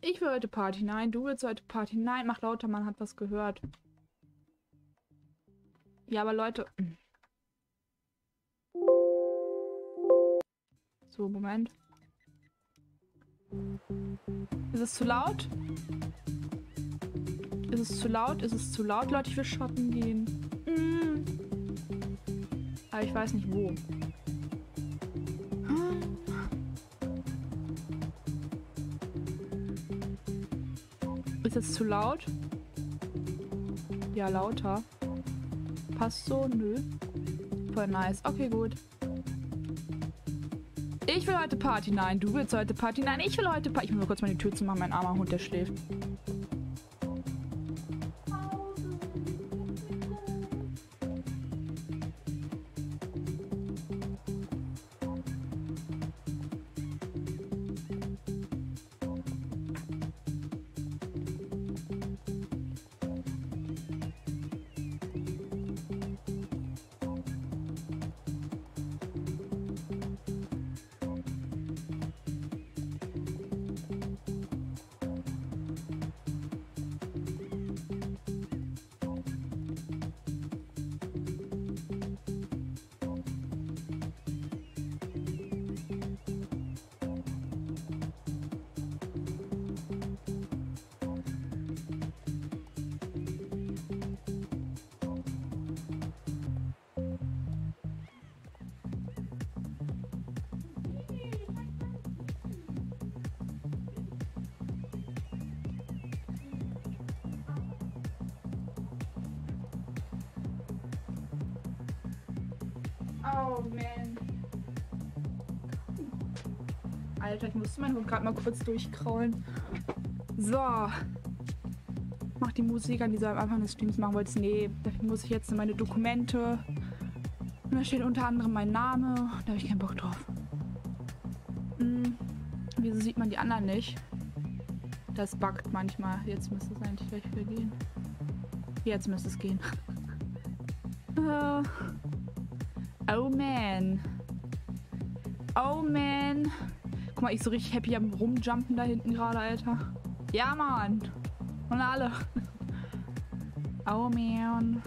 Ich will heute Party. Nein, du willst heute Party. Nein, mach lauter, man hat was gehört. Ja, aber Leute. So, Moment. Ist es zu laut? Ist es zu laut? Ist es zu laut? Leute, ich will shoppen gehen. Mm. Aber ich weiß nicht wo. Ist es zu laut? Ja, lauter. Passt so? Nö. Voll nice. Okay, gut. Ich will heute Party. Nein, du willst heute Party. Nein, ich will heute Party. Ich muss mal kurz mal die Tür zu machen. Mein armer Hund, der schläft. Hund gerade mal kurz durchkraulen. So. Mach die Musik an, die soll am Anfang des Streams machen wolltest. Nee, dafür muss ich jetzt in meine Dokumente. Und da steht unter anderem mein Name. Da habe ich keinen Bock drauf. Hm. Wieso sieht man die anderen nicht? Das buggt manchmal. Jetzt müsste es eigentlich gleich wieder gehen. Jetzt müsste es gehen. äh. Oh man. Oh man. Mal, ich so richtig happy am rumjumpen da hinten gerade, Alter. Ja, Mann. Und alle. Oh man.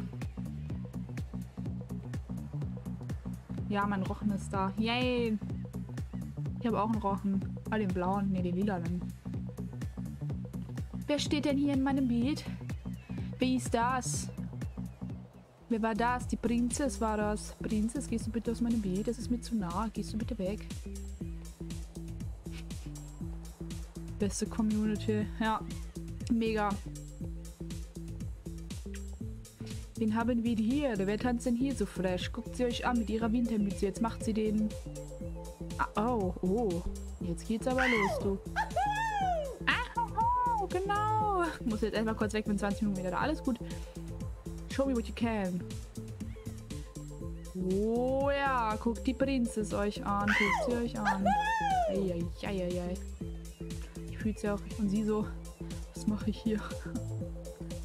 Ja, mein Rochen ist da. Yay. Ich habe auch einen Rochen. Ah, den blauen. Ne, den lilanen. Wer steht denn hier in meinem Bild? Wer ist das? Wer war das? Die Prinzess war das. Prinzess, gehst du bitte aus meinem Bild? Das ist mir zu nah. Gehst du bitte weg? Beste Community. Ja, mega. Wen haben wir hier? Wer tanzt denn hier so fresh? Guckt sie euch an mit ihrer Wintermütze. Jetzt macht sie den... Ah, oh, oh. Jetzt geht's aber los, du. Ah, oh, genau. Muss jetzt erstmal kurz weg, bin 20 Minuten wieder da. Alles gut. Show me what you can. Oh ja, guckt die Prinzess euch an. Guckt sie euch an. Eieieiei. Ich fühle sie auch. Und sie so, was mache ich hier?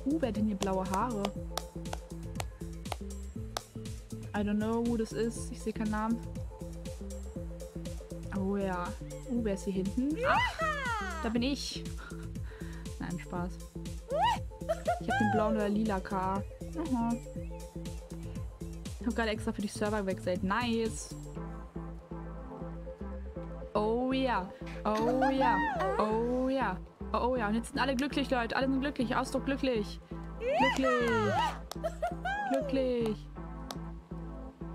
Uh, wer hat denn hier blaue Haare? I don't know, wo das ist. Ich sehe keinen Namen. Oh ja. Uh, wer ist hier hinten? Ach, da bin ich. Nein, Spaß. Ich habe den blauen oder lila K. Aha. Ich habe gerade extra für die Server gewechselt. Nice. Oh ja. Oh ja. Oh ja. Oh ja. Und jetzt sind alle glücklich, Leute. Alle sind glücklich. Ausdruck glücklich. Glücklich. Glücklich.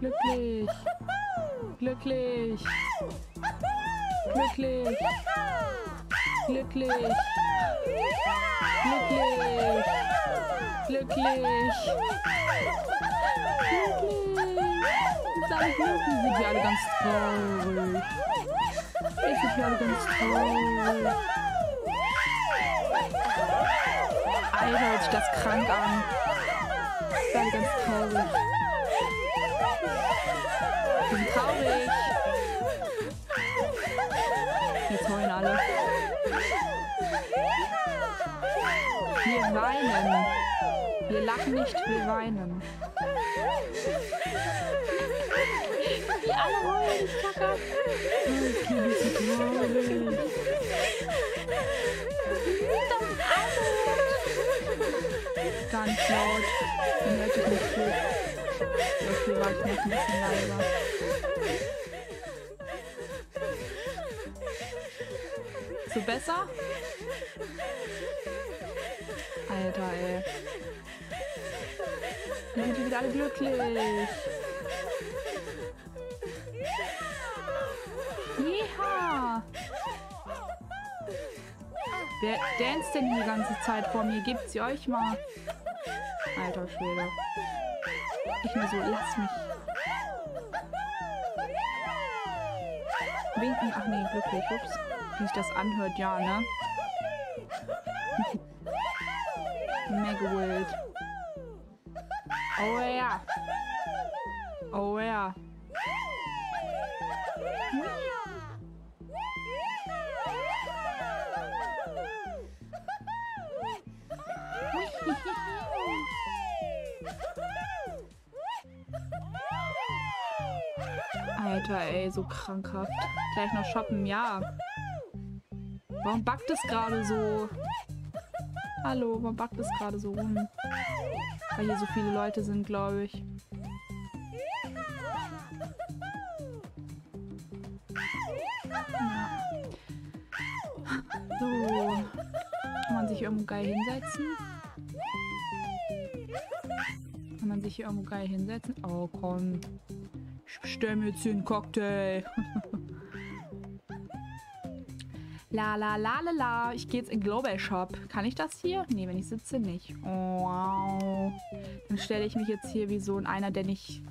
Glücklich. Glücklich. Glücklich. Glücklich. Glücklich. Glücklich. Glücklich. Jetzt alle glücklich. Sind wir alle ganz traurig. Sind wir alle ganz traurig. Alter, hört sich das krank an. Alle ganz traurig. Ich bin traurig. Jetzt heulen alle. Wir weinen. Wir lachen nicht, wir weinen. Alle heulen, ich kacke. So. Ganz laut. Man hört sich nicht gut. Dafür war ich noch ein bisschen leiser. du besser? Alter, ey. Dann sind die wieder alle glücklich. Jeha! Wer danst denn die ganze Zeit vor mir? Gebt sie euch mal. Alter Schwede. Ich nur so, lass mich. Winken. Ach nee, glücklich. Ups. Wie sich das anhört, ja, ne? Mega wild. Oh ja. Oh ja. Alter, ey, so krankhaft. Gleich noch shoppen, ja. Warum backt es gerade so? Hallo, warum backt es gerade so rum? Weil hier so viele Leute sind, glaube ich. So. Kann man sich irgendwo geil hinsetzen? Kann man sich hier irgendwo geil hinsetzen? Oh, komm. Ich bestelle mir jetzt hier einen Cocktail. La la la la la. Ich gehe jetzt in Global Shop. Kann ich das hier? Nee, wenn ich sitze, nicht. Oh, wow. Dann stelle ich mich jetzt hier wie so einer, der nicht,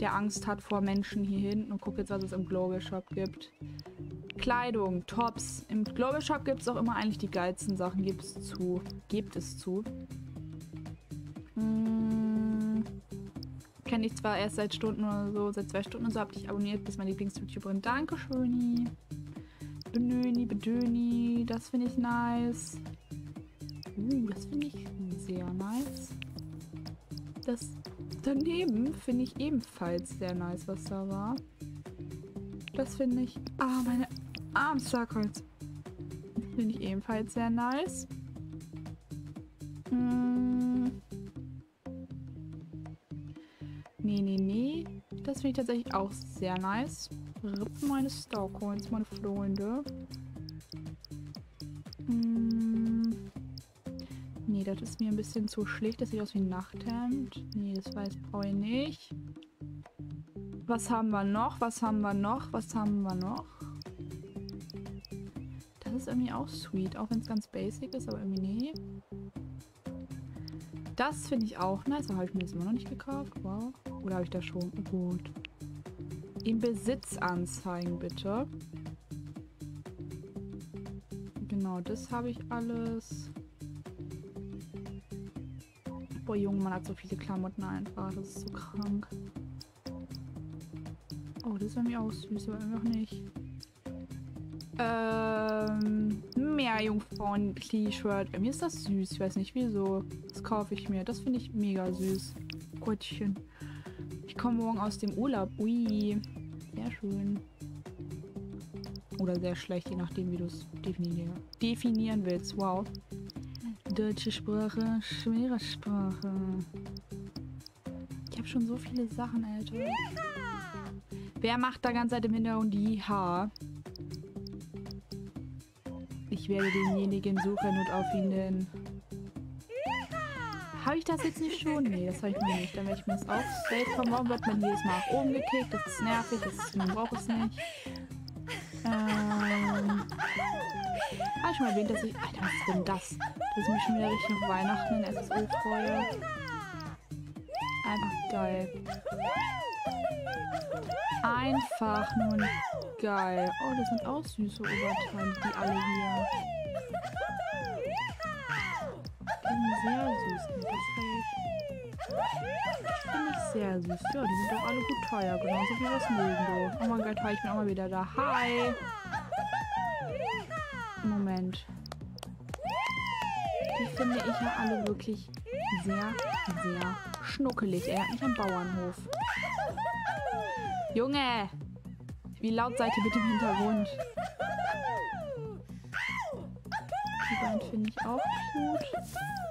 der Angst hat vor Menschen hier hinten und gucke jetzt, was es im Global Shop gibt. Kleidung, Tops. Im Global Shop gibt es auch immer eigentlich die geilsten Sachen. Gibt es zu. Gibt es zu. Hm. Kenne ich zwar erst seit Stunden oder so, seit zwei Stunden und so, habe ich abonniert, bis mein Lieblings-YouTuberin. Dankeschön. Benöni, Bedöni. Das finde ich nice. Uh, das finde ich sehr nice. Das daneben finde ich ebenfalls sehr nice, was da war. Das finde ich... Ah, meine Armcircles. Finde ich ebenfalls sehr nice. Hm. Nee, nee, nee. Das finde ich tatsächlich auch sehr nice. Rippen meine Starcoins, meine Freunde. Hm. Nee, das ist mir ein bisschen zu schlicht. Das sieht aus wie ein Nachthemd. Nee, das weiß brauche ich nicht. Was haben wir noch? Was haben wir noch? Was haben wir noch? Das ist irgendwie auch sweet. Auch wenn es ganz basic ist, aber irgendwie nee. Das finde ich auch nice. Habe ich mir das immer noch nicht gekauft. Wow. Oder habe ich das schon? Oh, gut. Im Besitz anzeigen, bitte. Genau, das habe ich alles. Boah, Junge, man hat so viele Klamotten einfach. Das ist so krank. Oh, das ist irgendwie auch süß, aber einfach nicht. Ähm, Meerjungfrauen-T-Shirt. Mir ist das süß. Ich weiß nicht wieso. Das kaufe ich mir. Das finde ich mega süß. Gottchen komme morgen aus dem Urlaub. Ui. Sehr schön. Oder sehr schlecht, je nachdem, wie du es definieren, definieren willst. Wow. Deutsche Sprache, schwere Sprache. Ich habe schon so viele Sachen, Alter. Wer macht da ganz Zeit im Hintergrund die H? Ich werde denjenigen suchen und auf ihn den habe ich das jetzt nicht schon? Nee, das habe ich noch nicht. Dann werde ich mir das aufs kommen. Warum wird man jedes Mal nach oben gekickt? Das ist nervig. Das ist, man braucht es nicht. Ähm. Habe ich schon mal erwähnt, dass ich... Alter, was ist denn das? Dass ich mich schon wieder richtig auf Weihnachten in SSO freue. Einfach geil. Einfach nur geil. Oh, das sind auch süße Oberteile, die alle hier. sehr süß. Das finde ich sehr süß. Ja, die sind doch alle gut teuer. Genauso wie was mögen du. Oh mein Gott, ich bin auch mal wieder da. Hi. Moment. Die finde ich ja alle wirklich sehr, sehr schnuckelig. Er hat nicht am Bauernhof. Junge! Wie laut seid ihr bitte im Hintergrund? Die beiden finde ich auch cute.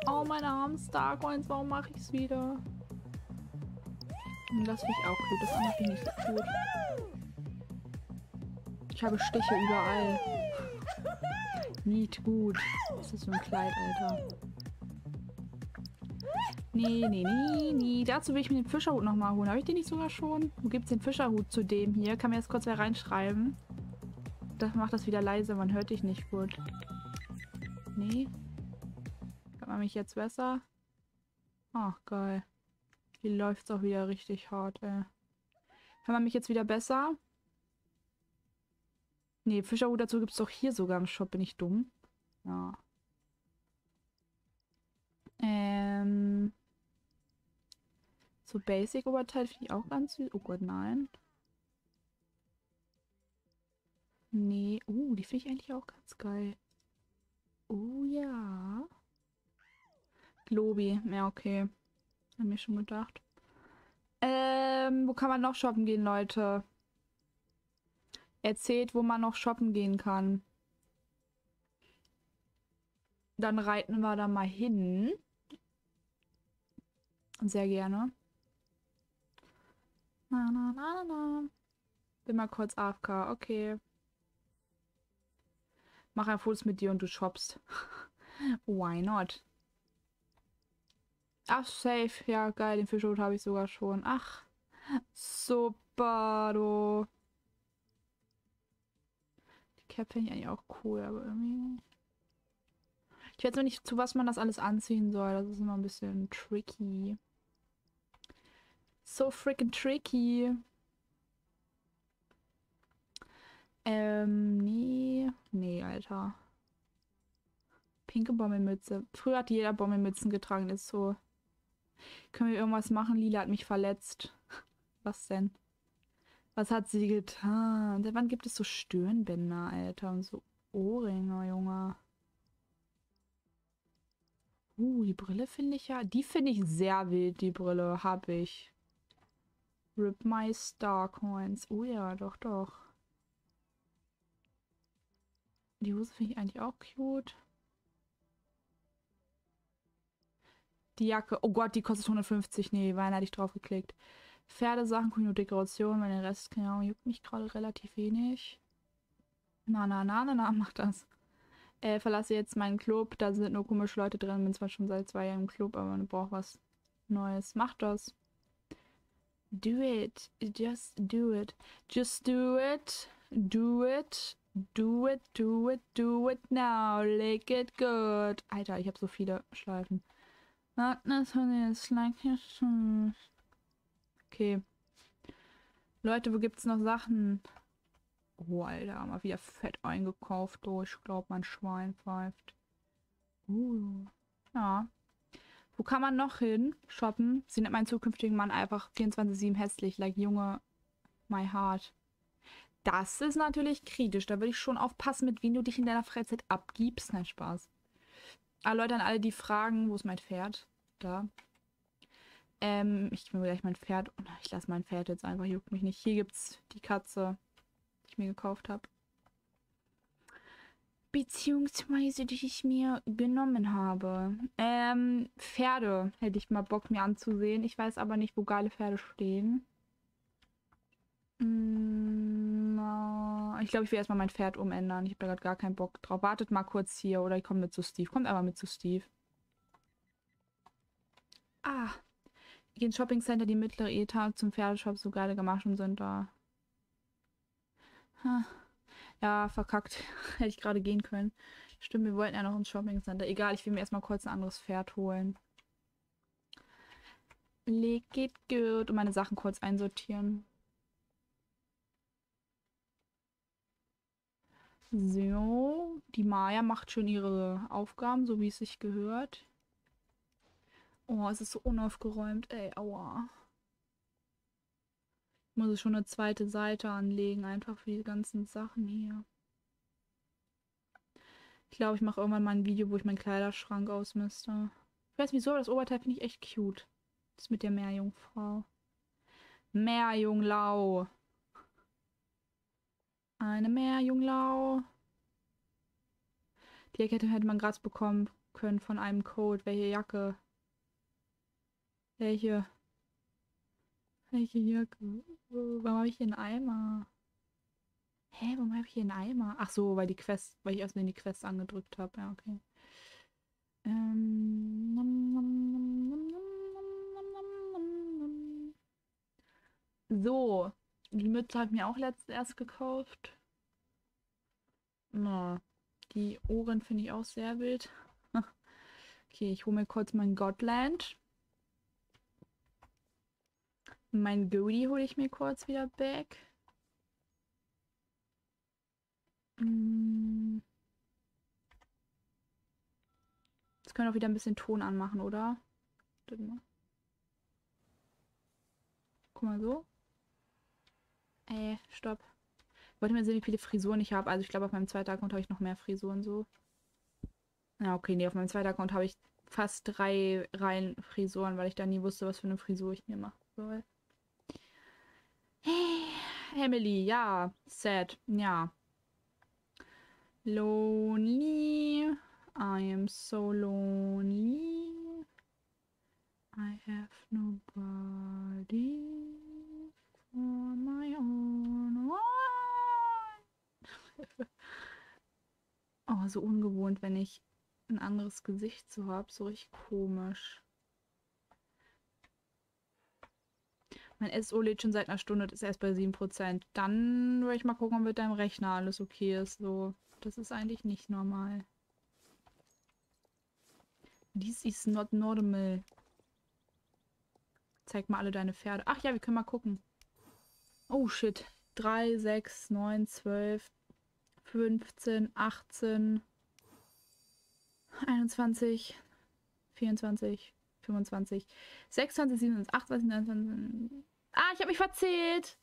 Oh, meine armen Starcoins, warum mache ich es wieder? Und das finde ich auch cute. Das andere finde ich nicht so gut. Ich habe Stiche überall. Nicht gut. Was ist so ein Kleid, Alter? Nee, nee, nee, nee. Dazu will ich mir den Fischerhut nochmal holen. Habe ich den nicht sogar schon? Wo gibt es den Fischerhut zu dem hier? Kann mir jetzt kurz wer reinschreiben? Das macht das wieder leise. Man hört dich nicht gut. Nee. Hört man mich jetzt besser? Ach, geil. Hier läuft es auch wieder richtig hart, ey. Hört man mich jetzt wieder besser? Nee, Fischerhut dazu gibt es doch hier sogar im Shop. Bin ich dumm? Ja. Ähm. So Basic-Oberteil finde ich auch ganz süß. Oh Gott, nein. Nee. Uh, die finde ich eigentlich auch ganz geil. Oh ja. Globi. Ja, okay. Hab mir schon gedacht. Ähm, wo kann man noch shoppen gehen, Leute? Erzählt, wo man noch shoppen gehen kann. Dann reiten wir da mal hin. Sehr gerne. Na, na, na, na. Bin mal kurz AFK. Okay. Mach ein Fotos mit dir und du shoppst. Why not? Ach, safe. Ja, geil. Den Fischhut habe ich sogar schon. Ach, super, du. Die Cap finde ich eigentlich auch cool, aber irgendwie... Ich weiß noch nicht, zu was man das alles anziehen soll. Das ist immer ein bisschen tricky. So freaking tricky. Ähm, nee. Nee, Alter. Pinke Bommelmütze. Früher hat jeder Bommelmützen getragen, ist so. Können wir irgendwas machen? Lila hat mich verletzt. Was denn? Was hat sie getan? Seit wann gibt es so Stirnbänder, Alter? Und so Ohrringe, Junge. Uh, die Brille finde ich ja. Die finde ich sehr wild, die Brille. Habe ich. Rip My Star Coins. Oh ja, doch, doch. Die Hose finde ich eigentlich auch cute. Die Jacke. Oh Gott, die kostet 150. Nee, Wein hatte ich drauf geklickt. Pferdesachen, Kuno Dekoration, weil den Rest, Ahnung, juckt mich gerade relativ wenig. Na, na, na, na, na, mach das. Äh, verlasse jetzt meinen Club. Da sind nur komische Leute drin. Bin zwar schon seit zwei Jahren im Club, aber man braucht was Neues. Mach das. Do it. Just do it. Just do it. Do it. Do it, do it, do it now. Lick it good. Alter, ich habe so viele Schleifen. Okay. Leute, wo gibt's noch Sachen? Oh, Alter, mal wieder fett eingekauft. Oh, ich glaube, mein Schwein pfeift. Uh. Ja. Wo kann man noch hin shoppen? Sie nennt meinen zukünftigen Mann einfach 24-7 hässlich, like Junge, my heart. Das ist natürlich kritisch. Da würde ich schon aufpassen, mit wem du dich in deiner Freizeit abgibst. Nein, Spaß. Aber Leute, an alle, die fragen, wo ist mein Pferd? Da. Ähm, ich will gleich mein Pferd. Oh, ich lasse mein Pferd jetzt einfach, juckt mich nicht. Hier gibt's die Katze, die ich mir gekauft habe. Beziehungsweise, die ich mir genommen habe. Ähm, Pferde hätte ich mal Bock mir anzusehen. Ich weiß aber nicht, wo geile Pferde stehen. Mm, ich glaube, ich will erstmal mein Pferd umändern. Ich habe gerade gar keinen Bock drauf. Wartet mal kurz hier oder ich komme mit zu Steve. Kommt aber mit zu Steve. Ah. Ich gehe ins Shoppingcenter, die mittlere Etage zum Pferdeshop so geile Gamaschen sind da. Ha. Ja, verkackt. Hätte ich gerade gehen können. Stimmt, wir wollten ja noch ins Shoppingcenter. Egal, ich will mir erstmal kurz ein anderes Pferd holen. Leg geht gut. Und meine Sachen kurz einsortieren. So, die Maya macht schon ihre Aufgaben, so wie es sich gehört. Oh, es ist so unaufgeräumt, ey, aua. Ich muss schon eine zweite Seite anlegen, einfach für die ganzen Sachen hier. Ich glaube, ich mache irgendwann mal ein Video, wo ich meinen Kleiderschrank ausmiste. Ich weiß wieso, das Oberteil finde ich echt cute. Das mit der Meerjungfrau. Meerjunglau. Eine Meerjunglau. Die Jacke hätte man gerade bekommen können von einem Code. Welche Jacke? Welche? Welche Jacke? Warum habe ich hier einen Eimer? Hä, warum habe ich hier einen Eimer? Ach so, weil die Quest, weil ich erstmal die Quest angedrückt habe. Ja, okay. Ähm, so, die Mütze habe ich mir auch letztens erst gekauft. Na, die Ohren finde ich auch sehr wild. okay, ich hole mir kurz mein Godland. Mein Goodie hole ich mir kurz wieder back. Mm. Jetzt können wir auch wieder ein bisschen Ton anmachen, oder? Guck mal so. Ey, stopp. Ich wollte mal sehen, wie viele Frisuren ich habe. Also ich glaube, auf meinem zweiten Account habe ich noch mehr Frisuren so. Ja, okay, nee, auf meinem zweiten Account habe ich fast drei Reihen Frisuren, weil ich da nie wusste, was für eine Frisur ich mir machen soll. Hey, Emily, ja, sad, ja. Lonely, I am so lonely. I have nobody for my own. oh, so ungewohnt, wenn ich ein anderes Gesicht so habe. So richtig komisch. Mein SO lädt schon seit einer Stunde, ist erst bei 7%. Dann würde ich mal gucken, ob mit deinem Rechner alles okay ist. So, das ist eigentlich nicht normal. This is not normal. Zeig mal alle deine Pferde. Ach ja, wir können mal gucken. Oh shit. 3, 6, 9, 12, 15, 18, 21, 24, 25, 26, 27, 28, 29. Ah, ich habe mich verzählt.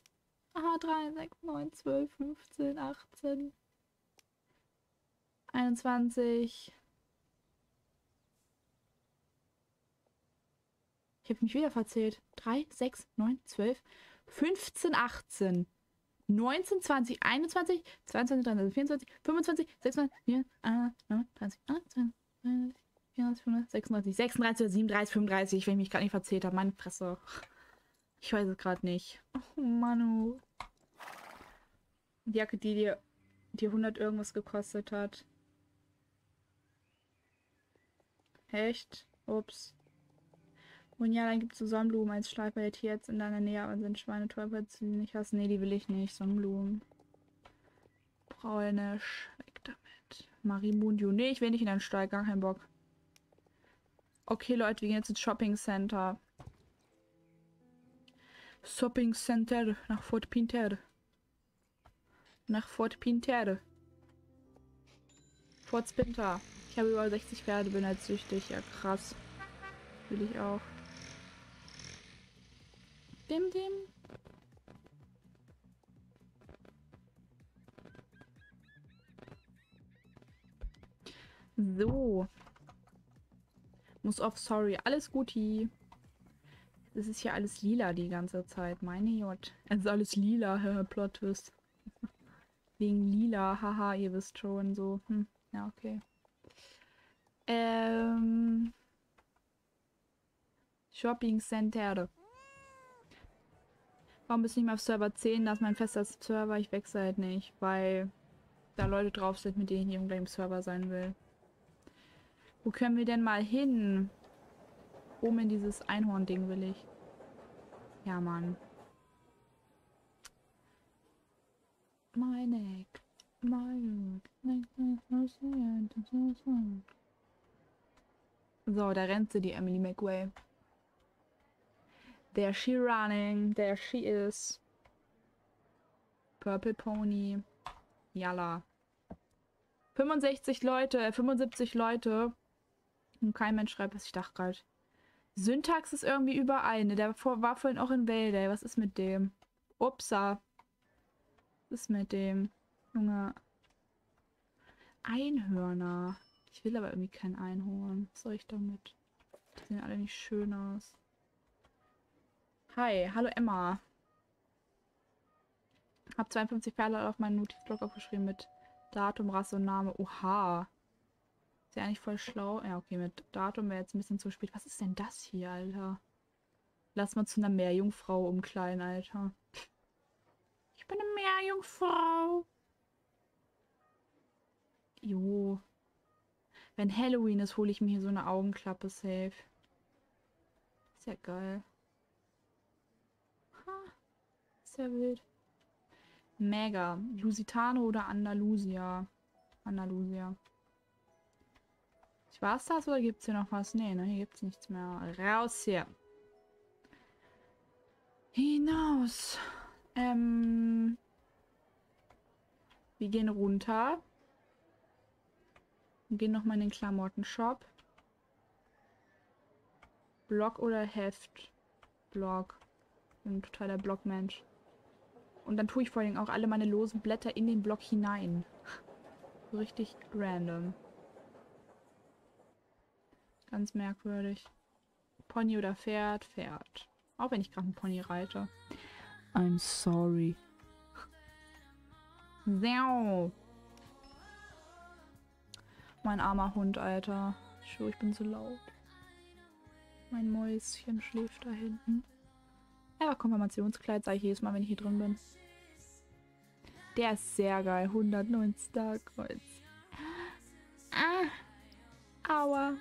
Aha, 3, 6, 9, 12, 15, 18, 21. Ich habe mich wieder verzählt. 3, 6, 9, 12, 15, 18, 19, 20, 21, 22, 23, 24, 25, 26, 27, 28, 29, 36, 36 oder 37, 35, wenn ich mich gerade nicht verzählt habe. Meine Fresse. Ich weiß es gerade nicht. Oh, Manu. Die Jacke, die dir die 100 irgendwas gekostet hat. Echt? Ups. Und ja, dann gibt es so Sonnenblumen als Schleifer hier jetzt in deiner Nähe, aber sind Schweine teuer, weil du nicht hast. Nee, die will ich nicht. Sonnenblumen. Bräunisch. Weg damit. Marimundio. Nee, ich will nicht in den Stall. Gar keinen Bock. Okay, Leute, wir gehen jetzt ins Shopping Center. Shopping Center nach Fort Pinter. Nach Fort Pinter. Fort Spinter. Ich habe über 60 Pferde, bin halt süchtig. Ja, krass. Will ich auch. Dim, dim. So. Muss off, sorry. Alles guti. Es ist hier alles lila die ganze Zeit. Meine J. Es ist alles lila, Plot Twist. Wegen lila, haha, ihr wisst schon so. Hm. Ja, okay. Ähm. Shopping Center. Warum bist du nicht mehr auf Server 10? Das ist mein fester Server. Ich wechsle halt nicht, weil da Leute drauf sind, mit denen ich nicht im Server sein will. Wo können wir denn mal hin? Oben in dieses Einhorn-Ding will ich. Ja, Mann. My neck. My So, da rennt sie, die Emily McWay. There she running. There she is. Purple Pony. Yalla. 65 Leute, 75 äh, Leute. Und kein Mensch schreibt was. Ich dachte gerade. Syntax ist irgendwie überall. Ne? Der war vorhin auch in Wälder. Was ist mit dem? Upsa. Was ist mit dem? Junge. Einhörner. Ich will aber irgendwie kein Einhorn. Was soll ich damit? Die sehen alle nicht schön aus. Hi, hallo Emma. Hab 52 Perle auf meinen Notizblock aufgeschrieben mit Datum, Rasse und Name. Oha. Ist ja eigentlich voll schlau. Ja, okay, mit Datum wäre jetzt ein bisschen zu spät. Was ist denn das hier, Alter? Lass mal zu einer Meerjungfrau umkleiden, Alter. Ich bin eine Meerjungfrau. Jo. Wenn Halloween ist, hole ich mir hier so eine Augenklappe safe. Ist ja geil. Ha. Sehr wild. Mega. Lusitano oder Andalusia? Andalusia. War's das oder gibt's hier noch was? Nee, ne, hier gibt's nichts mehr. Raus hier. Hinaus. Ähm. Wir gehen runter. Und gehen nochmal in den Klamottenshop. Block oder Heft? Block. Ich bin ein totaler Blockmensch. Und dann tue ich vor allem auch alle meine losen Blätter in den Block hinein. Richtig random. Ganz merkwürdig. Pony oder Pferd? Pferd. Auch wenn ich gerade ein Pony reite. I'm sorry. So. Mein armer Hund, Alter. Ich bin so laut. Mein Mäuschen schläft da hinten. Ja, Konfirmationskleid sage ich jedes Mal, wenn ich hier drin bin. Der ist sehr geil. 109 Starkreuz. Ah. Aua.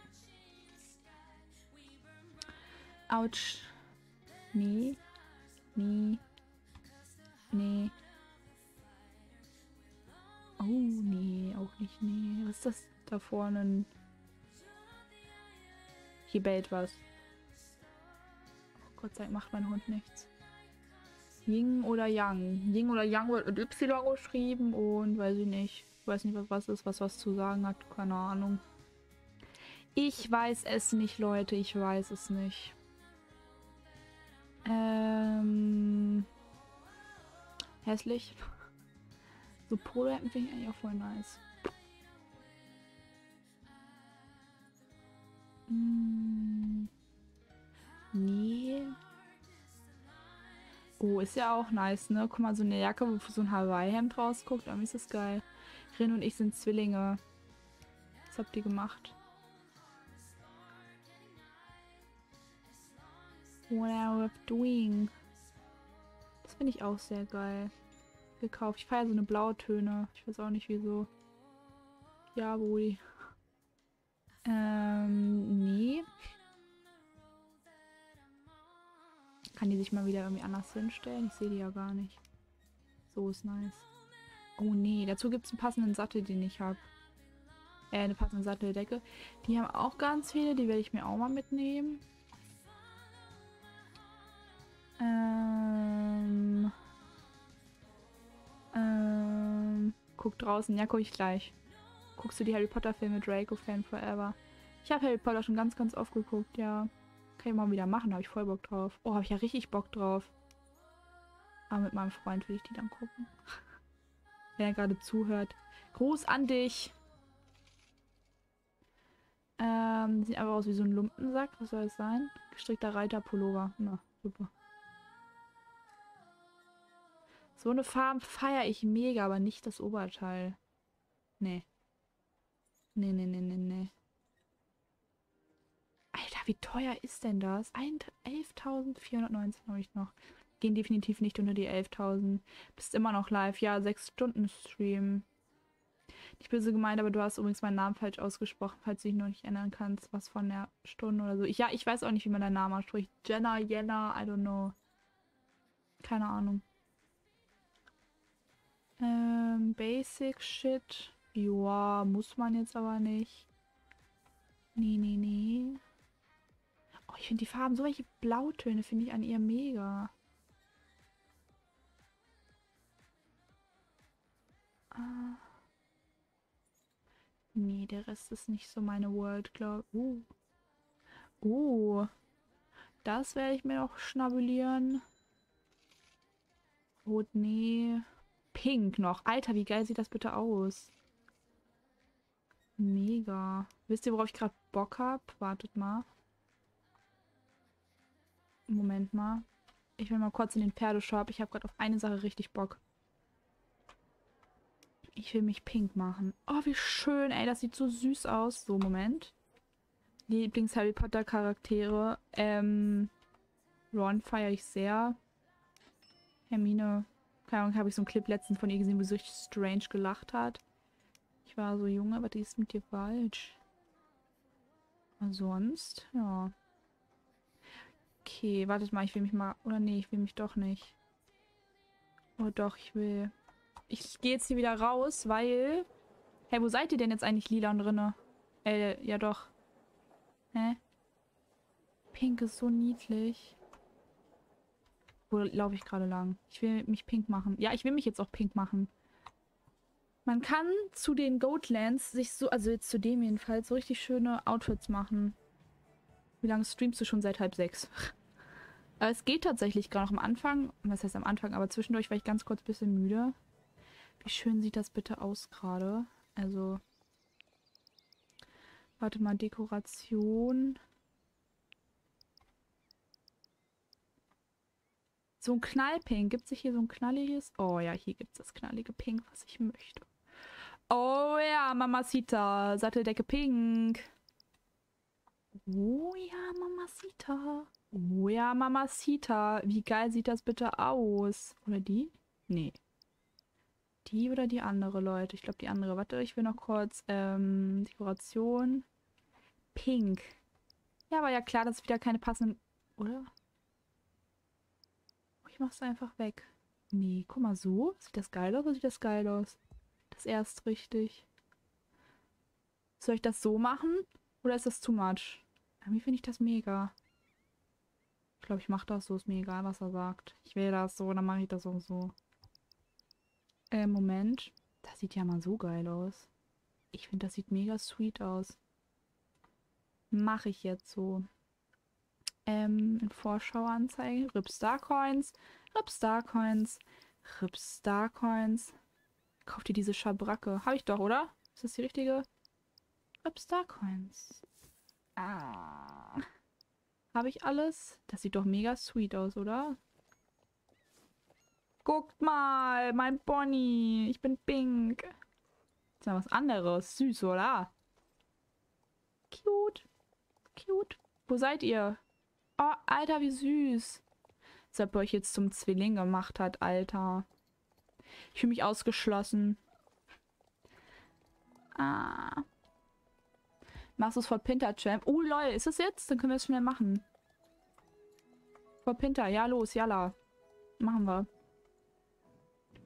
Autsch. Nee. Nee. Nee. Oh, nee, auch nicht. Nee. Was ist das da vorne? Hier bellt was. Oh, Gott sei Dank macht mein Hund nichts. Ying oder Yang. Ying oder Yang wird mit Y geschrieben und weiß ich nicht. Ich weiß nicht, was was ist, was was zu sagen hat. Keine Ahnung. Ich weiß es nicht, Leute. Ich weiß es nicht. Ähm, hässlich. So Polohemden finde ich eigentlich auch voll nice. Hm. Nee. Oh, ist ja auch nice, ne? Guck mal, so eine Jacke, wo so ein Hawaii-Hemd rausguckt. Irgendwie ist das geil. Rin und ich sind Zwillinge. Was habt ihr gemacht? What are we doing? Das finde ich auch sehr geil. Gekauft. Ich feiere so eine blaue Töne. Ich weiß auch nicht wieso. Ja, Brudi. Ähm, nee. Kann die sich mal wieder irgendwie anders hinstellen? Ich sehe die ja gar nicht. So ist nice. Oh nee, dazu gibt es einen passenden Sattel, den ich habe. Äh, eine passende Satteldecke. Die haben auch ganz viele, die werde ich mir auch mal mitnehmen. Ähm. Ähm. Guck draußen. Ja, guck ich gleich. Guckst du die Harry Potter Filme Draco-Fan Forever? Ich habe Harry Potter schon ganz, ganz oft geguckt, ja. Kann ich mal wieder machen, habe ich voll Bock drauf. Oh, habe ich ja richtig Bock drauf. Aber mit meinem Freund will ich die dann gucken. Wer gerade zuhört. Gruß an dich! Ähm, sieht einfach aus wie so ein Lumpensack. Was soll es sein? Gestrickter Reiterpullover. Na, super. So eine Farben feiere ich mega, aber nicht das Oberteil. Nee. Nee, nee, nee, nee, nee. Alter, wie teuer ist denn das? 11.419 habe ich noch. Gehen definitiv nicht unter die 11.000. Bist immer noch live. Ja, 6 Stunden Stream. Nicht böse gemeint, aber du hast übrigens meinen Namen falsch ausgesprochen, falls du dich noch nicht erinnern kannst. Was von der Stunde oder so. Ich, ja, ich weiß auch nicht, wie man deinen Namen ausspricht. Jenna, Jenna, I don't know. Keine Ahnung. Ähm, Basic Shit. Joa, muss man jetzt aber nicht. Nee, nee, nee. Oh, ich finde die Farben, so welche Blautöne finde ich an ihr mega. Ah. Nee, der Rest ist nicht so meine World, glaube ich. Uh. Uh. Das werde ich mir noch schnabulieren. Rot, nee. Pink noch. Alter, wie geil sieht das bitte aus? Mega. Wisst ihr, worauf ich gerade Bock habe? Wartet mal. Moment mal. Ich will mal kurz in den Pferdeshop. Ich habe gerade auf eine Sache richtig Bock. Ich will mich pink machen. Oh, wie schön, ey. Das sieht so süß aus. So, Moment. Lieblings-Harry Potter-Charaktere. Ähm, Ron feiere ich sehr. Hermine keine Ahnung, habe ich so einen Clip letztens von ihr gesehen, wo sie richtig strange gelacht hat. Ich war so, Junge, was ist mit dir falsch? Aber sonst, ja. Okay, wartet mal, ich will mich mal... Oder nee, ich will mich doch nicht. Oh doch, ich will. Ich gehe jetzt hier wieder raus, weil... Hey, wo seid ihr denn jetzt eigentlich lila drinne? Äh, ja doch. Hä? Pink ist so niedlich. Wo laufe ich gerade lang? Ich will mich pink machen. Ja, ich will mich jetzt auch pink machen. Man kann zu den Goatlands sich so, also jetzt zu dem jedenfalls, so richtig schöne Outfits machen. Wie lange streamst du schon seit halb sechs? aber es geht tatsächlich gerade noch am Anfang. Was heißt am Anfang? Aber zwischendurch war ich ganz kurz ein bisschen müde. Wie schön sieht das bitte aus gerade? Also. Warte mal, Dekoration. So ein Knallpink. Gibt es hier so ein knalliges? Oh ja, hier gibt es das knallige Pink, was ich möchte. Oh ja, Mamacita. Satteldecke pink. Oh ja, Mamacita. Oh ja, Mamacita. Wie geil sieht das bitte aus? Oder die? Nee. Die oder die andere, Leute? Ich glaube, die andere. Warte, ich will noch kurz. Ähm, Dekoration. Pink. Ja, aber ja klar, das ist wieder keine passenden... Oder? Ich mach's einfach weg. Nee, guck mal, so. Sieht das geil aus oder sieht das geil aus? Das erst richtig. Soll ich das so machen? Oder ist das too much? Irgendwie finde ich das mega. Ich glaube, ich mache das so. Ist mir egal, was er sagt. Ich will das so, dann mache ich das auch so. Äh, Moment. Das sieht ja mal so geil aus. Ich finde, das sieht mega sweet aus. Mache ich jetzt so. Ähm, in Vorschauanzeige. Ripstar Coins. Ripstar Coins. Ripstar Coins. Kauf dir diese Schabracke. Habe ich doch, oder? Ist das die richtige? Ripstar Coins. Ah. Habe ich alles? Das sieht doch mega sweet aus, oder? Guckt mal, mein Bonnie. Ich bin pink. Ist ja was anderes. Süß, oder? Cute. Cute. Wo seid ihr? Oh, Alter, wie süß. Als ob er euch jetzt zum Zwilling gemacht hat, Alter. Ich fühle mich ausgeschlossen. Ah. Machst du es vor Pinter-Champ? Oh, lol, ist es jetzt? Dann können wir es schnell machen. Vor Pinter, ja, los, jalla. Machen wir.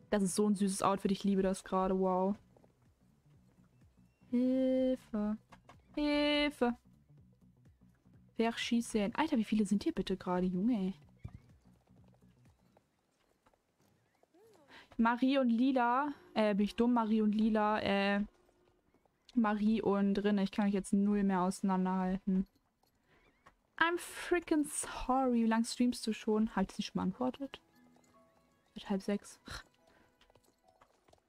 Das ist so ein süßes Outfit. Ich liebe das gerade. Wow. Hilfe. Hilfe. Verschießen. Alter, wie viele sind hier bitte gerade, Junge? Marie und Lila. Äh, bin ich dumm? Marie und Lila. Äh, Marie und Rinne. Ich kann euch jetzt null mehr auseinanderhalten. I'm freaking sorry. Wie lange streamst du schon? Halt sie schon beantwortet? Mit halb sechs.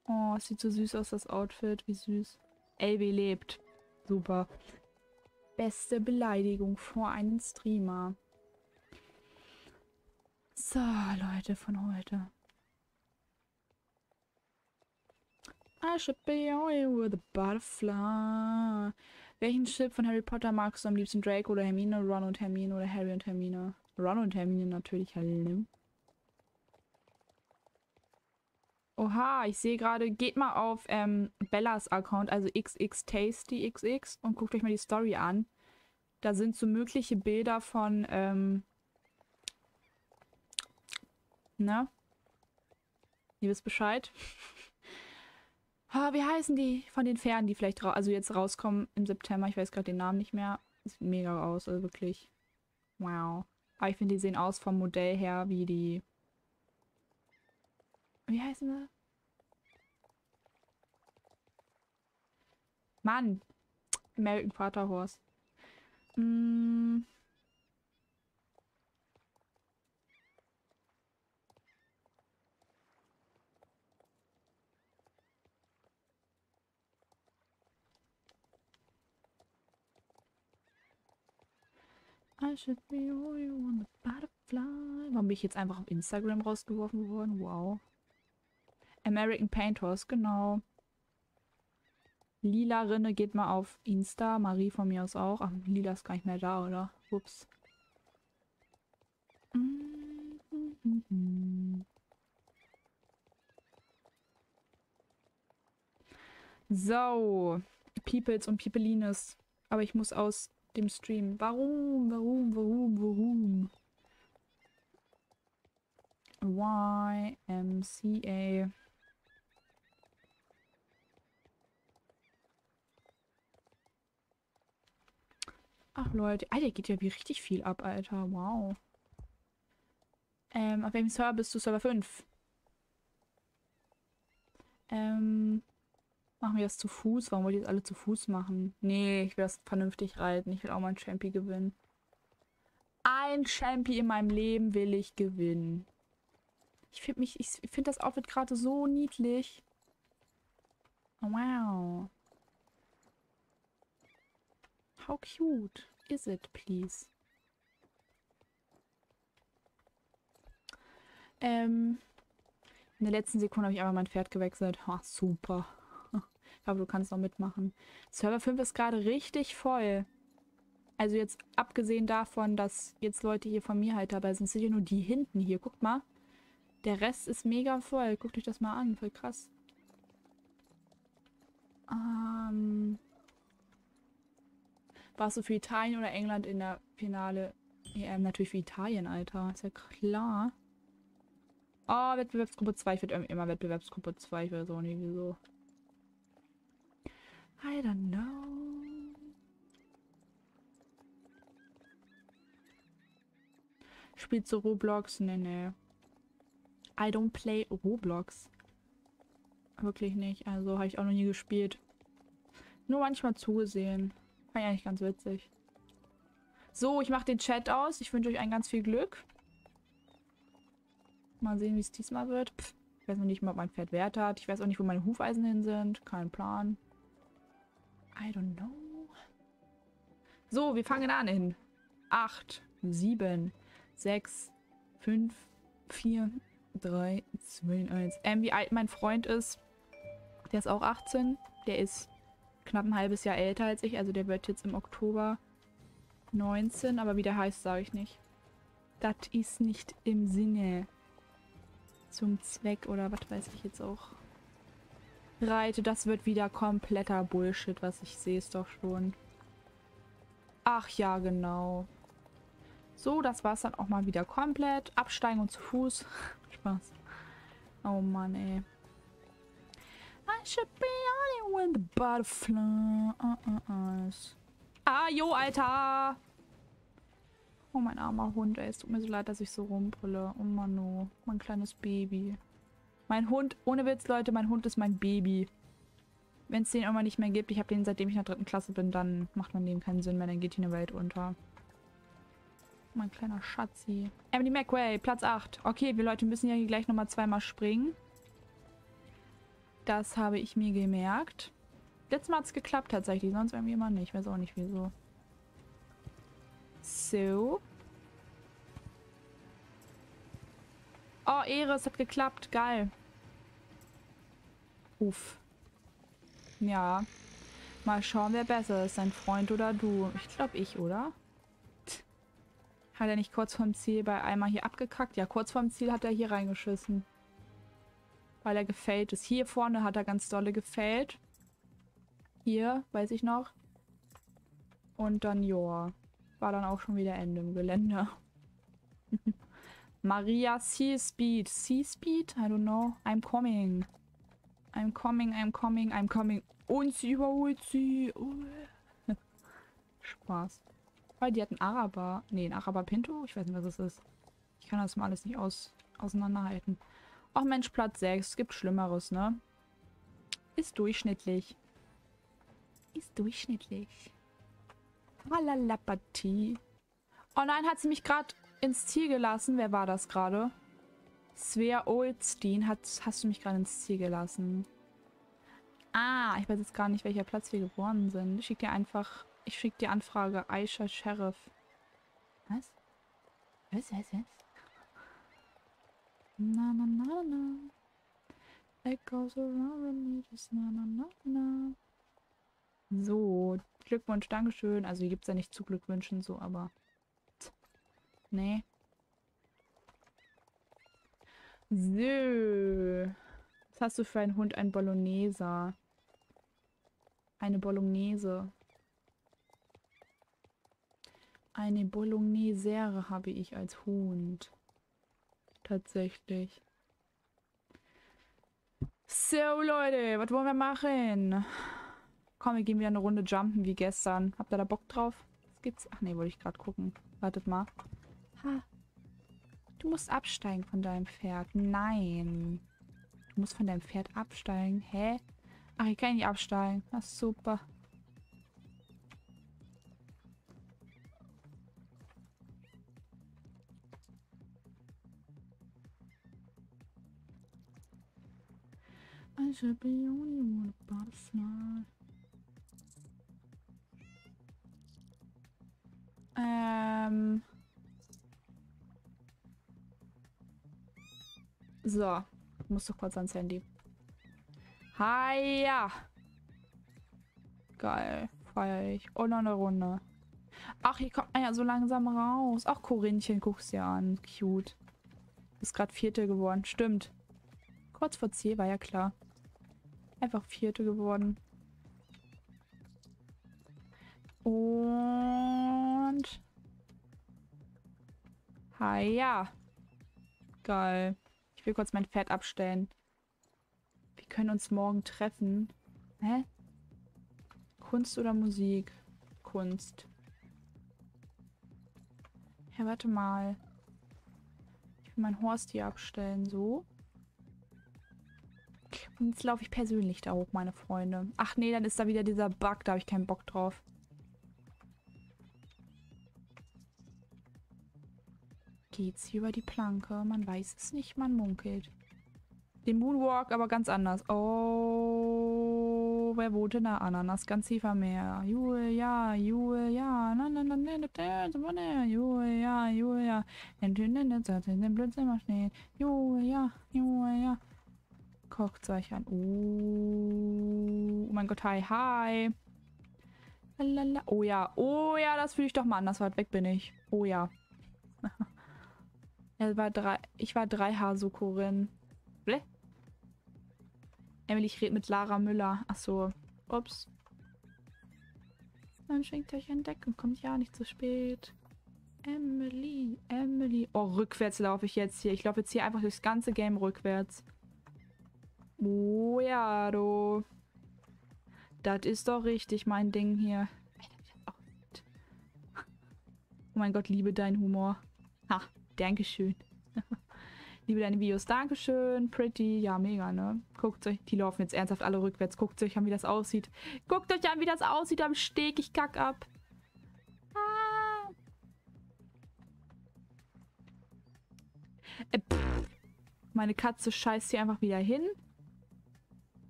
Oh, es sieht so süß aus, das Outfit. Wie süß. Elvi lebt. Super. Beste Beleidigung vor einem Streamer. So, Leute von heute. I should be with a butterfly. Welchen Chip von Harry Potter magst du am liebsten? Drake oder Hermine, Ron und Hermine oder Harry und Hermine? Ron und Hermine natürlich, hallo. Oha, ich sehe gerade, geht mal auf ähm, Bellas Account, also xxtastyxx und guckt euch mal die Story an. Da sind so mögliche Bilder von, ähm, ne? Ihr wisst Bescheid. oh, wie heißen die von den Pferden, die vielleicht also jetzt rauskommen im September? Ich weiß gerade den Namen nicht mehr. Sieht mega aus, also wirklich. Wow. Aber ich finde, die sehen aus vom Modell her wie die wie heißen sie? Mann. American Vater Horse. Mm. I should be all you want, butterfly. Warum bin ich jetzt einfach auf Instagram rausgeworfen worden? Wow. American Painters, genau. Lila Rinne geht mal auf Insta. Marie von mir aus auch. Ach, Lila ist gar nicht mehr da, oder? Ups. So. Peoples und Peopelines. Aber ich muss aus dem Stream. Warum? Warum? Warum? Warum? YMCA. Ach Leute, Alter, geht ja wie richtig viel ab, Alter. Wow. Ähm, auf welchem Server bist du? Server 5. Ähm, machen wir das zu Fuß? Warum wollt ihr das alle zu Fuß machen? Nee, ich will das vernünftig reiten. Ich will auch mal ein Champi gewinnen. Ein Champi in meinem Leben will ich gewinnen. Ich finde mich, ich finde das Outfit gerade so niedlich. Wow. How cute is it, please? Ähm, in der letzten Sekunde habe ich einfach mein Pferd gewechselt. Oh, super. Ich glaube, du kannst noch mitmachen. Server 5 ist gerade richtig voll. Also jetzt abgesehen davon, dass jetzt Leute hier von mir halt dabei sind, sind ja nur die hinten hier. Guckt mal. Der Rest ist mega voll. Guckt euch das mal an. Voll krass. Ähm, warst du für Italien oder England in der Finale? EM natürlich für Italien, Alter. Ist ja klar. Oh, Wettbewerbsgruppe 2. Ich werde immer Wettbewerbsgruppe 2. Ich weiß auch nicht wieso. I don't know. Spielst du Roblox? Nee, nee. I don't play Roblox. Wirklich nicht. Also habe ich auch noch nie gespielt. Nur manchmal zugesehen. Fand ich eigentlich ganz witzig. So, ich mache den Chat aus. Ich wünsche euch ein ganz viel Glück. Mal sehen, wie es diesmal wird. Pff, ich weiß noch nicht mal, ob mein Pferd Wert hat. Ich weiß auch nicht, wo meine Hufeisen hin sind. Kein Plan. I don't know. So, wir fangen an in 8, 7, 6, 5, 4, 3, 2, 1. Ähm, wie alt mein Freund ist, der ist auch 18. Der ist knapp ein halbes Jahr älter als ich. Also der wird jetzt im Oktober 19. Aber wie der heißt, sage ich nicht. Das ist nicht im Sinne zum Zweck oder was weiß ich jetzt auch. Reite, das wird wieder kompletter Bullshit, was ich sehe es doch schon. Ach ja, genau. So, das war es dann auch mal wieder komplett. Absteigen und zu Fuß. Spaß. Oh Mann, ey. I should be when the butterfly. Ah, jo, Alter. Oh, mein armer Hund, ey. Es tut mir so leid, dass ich so rumbrülle. Oh Mann, oh. Mein kleines Baby. Mein Hund, ohne Witz, Leute, mein Hund ist mein Baby. Wenn es den immer nicht mehr gibt, ich habe den seitdem ich in der dritten Klasse bin, dann macht man dem keinen Sinn mehr, dann geht hier eine Welt unter. Mein kleiner Schatzi. Emily McWay, Platz 8. Okay, wir Leute müssen ja hier gleich nochmal zweimal springen. Das habe ich mir gemerkt. Letztes Mal hat es geklappt tatsächlich, sonst irgendwie immer nicht. Ich weiß auch nicht wieso. So. Oh, Ehre, es hat geklappt. Geil. Uff. Ja. Mal schauen, wer besser ist. Dein Freund oder du. Ich glaube ich, oder? Hat er nicht kurz vorm Ziel bei einmal hier abgekackt? Ja, kurz vorm Ziel hat er hier reingeschissen. Weil er gefällt ist. Hier vorne hat er ganz dolle gefällt. Hier, weiß ich noch. Und dann, joa war dann auch schon wieder Ende im Gelände. Maria Sea Speed. Sea Speed? I don't know. I'm coming. I'm coming, I'm coming, I'm coming. Und sie überholt sie. Oh. Spaß. Weil die hat einen Araber. Nee, ein Araber Pinto? Ich weiß nicht, was es ist. Ich kann das mal alles nicht aus auseinanderhalten. Ach Mensch, Platz 6. Es gibt Schlimmeres, ne? Ist durchschnittlich. Ist durchschnittlich. Tralalapatie. Oh nein, hat sie mich gerade ins Ziel gelassen. Wer war das gerade? Svea Olstein, hat, hast du mich gerade ins Ziel gelassen? Ah, ich weiß jetzt gar nicht, welcher Platz wir geboren sind. Ich schicke dir einfach, ich schicke dir Anfrage, Aisha Sheriff. Was? Was, was, was? Na, na, na, na. It goes around me, just na, na, na, na. So, Glückwunsch, Dankeschön. Also hier gibt es ja nicht zu Glückwünschen, so, aber... Nee. So. Was hast du für einen Hund? Ein Bologneser. Eine Bolognese. Eine Bolognese habe ich als Hund. Tatsächlich. So, Leute, was wollen wir machen? Komm, wir gehen wieder eine Runde jumpen wie gestern. Habt ihr da Bock drauf? Was gibt's? Ach nee, wollte ich gerade gucken. Wartet mal. Ha. Du musst absteigen von deinem Pferd. Nein. Du musst von deinem Pferd absteigen. Hä? Ach, ich kann nicht absteigen. Ist super. I should be only one butterfly. Ähm. So. Ich muss doch kurz ans Handy. Hiya. Geil. Feier ich. Und noch eine Runde. Ach, hier kommt man ja so langsam raus. Ach, Corinchen, guck's dir an. Cute. Ist gerade Vierte geworden. Stimmt. Kurz vor Ziel, war ja klar. Einfach Vierte geworden. Und... Hiya. Geil. Ich will kurz mein Pferd abstellen. Wir können uns morgen treffen. Hä? Kunst oder Musik? Kunst. Ja, warte mal. Ich will mein Horst hier abstellen. So. Jetzt laufe ich persönlich da hoch, meine Freunde. Ach nee, dann ist da wieder dieser Bug. Da habe ich keinen Bock drauf. Geht's hier über die Planke? Man weiß es nicht, man munkelt. Den Moonwalk aber ganz anders. Oh, wer wohnt in der Ananas? Ganz tiefer Meer. Julia, Julia, na na na na na Julia, Julia. Den Blödsinn mal schnell. Julia, Julia. Guckt euch an. Oh, oh mein Gott, hi, hi. Lalala. Oh ja, oh ja, das fühle ich doch mal anders. Weit weg bin ich. Oh ja. Er war drei, ich war drei Hasukorin. Bleh. Emily, ich rede mit Lara Müller. Ach so. Ups. Dann schenkt euch ein Deck und kommt ja nicht zu spät. Emily, Emily. Oh, rückwärts laufe ich jetzt hier. Ich laufe jetzt hier einfach durchs ganze Game rückwärts. Oh ja, du. Das ist doch richtig mein Ding hier. Oh mein Gott, liebe deinen Humor. Ha. Dankeschön. Liebe deine Videos. Dankeschön. Pretty. Ja, mega, ne? Guckt euch. Die laufen jetzt ernsthaft alle rückwärts. Guckt euch an, wie das aussieht. Guckt euch an, wie das aussieht am Steg. Ich kack ab. Ah. Äh, Meine Katze scheißt hier einfach wieder hin.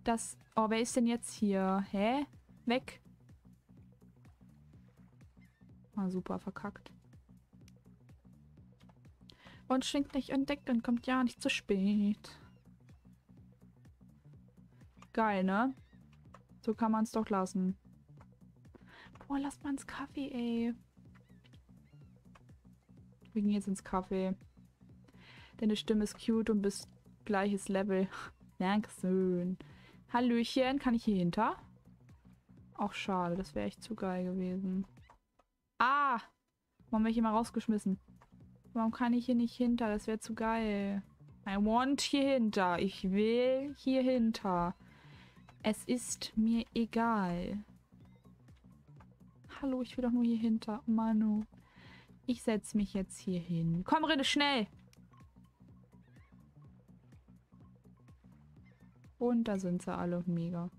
Das... Oh, wer ist denn jetzt hier? Hä? Weg. Ah, super, verkackt. Und schwingt nicht entdeckt und kommt ja nicht zu spät. Geil, ne? So kann man es doch lassen. Boah, lass mal ins Kaffee, ey. Wir gehen jetzt ins Kaffee. Deine Stimme ist cute und bist gleiches Level. Dankeschön. Hallöchen, kann ich hier hinter? Auch schade, das wäre echt zu geil gewesen. Ah! Warum werde ich immer rausgeschmissen? Warum kann ich hier nicht hinter? Das wäre zu geil. I want hier hinter. Ich will hier hinter. Es ist mir egal. Hallo, ich will doch nur hier hinter. Manu. Ich setze mich jetzt hier hin. Komm, Rede, schnell! Und da sind sie alle. Mega.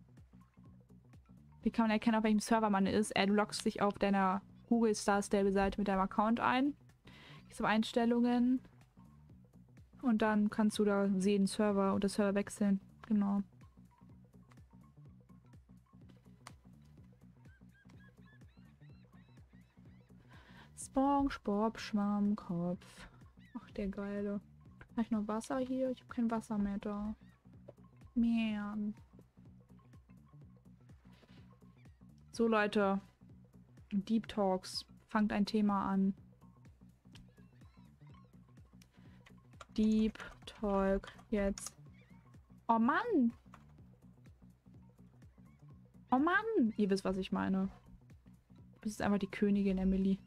Wie kann man erkennen, auf welchem Server man ist? Du loggst dich auf deiner Google Star Stable Seite mit deinem Account ein. Gehst auf Einstellungen. Und dann kannst du da sehen, Server oder Server wechseln. Genau. SpongeBob Schwammkopf. Ach, der Geile. Habe ich noch Wasser hier? Ich habe kein Wasser mehr da. Mehr. So, Leute. Deep Talks. Fangt ein Thema an. Deep Talk jetzt. Oh Mann! Oh Mann! Ihr wisst, was ich meine. Du bist einfach die Königin, Emily.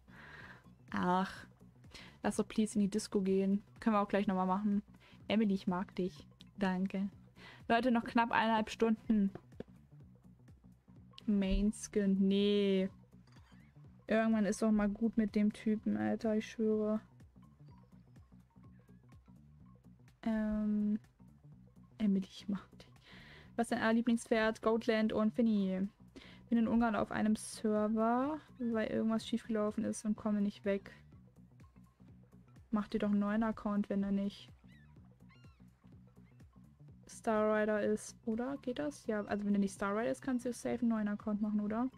Ach. Lass doch please in die Disco gehen. Können wir auch gleich nochmal machen. Emily, ich mag dich. Danke. Leute, noch knapp eineinhalb Stunden. Mainskin. Nee. Irgendwann ist doch mal gut mit dem Typen, Alter. Ich schwöre. Ähm. Emily, ich mag dich. Was ist dein Lieblingspferd? Goatland und Finny. Bin in Ungarn auf einem Server, weil irgendwas schiefgelaufen ist und komme nicht weg. Mach dir doch einen neuen Account, wenn er nicht Star Rider ist, oder? Geht das? Ja, also wenn er nicht Star Rider ist, kannst du safe einen neuen Account machen, oder?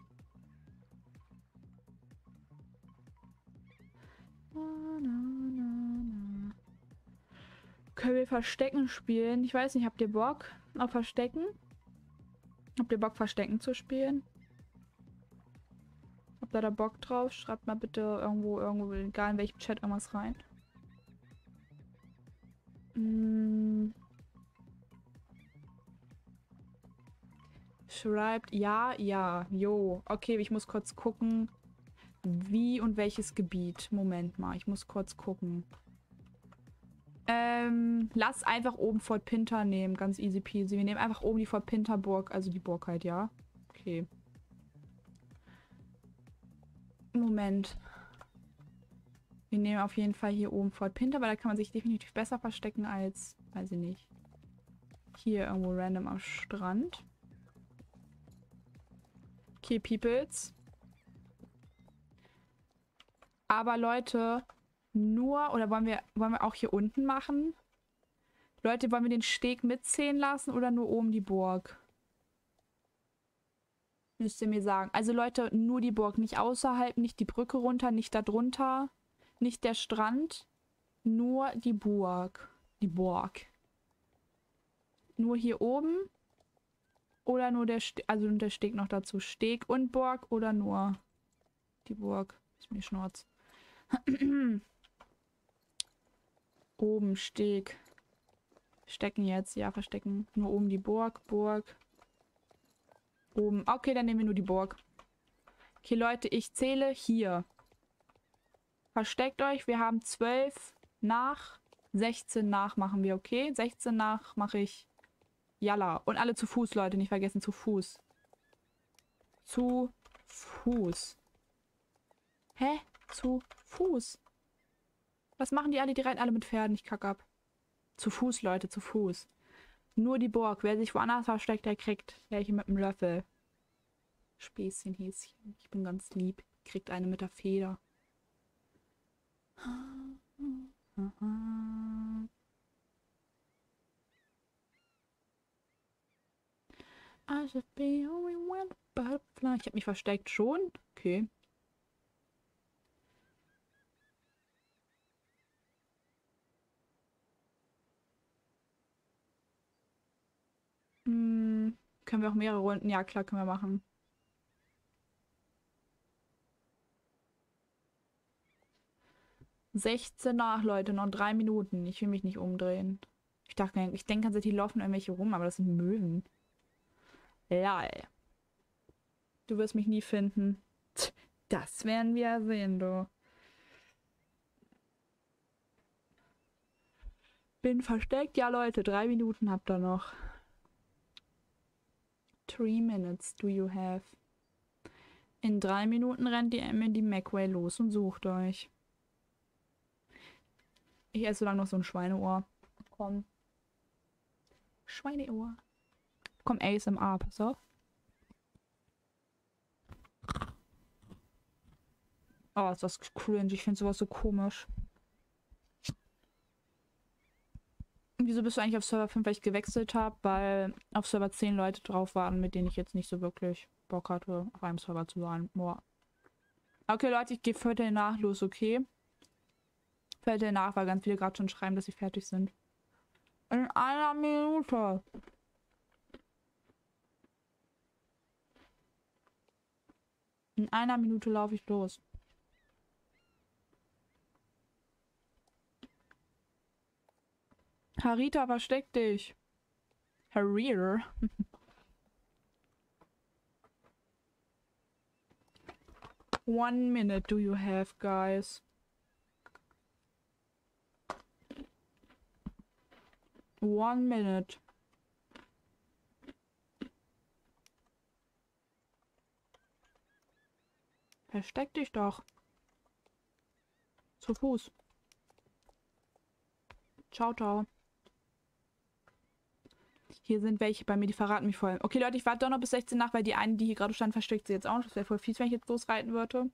Na, na, na, Können wir Verstecken spielen? Ich weiß nicht, habt ihr Bock auf Verstecken? Habt ihr Bock, Verstecken zu spielen? Habt ihr da Bock drauf? Schreibt mal bitte irgendwo, irgendwo, egal in welchem Chat, irgendwas rein. Mm. Schreibt ja, ja, jo. Okay, ich muss kurz gucken, wie und welches Gebiet. Moment mal, ich muss kurz gucken. Ähm, lass einfach oben Fort Pinter nehmen, ganz easy peasy. Wir nehmen einfach oben die Fort Pinter Burg, also die Burg halt, ja? Okay. Moment. Wir nehmen auf jeden Fall hier oben Fort Pinter, weil da kann man sich definitiv besser verstecken als, weiß ich nicht, hier irgendwo random am Strand. Okay, Peoples. Aber Leute, nur, oder wollen wir, wollen wir auch hier unten machen? Leute, wollen wir den Steg mitzählen lassen oder nur oben die Burg? Müsst ihr mir sagen. Also Leute, nur die Burg, nicht außerhalb, nicht die Brücke runter, nicht da drunter. Nicht der Strand, nur die Burg. Die Burg. Nur hier oben. Oder nur der Steg, also der Steg noch dazu. Steg und Burg oder nur die Burg. Ist mir Schnurz. oben Steg. Stecken jetzt, ja, verstecken. Nur oben die Burg, Burg. Oben. Okay, dann nehmen wir nur die Burg. Okay, Leute, ich zähle hier. Versteckt euch. Wir haben 12 nach. 16 nach machen wir, okay? 16 nach mache ich Yalla. Und alle zu Fuß, Leute. Nicht vergessen, zu Fuß. Zu Fuß. Hä? Zu Fuß. Was machen die alle? Die reiten alle mit Pferden. Ich kack ab. Zu Fuß, Leute, zu Fuß. Nur die Burg. Wer sich woanders versteckt, der kriegt welche mit dem Löffel. Späßchen, Häschen. Ich bin ganz lieb. Kriegt eine mit der Feder. Butterfly. Ich habe mich versteckt schon. Okay. Hm, können wir auch mehrere Runden? Ja, klar, können wir machen. 16 nach, Leute, noch drei Minuten. Ich will mich nicht umdrehen. Ich dachte, ich denke ganze die laufen irgendwelche rum, aber das sind Möwen. Lol. Du wirst mich nie finden. Das werden wir sehen, du. Bin versteckt. Ja, Leute, drei Minuten habt ihr noch. Three minutes do you have. In drei Minuten rennt die Emily McWay los und sucht euch. Ich esse so lange noch so ein Schweineohr. Komm. Schweineohr. Komm, ASMR, pass auf. Oh, ist das cringe. Ich finde sowas so komisch. Wieso bist du eigentlich auf Server 5, weil ich gewechselt habe? Weil auf Server 10 Leute drauf waren, mit denen ich jetzt nicht so wirklich Bock hatte, auf einem Server zu sein. Boah. Okay, Leute, ich gehe Viertel nach los, okay? Dir nach, weil ganz viele gerade schon schreiben, dass sie fertig sind. In einer Minute. In einer Minute laufe ich los. Harita, versteck dich. Harrier. One minute do you have, guys? One minute. Versteck dich doch. Zu Fuß. Ciao, ciao. Hier sind welche bei mir, die verraten mich voll. Okay, Leute, ich warte doch noch bis 16 nach, weil die eine, die hier gerade stand, versteckt sie jetzt auch. Das wäre voll fies, wenn ich jetzt losreiten würde.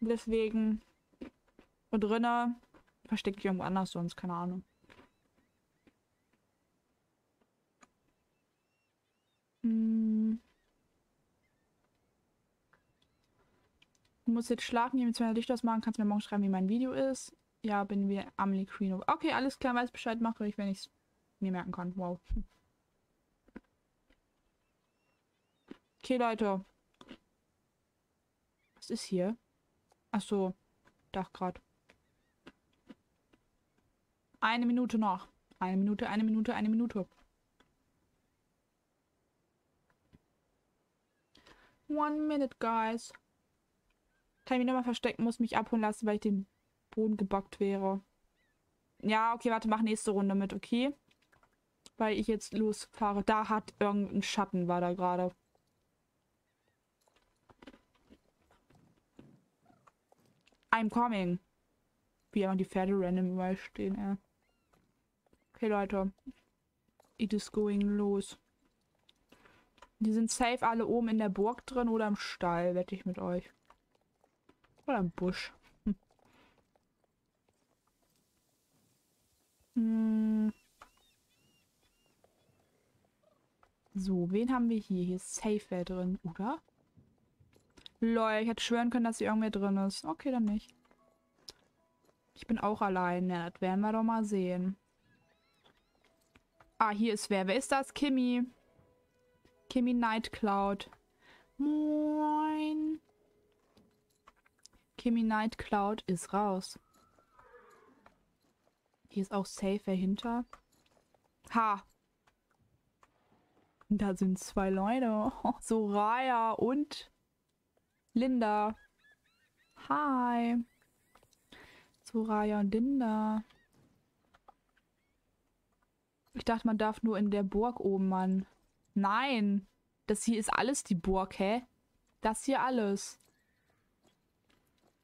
Deswegen. Und drinnen verstecke ich irgendwo anders sonst, keine Ahnung. Hm. Muss jetzt schlafen, hier mit zwei Licht ausmachen. Kannst mir morgen schreiben, wie mein Video ist? Ja, bin wir Amelie Queen. Okay, alles klar, weiß Bescheid, mache ich, wenn ich es mir merken kann. Wow. Okay, Leute. Was ist hier? Ach so. Dachgrad. Eine Minute noch. Eine Minute, eine Minute, eine Minute. One minute, guys. Kann ich mich nochmal verstecken, muss mich abholen lassen, weil ich den Boden gebockt wäre. Ja, okay, warte, mach nächste Runde mit, okay? Weil ich jetzt losfahre. Da hat irgendein Schatten, war da gerade. I'm coming. Wie einfach die Pferde random überall stehen, ey. Okay, Leute. It is going los. Die sind safe alle oben in der Burg drin oder im Stall, wette ich mit euch. Oder im Busch. Hm. So, wen haben wir hier? Hier ist safe drin, oder? Lol, ich hätte schwören können, dass hier irgendwer drin ist. Okay, dann nicht. Ich bin auch allein. Ja, das werden wir doch mal sehen. Ah, hier ist wer. Wer ist das? Kimmy. Kimmy Nightcloud. Moin. Kimmy Nightcloud ist raus. Hier ist auch safe wer hinter. Ha. Da sind zwei Leute. Soraya und Linda. Hi. Soraya und Linda. Ich dachte, man darf nur in der Burg oben, Mann. Nein. Das hier ist alles die Burg, hä? Das hier alles.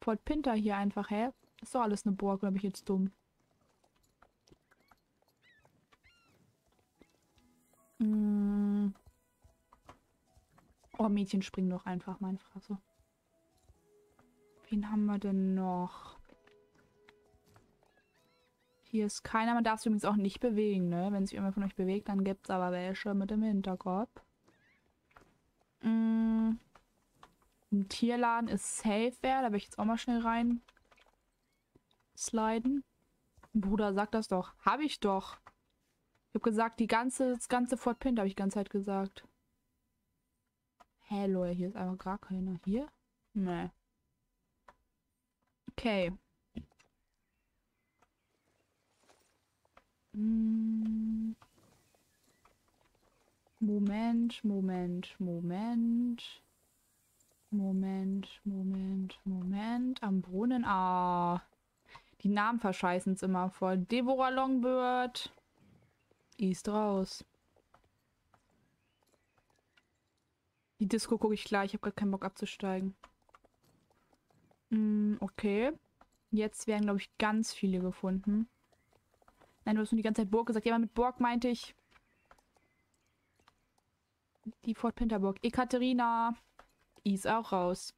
Fort Pinter hier einfach, hä? Ist doch alles eine Burg, bin ich jetzt dumm? Mm. Oh, Mädchen springen doch einfach, meine Fresse. Wen haben wir denn noch? Hier ist keiner. Man darf sich übrigens auch nicht bewegen, ne? Wenn sich jemand von euch bewegt, dann gibt es aber welche mit dem Hinterkopf. Mm. Im Tierladen ist safe wer. Da will ich jetzt auch mal schnell rein sliden. Bruder, sag das doch. Hab ich doch. Ich habe gesagt, die ganze, das ganze Fort Pint habe ich die ganze Zeit gesagt. Hä, Leute, hier ist einfach gar keiner. Hier? Nee. Okay. Hm. Moment, Moment, Moment. Moment, Moment, Moment. Am Brunnen. Ah. Die Namen verscheißen es immer voll. Deborah Longbird. Ist raus. Die Disco gucke ich gleich. Ich habe gerade keinen Bock abzusteigen. Mm, okay. Jetzt werden, glaube ich, ganz viele gefunden. Nein, du hast nur die ganze Zeit Burg gesagt. Ja, aber mit Burg meinte ich die Fort Pinterburg. Ekaterina auch raus.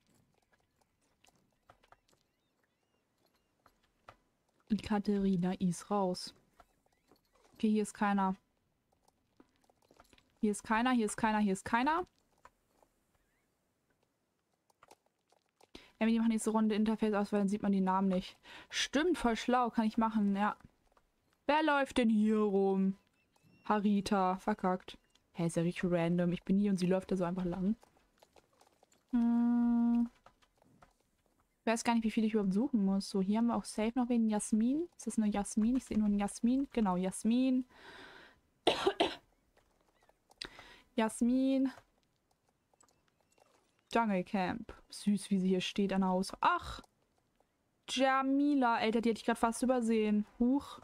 Ekaterina ist raus. Okay, hier ist keiner. Hier ist keiner, hier ist keiner, hier ist keiner. Die machen nächste Runde Interface aus, weil dann sieht man die Namen nicht. Stimmt, voll schlau, kann ich machen, ja. Wer läuft denn hier rum? Harita, verkackt. Hä, ist ja richtig random. Ich bin hier und sie läuft da so einfach lang. Hm. Ich weiß gar nicht, wie viel ich überhaupt suchen muss. So, hier haben wir auch safe noch wen. Jasmin. Ist das eine Jasmin? Ich sehe nur einen Jasmin. Genau, Jasmin. Jasmin. Dschungelcamp. Süß, wie sie hier steht an der Haus. Ach! Jamila, Alter, die hätte ich gerade fast übersehen. Huch.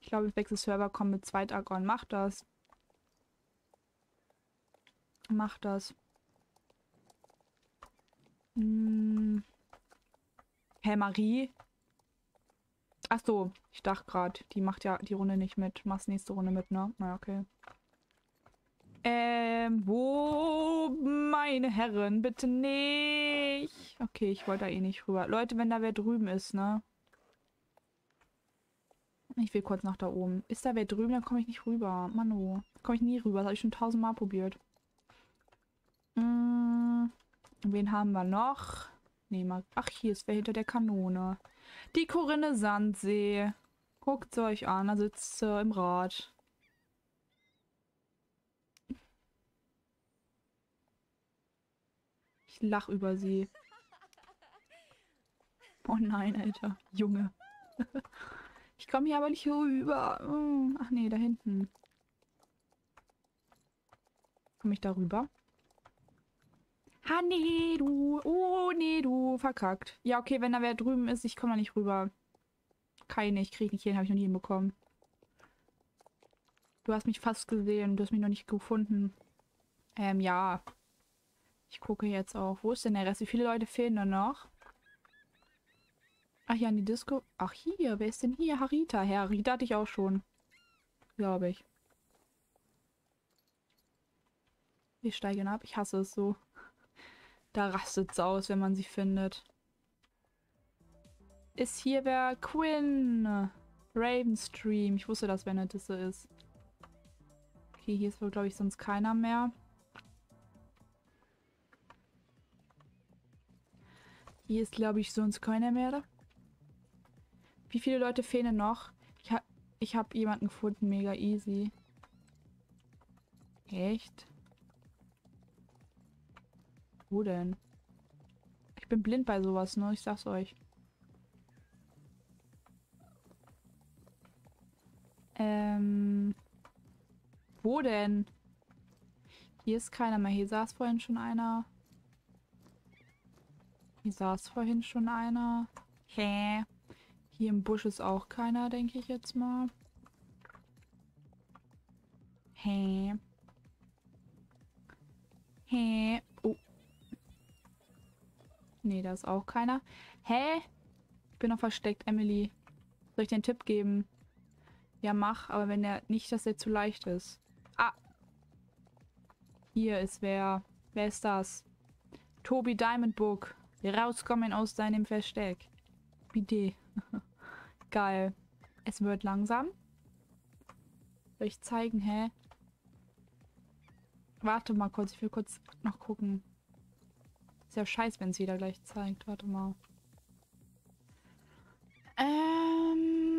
Ich glaube, Wechsel Server kommt mit Zweitagon. Mach das. Mach das. Hm. Hä, Marie? Ach so, ich dachte gerade, die macht ja die Runde nicht mit. Machst nächste Runde mit, ne? Na, okay. Ähm, wo, meine Herren, bitte nicht. Okay, ich wollte da eh nicht rüber. Leute, wenn da wer drüben ist, ne? Ich will kurz nach da oben. Ist da wer drüben, dann komme ich nicht rüber. Manu, komme ich nie rüber. Das habe ich schon tausendmal probiert. Hm, wen haben wir noch? Nee, mal. Ach, hier ist wer hinter der Kanone. Die Corinne Sandsee. Guckt sie euch an, da sitzt sie im Rad. Ich lach über sie. Oh nein, Alter. Junge. Ich komme hier aber nicht rüber. Hm, ach nee, da hinten. Komme ich da rüber? Ha, nee, du. Oh, nee, du. Verkackt. Ja, okay, wenn da wer drüben ist, ich komme da nicht rüber. Keine, ich kriege nicht hin, habe ich noch nie hinbekommen. Du hast mich fast gesehen, du hast mich noch nicht gefunden. Ähm, ja. Ich gucke jetzt auch. Wo ist denn der Rest? Wie viele Leute fehlen da noch? Ach ja, an die Disco. Ach hier, wer ist denn hier? Harita. Herr Harita hatte ich auch schon. Glaube ich. Wir steigen ab. Ich hasse es so. Da rastet es aus, wenn man sie findet. Ist hier wer? Quinn. Ravenstream. Ich wusste, dass Benedisse ist. Okay, hier ist wohl, glaube ich, sonst keiner mehr. Hier ist, glaube ich, sonst keiner mehr. Wie viele Leute fehlen noch? Ich, ha ich habe jemanden gefunden. Mega easy. Echt? Wo denn? Ich bin blind bei sowas, ne? Ich sag's euch. Ähm. Wo denn? Hier ist keiner mehr. Hier saß vorhin schon einer. Hier saß vorhin schon einer. Hä? Hier im Busch ist auch keiner, denke ich jetzt mal. Hä? Hä? Nee, da ist auch keiner. Hä? Ich bin noch versteckt, Emily. Soll ich dir einen Tipp geben? Ja, mach, aber wenn der nicht, dass er zu leicht ist. Ah. Hier ist wer. Wer ist das? Tobi Diamond Book. Rauskommen aus deinem Versteck. Bitte. Geil. Es wird langsam. Soll ich zeigen, hä? Warte mal kurz, ich will kurz noch gucken. Ja scheiße, wenn es jeder gleich zeigt. Warte mal. Ähm.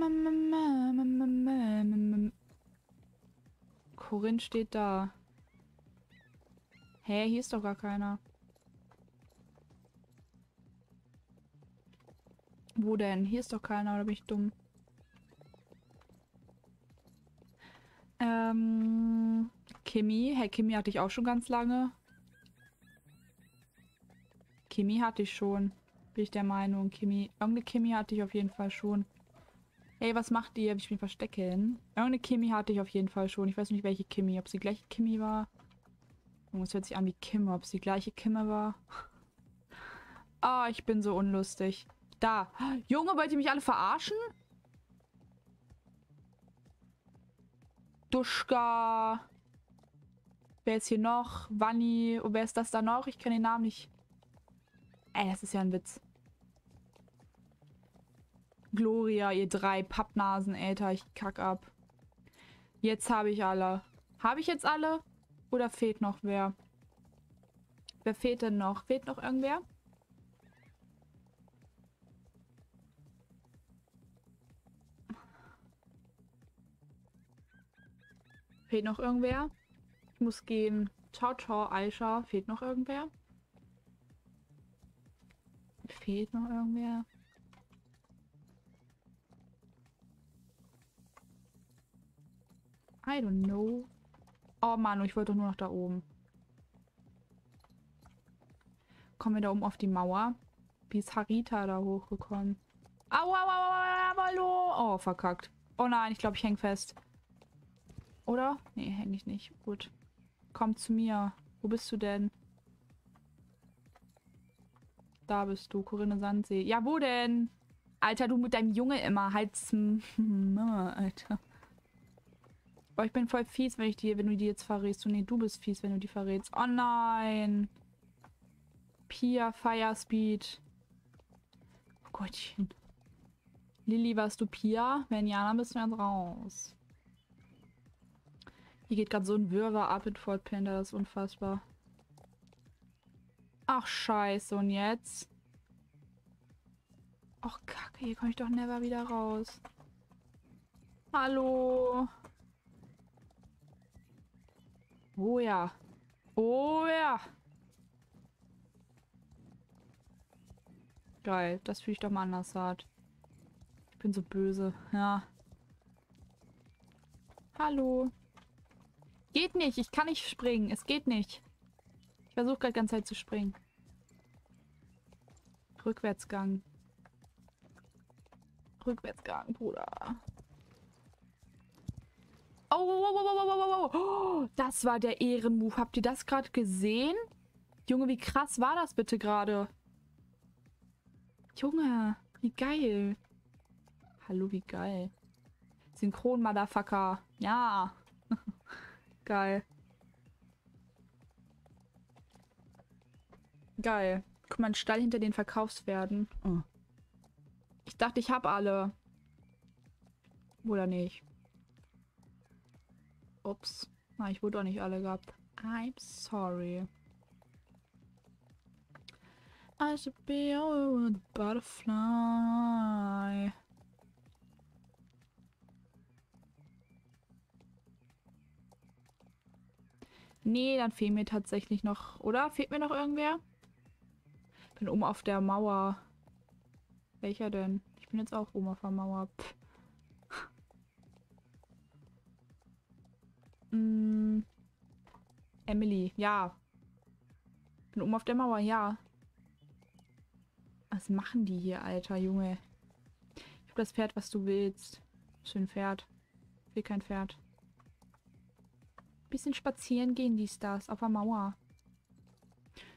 Corinne steht da. Hä, hier ist doch gar keiner. Wo denn? Hier ist doch keiner, oder bin ich dumm? Ähm, Kimi. Hey, Kimi hatte ich auch schon ganz lange. Kimi hatte ich schon. Bin ich der Meinung. Kimi. Irgendeine Kimi hatte ich auf jeden Fall schon. Ey, was macht ihr? Ich mich verstecken. Irgendeine Kimi hatte ich auf jeden Fall schon. Ich weiß nicht, welche Kimi. Ob sie gleiche Kimi war. Es hört sich an wie Kim. Ob sie gleiche Kimme war. Oh, ich bin so unlustig. Da. Junge, wollt ihr mich alle verarschen? Duschka. Wer ist hier noch? Wanni. Und wer ist das da noch? Ich kenne den Namen nicht. Ey, das ist ja ein Witz. Gloria, ihr drei Pappnasen, Alter. Ich kack ab. Jetzt habe ich alle. Habe ich jetzt alle? Oder fehlt noch wer? Wer fehlt denn noch? Fehlt noch irgendwer? Fehlt noch irgendwer? Ich muss gehen. Ciao, ciao, Aisha. Fehlt noch irgendwer? Fehlt noch irgendwer? I don't know. Oh Mann, ich wollte doch nur noch da oben. Kommen wir da oben auf die Mauer? Wie ist Harita da hochgekommen? Aua, aua, aua, aua, hallo. Oh, verkackt. Oh nein, ich glaube, ich hänge fest. Oder? Nee, hänge ich nicht. Gut. Komm zu mir. Wo bist du denn? Da bist du, Corinne Sandsee. Ja, wo denn? Alter, du mit deinem Junge immer. Halt's. Alter. Boah, ich bin voll fies, wenn ich die, wenn du die jetzt verrätst. Und nee, du bist fies, wenn du die verrätst. Oh nein. Pia Fire Speed. Oh Gottchen. Lilly, warst du Pia? Wenn ja, dann bist du jetzt raus. Hier geht gerade so ein Wirrwarr ab in Fort Panda, das ist unfassbar. Ach, scheiße, und jetzt? Ach, kacke, hier komme ich doch never wieder raus. Hallo? Oh ja. Oh ja. Geil, das fühle ich doch mal anders hart. Ich bin so böse, ja. Hallo. Geht nicht, ich kann nicht springen. Es geht nicht. Versuche gerade ganz Zeit zu springen. Rückwärtsgang. Rückwärtsgang, Bruder. Oh, oh, oh, oh, oh, oh, oh, das war der Ehrenmove. Habt ihr das gerade gesehen? Junge, wie krass war das bitte gerade? Junge, wie geil. Hallo, wie geil. Synchron, Motherfucker. Ja. geil. Geil. Guck mal, ein Stall hinter den Verkaufswerden. Oh. Ich dachte, ich habe alle. Oder nicht? Ups. Na, ich wurde doch nicht alle gehabt. I'm sorry. I should be a butterfly. Nee, dann fehlt mir tatsächlich noch. Oder? Fehlt mir noch irgendwer? Bin oben auf der Mauer. Welcher denn? Ich bin jetzt auch oben auf der Mauer. Pff. Mm. Emily, ja. Bin oben auf der Mauer, ja. Was machen die hier, alter Junge? Ich hab das Pferd, was du willst. Ein Pferd? Ich will kein Pferd. Bisschen spazieren gehen, dies, das. Auf der Mauer.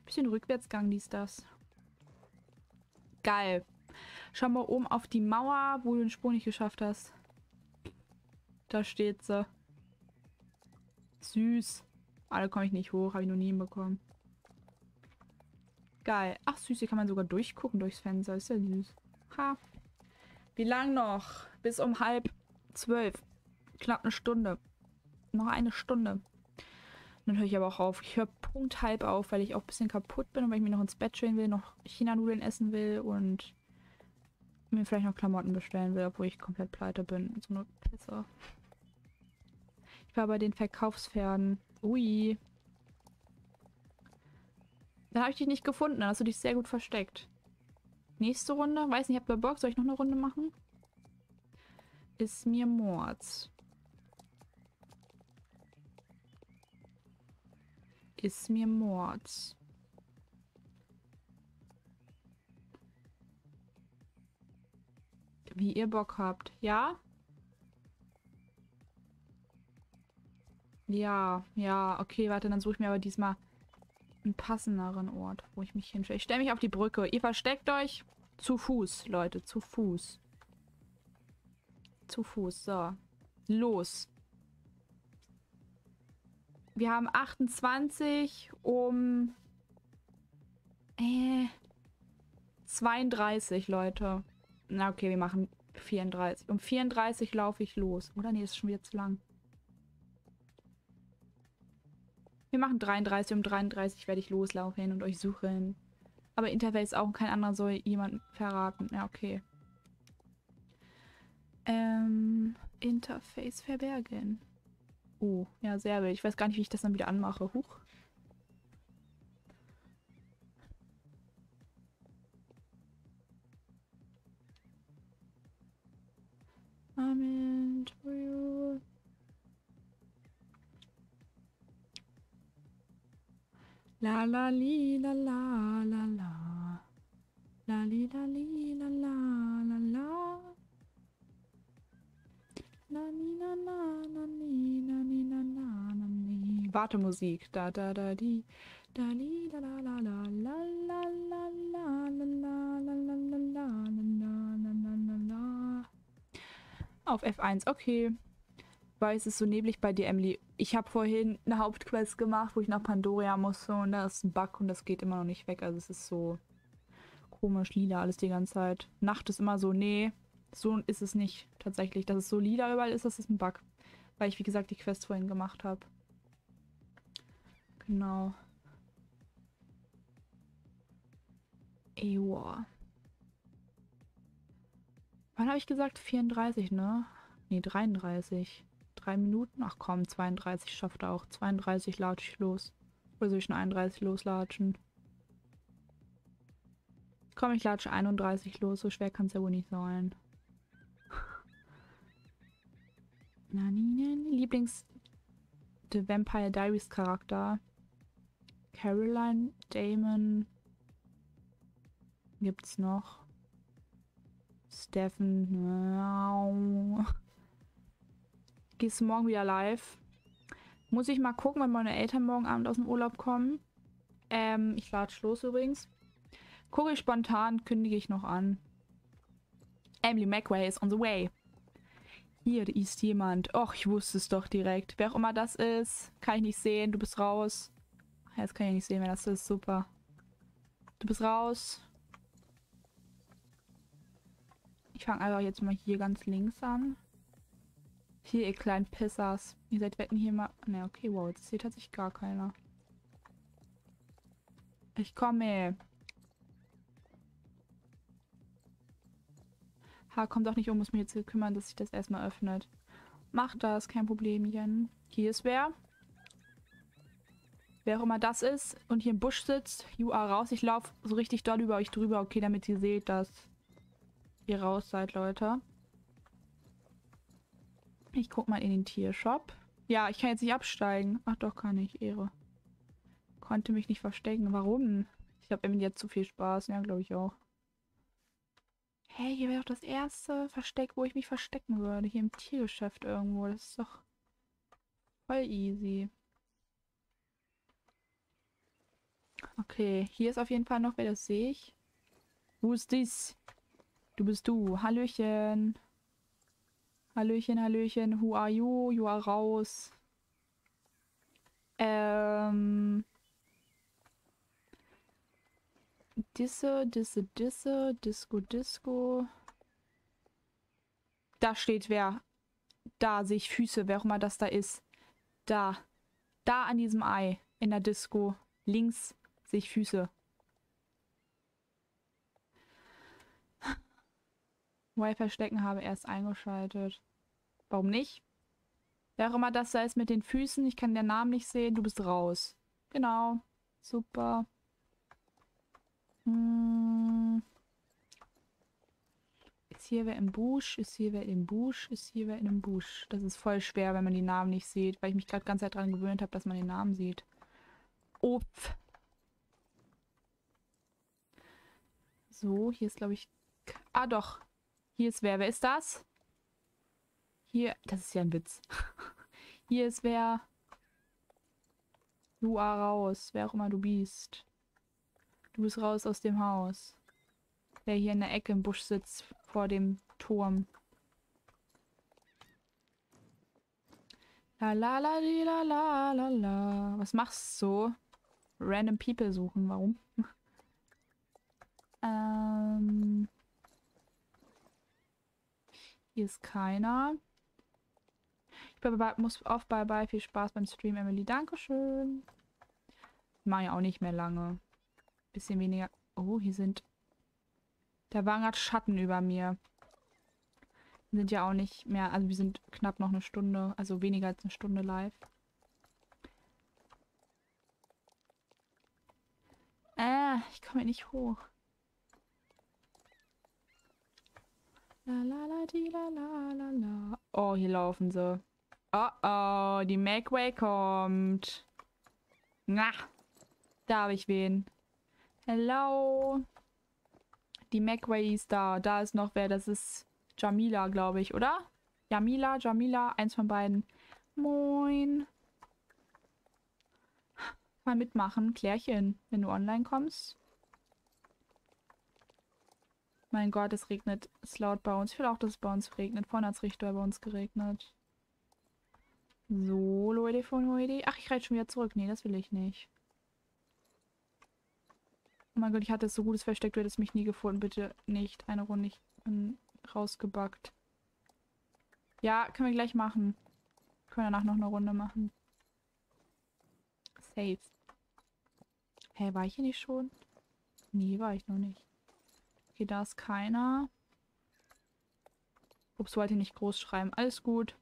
Bisschen Rückwärtsgang, dies, das. Geil. Schau mal oben auf die Mauer, wo du den Sprung nicht geschafft hast. Da steht sie. Süß. Ah, da komme ich nicht hoch. Habe ich noch nie hinbekommen. Geil. Ach süß, hier kann man sogar durchgucken durchs Fenster. Ist ja süß. Ha. Wie lang noch? Bis um halb zwölf. Knapp eine Stunde. Noch eine Stunde. Dann höre ich aber auch auf. Ich höre Punkt halb auf, weil ich auch ein bisschen kaputt bin und weil ich mir noch ins Bett chillen will, noch China-Nudeln essen will und mir vielleicht noch Klamotten bestellen will, obwohl ich komplett pleite bin. So eine Pisse. Ich war bei den Verkaufspferden. Ui. Dann habe ich dich nicht gefunden. Dann hast du dich sehr gut versteckt. Nächste Runde. Weiß nicht, habt ihr Bock? Soll ich noch eine Runde machen? Ist mir Mords. Ist mir Mords. Wie ihr Bock habt. Ja? Ja, ja, okay, warte, dann suche ich mir aber diesmal einen passenderen Ort, wo ich mich hinstelle. Ich stelle mich auf die Brücke. Ihr versteckt euch zu Fuß, Leute, zu Fuß. Zu Fuß, so. Los. Wir haben 28 um äh, 32, Leute. Na, okay, wir machen 34. Um 34 laufe ich los. Oder nee, ist schon wieder zu lang. Wir machen 33, um 33 werde ich loslaufen und euch suchen. Aber Interface auch, kein anderer soll jemanden verraten. Ja, okay. Ähm, Interface verbergen. Oh, ja, sehr wild. Ich weiß gar nicht, wie ich das dann wieder anmache. Huch. Amen. La la li la la la la. La li la li la la la la. Wartemusik. Da da da die. Da li da la la la la la la la la la la la la la la la la Auf F1, okay. Weil es ist so neblig bei dir, Emily. Ich habe vorhin eine Hauptquest gemacht, wo ich nach Pandoria musste und da ist ein Bug und das geht immer noch nicht weg. Also es ist so komisch lila alles die ganze Zeit. Nacht ist immer so, nee, so ist es nicht tatsächlich. Dass es so lila überall ist, das ist ein Bug. Weil ich, wie gesagt, die Quest vorhin gemacht habe. Genau. Ewa. Wann habe ich gesagt? 34, ne? Ne, 33. Drei Minuten? Ach komm, 32 schafft er auch. 32 latsche ich los. Oder soll ich schon 31 loslatschen? Komm, ich latsche 31 los. So schwer kann es ja wohl nicht sein. Lieblings The Vampire Diaries Charakter. Caroline, Damon. Gibt's noch? Steffen. Gehst du morgen wieder live? Muss ich mal gucken, wenn meine Eltern morgen Abend aus dem Urlaub kommen. Ähm, ich lade los übrigens. Gucke ich spontan, kündige ich noch an. Emily McWay is on the way. Hier ist jemand. Och, ich wusste es doch direkt. Wer auch immer das ist, kann ich nicht sehen. Du bist raus. Jetzt kann ich nicht sehen, wer das ist. Super. Du bist raus. Ich fange einfach jetzt mal hier ganz links an. Hier, ihr kleinen Pissers. Ihr seid wetten hier mal... Ne, okay, wow, jetzt sieht tatsächlich gar keiner. Ich komme. Ha, kommt doch nicht um, muss mich jetzt kümmern, dass sich das erstmal öffnet. Mach das, kein Problemchen. Hier ist wer. Wer auch immer das ist und hier im Busch sitzt. You are raus. Ich laufe so richtig doll über euch drüber, okay, damit ihr seht, dass ihr raus seid, Leute. Ich guck mal in den Tiershop. Ja, ich kann jetzt nicht absteigen. Ach doch, kann ich. Ehre. Konnte mich nicht verstecken. Warum? Ich habe irgendwie jetzt zu viel Spaß. Ja, glaube ich auch. Hey, hier wäre doch das erste Versteck, wo ich mich verstecken würde. Hier im Tiergeschäft irgendwo. Das ist doch voll easy. Okay, hier ist auf jeden Fall noch wer, das sehe ich. Wo ist dies? Du bist du. Hallöchen. Hallöchen, Hallöchen. Who are you? You are raus. Ähm. Disse, Disse, Disse, Disco, Disco. Da steht wer. Da sehe ich Füße, wer auch immer das da ist. Da. Da an diesem Ei. In der Disco. Links sehe ich Füße. Wi-Fi-Stecken habe erst eingeschaltet. Warum nicht? Wer auch immer das da ist mit den Füßen, ich kann den Namen nicht sehen, du bist raus. Genau. Super. Hm. Ist hier wer im Busch? Ist hier wer im Busch? Ist hier wer einem Busch? Das ist voll schwer, wenn man die Namen nicht sieht, weil ich mich gerade ganz Zeit daran gewöhnt habe, dass man den Namen sieht. Upf. So, hier ist, glaube ich... Ah, doch. Hier ist wer. Wer ist das? Hier... Das ist ja ein Witz. hier ist wer... Du raus. Wer auch immer du bist. Du bist raus aus dem Haus. Der hier in der Ecke im Busch sitzt, vor dem Turm. La la la la la la la. Was machst du? Random People suchen. Warum? ähm. Hier ist keiner. Ich muss auf bye bye. Viel Spaß beim Stream, Emily. Dankeschön. Mach ja auch nicht mehr lange. Bisschen weniger. Oh, hier sind... Der Wagen hat Schatten über mir. Sind ja auch nicht mehr... Also wir sind knapp noch eine Stunde. Also weniger als eine Stunde live. Äh, ich komme nicht hoch. La la la di la la la la. Oh, hier laufen sie. Oh oh, die Magway kommt. Na, da habe ich wen. Hello. Die Magway ist da. Da ist noch wer. Das ist Jamila, glaube ich, oder? Jamila, Jamila, eins von beiden. Moin. Mal mitmachen, Klärchen, wenn du online kommst. Mein Gott, es regnet. Es laut bei uns. Ich will auch, dass es bei uns regnet. Vorhin hat es richtig bei uns geregnet. So, Leute von Leute. Ach, ich reite schon wieder zurück. Nee, das will ich nicht. Oh mein Gott, ich hatte es so gutes Versteck. Du hättest mich nie gefunden. Bitte nicht. Eine Runde. Ich bin rausgebackt. Ja, können wir gleich machen. Können danach noch eine Runde machen. Safe. Hä, war ich hier nicht schon? Nee, war ich noch nicht. Okay, da ist keiner. Ups, wollte nicht groß schreiben. Alles gut.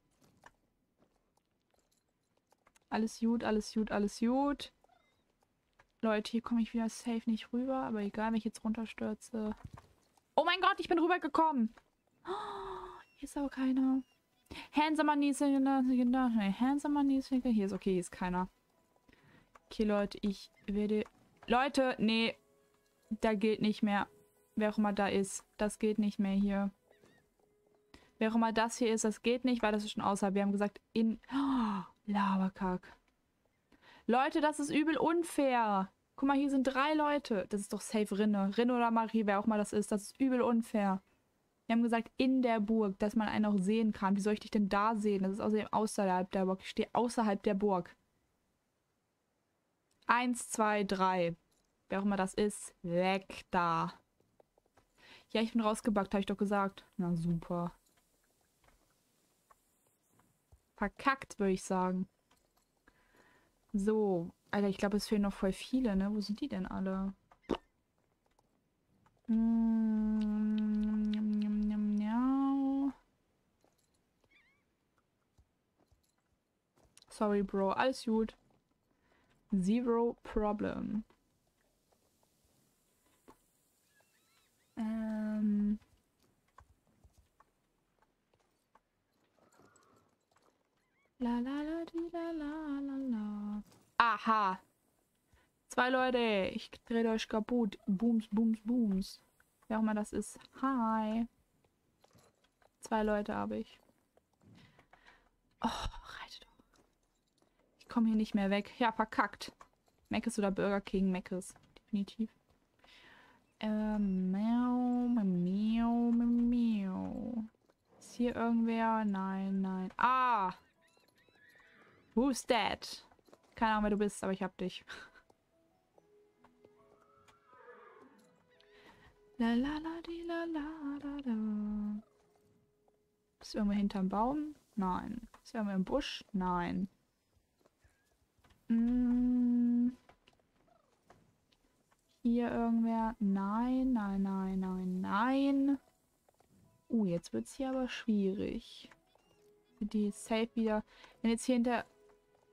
Alles gut, alles gut, alles gut. Leute, hier komme ich wieder safe nicht rüber. Aber egal, wenn ich jetzt runterstürze. Oh mein Gott, ich bin rübergekommen. Oh, hier ist aber keiner. Hansamer Niesinger. Hansamer Niesinger. Hier ist okay, hier ist keiner. Okay, Leute, ich werde... Leute, nee. Da gilt nicht mehr. Wer auch immer da ist. Das geht nicht mehr hier. Wer auch immer das hier ist, das geht nicht, weil das ist schon außerhalb. Wir haben gesagt, in... Oh, Laberkack. Leute, das ist übel unfair. Guck mal, hier sind drei Leute. Das ist doch safe Rinne. Rinne oder Marie, wer auch mal das ist. Das ist übel unfair. Wir haben gesagt, in der Burg, dass man einen auch sehen kann. Wie soll ich dich denn da sehen? Das ist außerdem außerhalb der Burg. Ich stehe außerhalb der Burg. Eins, zwei, drei. Wer auch immer das ist, weg da. Ja, ich bin rausgebackt, habe ich doch gesagt. Na super. Verkackt, würde ich sagen. So. Alter, ich glaube, es fehlen noch voll viele, ne? Wo sind die denn alle? Sorry, Bro. Alles gut. Zero problem. Ähm... La la la la la la la. Aha. Zwei Leute. Ich drehe euch kaputt. Booms, booms, booms. Wer auch immer das ist. Hi. Zwei Leute habe ich. Oh, reite doch. Ich komme hier nicht mehr weg. Ja, verkackt. Meckes oder Burger King? Meckes. Definitiv. Ähm, miau, miau, miau. Ist hier irgendwer? Nein, nein. Ah! Who's that? Keine Ahnung, wer du bist, aber ich hab dich. La la la di la la da da. Bist du irgendwo hinterm Baum? Nein. Ist irgendwo im Busch? Nein. Hm. Hier irgendwer? Nein, nein, nein, nein, nein. Uh, jetzt wird es hier aber schwierig. Die ist safe wieder. Wenn jetzt hier hinter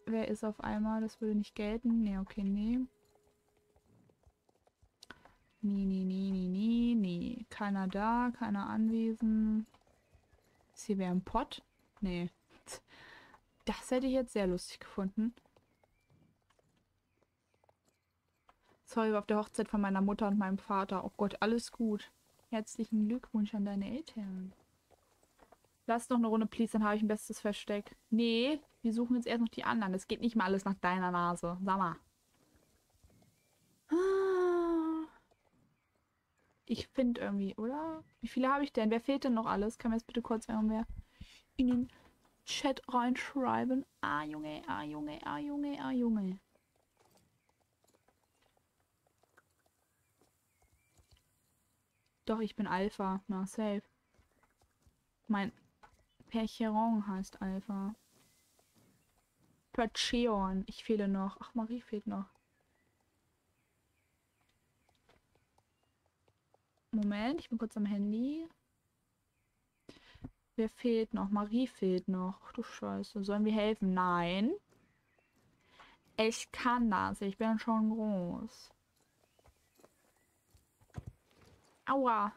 Wer ist auf einmal? Das würde nicht gelten. Nee, okay, nee. Nee, nee, nee, nee, nee, nee. Keiner da, keiner anwesend. Ist hier wer im Pott? Nee. Das hätte ich jetzt sehr lustig gefunden. Sorry, auf der Hochzeit von meiner Mutter und meinem Vater. Oh Gott, alles gut. Herzlichen Glückwunsch an deine Eltern. Lass noch eine Runde, please, dann habe ich ein bestes Versteck. Nee, wir suchen jetzt erst noch die anderen. Es geht nicht mal alles nach deiner Nase. Sag mal. Ah. Ich finde irgendwie, oder? Wie viele habe ich denn? Wer fehlt denn noch alles? Kann mir jetzt bitte kurz irgendwer in den Chat reinschreiben? Ah, Junge, ah, Junge, ah, Junge, ah, Junge. Doch, ich bin Alpha. Na, safe. Mein Percheron heißt Alpha. Percheon. Ich fehle noch. Ach, Marie fehlt noch. Moment, ich bin kurz am Handy. Wer fehlt noch? Marie fehlt noch. Ach, du Scheiße. Sollen wir helfen? Nein. Ich kann das. Ich bin schon groß. Aua.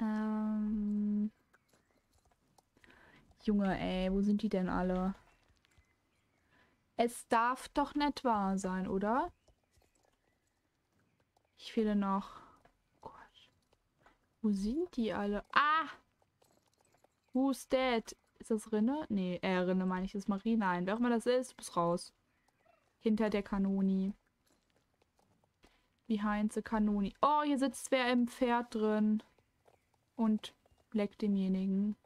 Ähm. Junge, ey, wo sind die denn alle? Es darf doch nicht wahr sein, oder? Ich fehle noch. Gott. Wo sind die alle? Ah! Who's dead? Ist das Rinne? Nee, äh, Rinne meine ich. Das ist Marie. Nein, wer auch immer das ist, bist raus. Hinter der Kanoni. Behind the Kanoni. Oh, hier sitzt wer im Pferd drin. Und leckt demjenigen.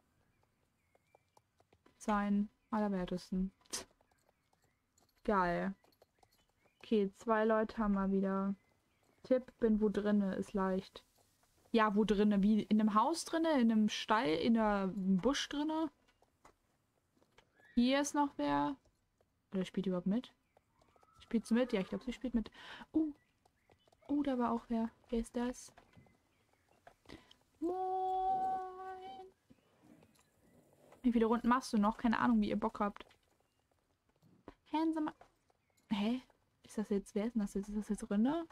Sein allerwertesten. Geil. Okay, zwei Leute haben wir wieder. Tipp, bin wo drinne, ist leicht. Ja, wo drinne? Wie in einem Haus drinne? In einem Stall? In einem Busch drinne? Hier ist noch wer. Oder spielt die überhaupt mit? Spielt sie mit? Ja, ich glaube, sie spielt mit. Oh. Oh, da war auch wer. Wer ist das? Moin. Wie viele Runden machst du noch? Keine Ahnung, wie ihr Bock habt. Handsome. Hä? Ist das jetzt, wer ist denn das jetzt? Ist das jetzt Rinne?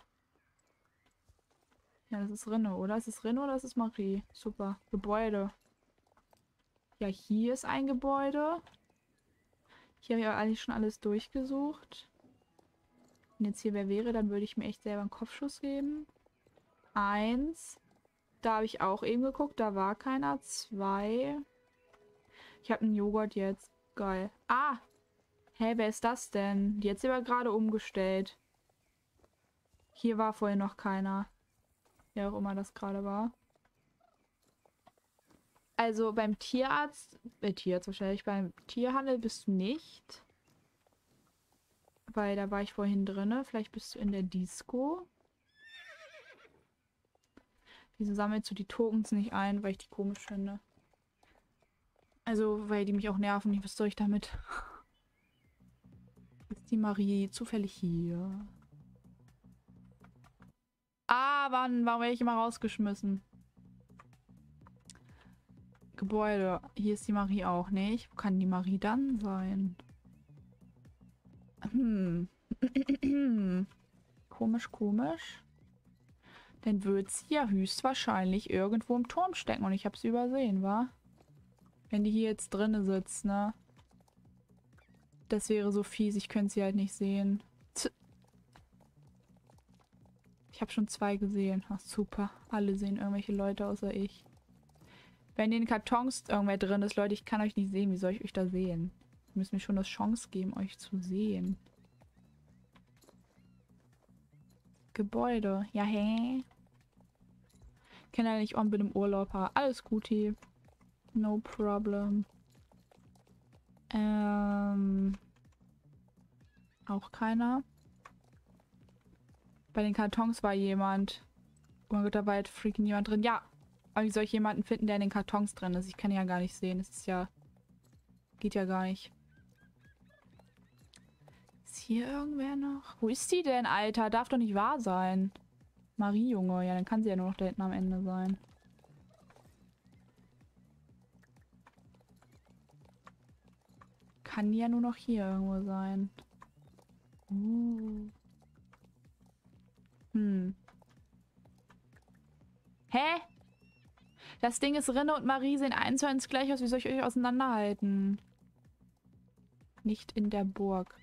Ja, das ist Rinne, oder? Ist es Rinne oder ist es Marie? Super. Gebäude. Ja, hier ist ein Gebäude. Hier habe ich aber eigentlich schon alles durchgesucht. Wenn jetzt hier wer wäre, dann würde ich mir echt selber einen Kopfschuss geben. Eins. Da habe ich auch eben geguckt, da war keiner. Zwei. Ich habe einen Joghurt jetzt. Geil. Ah! Hä, hey, wer ist das denn? Die hat sie aber gerade umgestellt. Hier war vorhin noch keiner. Wer auch immer das gerade war. Also beim Tierarzt, äh, Tierarzt wahrscheinlich, beim Tierhandel bist du nicht. Weil da war ich vorhin drinne. Vielleicht bist du in der Disco. Wieso sammelst du die Tokens nicht ein, weil ich die komisch finde? Also, weil die mich auch nerven. Was soll ich damit? Ist die Marie zufällig hier? Ah, wann? Warum werde ich immer rausgeschmissen? Gebäude. Hier ist die Marie auch nicht. Wo kann die Marie dann sein? Hm. komisch, komisch. Dann wird sie ja höchstwahrscheinlich irgendwo im Turm stecken und ich habe sie übersehen, wa? Wenn die hier jetzt drinne sitzt, ne? Das wäre so fies, ich könnte sie halt nicht sehen. Ich habe schon zwei gesehen. Ach, super. Alle sehen irgendwelche Leute außer ich. Wenn in den Kartons irgendwer drin ist, Leute, ich kann euch nicht sehen. Wie soll ich euch da sehen? Ihr müsst mir schon das Chance geben, euch zu sehen. Gebäude. Ja, hä? Kenne nicht on, bin im Urlaub. Alles gut. No problem. Ähm. Auch keiner. Bei den Kartons war jemand. Oh mein Gott, da war halt freaking jemand drin. Ja, aber wie soll ich jemanden finden, der in den Kartons drin ist? Ich kann ja gar nicht sehen. Das ist ja... Geht ja gar nicht. Ist hier irgendwer noch? Wo ist die denn, Alter? Darf doch nicht wahr sein. Marie, Junge. Ja, dann kann sie ja nur noch da hinten am Ende sein. Kann ja nur noch hier irgendwo sein. Uh. Hm. Hä? Das Ding ist, Rinne und Marie sehen eins zu eins gleich aus. Wie soll ich euch auseinanderhalten? Nicht in der Burg.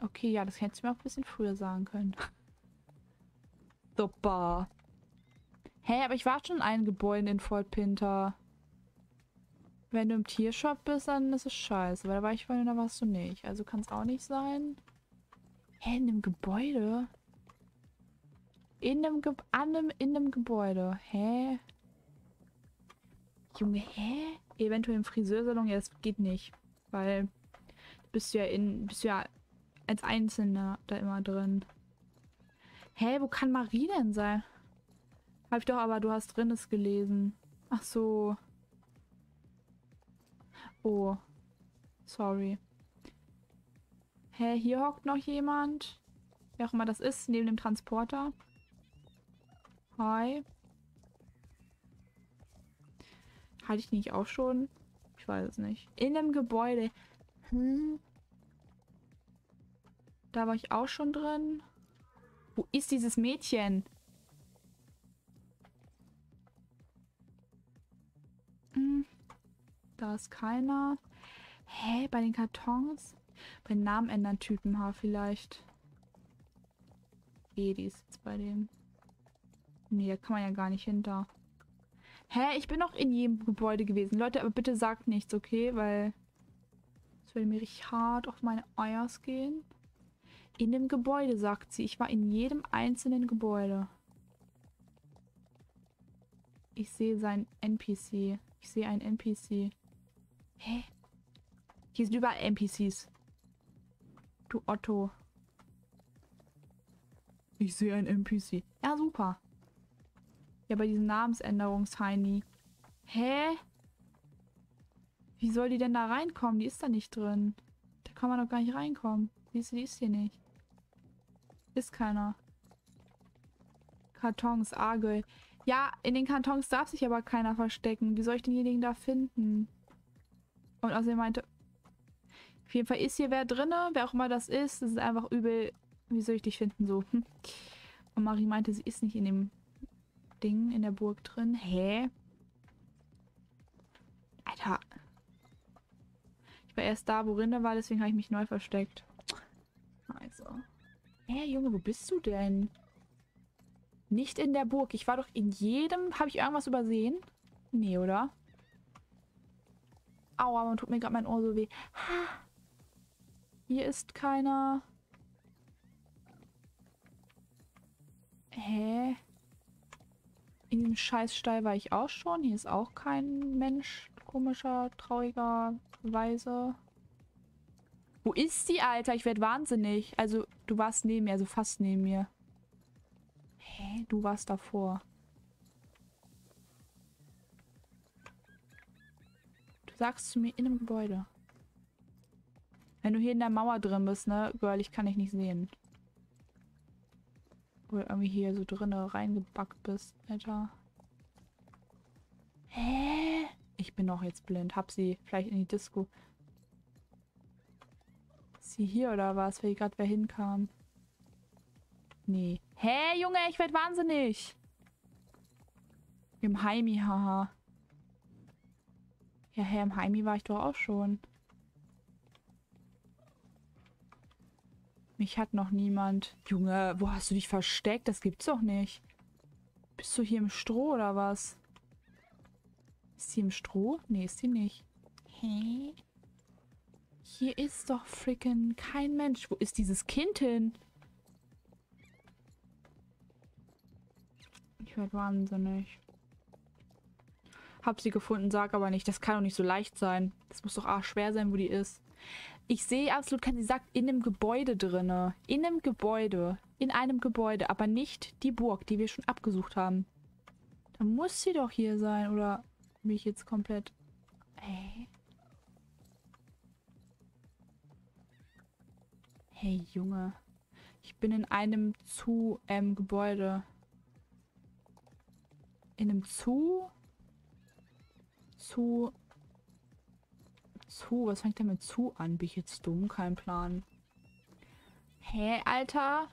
Okay, ja, das hättest du mir auch ein bisschen früher sagen können. Super. Hä, hey, aber ich war schon in einem Gebäude in Fort Pinter. Wenn du im Tiershop bist, dann ist es scheiße. Weil da war ich vorhin, da warst du nicht. Also kann es auch nicht sein. Hä, in einem Gebäude? In einem, Ge an einem, in einem Gebäude. Hä? Junge, hä? Eventuell im Friseursalon? Ja, das geht nicht. Weil du bist ja in, bist ja als Einzelner da immer drin. Hä, wo kann Marie denn sein? Hab ich doch, aber du hast drin es gelesen. Ach so. Oh. Sorry. Hä, hier hockt noch jemand. Wer auch immer das ist, neben dem Transporter. Hi. Hatte ich nicht auch schon? Ich weiß es nicht. In einem Gebäude. Hm. Da war ich auch schon drin. Wo ist dieses Mädchen? Hm. Da ist keiner. Hä? Bei den Kartons? Bei den Namen ändern Typen H vielleicht. Eh, die ist jetzt bei dem. Nee, da kann man ja gar nicht hinter. Hä, ich bin noch in jedem Gebäude gewesen. Leute, aber bitte sagt nichts, okay? Weil es würde mir richtig hart auf meine Eiers gehen. In dem Gebäude, sagt sie. Ich war in jedem einzelnen Gebäude. Ich sehe sein NPC. Ich sehe einen NPC. Hä? Hier sind überall NPCs. Du Otto. Ich sehe einen NPC. Ja, super. Ja, bei diesem Namensänderungs-Heini. Hä? Wie soll die denn da reinkommen? Die ist da nicht drin. Da kann man doch gar nicht reinkommen. Siehst du, die ist hier nicht. Ist keiner. Kartons, Argel. Ja, in den Kartons darf sich aber keiner verstecken. Wie soll ich denjenigen da finden? Und außerdem meinte... Auf jeden Fall ist hier wer drinne, wer auch immer das ist. Das ist einfach übel. Wie soll ich dich finden? So. Hm. Und Marie meinte, sie ist nicht in dem Ding in der Burg drin. Hä? Alter. Ich war erst da, wo Rinde war, deswegen habe ich mich neu versteckt. Also. Hä, Junge, wo bist du denn? Nicht in der Burg. Ich war doch in jedem... Habe ich irgendwas übersehen? Nee, oder? Aua, man tut mir gerade mein Ohr so weh. Hier ist keiner. Hä? In dem Scheißstall war ich auch schon. Hier ist auch kein Mensch. Komischer, trauriger Weise. Wo ist die, Alter? Ich werde wahnsinnig. Also, du warst neben mir, also fast neben mir. Hä? Du warst davor. Du sagst zu mir in einem Gebäude. Wenn du hier in der Mauer drin bist, ne? Girl, ich kann dich nicht sehen. Oder irgendwie hier so drinne reingebackt bist, Alter. Hä? Ich bin auch jetzt blind. Hab sie vielleicht in die Disco. Ist sie hier oder was? Weil gerade wer hinkam. Nee. Hä, Junge, ich werd wahnsinnig. Im Heimi, haha. Ja, hä, im Heimi war ich doch auch schon. Mich hat noch niemand. Junge, wo hast du dich versteckt? Das gibt's doch nicht. Bist du hier im Stroh oder was? Ist sie im Stroh? Nee, ist sie nicht. Hä? Hier ist doch freaking kein Mensch. Wo ist dieses Kind hin? Ich werde wahnsinnig. Hab sie gefunden, sag aber nicht. Das kann doch nicht so leicht sein. Das muss doch auch schwer sein, wo die ist. Ich sehe absolut keinen. Sie sagt in einem Gebäude drinne. In einem Gebäude. In einem Gebäude. Aber nicht die Burg, die wir schon abgesucht haben. Da muss sie doch hier sein. Oder bin ich jetzt komplett... Hey. Hey, Junge. Ich bin in einem zu ähm, Gebäude. In einem zu... Zu... Zu, was fängt denn mit zu an? Bin ich jetzt dumm? Kein Plan. Hä, Alter?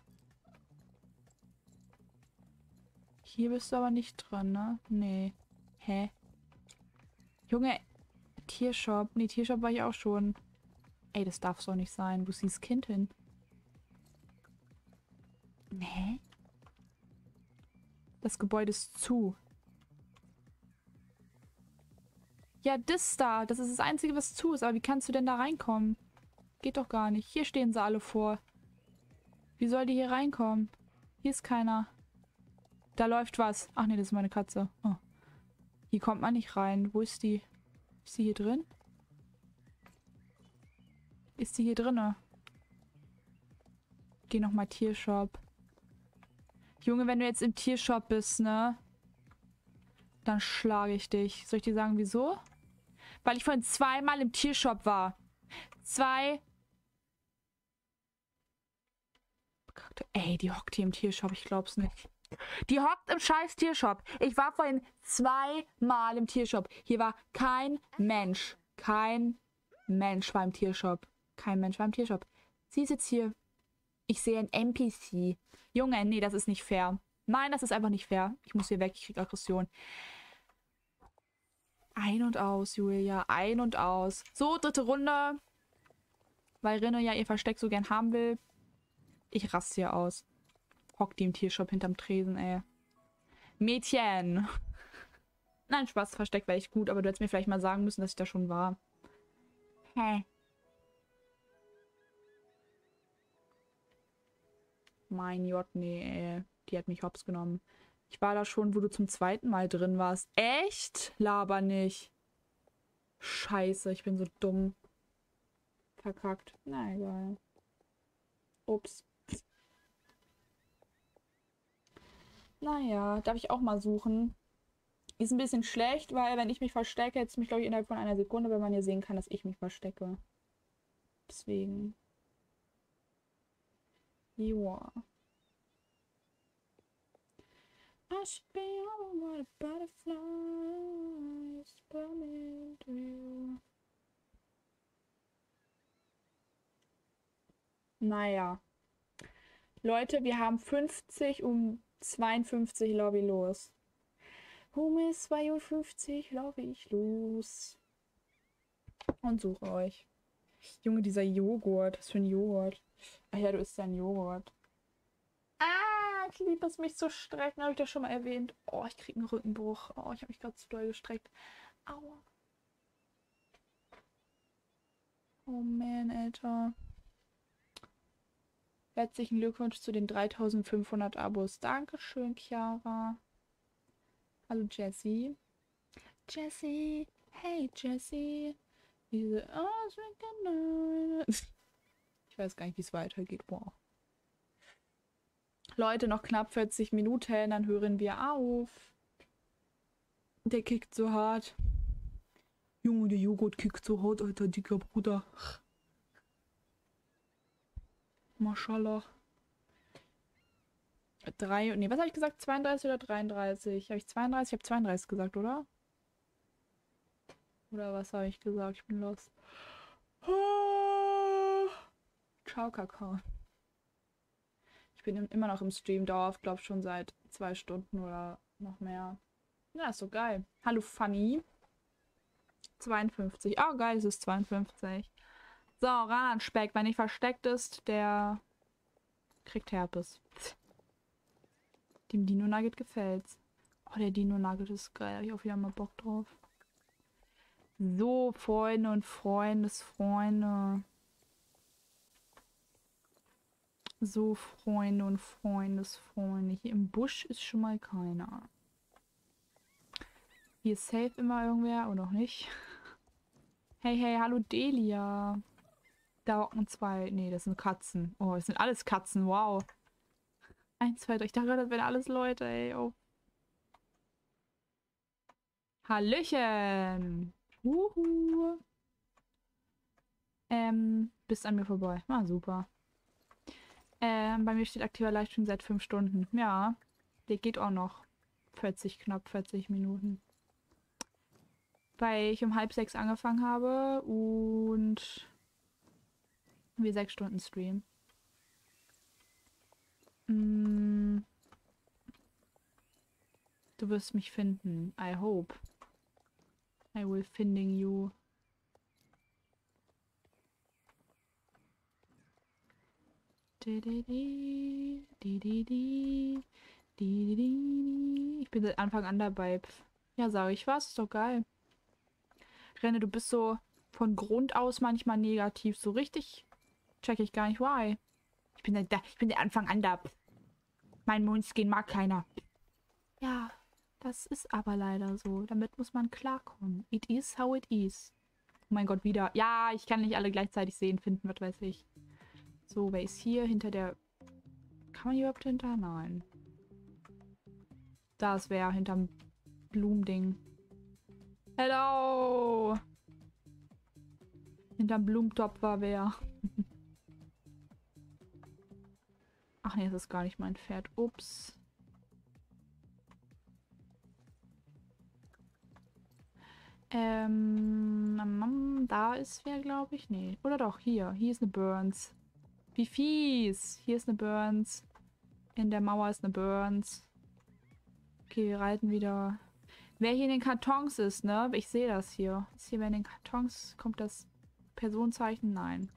Hier bist du aber nicht dran, ne? Nee. Hä? Junge, Tiershop. Nee, Tiershop war ich auch schon. Ey, das darf doch nicht sein. Wo ist dieses Kind hin? Nee. Das Gebäude ist zu. Ja, das da. Das ist das Einzige, was zu ist. Aber wie kannst du denn da reinkommen? Geht doch gar nicht. Hier stehen sie alle vor. Wie soll die hier reinkommen? Hier ist keiner. Da läuft was. Ach nee, das ist meine Katze. Oh. Hier kommt man nicht rein. Wo ist die? Ist sie hier drin? Ist sie hier drinne? Geh nochmal Tiershop. Junge, wenn du jetzt im Tiershop bist, ne? Dann schlage ich dich. Soll ich dir sagen, wieso? Weil ich vorhin zweimal im Tiershop war. Zwei. Ey, die hockt hier im Tiershop. Ich glaub's nicht. Die hockt im scheiß Tiershop. Ich war vorhin zweimal im Tiershop. Hier war kein Mensch. Kein Mensch war im Tiershop. Kein Mensch war im Tiershop. Sie sitzt hier. Ich sehe ein NPC. Junge, nee, das ist nicht fair. Nein, das ist einfach nicht fair. Ich muss hier weg. Ich krieg Aggression. Ein und aus, Julia. Ein und aus. So, dritte Runde. Weil Rinne ja ihr Versteck so gern haben will. Ich raste hier aus. Hockt die im Tiershop hinterm Tresen, ey. Mädchen. Nein, Spaß, versteckt war echt gut, aber du hättest mir vielleicht mal sagen müssen, dass ich da schon war. Hä? Mein Gott, nee, ey. Die hat mich hops genommen. Ich war da schon, wo du zum zweiten Mal drin warst. Echt? Laber nicht. Scheiße, ich bin so dumm. Verkackt. Na egal. Ups. Naja, darf ich auch mal suchen. Ist ein bisschen schlecht, weil wenn ich mich verstecke, jetzt mich, glaube ich, innerhalb von einer Sekunde, wenn man ja sehen kann, dass ich mich verstecke. Deswegen. Joa. I should be all what a butterfly is you. Naja. Leute, wir haben 50 um 52 Lobby los. Um ist 52 laufe ich los. Und suche euch. Junge, dieser Joghurt. Was für ein Joghurt? Ach ja, du isst ja ein Joghurt. Ah, ich liebe es, mich zu strecken. Habe ich das schon mal erwähnt. Oh, ich kriege einen Rückenbruch. Oh, ich habe mich gerade zu doll gestreckt. Aua. Oh man, Alter. Herzlichen Glückwunsch zu den 3500 Abos. Dankeschön, Chiara. Hallo, Jessie. Jessie. Hey, Jessie. Diese. Oh, ich weiß gar nicht, wie es weitergeht. Wow. Leute, noch knapp 40 Minuten, dann hören wir auf. Der kickt so hart. Junge, der Joghurt kickt so hart, alter dicker Bruder. Maschallah. Drei, nee, was habe ich gesagt? 32 oder 33? Habe ich 32? Ich habe 32 gesagt, oder? Oder was habe ich gesagt? Ich bin los. Ciao, Kakao. Ich bin immer noch im Stream, dauert, glaube schon seit zwei Stunden oder noch mehr. Ja, ist so geil. Hallo, Fanny. 52. Oh, geil, es ist 52. So, ran Speck. Wenn nicht versteckt ist, der kriegt Herpes. Dem Dino Nugget gefällt's. Oh, der Dino Nugget ist geil. Ich auch wieder mal Bock drauf. So, Freunde und Freundesfreunde. So, Freunde und Freundesfreunde. Hier im Busch ist schon mal keiner. Hier ist safe immer irgendwer oder auch nicht. Hey, hey, hallo Delia. Da hocken zwei. Nee, das sind Katzen. Oh, das sind alles Katzen. Wow. Eins, zwei, drei. Ich dachte, das wären alles Leute, ey. Oh. Hallöchen. Uhu. Ähm, bist an mir vorbei. Ah, super. Ähm, bei mir steht aktiver Livestream seit fünf Stunden. Ja, der geht auch noch. 40, knapp 40 Minuten. Weil ich um halb sechs angefangen habe und wir sechs Stunden streamen. Mm. Du wirst mich finden. I hope. I will finding you. Ich bin seit Anfang an dabei. Ja, sage ich was. Ist doch geil. Renne, du bist so von Grund aus manchmal negativ. So richtig check ich gar nicht, why. Ich bin der, ich bin der Anfang an da. Mein Mundskin mag keiner. Ja, das ist aber leider so. Damit muss man klarkommen. It is how it is. Oh mein Gott, wieder. Ja, ich kann nicht alle gleichzeitig sehen, finden, was weiß ich. So, wer ist hier hinter der... Kann man hier überhaupt hinter? Nein. Da ist wer hinterm Blumending. Hello! Hinterm Blumentopf war wer. Ach nee, das ist gar nicht mein Pferd. Ups. Ähm, da ist wer, glaube ich. Nee. Oder doch, hier. Hier ist eine Burns. Wie fies. Hier ist eine Burns. In der Mauer ist eine Burns. Okay, wir reiten wieder. Wer hier in den Kartons ist, ne? Ich sehe das hier. Ist hier, wer in den Kartons kommt das Personenzeichen? Nein.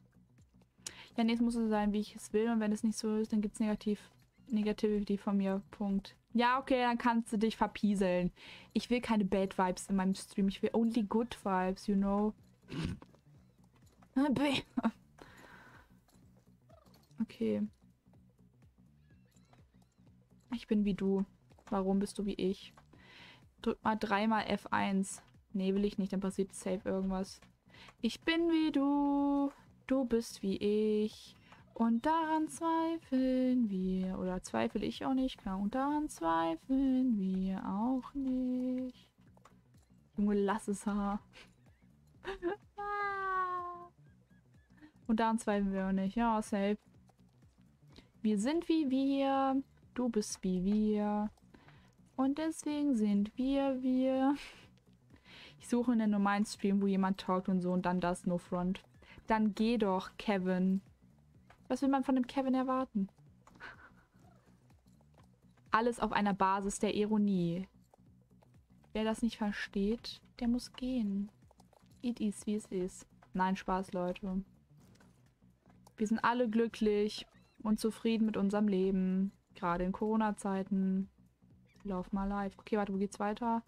Ja, nee, es muss so sein, wie ich es will. Und wenn es nicht so ist, dann gibt es negativ, Negativity von mir. Punkt. Ja, okay, dann kannst du dich verpieseln. Ich will keine Bad Vibes in meinem Stream. Ich will only good Vibes, you know. Okay. Ich bin wie du. Warum bist du wie ich? Drück mal dreimal F1. Nee, will ich nicht, dann passiert safe irgendwas. Ich bin wie du, du bist wie ich. Und daran zweifeln wir. Oder zweifle ich auch nicht. Klar, und daran zweifeln wir auch nicht. Junge, lass es ha. und daran zweifeln wir auch nicht. Ja, safe. Wir sind wie wir. Du bist wie wir. Und deswegen sind wir wir. Ich suche einen normalen Stream, wo jemand talkt und so und dann das No Front. Dann geh doch, Kevin. Was will man von dem Kevin erwarten? Alles auf einer Basis der Ironie. Wer das nicht versteht, der muss gehen. It is, wie es ist. Nein, Spaß, Leute. Wir sind alle glücklich und zufrieden mit unserem Leben. Gerade in Corona-Zeiten. Love my life. Okay, warte, wo geht's weiter?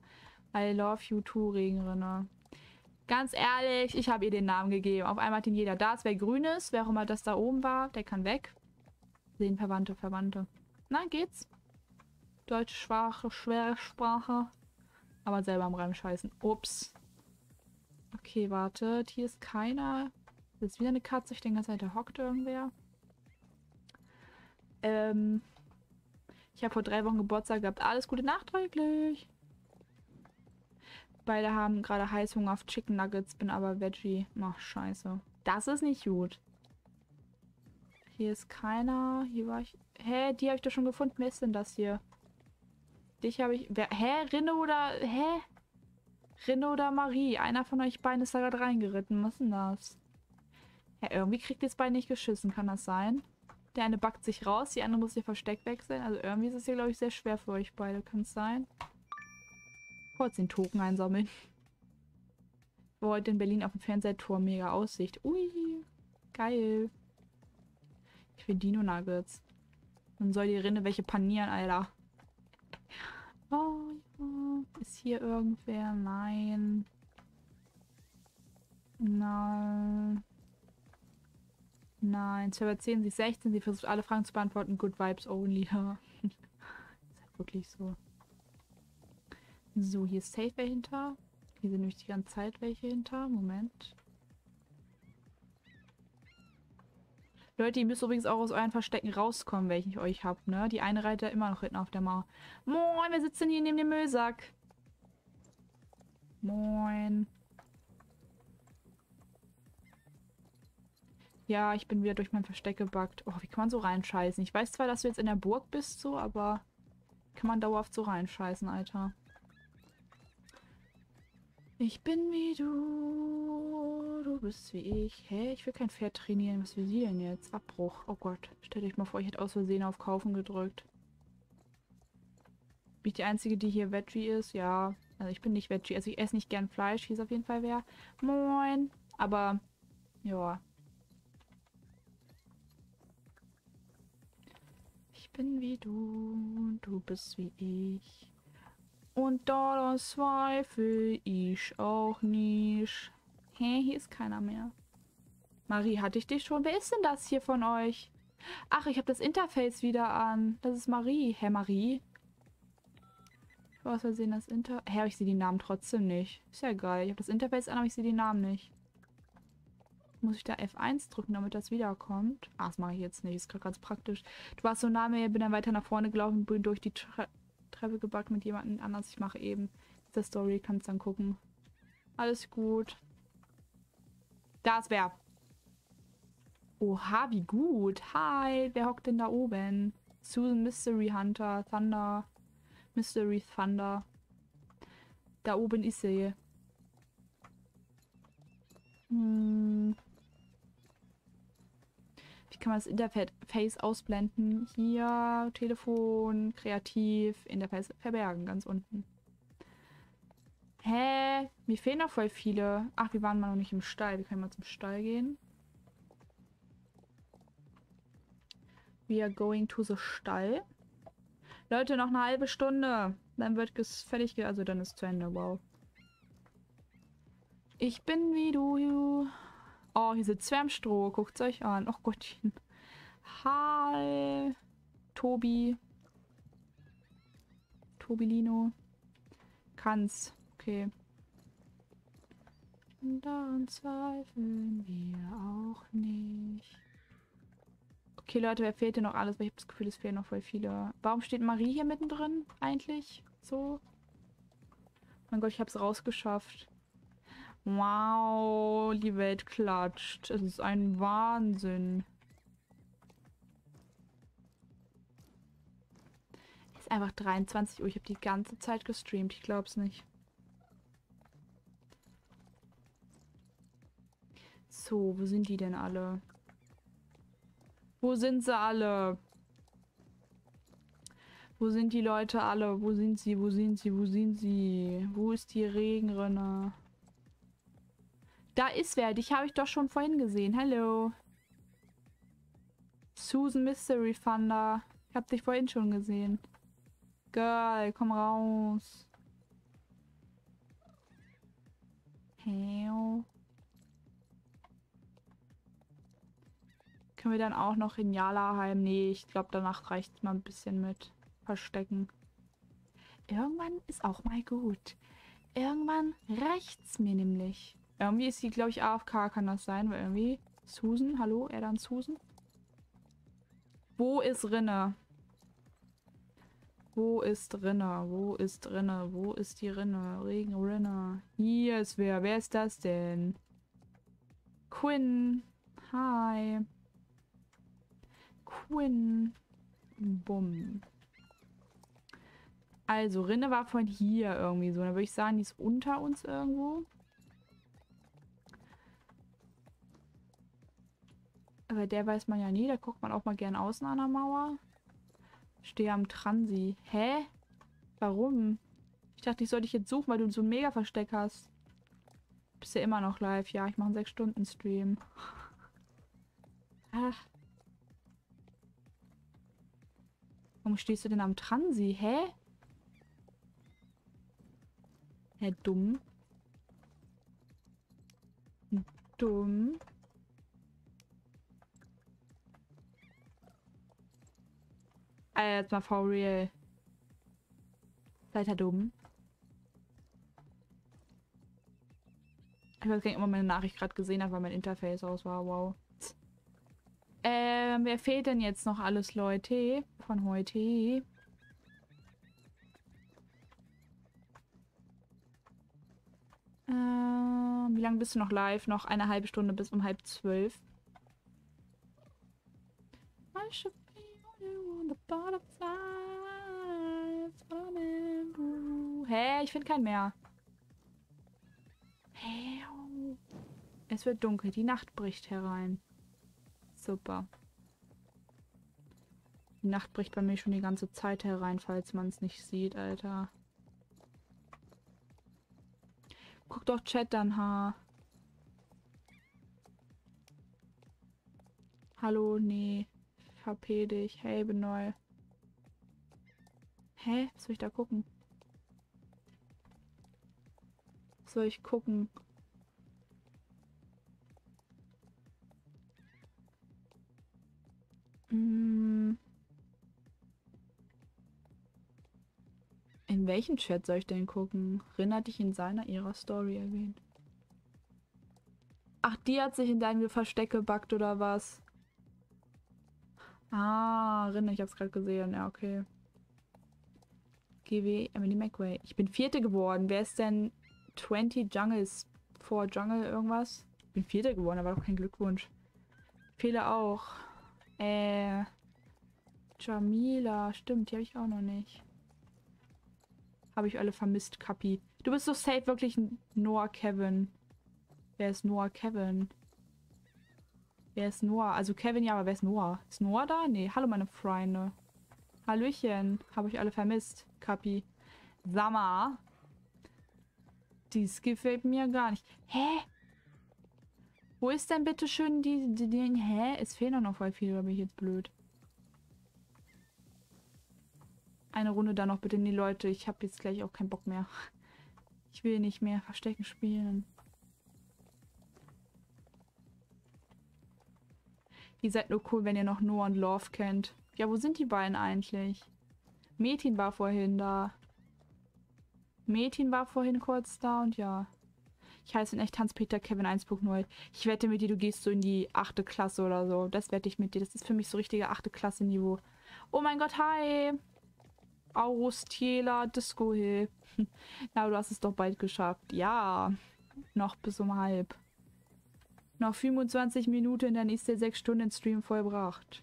I love you too, Regenrinne. Ganz ehrlich, ich habe ihr den Namen gegeben. Auf einmal hat ihn jeder da. Es wäre grünes, wer auch immer das da oben war, der kann weg. Sehen Verwandte, Verwandte. Na, geht's? Deutsche Sprache, schwere Sprache. Aber selber am Reim scheißen. Ups. Okay, wartet. Hier ist keiner. Jetzt wieder eine Katze. Ich denke, da hockt irgendwer. Ähm. Ich habe vor drei Wochen Geburtstag gehabt. Alles Gute nachträglich. Beide haben gerade Heißhunger auf Chicken Nuggets, bin aber Veggie. Ach, scheiße. Das ist nicht gut. Hier ist keiner. Hier war ich. Hä, die habe ich doch schon gefunden. Wer ist denn das hier? Dich habe ich. Wer, hä? Rinne oder. Hä? Rinne oder Marie? Einer von euch beiden ist da gerade reingeritten. Was ist denn das? Ja, irgendwie kriegt ihr es beide nicht geschissen. Kann das sein? Der eine backt sich raus, die andere muss ihr Versteck wechseln. Also irgendwie ist es hier, glaube ich, sehr schwer für euch beide. Kann es sein? Kurz den Token einsammeln. Ich war heute in Berlin auf dem Fernsehturm. Mega Aussicht. Ui, geil. Ich will Dino-Nuggets. Dann soll die Rinne welche panieren, Alter. Oh, ja. Ist hier irgendwer? Nein. Nein. Nein. Server 10, sie 16. Sie versucht alle Fragen zu beantworten. Good Vibes only. Ja. ist halt wirklich so. So, hier ist safe wer hinter. Hier sind nämlich die ganze Zeit welche hinter. Moment. Leute, ihr müsst übrigens auch aus euren Verstecken rauskommen, welche ich euch hab, ne? Die eine Reiter immer noch hinten auf der Mauer. Moin, wir sitzen hier neben dem Müllsack. Moin. Ja, ich bin wieder durch mein Versteck gebackt. Oh, wie kann man so reinscheißen? Ich weiß zwar, dass du jetzt in der Burg bist, so, aber kann man dauerhaft so reinscheißen, Alter. Ich bin wie du, du bist wie ich. Hä? Ich will kein Pferd trainieren. Was will sie denn jetzt? Abbruch. Oh Gott. Stellt euch mal vor, ich hätte aus Versehen auf Kaufen gedrückt. Bin ich die Einzige, die hier Veggie ist? Ja. Also ich bin nicht Veggie. Also ich esse nicht gern Fleisch. Hier ist auf jeden Fall wer. Moin. Aber, ja. Bin wie du, du bist wie ich. Und da das zweifel ich auch nicht. Hä, hier ist keiner mehr. Marie, hatte ich dich schon? Wer ist denn das hier von euch? Ach, ich habe das Interface wieder an. Das ist Marie. Hä, Marie? Ich war aus Versehen das Inter... Hä, ich sehe die Namen trotzdem nicht. Ist ja geil. Ich habe das Interface an, aber ich sehe die Namen nicht. Muss ich da F1 drücken, damit das wiederkommt? Ah, das mache ich jetzt nicht. Ist gerade ganz praktisch. Du warst so nah mir, bin dann weiter nach vorne gelaufen, bin durch die Tre Treppe gebackt mit jemandem anders. Ich mache eben diese Story, kannst dann gucken. Alles gut. Da ist wer. Oha, wie gut. Hi, wer hockt denn da oben? Susan Mystery Hunter, Thunder, Mystery Thunder. Da oben ist sie. Hm. Wie kann man das Interface ausblenden? Hier, Telefon, kreativ, Interface verbergen, ganz unten. Hä? Mir fehlen noch voll viele. Ach, wir waren mal noch nicht im Stall. Wir können mal zum Stall gehen. We are going to the Stall. Leute, noch eine halbe Stunde. Dann wird es fertig, also dann ist zu Ende. Wow. Ich bin wie du. Oh, hier sitzt Schwärmstroh. Guckt's euch an. Oh Gottchen. Hi. Tobi. Tobilino. Kann's. Okay. Und daran zweifeln wir auch nicht. Okay, Leute, wer fehlt denn noch alles? Weil ich habe das Gefühl, es fehlen noch voll viele. Warum steht Marie hier mittendrin eigentlich? So. Mein Gott, ich habe es rausgeschafft. Wow, die Welt klatscht. Es ist ein Wahnsinn. Es ist einfach 23 Uhr. Ich habe die ganze Zeit gestreamt. Ich glaube es nicht. So, wo sind die denn alle? Wo sind sie alle? Wo sind die Leute alle? Wo sind sie? Wo sind sie? Wo sind sie? Wo ist die Regenrinne? Da ist wer. Dich habe ich doch schon vorhin gesehen. Hallo. Susan Mystery Thunder. Ich habe dich vorhin schon gesehen. Girl, komm raus. Hell. Können wir dann auch noch in Jalaheim? Nee, ich glaube, danach reicht es mal ein bisschen mit Verstecken. Irgendwann ist auch mal gut. Irgendwann reicht's mir nämlich. Irgendwie ist sie, glaube ich, AFK, kann das sein? Weil irgendwie... Susan, hallo? Er dann Susan? Wo ist Rinne? Wo ist Rinne? Wo ist Rinne? Wo ist die Rinne? Regen Rinne. Hier ist wer. Wer ist das denn? Quinn. Hi. Quinn. Bumm. Also, Rinne war von hier irgendwie so. Dann würde ich sagen, die ist unter uns irgendwo. Aber der weiß man ja nie. Da guckt man auch mal gern außen an der Mauer. Stehe am Transi. Hä? Warum? Ich dachte, ich sollte dich jetzt suchen, weil du so ein Mega-Versteck hast. Bist ja immer noch live. Ja, ich mache einen 6-Stunden-Stream. Ach. Warum stehst du denn am Transi? Hä? Hä, dumm. Dumm. Äh, jetzt mal for real. Seid ihr dumm? Ich weiß gar nicht, ob man meine Nachricht gerade gesehen hat, weil mein Interface aus war. Wow. Ähm, wer fehlt denn jetzt noch alles, Leute? Von heute. Ähm, wie lange bist du noch live? Noch eine halbe Stunde bis um halb zwölf. I the butterflies. Hä? Ich finde keinen mehr. Hä? Es wird dunkel. Die Nacht bricht herein. Super. Die Nacht bricht bei mir schon die ganze Zeit herein, falls man es nicht sieht, Alter. Guck doch Chat dann, ha. Hallo, nee. HP dich. Hey, bin neu. Hä? Was soll ich da gucken? Was soll ich gucken? Mm. In welchem Chat soll ich denn gucken? Rin hat dich in seiner ihrer Story erwähnt. Ach, die hat sich in deinem Versteck gebackt oder was? Ah, Rin, ich hab's gerade gesehen. Ja, okay. GW Emily McWay. Ich bin Vierte geworden. Wer ist denn 20 Jungles vor Jungle irgendwas? Ich bin Vierte geworden, aber doch kein Glückwunsch. Fehler auch. Äh. Jamila. Stimmt, die habe ich auch noch nicht. Habe ich alle vermisst, Kapi. Du bist so safe wirklich Noah Kevin. Wer ist Noah Kevin? Wer ist Noah? Also Kevin ja, aber wer ist Noah? Ist Noah da? Nee. Hallo meine Freunde. Hallöchen. Habe ich alle vermisst, Kapi. Sama. Dies gefällt mir gar nicht. Hä? Wo ist denn bitte schön die, die, die Hä? Es fehlen doch noch voll viele, oder bin ich jetzt blöd? Eine Runde dann noch bitte. Nee, Leute, ich habe jetzt gleich auch keinen Bock mehr. Ich will nicht mehr Verstecken spielen. Ihr seid nur cool, wenn ihr noch Noah und Love kennt. Ja, wo sind die beiden eigentlich? Metin war vorhin da. Metin war vorhin kurz da und ja. Ich heiße in echt Hans-Peter Kevin 1.0. Ich wette mit dir, du gehst so in die achte Klasse oder so. Das wette ich mit dir. Das ist für mich so richtige achte Klasse Niveau. Oh mein Gott, hi! Aurustiela Disco Hill. Na, du hast es doch bald geschafft. Ja. Noch bis um halb. Noch 25 Minuten, dann ist der 6 Stunden Stream vollbracht.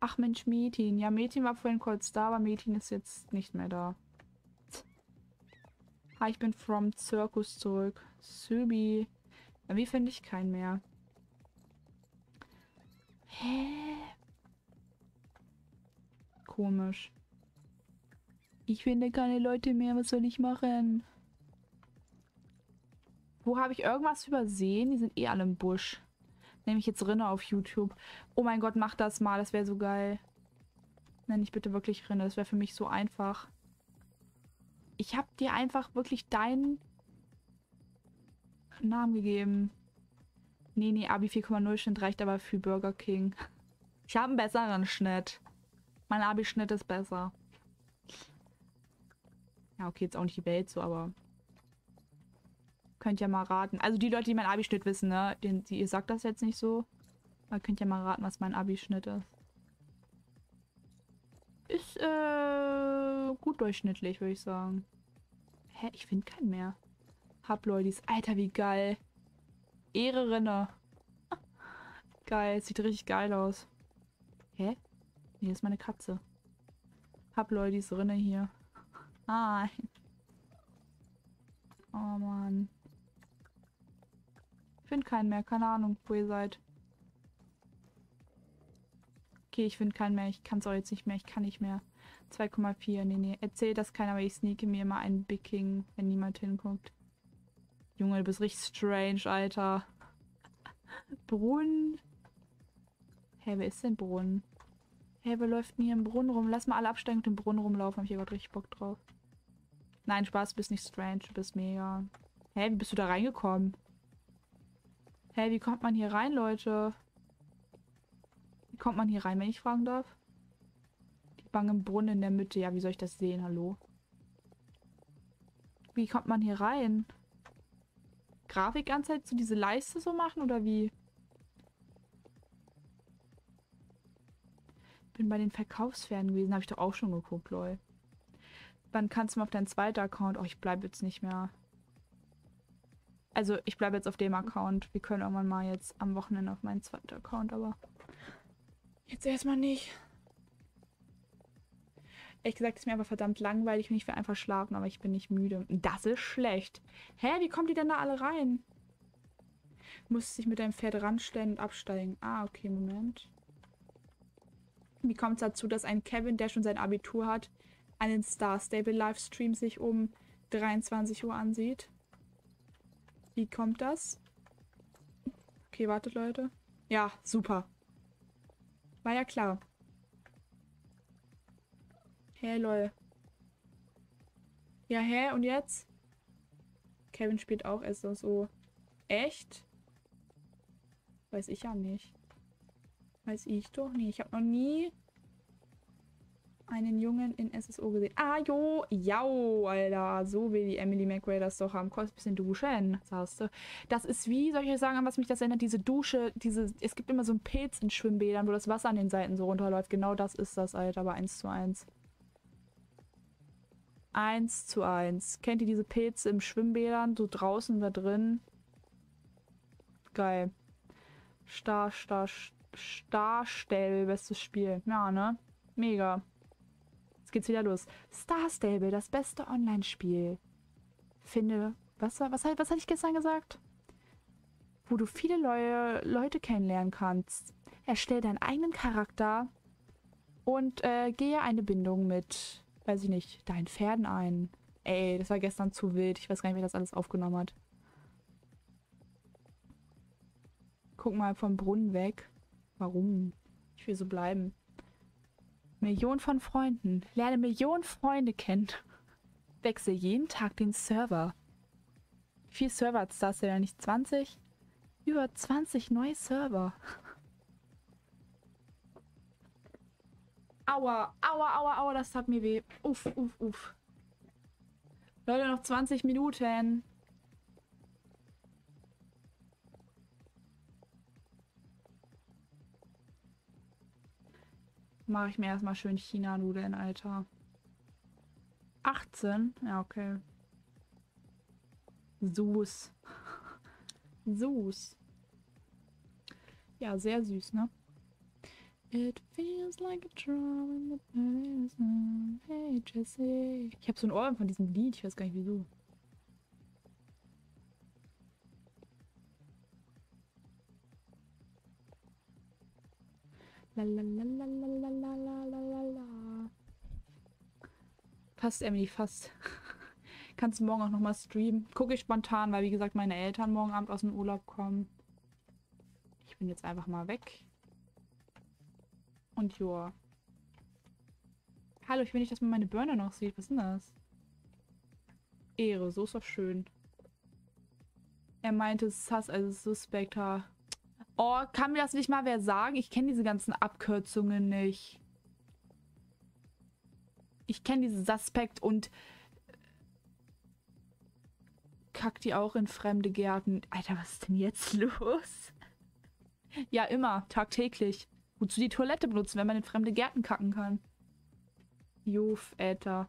Ach Mensch, Metin. Ja, Metin war vorhin kurz da, aber Metin ist jetzt nicht mehr da. Hi, ich bin from Circus zurück. Subi. Wie finde ich keinen mehr? Hä? Komisch. Ich finde keine Leute mehr. Was soll ich machen? Wo habe ich irgendwas übersehen? Die sind eh alle im Busch. Nehme ich jetzt Rinne auf YouTube. Oh mein Gott, mach das mal. Das wäre so geil. Nenn ich bitte wirklich Rinne. Das wäre für mich so einfach. Ich habe dir einfach wirklich deinen Namen gegeben. Nee, nee, Abi 4,0 Schnitt reicht aber für Burger King. Ich habe einen besseren Schnitt. Mein Abi-Schnitt ist besser. Ja, okay, jetzt auch nicht die Welt so, aber Könnt ja mal raten. Also die Leute, die mein Abi-Schnitt wissen, ne? Den, die, ihr sagt das jetzt nicht so. Aber könnt ja mal raten, was mein Abi-Schnitt ist. Ist, äh, gut durchschnittlich, würde ich sagen. Hä? Ich finde keinen mehr. Hab Leute, Alter, wie geil. Ehre Rinne. geil, sieht richtig geil aus. Hä? Das ist meine Katze. Hab Leute, Rinne hier. Ah. Oh Mann. Ich finde keinen mehr. Keine Ahnung, wo ihr seid. Okay, ich finde keinen mehr. Ich kann es auch jetzt nicht mehr. Ich kann nicht mehr. 2,4. Nee, nee. Erzähl das keiner, aber ich sneake mir immer einen Big King, wenn niemand hinguckt. Junge, du bist richtig strange, Alter. Brunnen. Hä, wer ist denn Brunnen? Hä, wer läuft denn hier im Brunnen rum? Lass mal alle absteigen und im Brunnen rumlaufen. Hab ich hier gerade richtig Bock drauf. Nein, Spaß, du bist nicht strange. Du bist mega. Hä, wie bist du da reingekommen? Hä, wie kommt man hier rein, Leute? Wie kommt man hier rein, wenn ich fragen darf? Die Bank im Brunnen in der Mitte. Ja, wie soll ich das sehen? Hallo? Wie kommt man hier rein? Grafik Zeit so diese Leiste so machen oder wie? Bin bei den Verkaufsferien gewesen. Habe ich doch auch schon geguckt, lol. Wann kannst du mal auf deinen zweiten Account? Oh, ich bleibe jetzt nicht mehr. Also ich bleibe jetzt auf dem Account. Wir können irgendwann mal jetzt am Wochenende auf meinen zweiten Account, aber jetzt erstmal nicht. Ehrlich gesagt ist mir aber verdammt langweilig und ich will einfach schlafen, aber ich bin nicht müde. Das ist schlecht. Hä, wie kommt die denn da alle rein? Musst dich mit deinem Pferd ranstellen und absteigen. Ah, okay, Moment. Wie kommt es dazu, dass ein Kevin, der schon sein Abitur hat, einen Star Stable Livestream sich um 23 Uhr ansieht? Wie kommt das? Okay, wartet, Leute. Ja, super. War ja klar. Hey, lol. Ja, hä? Und jetzt? Kevin spielt auch so. Echt? Weiß ich ja nicht. Weiß ich doch nicht. Ich habe noch nie einen Jungen in SSO gesehen. Ah, jo, jau, Alter. So will die Emily McRae das doch haben. Kostet ein bisschen duschen, sagst du. Das ist wie, soll ich euch sagen, an was mich das erinnert? Diese Dusche, diese, es gibt immer so einen Pilz in Schwimmbädern, wo das Wasser an den Seiten so runterläuft. Genau das ist das, Alter, aber eins zu eins. Eins zu eins. Kennt ihr diese Pilze im Schwimmbädern? So draußen da drin? Geil. Star, Star, Starstell, bestes Spiel. Ja, ne? Mega. Jetzt geht's wieder los. Star Stable, das beste Online-Spiel. Finde, was, was, was, was hatte ich gestern gesagt? Wo du viele Leu Leute kennenlernen kannst. Erstell deinen eigenen Charakter und äh, gehe eine Bindung mit, weiß ich nicht, deinen Pferden ein. Ey, das war gestern zu wild. Ich weiß gar nicht, wer das alles aufgenommen hat. Guck mal vom Brunnen weg. Warum? Ich will so bleiben. Millionen von Freunden. Lerne Millionen Freunde kennen. Wechsle jeden Tag den Server. Wie viele Server hat das denn? Nicht 20? Über 20 neue Server. Aua, aua, aua, aua, das tat mir weh. Uff, uff, uff. Leute, noch 20 Minuten. Mache ich mir erstmal schön China-Nudeln, Alter. 18? Ja, okay. Süß. Süß. Ja, sehr süß, ne? It feels like a drum in the prison. Hey, Jesse. Ich habe so ein Ohr von diesem Lied. Ich weiß gar nicht wieso. Lalalalalalala. Fast, Emily, fast. Kannst du morgen auch nochmal streamen? Gucke ich spontan, weil wie gesagt, meine Eltern morgen Abend aus dem Urlaub kommen. Ich bin jetzt einfach mal weg. Und joa. Hallo, ich will nicht, dass man meine Burner noch sieht. Was ist denn das? Ehre, so ist doch schön. Er meinte es ist Sus, also Suspekter. Oh, kann mir das nicht mal wer sagen? Ich kenne diese ganzen Abkürzungen nicht. Ich kenne diese Suspekt und äh, kackt die auch in fremde Gärten. Alter, was ist denn jetzt los? Ja, immer, tagtäglich. Wozu die Toilette benutzen, wenn man in fremde Gärten kacken kann? Juf, Alter.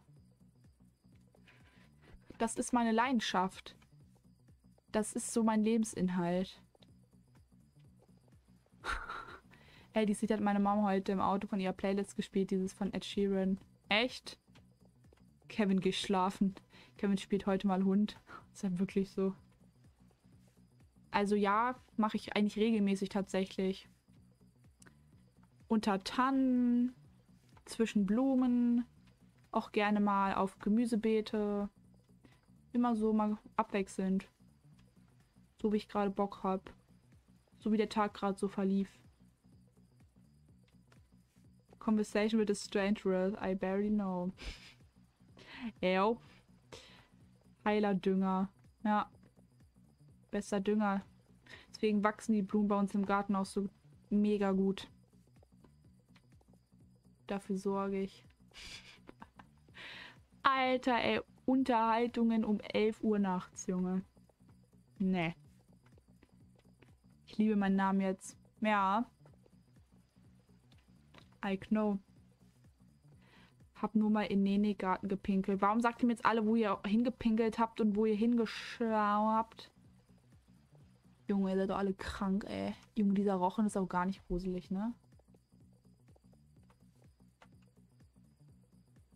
Das ist meine Leidenschaft. Das ist so mein Lebensinhalt. Ey, die sieht hat meine Mama heute im Auto von ihrer Playlist gespielt, dieses von Ed Sheeran. Echt? Kevin geschlafen. Kevin spielt heute mal Hund. Ist ja wirklich so. Also ja, mache ich eigentlich regelmäßig tatsächlich. Unter Tannen, zwischen Blumen, auch gerne mal auf Gemüsebeete. Immer so mal abwechselnd. So wie ich gerade Bock habe. So wie der Tag gerade so verlief. Conversation with a stranger I barely know. Ew. Heiler Dünger. Ja. Bester Dünger. Deswegen wachsen die Blumen bei uns im Garten auch so mega gut. Dafür sorge ich. Alter, ey. Unterhaltungen um 11 Uhr nachts, Junge. Nee. Ich liebe meinen Namen jetzt. Ja. I know. Hab nur mal in Nene-Garten gepinkelt. Warum sagt ihr mir jetzt alle, wo ihr hingepinkelt habt und wo ihr hingeschaut habt? Junge, ihr seid doch alle krank, ey. Junge, dieser Rochen ist auch gar nicht gruselig, ne?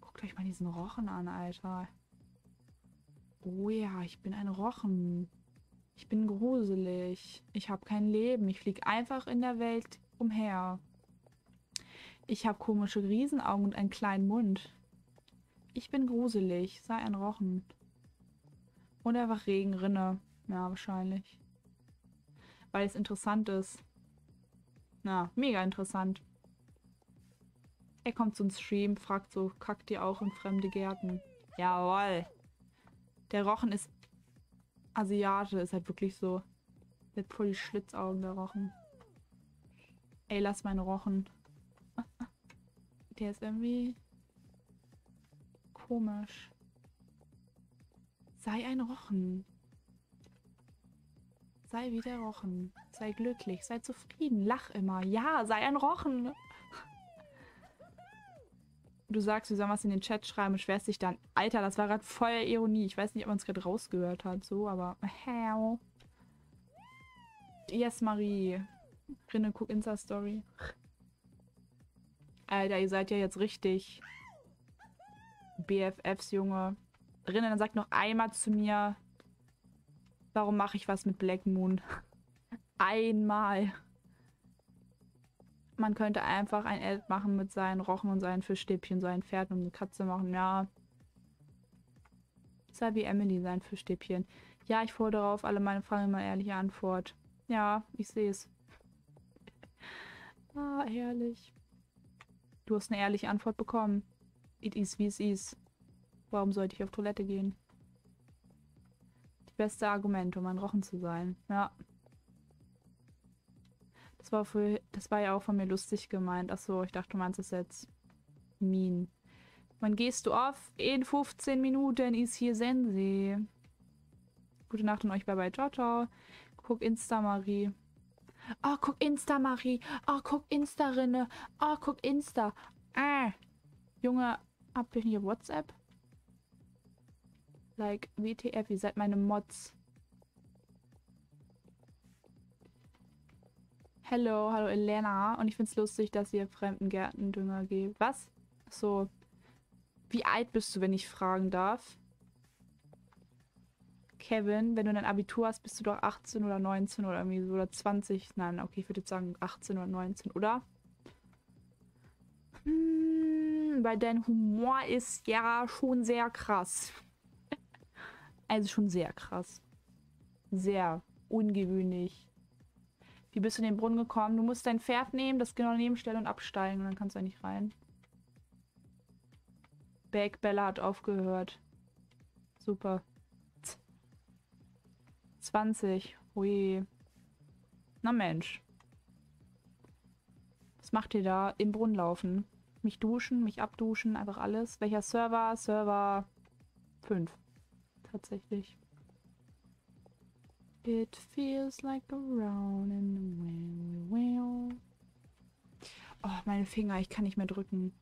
Guckt euch mal diesen Rochen an, Alter. Oh ja, ich bin ein Rochen. Ich bin gruselig. Ich habe kein Leben. Ich fliege einfach in der Welt umher. Ich habe komische Riesenaugen und einen kleinen Mund. Ich bin gruselig. Sei ein Rochen. Und einfach Regenrinne. Ja, wahrscheinlich. Weil es interessant ist. Na, mega interessant. Er kommt zum Stream, fragt so, kackt ihr auch in fremde Gärten? Jawoll. Der Rochen ist Asiate, ist halt wirklich so. Hat voll die Schlitzaugen, der Rochen. Ey, lass meine Rochen. Der ist irgendwie komisch. Sei ein Rochen. Sei wie der Rochen. Sei glücklich, sei zufrieden, lach immer. Ja, sei ein Rochen. Du sagst, du sollst was in den Chat schreiben und schwerst dich dann. Alter, das war gerade voll Ironie. Ich weiß nicht, ob man es gerade rausgehört hat, so, aber. Yes, Marie. Rinne, guck Insta-Story. Alter, ihr seid ja jetzt richtig BFFs, Junge. Rinne, dann sagt noch einmal zu mir, warum mache ich was mit Black Moon? einmal. Man könnte einfach ein Ad machen mit seinen Rochen und seinen Fischstäbchen, seinen Pferden und eine Katze machen. Ja. Ist halt wie Emily, sein Fischstäbchen. Ja, ich fordere auf alle meine Fragen immer ehrliche Antwort. Ja, ich sehe es. ah, herrlich. Du hast eine ehrliche Antwort bekommen. It is wie es ist. Warum sollte ich auf Toilette gehen? Die beste Argument, um ein Rochen zu sein. Ja. Das war, für, das war ja auch von mir lustig gemeint. Achso, ich dachte, du meinst es jetzt mean. Wann gehst du auf? In 15 Minuten ist hier Sensi. Gute Nacht an euch. Bye bye. Ciao, ciao. Guck Insta, Marie. Oh, guck Insta, Marie. Oh, guck Insta, Rinne. Oh, guck Insta. Äh. Junge, habt ihr hier WhatsApp? Like, WTF, ihr seid meine Mods. Hallo, hallo Elena. Und ich find's lustig, dass ihr fremden Gärten Dünger gebt. Was? So. Wie alt bist du, wenn ich fragen darf? Kevin, wenn du dein Abitur hast, bist du doch 18 oder 19 oder irgendwie so oder 20. Nein, okay, ich würde jetzt sagen 18 oder 19, oder? Hm, weil dein Humor ist ja schon sehr krass. also schon sehr krass. Sehr ungewöhnlich. Wie bist du in den Brunnen gekommen? Du musst dein Pferd nehmen, das genau daneben und absteigen und dann kannst du nicht rein. Back Bella hat aufgehört. Super. 20. Ui. Na Mensch. Was macht ihr da? Im Brunnen laufen. Mich duschen, mich abduschen, einfach alles. Welcher Server? Server 5. Tatsächlich. It feels like a round in the wheel. Oh, meine Finger, ich kann nicht mehr drücken.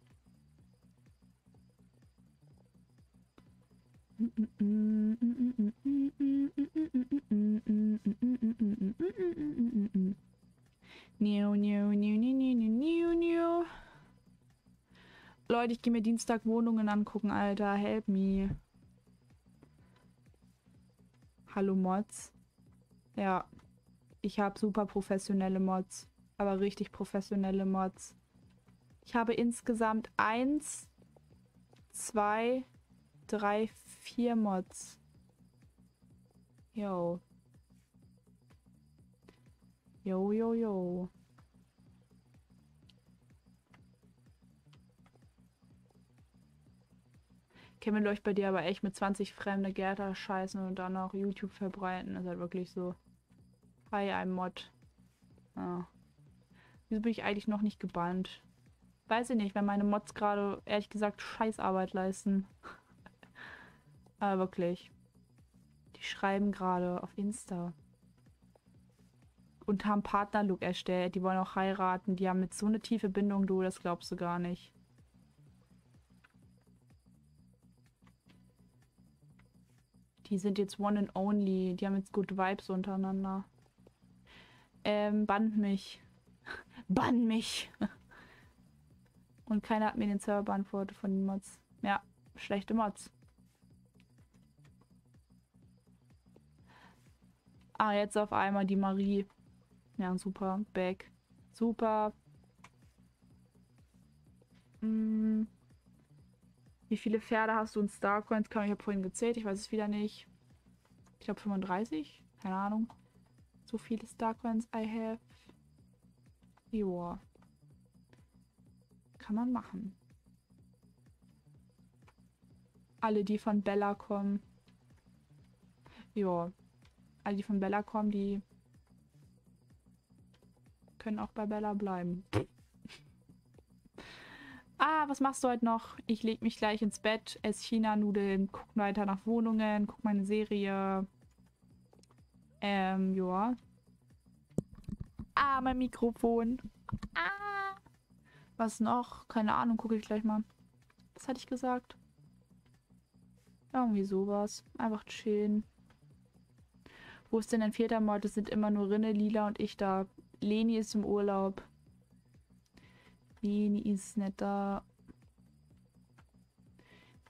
Leute, ich gehe mir Dienstag Wohnungen angucken, Alter. Help me. Hallo Mods. Ja. Ich habe super professionelle Mods. Aber richtig professionelle Mods. Ich habe insgesamt eins, zwei, drei, vier Mods. Yo. Yo, yo, yo. Kevin läuft bei dir aber echt mit 20 fremde Gärter scheißen und dann auch YouTube verbreiten. Das ist halt wirklich so. Hi, ein Mod. Ah. Wieso bin ich eigentlich noch nicht gebannt? Weiß ich nicht, wenn meine Mods gerade, ehrlich gesagt, Scheißarbeit leisten. aber wirklich. Die schreiben gerade auf Insta. Und haben Partnerlook erstellt. Die wollen auch heiraten. Die haben mit so eine tiefe Bindung, du, das glaubst du gar nicht. Die sind jetzt one and only. Die haben jetzt gute Vibes untereinander. Ähm, band mich. Bann mich. Und keiner hat mir den Server beantwortet von den Mods. Ja, schlechte Mods. Ah, jetzt auf einmal die Marie. Ja, super. Back. Super. Hm. Wie viele Pferde hast du in Starcoins? Ich habe vorhin gezählt, ich weiß es wieder nicht. Ich glaube 35? Keine Ahnung. So viele Starcoins I have. Joa. Kann man machen. Alle, die von Bella kommen. Ja. Alle, die von Bella kommen, die können auch bei Bella bleiben. Ah, was machst du heute noch? Ich leg mich gleich ins Bett, esse China-Nudeln, guck weiter nach Wohnungen, guck meine Serie. Ähm, ja. Ah, mein Mikrofon. Ah. Was noch? Keine Ahnung, gucke ich gleich mal. Was hatte ich gesagt? Irgendwie sowas. Einfach chillen. Wo ist denn ein vierter Mord? Es sind immer nur Rinne, Lila und ich da. Leni ist im Urlaub. Leni ist nicht da.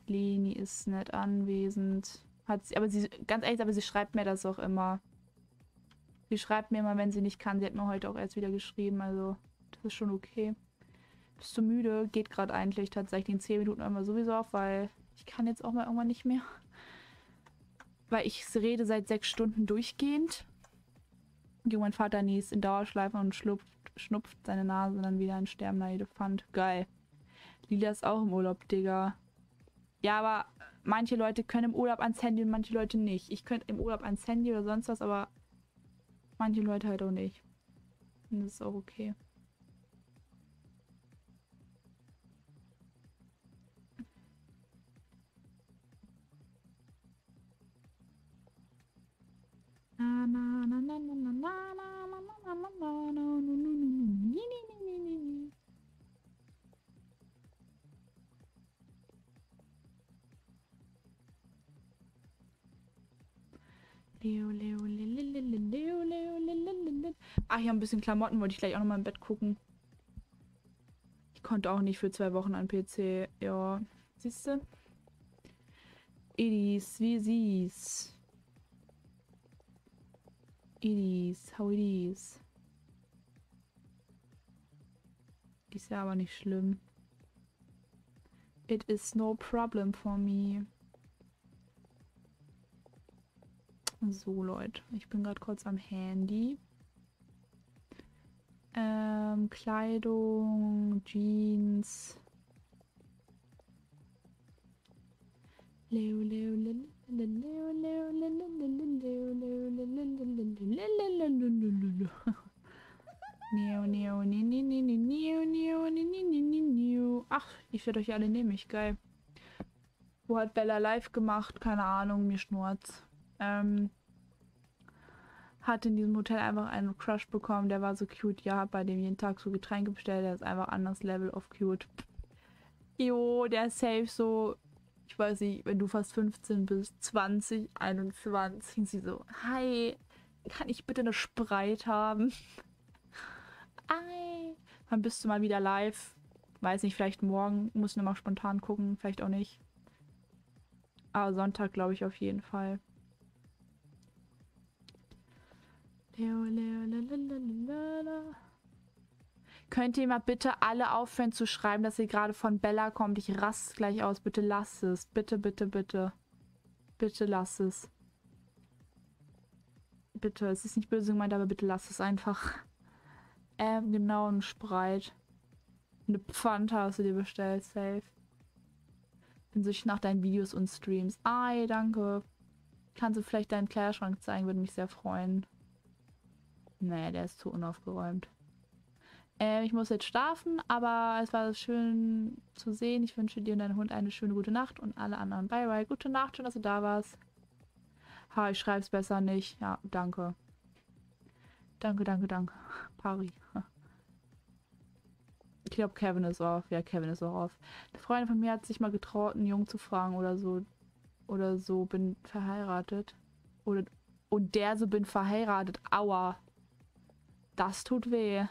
Leni ist nicht anwesend. Hat sie, aber sie, ganz ehrlich, aber sie schreibt mir das auch immer. Sie schreibt mir immer, wenn sie nicht kann. Sie hat mir heute auch erst wieder geschrieben, also das ist schon okay. Bist du müde? Geht gerade eigentlich tatsächlich in 10 Minuten immer sowieso auf, weil ich kann jetzt auch mal irgendwann nicht mehr. Weil ich rede seit sechs Stunden durchgehend. Gegen mein Vater niest in Dauerschleifen und schlupft, schnupft seine Nase dann wieder ein sterbender Elefant. Geil. Lila ist auch im Urlaub, Digga. Ja, aber manche Leute können im Urlaub ans Handy und manche Leute nicht. Ich könnte im Urlaub ans Handy oder sonst was, aber manche Leute halt auch nicht. Und das ist auch okay. Leo, Leo, le, le, le, le, Leo, Leo, le, le, le, le. Ach ja, ein bisschen Klamotten wollte ich gleich auch noch mal im Bett gucken. Ich konnte auch nicht für zwei Wochen an PC. Ja, siehst du? Edis, wie sie's? It is, how it is. Ist ja aber nicht schlimm. It is no problem for me. So, Leute. Ich bin gerade kurz am Handy. Ähm, Kleidung, Jeans. Ach, ich werde euch alle nämlich, geil. Wo hat Bella live gemacht? Keine Ahnung, mir schnurz. Ähm, hat in diesem Hotel einfach einen Crush bekommen, der war so cute. Ja, bei dem jeden Tag so Getränke bestellt, der ist einfach anderes Level of cute. Jo, der ist safe so, ich weiß nicht, wenn du fast 15 bist, 20, 21, und sie so, hi, kann ich bitte eine Spreit haben? Ei. Wann bist du mal wieder live? Weiß nicht, vielleicht morgen, muss nur mal spontan gucken, vielleicht auch nicht. Aber Sonntag glaube ich auf jeden Fall. Leo, Leo, lalalala. Könnt ihr mal bitte alle aufhören zu schreiben, dass ihr gerade von Bella kommt? Ich raste gleich aus. Bitte lass es. Bitte, bitte, bitte. Bitte lass es. Bitte, es ist nicht böse gemeint, aber bitte lass es einfach. Ähm, genau, ein Spreit. Eine Pfanta hast du dir bestellt, safe. Bin süchtig nach deinen Videos und Streams. Ei, danke. Kannst du vielleicht deinen Kleiderschrank zeigen? Würde mich sehr freuen. Nee, der ist zu unaufgeräumt. Äh, ich muss jetzt schlafen, aber es war schön zu sehen. Ich wünsche dir und deinem Hund eine schöne gute Nacht und alle anderen. Bye, bye. Gute Nacht, schön, dass du da warst. Ha, ich schreib's besser nicht. Ja, danke. Danke, danke, danke. Pari. Ich glaube, Kevin ist off. Ja, Kevin ist auch off. Eine Freundin von mir hat sich mal getraut, einen Jungen zu fragen oder so. Oder so, bin verheiratet. Oder, und der so, bin verheiratet. Aua. Das tut weh.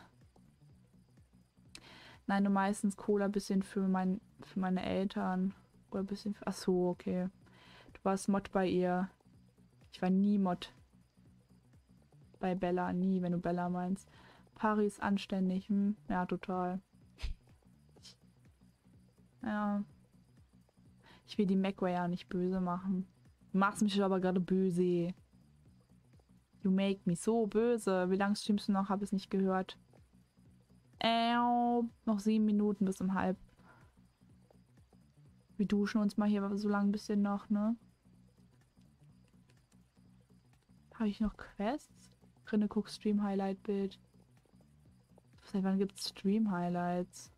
Nein, nur meistens Cola bisschen für, mein, für meine Eltern. Oder ein bisschen für. Ach so, okay. Du warst Mod bei ihr. Ich war nie Mod. Bei Bella, nie, wenn du Bella meinst. Pari ist anständig. Hm? Ja, total. Ja. Ich will die MacWay ja nicht böse machen. Du machst mich aber gerade böse. You make me so böse. Wie lange streamst du noch? Habe es nicht gehört. Äh, noch sieben Minuten bis um halb. Wir duschen uns mal hier so lange ein bisschen noch, ne? Habe ich noch Quests? Rinne guck Stream Highlight Bild. Seit wann gibt's Stream Highlights?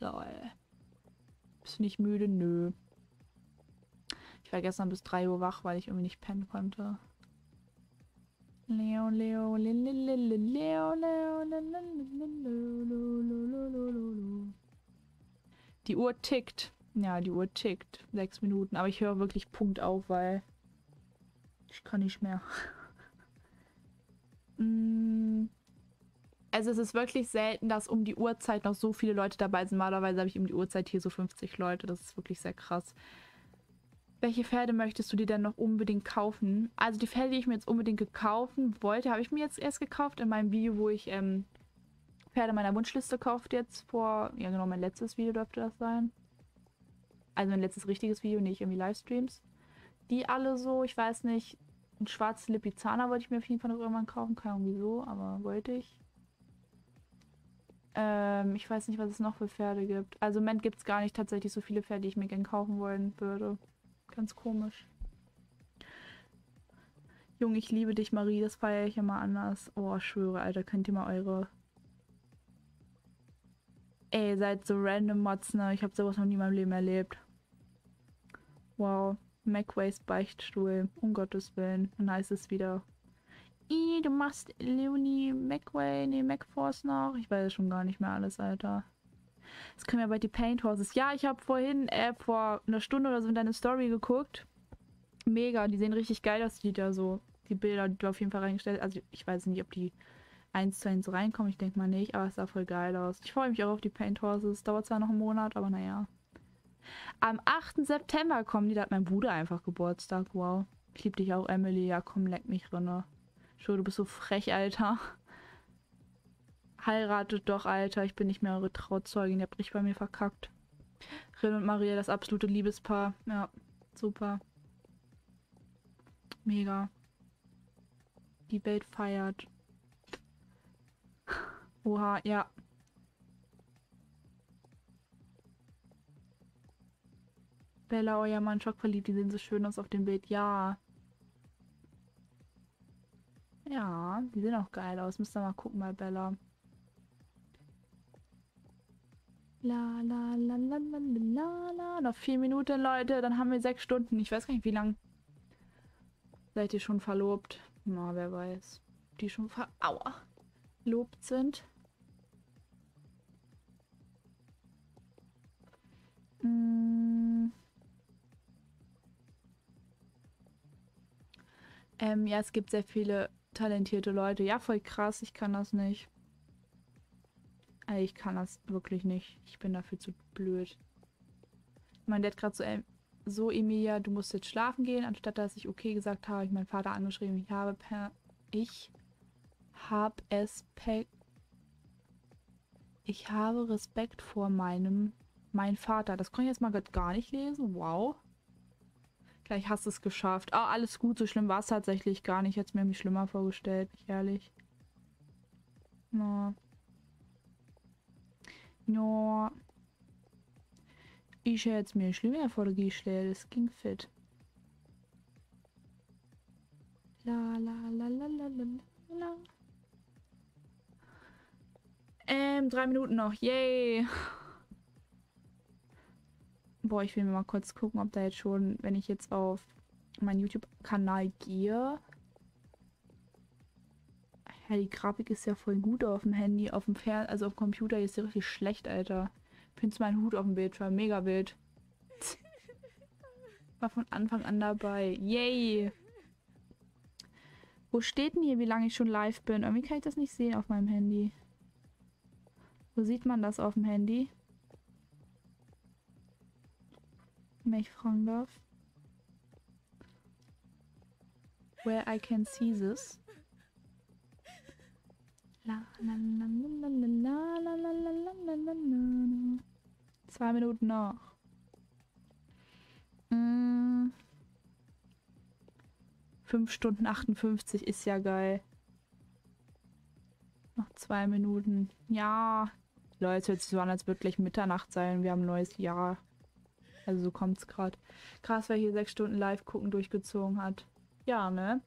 Lol. Bist du nicht müde? Nö. Ich war gestern bis 3 Uhr wach, weil ich irgendwie nicht pennen konnte. Leo, Leo, Leo, Leo, Leo, Leo, Die Uhr tickt. Ja, die Uhr tickt. Sechs Minuten. Aber ich höre wirklich Punkt auf, weil ich kann nicht mehr. also es ist wirklich selten, dass um die Uhrzeit noch so viele Leute dabei sind. Normalerweise habe ich um die Uhrzeit hier so 50 Leute. Das ist wirklich sehr krass. Welche Pferde möchtest du dir denn noch unbedingt kaufen? Also die Pferde, die ich mir jetzt unbedingt gekaufen wollte, habe ich mir jetzt erst gekauft in meinem Video, wo ich ähm, Pferde meiner Wunschliste kauft jetzt vor, ja genau, mein letztes Video dürfte das sein. Also mein letztes richtiges Video, nicht irgendwie Livestreams. Die alle so, ich weiß nicht, ein schwarzes Lipizzaner wollte ich mir auf jeden Fall noch irgendwann kaufen, keine Ahnung wieso, aber wollte ich. Ähm, ich weiß nicht, was es noch für Pferde gibt. Also im Moment gibt es gar nicht tatsächlich so viele Pferde, die ich mir gerne kaufen wollen würde. Ganz komisch. Junge, ich liebe dich, Marie. Das feiere ich immer anders. Oh, schwöre, Alter. Könnt ihr mal eure... Ey, seid so random Mods, ne? Ich habe sowas noch nie in meinem Leben erlebt. Wow. McWays Beichtstuhl. Um Gottes Willen. Und heißt es wieder. I, du machst Leonie McWay, nee, McForce noch. Ich weiß schon gar nicht mehr alles, Alter. Das können wir bei die Paint Horses. Ja, ich habe vorhin, äh, vor einer Stunde oder so in deine Story geguckt. Mega, die sehen richtig geil aus, die da so. Die Bilder, die du auf jeden Fall reingestellt hast. Also, ich weiß nicht, ob die eins zu eins reinkommen. Ich denke mal nicht, aber es sah voll geil aus. Ich freue mich auch auf die Paint Horses. Dauert zwar noch einen Monat, aber naja. Am 8. September kommen die, da hat mein Bruder einfach Geburtstag. Wow. Ich liebe dich auch, Emily. Ja, komm, leck mich rinne. Schau, du bist so frech, Alter. Heiratet doch, Alter. Ich bin nicht mehr eure Trauzeugin. Ihr habt richtig bei mir verkackt. Rin und Maria, das absolute Liebespaar. Ja, super. Mega. Die Welt feiert. Oha, ja. Bella, euer Mann schockverliebt, die sehen so schön aus auf dem Bild. Ja. Ja, die sehen auch geil aus. Müsst ihr mal gucken bei Bella. La la la la la la la. Noch vier Minuten, Leute. Dann haben wir sechs Stunden. Ich weiß gar nicht, wie lang. Seid ihr schon verlobt? Na, wer weiß. Die schon ver... Aua. Lobt sind. Mm. Ähm, ja, es gibt sehr viele talentierte Leute. Ja, voll krass. Ich kann das nicht. Ich kann das wirklich nicht. Ich bin dafür zu blöd. Mein Dad gerade so, äh, so Emilia, du musst jetzt schlafen gehen. Anstatt dass ich okay gesagt habe, ich meinen Vater angeschrieben. Ich habe per... Ich habe es per... Ich habe Respekt vor meinem... Mein Vater. Das konnte ich jetzt mal gar nicht lesen. Wow. Gleich hast du es geschafft. Oh, alles gut. So schlimm war es tatsächlich gar nicht. Ich hätte es mir nämlich schlimmer vorgestellt. Ehrlich. No. Ja. Ich hätte mir schlimmer vorgestellt. Es ging fit. La la la la la la la. Ähm, drei Minuten noch. Yay. Boah, ich will mir mal kurz gucken, ob da jetzt schon, wenn ich jetzt auf meinen YouTube-Kanal gehe. Ja, die Grafik ist ja voll gut auf dem Handy, auf dem Fern also auf dem Computer ist ja richtig schlecht, Alter. Findest meinen Hut auf dem Bildschirm, mega wild. War von Anfang an dabei. Yay! Wo steht denn hier, wie lange ich schon live bin? Irgendwie kann ich das nicht sehen auf meinem Handy. Wo sieht man das auf dem Handy? wenn ich fragen darf. Where I can see this. Zwei Minuten noch. Mm. 5 Stunden 58 ist ja geil. Noch zwei Minuten. Ja. Leute, sich so an, als würde gleich Mitternacht sein. Wir haben ein neues Jahr. Also so kommt es gerade. Krass, wer hier sechs Stunden live gucken durchgezogen hat. Ja, ne?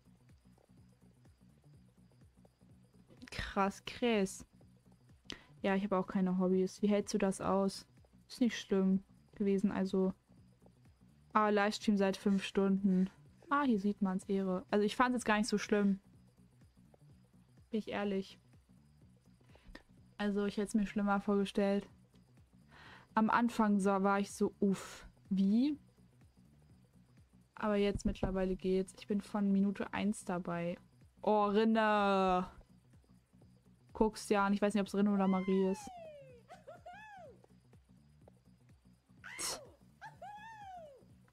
Krass, krass. Ja, ich habe auch keine Hobbys. Wie hältst du das aus? Ist nicht schlimm gewesen, also. Ah, Livestream seit fünf Stunden. Ah, hier sieht man es, Ehre. Also ich fand es jetzt gar nicht so schlimm. Bin ich ehrlich. Also ich hätte es mir schlimmer vorgestellt. Am Anfang so, war ich so, uff wie. Aber jetzt mittlerweile geht's. Ich bin von Minute 1 dabei. Oh, Rinne. Guckst ja an. Ich weiß nicht, ob es Rinne oder Marie ist.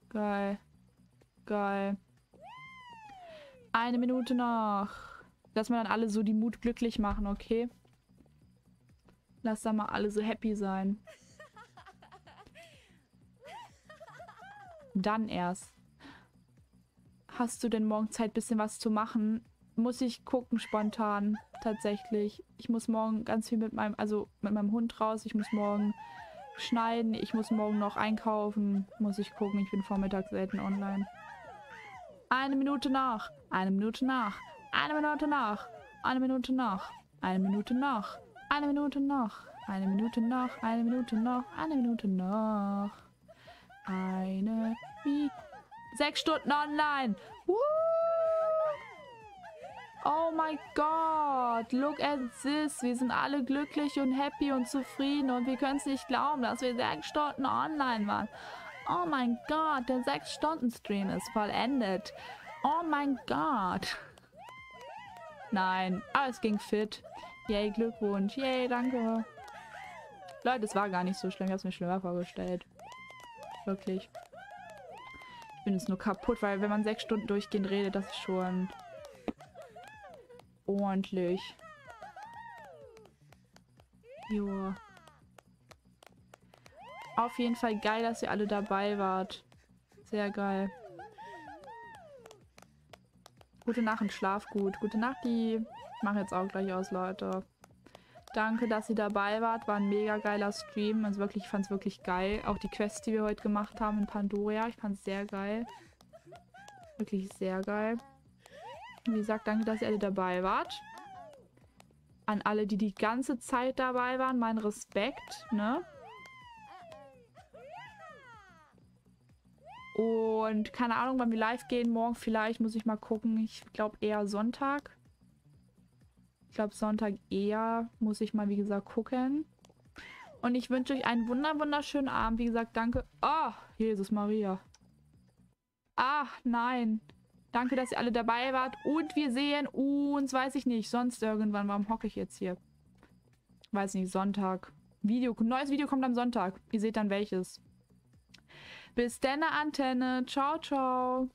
Geil. Geil. Eine Minute noch. Lass mal dann alle so die Mut glücklich machen, okay? Lass da mal alle so happy sein. Dann erst. Hast du denn morgen Zeit, bisschen was zu machen? Muss ich gucken spontan. Tatsächlich. Ich muss morgen ganz viel mit meinem, also mit meinem Hund raus. Ich muss morgen schneiden. Ich muss morgen noch einkaufen. Muss ich gucken. Ich bin vormittags selten online. Eine Minute nach. Eine Minute nach. Eine Minute nach. Eine Minute nach. Eine Minute nach. Eine Minute nach. Eine Minute nach. Eine Minute nach. Eine Minute nach. Eine wie sechs Stunden online. Woo! Oh mein Gott, look at this. Wir sind alle glücklich und happy und zufrieden und wir können es nicht glauben, dass wir sechs Stunden online waren. Oh mein Gott, der sechs Stunden Stream ist vollendet. Oh mein Gott. Nein, aber es ging fit. Yay, Glückwunsch. Yay, danke. Leute, es war gar nicht so schlimm. Ich habe es mir schlimmer vorgestellt. Wirklich. Ich bin jetzt nur kaputt, weil wenn man sechs Stunden durchgehend redet, das ist schon ordentlich. Joa. Auf jeden Fall geil, dass ihr alle dabei wart. Sehr geil. Gute Nacht und schlaf gut. Gute Nacht, die. Mache jetzt auch gleich aus, Leute. Danke, dass ihr dabei wart. War ein mega geiler Stream. Also wirklich, ich fand es wirklich geil. Auch die Quests, die wir heute gemacht haben in Pandoria. Ich fand es sehr geil. Wirklich sehr geil. Wie gesagt, danke, dass ihr alle dabei wart. An alle, die die ganze Zeit dabei waren, mein Respekt, ne? Und keine Ahnung, wann wir live gehen. Morgen vielleicht, muss ich mal gucken. Ich glaube eher Sonntag. Ich glaube Sonntag eher. Muss ich mal, wie gesagt, gucken. Und ich wünsche euch einen wunder wunderschönen Abend. Wie gesagt, danke. Oh, Jesus Maria. Ach, nein. Danke, dass ihr alle dabei wart. Und wir sehen uns, weiß ich nicht, sonst irgendwann. Warum hocke ich jetzt hier? Weiß nicht, Sonntag. Video, neues Video kommt am Sonntag. Ihr seht dann welches. Bis dann, Antenne. Ciao, ciao.